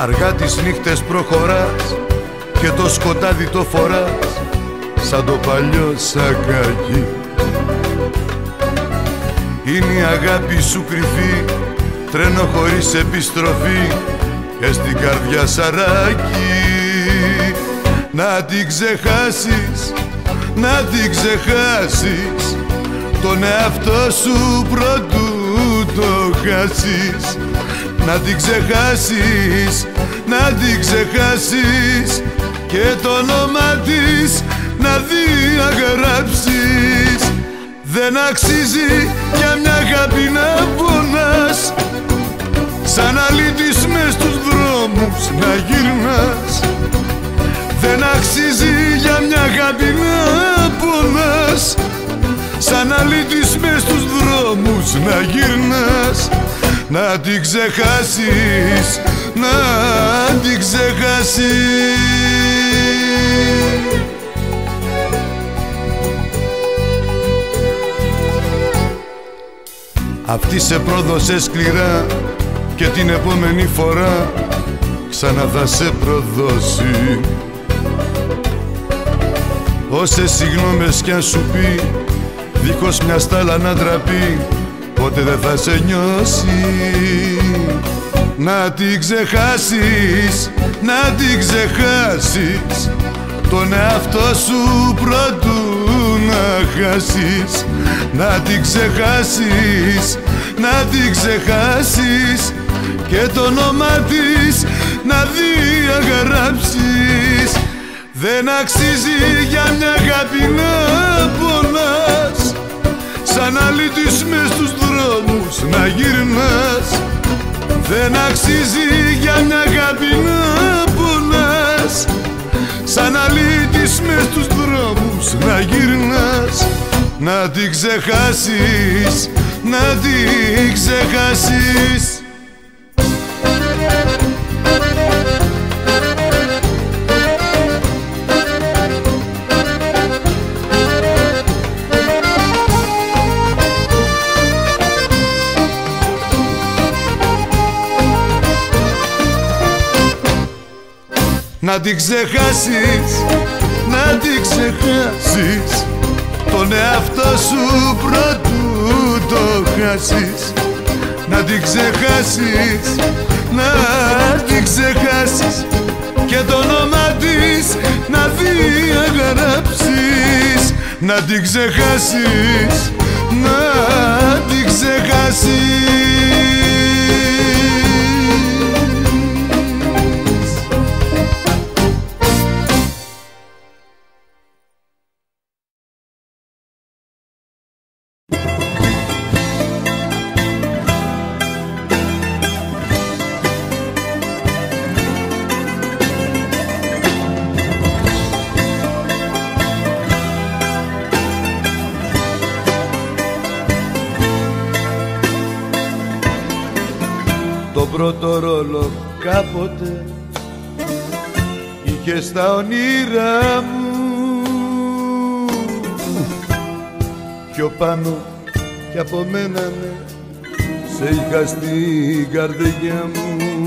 Αργά τις νύχτες προχωράς και το σκοτάδι το φοράς σαν το παλιό σακάκι. Είναι η αγάπη σου κρυφή τρένο χωρίς επιστροφή και στην καρδιά σαράκι. Να την ξεχάσεις, να την ξεχάσεις τον εαυτό σου πρωτού το χάσεις να την ξεχάσεις, να την ξεχάσεις και το όνομα της να διαγράψεις. Δεν αξίζει για μια αγάπη να πονάς σαν αλήτης μες στους δρόμους να γυρνάς. Δεν αξίζει για μια αγάπη να πονάς σαν αλήτης μες στους δρόμους να γυρνάς να την ξεχάσεις, να την ξεχάσεις. Αυτή σε πρόδωσε σκληρά και την επόμενη φορά ξανά θα σε προδώσει. Όσες συγγνώμες κι αν σου πει δίχως μια στάλα να ντραπεί ποτέ δεν θα σε νιώσει. Να την ξεχάσεις, να την ξεχάσεις. Τον εαυτό σου πρώτου να χάσεις. Να την ξεχάσεις, να την ξεχάσεις. Και το όνομα της να διαγράψεις. Δεν αξίζει για μια αγάπη να πονάς. Σαν αλήτης μες στους δρόμους να γυρνάς. Δεν αξίζει για μια αγάπη να πονάς. Σαν αλήτης μες στους δρόμους να γυρνάς. Να την ξεχάσεις, να την ξεχάσεις Να την ξεχάσεις, να την ξεχάσεις. Τον εαυτό σου πρώτου το χάσεις. Να την ξεχάσεις, να την ξεχάσεις. Και το όνομα της να διαγράψεις Να την ξεχάσεις, να την ξεχάσεις πρώτο ρόλο κάποτε. Είχε στα όνειρά μου. Πιο πάνω κι από μένα ναι σε είχα στην καρδιά μου.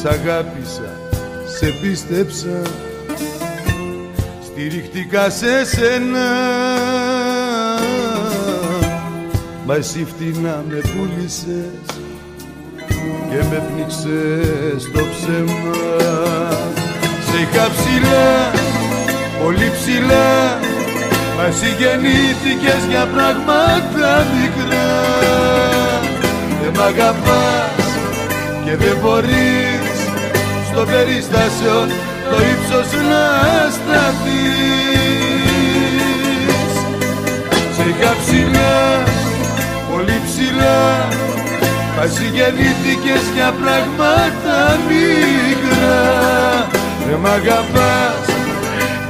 Σ' αγάπησα, σε πίστεψα στηριχτήκα σε σένα Μα εσύ φτηνά με πούλησες και με πνίξες το ψέμα. Σε είχα ψηλά, πολύ ψηλά Μα εσύ γεννήθηκες για πράγματα μικρά. Δεν μ' αγαπάς και δεν μπορείς Στο περιστάσιο το ύψος να σταθείς. Σε είχα ψηλά πολύ ψηλά. Μαζί γεννήθηκες για πράγματα μικρά. Δεν μ' αγαπάς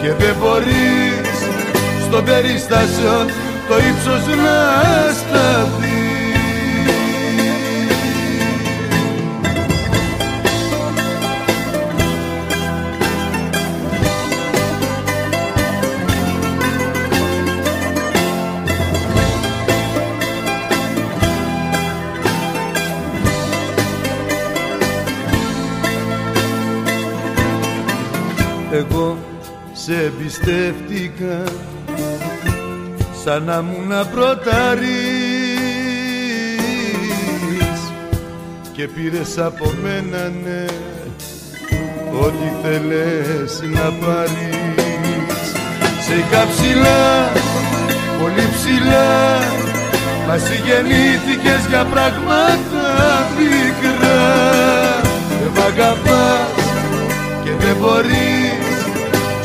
και δεν μπορείς. Στον περιστάσιο το ύψος να σταθείς σε εμπιστεύτηκα σαν να μου να προταρείς και πήρες από μένα ναι ό,τι θέλες να πάρεις. Σε είχα ψηλά, πολύ ψηλά Μας γεννήθηκες για πράγματα μικρά. Δεν μ' αγαπάς και δεν μπορείς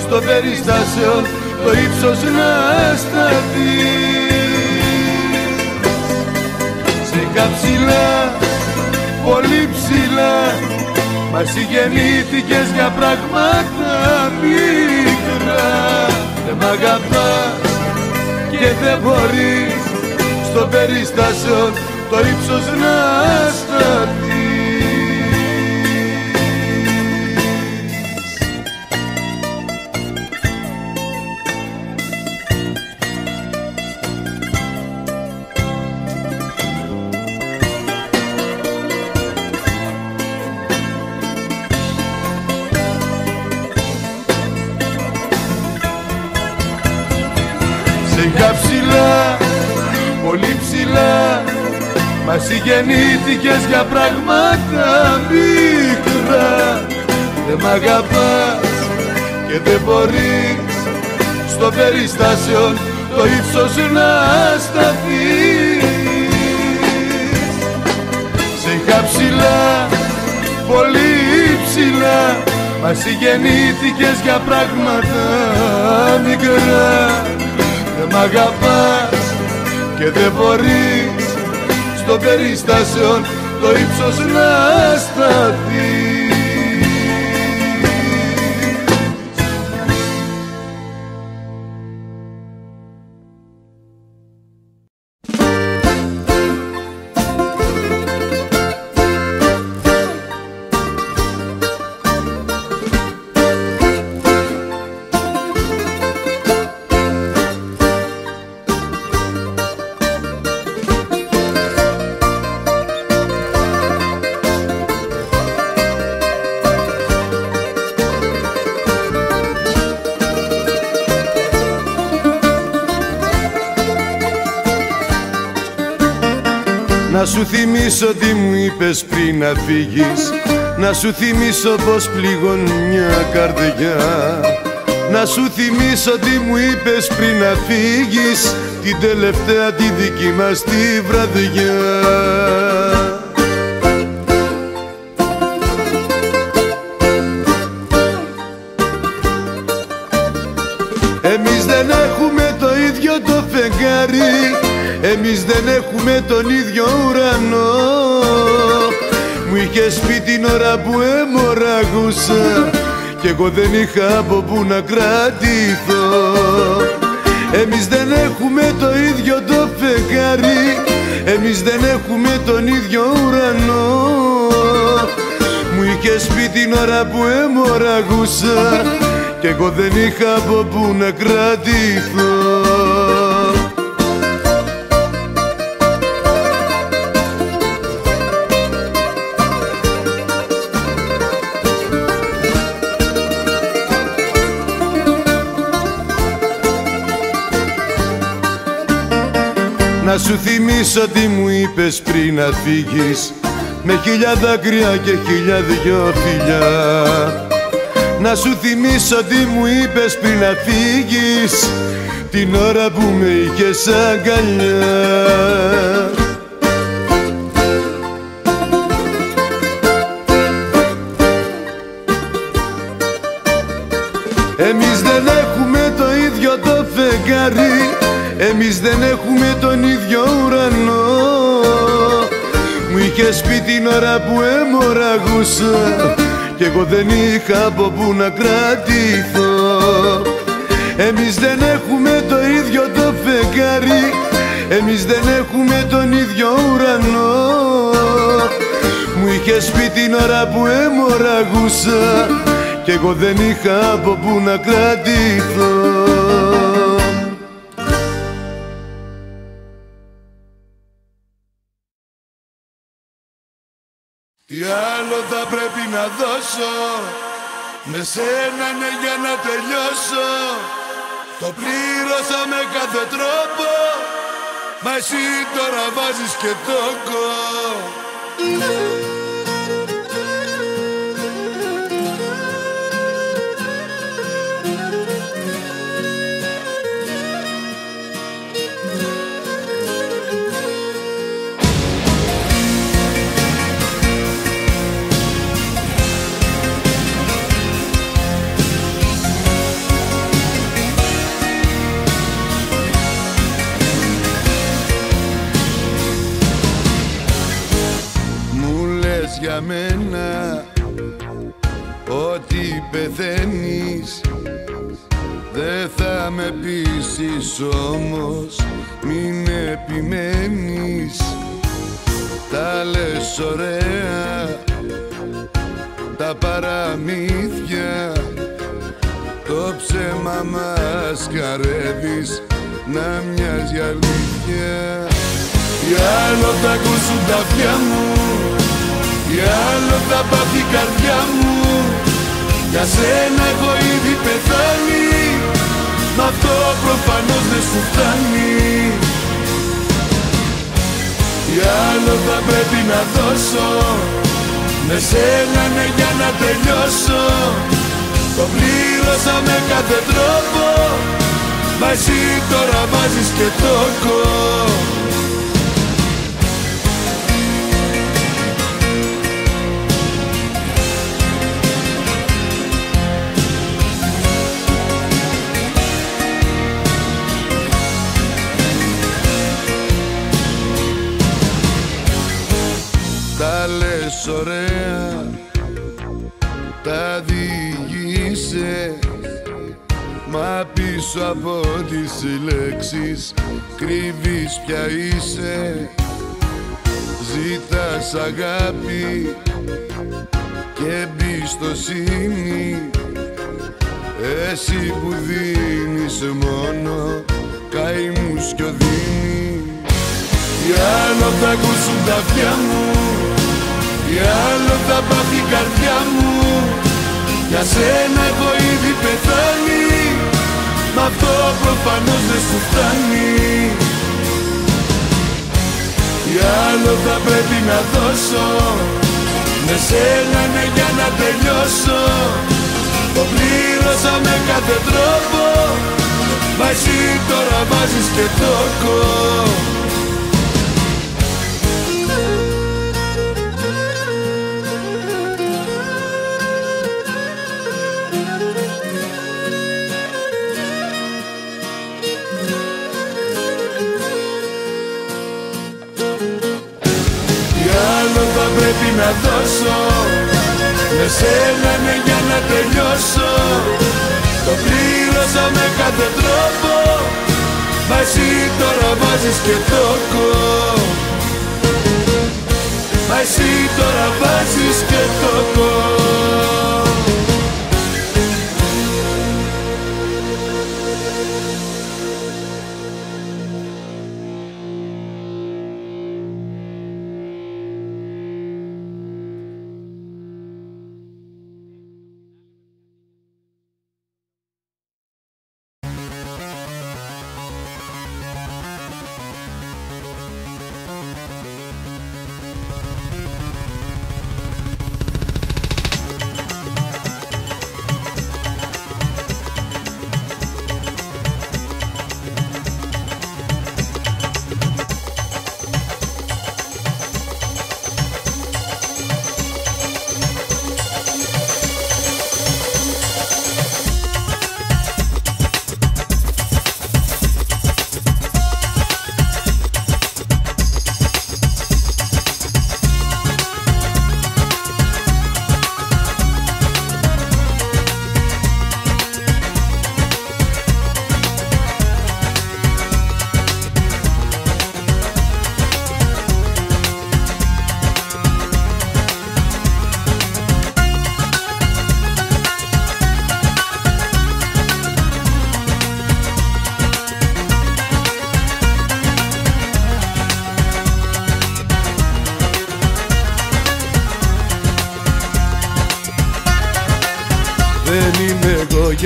Στο περιστάσεων το ύψος να σταθείς. Σε είχα ψηλά, πολύ ψηλά Μας γεννήθηκες για πράγματα μικρά Δεν μ' αγαπάς και δεν μπορείς στο περιστάσιο το ύψος να σταθεί γεννήθηκες για πράγματα μικρά. Δεν μ' αγαπάς και δεν μπορείς. Στο περιστάσιο το ύψος να σταθείς. Σε είχα ψηλά, πολύ ψηλά Μας εσύ γεννήθηκες για πράγματα μικρά. Δεν μ' αγαπάς και δεν μπορείς στο περιστάσεων το ύψος να σταθεί θυμίσω τι μου είπες πριν να φύγεις. Να σου θυμίσω πως πληγώνει μια καρδιά. Να σου θυμίσω τι μου είπες πριν να φύγεις. Την τελευταία τη δική μας τη βραδιά πει την ώρα που έμοραγούσα Κι εγώ δεν είχα από που να κρατηθώ. Εμείς δεν έχουμε το ίδιο το φεγγάρι. Εμείς δεν έχουμε τον ίδιο ουρανό. Μου είχες πει την ώρα που έμοραγούσα Κι εγώ δεν είχα από που να κρατηθώ σου θυμίσω τι μου είπες πριν να φύγεις. Με χίλια δάκρυα και χίλια δυο φιλιά. Να σου θυμίσω τι μου είπες πριν να φύγεις. Την ώρα που με είχες αγκαλιά πει την ώρα που έμοραγούσα Κι εγώ δεν είχα από που να κρατηθώ. Εμείς δεν έχουμε το ίδιο το φεγγάρι. Εμείς δεν έχουμε τον ίδιο ουρανό. Μου είχες πει την ώρα που έμοραγούσα Κι εγώ δεν είχα από που να κρατηθώ Τι άλλο θα πρέπει να δώσω Με σένα ναι για να τελειώσω. Το πλήρωσα με κάθε τρόπο. Μα εσύ τώρα βάζεις και τόκο για μένα. Ότι πεθαίνεις δεν θα με πείσεις όμως. Μην επιμένεις. Τα λες ωραία τα παραμύθια. Το ψέμα μας καρεύεις να μοιάζει αλήθεια. Οι άλλο θα ακούσουν τα αυτιά μου τι άλλο θα πάθει η καρδιά μου. Για σένα έχω ήδη πεθάνει. Μ' αυτό προφανώς δεν σου φτάνει. Τι άλλο θα πρέπει να δώσω. Με σένα ναι για να τελειώσω. Το πλήρωσα με κάθε τρόπο. Μα εσύ τώρα βάζεις και τόκο ωραία τα διηγείσαι Μα πίσω από τις λέξεις κρύβεις πια είσαι. Ζήτας αγάπη και εμπιστοσύνη. Εσύ που δίνεις μόνο καημούς κι οδύνη. Τι άλλο θα ακούσουν τα αυτιά μου τι άλλο θα πάθει η καρδιά μου. Για σένα έχω ήδη πεθάνει. Μ' αυτό προφανώς δεν σου φτάνει. Τι άλλο θα πρέπει να δώσω. Με σένα ναι για να τελειώσω. Το πλήρωσα με κάθε τρόπο. Μα εσύ τώρα βάζεις και τόκο πρέπει να δώσω. Με σένα ναι για να τελειώσω. Το πλήρωσα με κάθε τρόπο. Μα εσύ τώρα βάζεις και τόκο Μα εσύ τώρα βάζεις και τόκο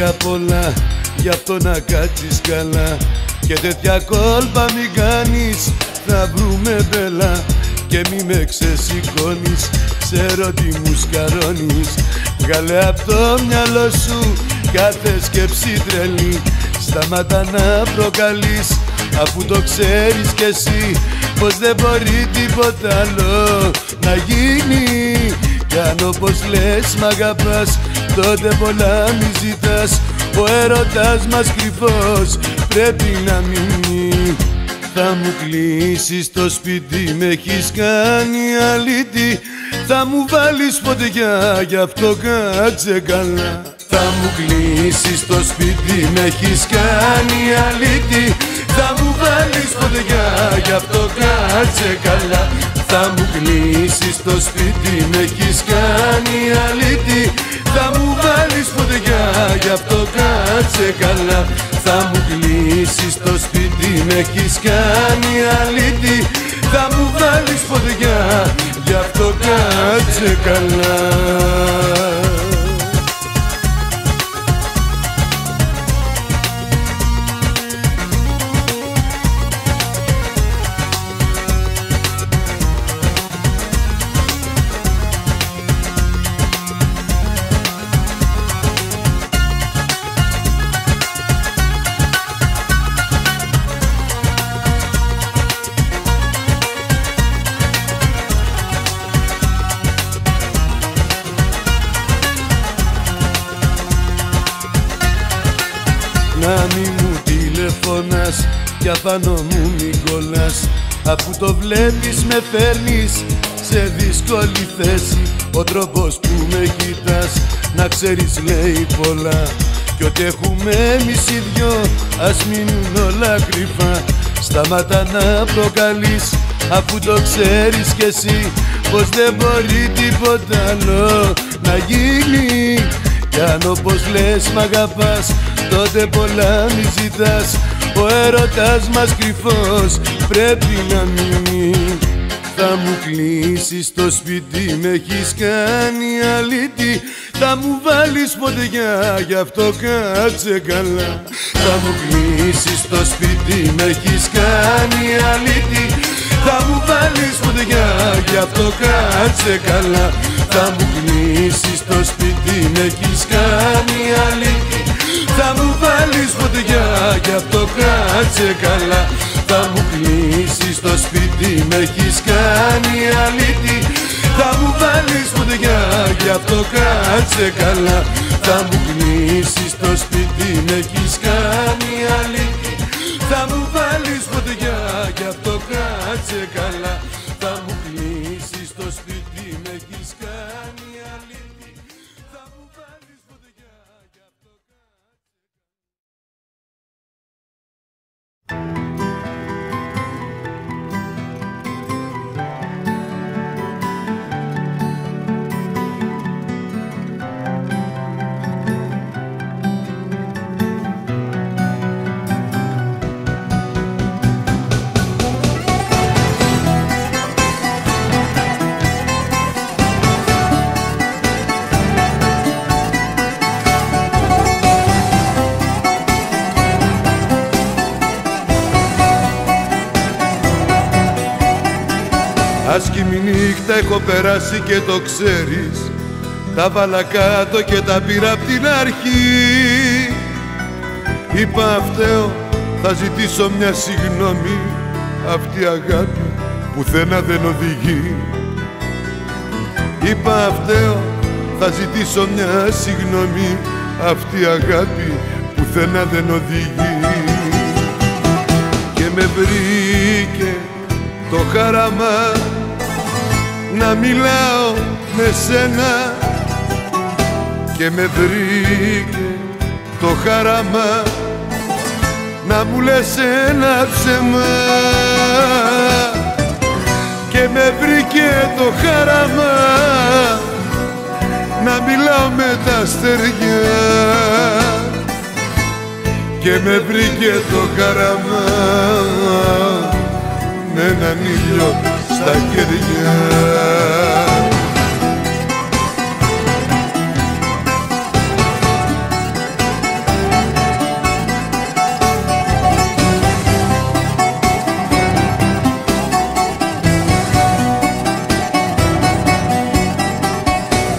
λόγια πολλά γι' αυτό να κάτσεις καλά. Και τέτοια κόλπα μην κάνεις θα βρούμε μπελά και μη με ξεσηκώνεις ξέρω τι μου σκαρώνεις. Βγάλε απ' το μυαλό σου κάθε σκέψη τρελή. Σταμάτα να προκαλείς αφού το ξέρεις κι εσύ. Πως δεν μπορεί τίποτα άλλο να γίνει. Κι αν όπως λες μ' αγαπάς τότε πολλά μη ζητάς Ο έρωτας μας κρυφός πρέπει να μείνει. Θα μου κλείσεις το σπίτι, με έχεις κάνει αλήτη. Θα μου βάλεις φωτιά, γι' αυτό κάτσε καλά. Θα μου κλείσεις το σπίτι, με έχεις κάνει αλήτη. Θα μου βάλεις φωτιά, γι' αυτό κάτσε καλά. Θα μου κλείσεις το σπίτι, με έχεις κάνει αλήτη. Θα μου βάλεις φωτιά, γι' αυτό κάτσε καλά θα μου κλείσεις το σπίτι, με έχεις κάνει αλήτη. Θα μου βάλεις φωτιά, γι' αυτό κάτσε καλά κι απάνω μου μη κολλάς Αφού το βλέπεις με φέρνεις σε δύσκολη θέση. Ο τρόπος που με κοιτάς να ξέρεις λέει πολλά. Κι ό,τι έχουμε εμείς οι δυο ας μείνουν όλα κρυφά. Σταμάτα να προκαλείς αφού το ξέρεις κι εσύ Πως δεν μπορεί τίποτα άλλο να γίνει. Κι αν όπως λες μ' αγαπάς τότε πολλά μη ζητάς Ο έρωτας μας κρυφός πρέπει να μείνει. Θα μου κλείσεις το σπίτι, με έχεις κάνει αλήτη. Θα μου βάλεις φωτιά, γι' αυτό κάτσε καλά. Θα μου κλείσεις το σπίτι, με έχεις κάνει αλήτη. Θα μου βάλεις φωτιά, γι' αυτό κάτσε καλά. Θα μου κλείσεις το σπίτι, με έχεις κάνει αλήτη θα μου βάλεις φωτιά γι' αυτό κάτσε καλά. Θα μου κλείσεις το σπίτι με έχεις κάνει αλήτη. Θα μου βάλεις φωτιά γι' αυτό κάτσε καλά. Θα μου κλείσεις το σπίτι με έχεις κάνει αλήτη. Θα μου βάλεις φωτιά γι' αυτό κάτσε καλά Άσκημη νύχτα έχω περάσει και το ξέρεις. Τα βάλα κάτω και τα πήρα απ' την αρχή. Είπα φταίω, θα ζητήσω μια συγγνώμη. Αυτή η αγάπη πουθενά δεν οδηγεί Είπα φταίω, θα ζητήσω μια συγγνώμη. Αυτή η αγάπη πουθενά δεν οδηγεί Και με βρήκε το χαραμά να μιλάω με σένα και με βρήκε το χαραμά να μου λες ένα ψεμά και με βρήκε το χαραμά να μιλάω με τα στεριά και με βρήκε το χαραμά με έναν ήλιο στα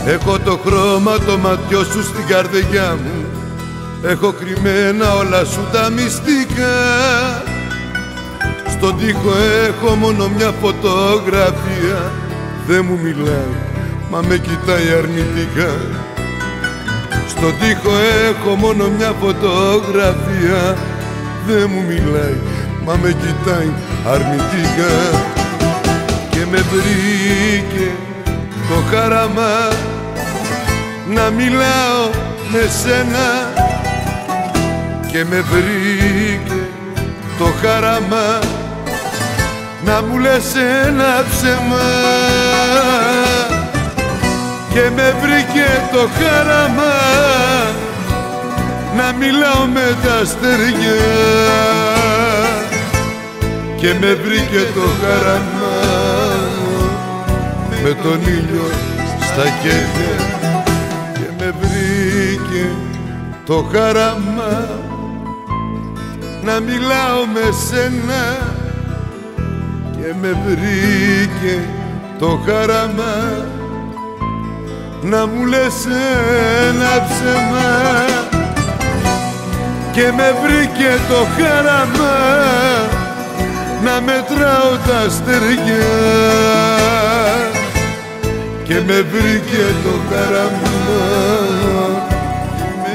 Έχω το χρώμα το ματιό σου στην καρδιά μου. Έχω κρυμμένα όλα σου τα μυστικά. Στον τοίχο έχω μόνο μια φωτογραφία. Δεν μου μιλάει, μα με κοιτάει αρνητικά. Στον τοίχο έχω μόνο μια φωτογραφία. Δεν μου μιλάει, μα με κοιτάει αρνητικά. Και με βρήκε το χαραμά να μιλάω με σένα. Και με βρήκε το χαραμά να μου λες ένα ψέμα. Και με βρήκε το χαραμά να μιλάω με τα στεριά και με βρήκε το χαραμά με τον ήλιο στα χέρια και με βρήκε το χαραμά να μιλάω με σένα και με βρήκε το χαραμά. Να μου λες ένα ψέμα. Και με βρήκε το χαραμά. Να μετράω τα στεριά και με βρήκε το χαραμά.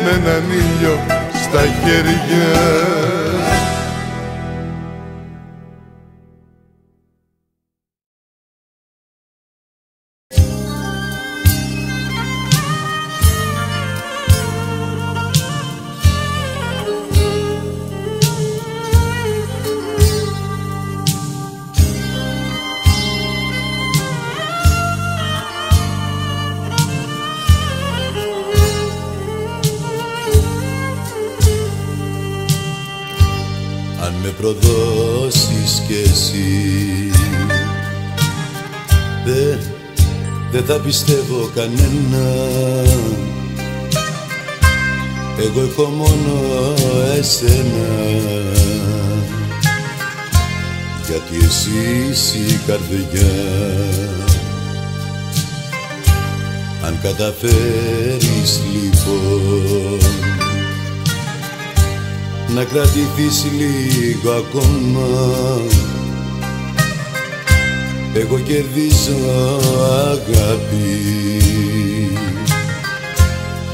Με έναν ήλιο στα χέρια θα πιστεύω κανένα. Εγώ έχω μόνο εσένα. Γιατί εσύ είσαι η καρδιά. Αν καταφέρεις λοιπόν Να κρατηθείς λίγο ακόμα εγώ κερδίζω αγάπη.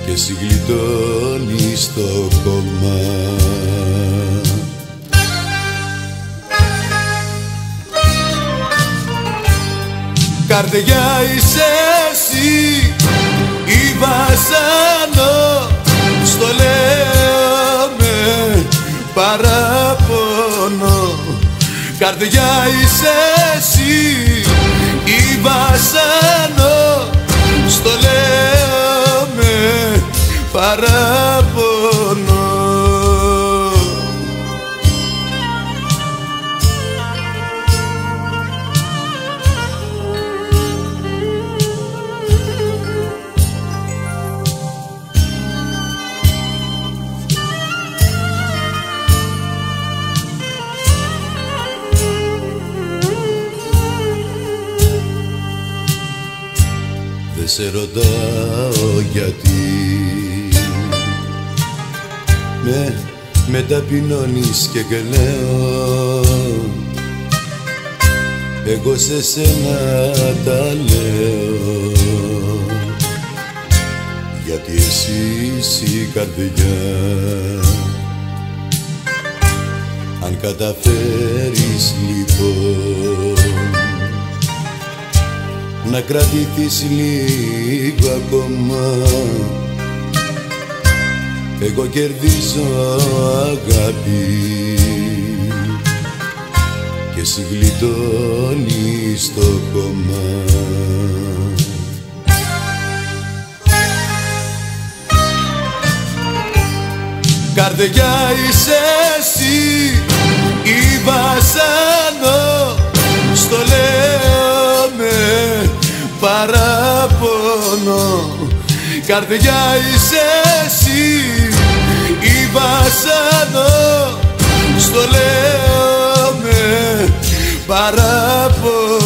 Και εσύ γλιτώνεις το κόμμα. Καρδιά είσαι εσύ η βασανό. Στο λέω με παραπονό. Καρδιά είσαι εσύ η βασανό στο λέω με παραπονό σε ρωτάω γιατί. Με, με ταπεινώνεις και κλαίω. Εγώ σε σένα τα λέω. Γιατί εσύ είσαι η καρδιά. Αν καταφέρεις λοιπόν να κρατηθείς λίγο ακόμα. Εγώ κερδίζω αγάπη. Και εσύ γλιτώνεις το κόμμα. Καρδιά είσαι εσύ η βασανό. Στο λέω με παράπονο. Καρδιά είσαι εσύ η βασανό. Στο λέω με παράπονο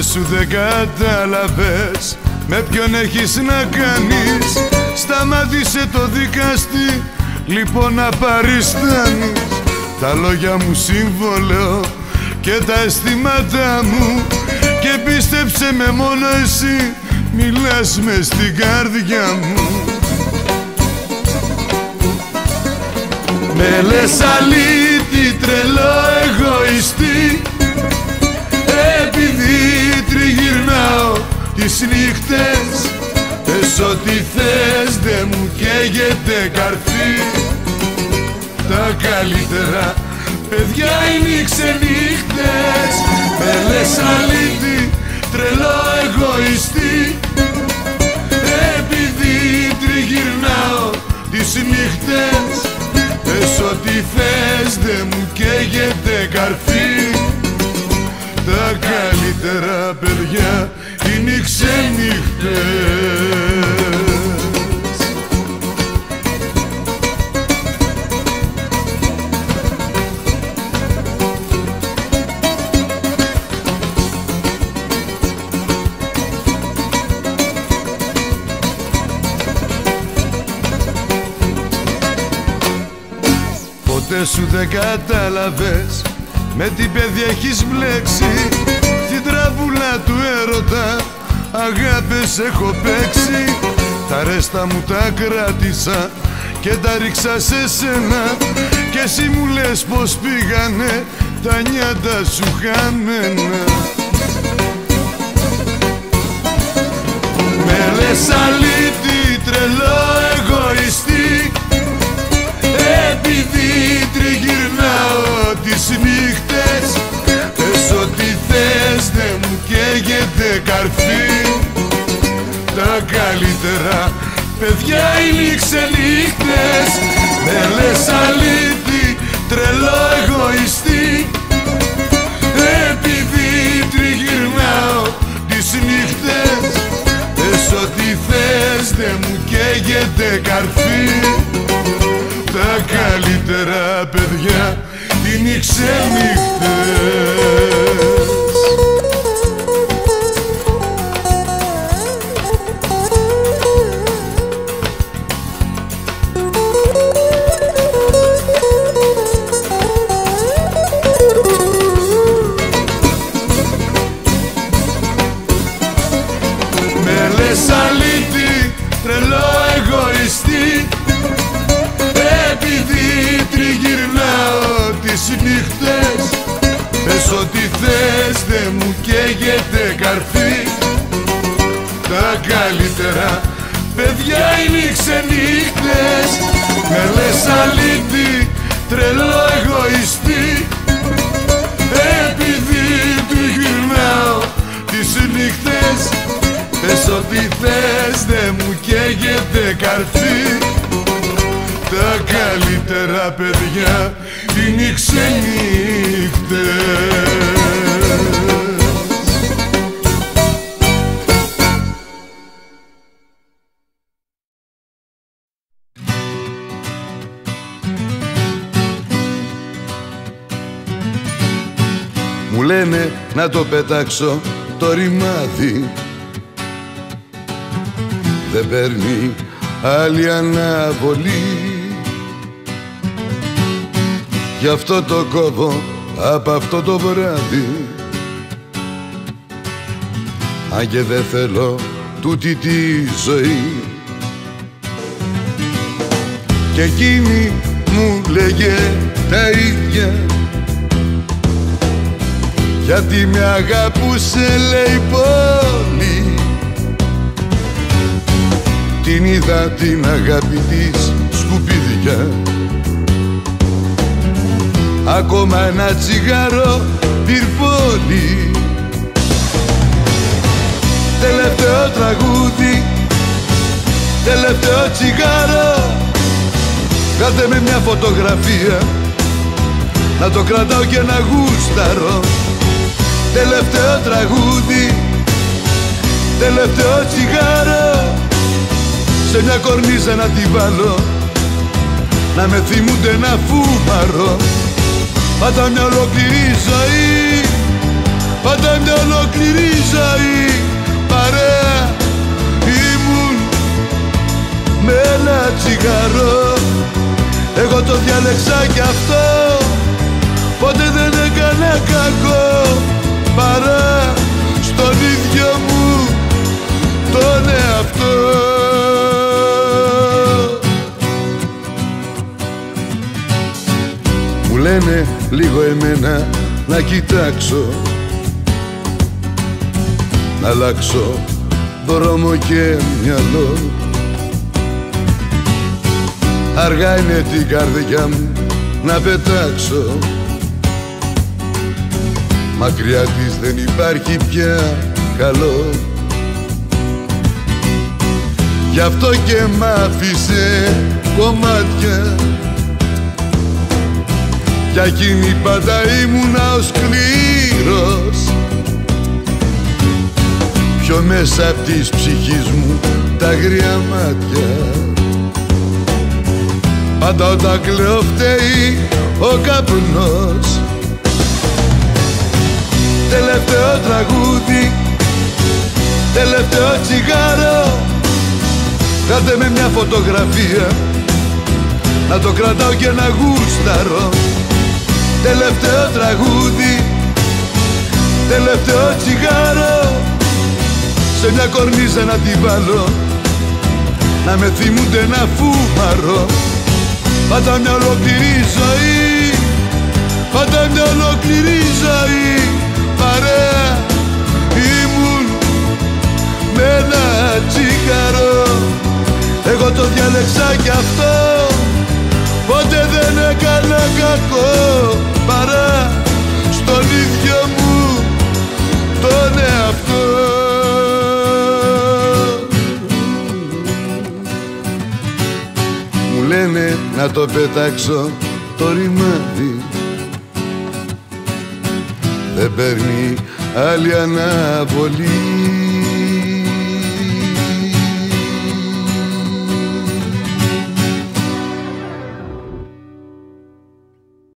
Ποτέ σου δεν κατάλαβες με ποιον έχεις να κάνεις. Σταμάτησε το δικαστή. Λοιπόν να παριστάνεις Τα λόγια μου σύμβολο και τα αισθήματά μου. Και πίστεψε με μόνο εσύ. Μιλάς με στην καρδιά μου. Με λες αλήτη τρελό εγωιστή Επειδή τριγυρνάω τις νύχτες Πες ό,τι θες δε μου καίγεται καρφί. Τα καλύτερα παιδιά είναι οι ξενύχτες Με λες αλήτη τρελό εγωιστή. Επειδή τριγυρνάω τις νύχτες Πες ό,τι θες δε μου καίγεται καρφί Τα καλύτερα παιδιά είναι οι ξενύχτες σου δεν κατάλαβες Με την παιδιά έχεις μπλέξει Την τραβούλα του έρωτα Αγάπες έχω παίξει. Τα ρέστα μου τα κράτησα Και τα ρίξα σε σένα. Και εσύ μου λες πως πήγανε Τα νιάτα σου χαμένα. Με λες αλήτη τρελό εγωιστή. Επειδή τριγυρνάω τις νύχτες καίγεται καρφί. Τα καλύτερα παιδιά είναι οι ξενύχτες Με λες αλήτη τρελό εγωιστή. Επειδή τριγυρνάω τις νύχτες Πες ό,τι θες δεν μου καίγεται καρφί. Τα καλύτερα παιδιά είναι οι ξενύχτες καλύτερα Παιδιά είναι οι ξενύχτες. Με λες αλήτη, τρελό εγωιστή. Επειδή του γυρνάω τις νύχτες Πες ό,τι θες δε μου καίγεται καρφί. Τα καλύτερα παιδιά είναι οι ξενύχτες να το πετάξω το ρημάδι. Δεν παίρνει άλλη αναβολή. Γι' αυτό το κόβω από αυτό το βράδυ. Αν και δεν θέλω τούτη τη ζωή. Και εκείνη μου λέγε τα ίδια γιατί με αγαπούσε λέει πολύ. Την είδα την αγάπη της σκουπίδια. Ακόμα ένα τσιγάρο πυρπόλι Τελευταίο τραγούδι Τελευταίο τσιγάρο. Κάτε με μια φωτογραφία. Να το κρατάω και να γούσταρω Τελευταίο τραγούδι. Τελευταίο τσιγάρο. Σε μια κορνίζα να τη βάλω. Να με θυμούνται να φούμαρω Πάντα μια ολόκληρη ζωή. Πάντα μια ολόκληρη ζωή. Παρέα. Ήμουν με ένα τσιγαρό Εγώ το διάλεξα κι αυτό. Ποτέ δεν έκανα κακό παρά στον ίδιο μου τον εαυτό. Μου λένε λίγο εμένα να κοιτάξω να αλλάξω δρόμο και μυαλό. Αργά είναι την καρδιά μου να πετάξω Μακριά της δεν υπάρχει πια καλό. Γι' αυτό και μ' άφησε κομμάτια. Για εκείνη πάντα ήμουνα ο σκληρός. Πιο μέσα απ' της ψυχής μου τα αγρία μάτια. Πάντα όταν κλαίω φταίει ο καπνός Τελευταίο τραγούδι, τελευταίο τσιγάρο. Κάντε με μια φωτογραφία. Να το κρατάω και να γούσταρω Τελευταίο τραγούδι, τελευταίο τσιγάρο. Σε μια κορνίζα να τη βάλω. Να με θυμούνται να φούμαρω πάντα μια ολόκληρη ζωή. Πάντα μια ολόκληρη ζωή παρέα ήμουν με ένα τσιγαρό εγώ το διάλεξα κι αυτό ποτέ δεν έκανα κακό. Παρά στον ίδιο μου τον εαυτό. Λένε να το πετάξω το ρημάδι δεν παίρνει άλλη αναβολή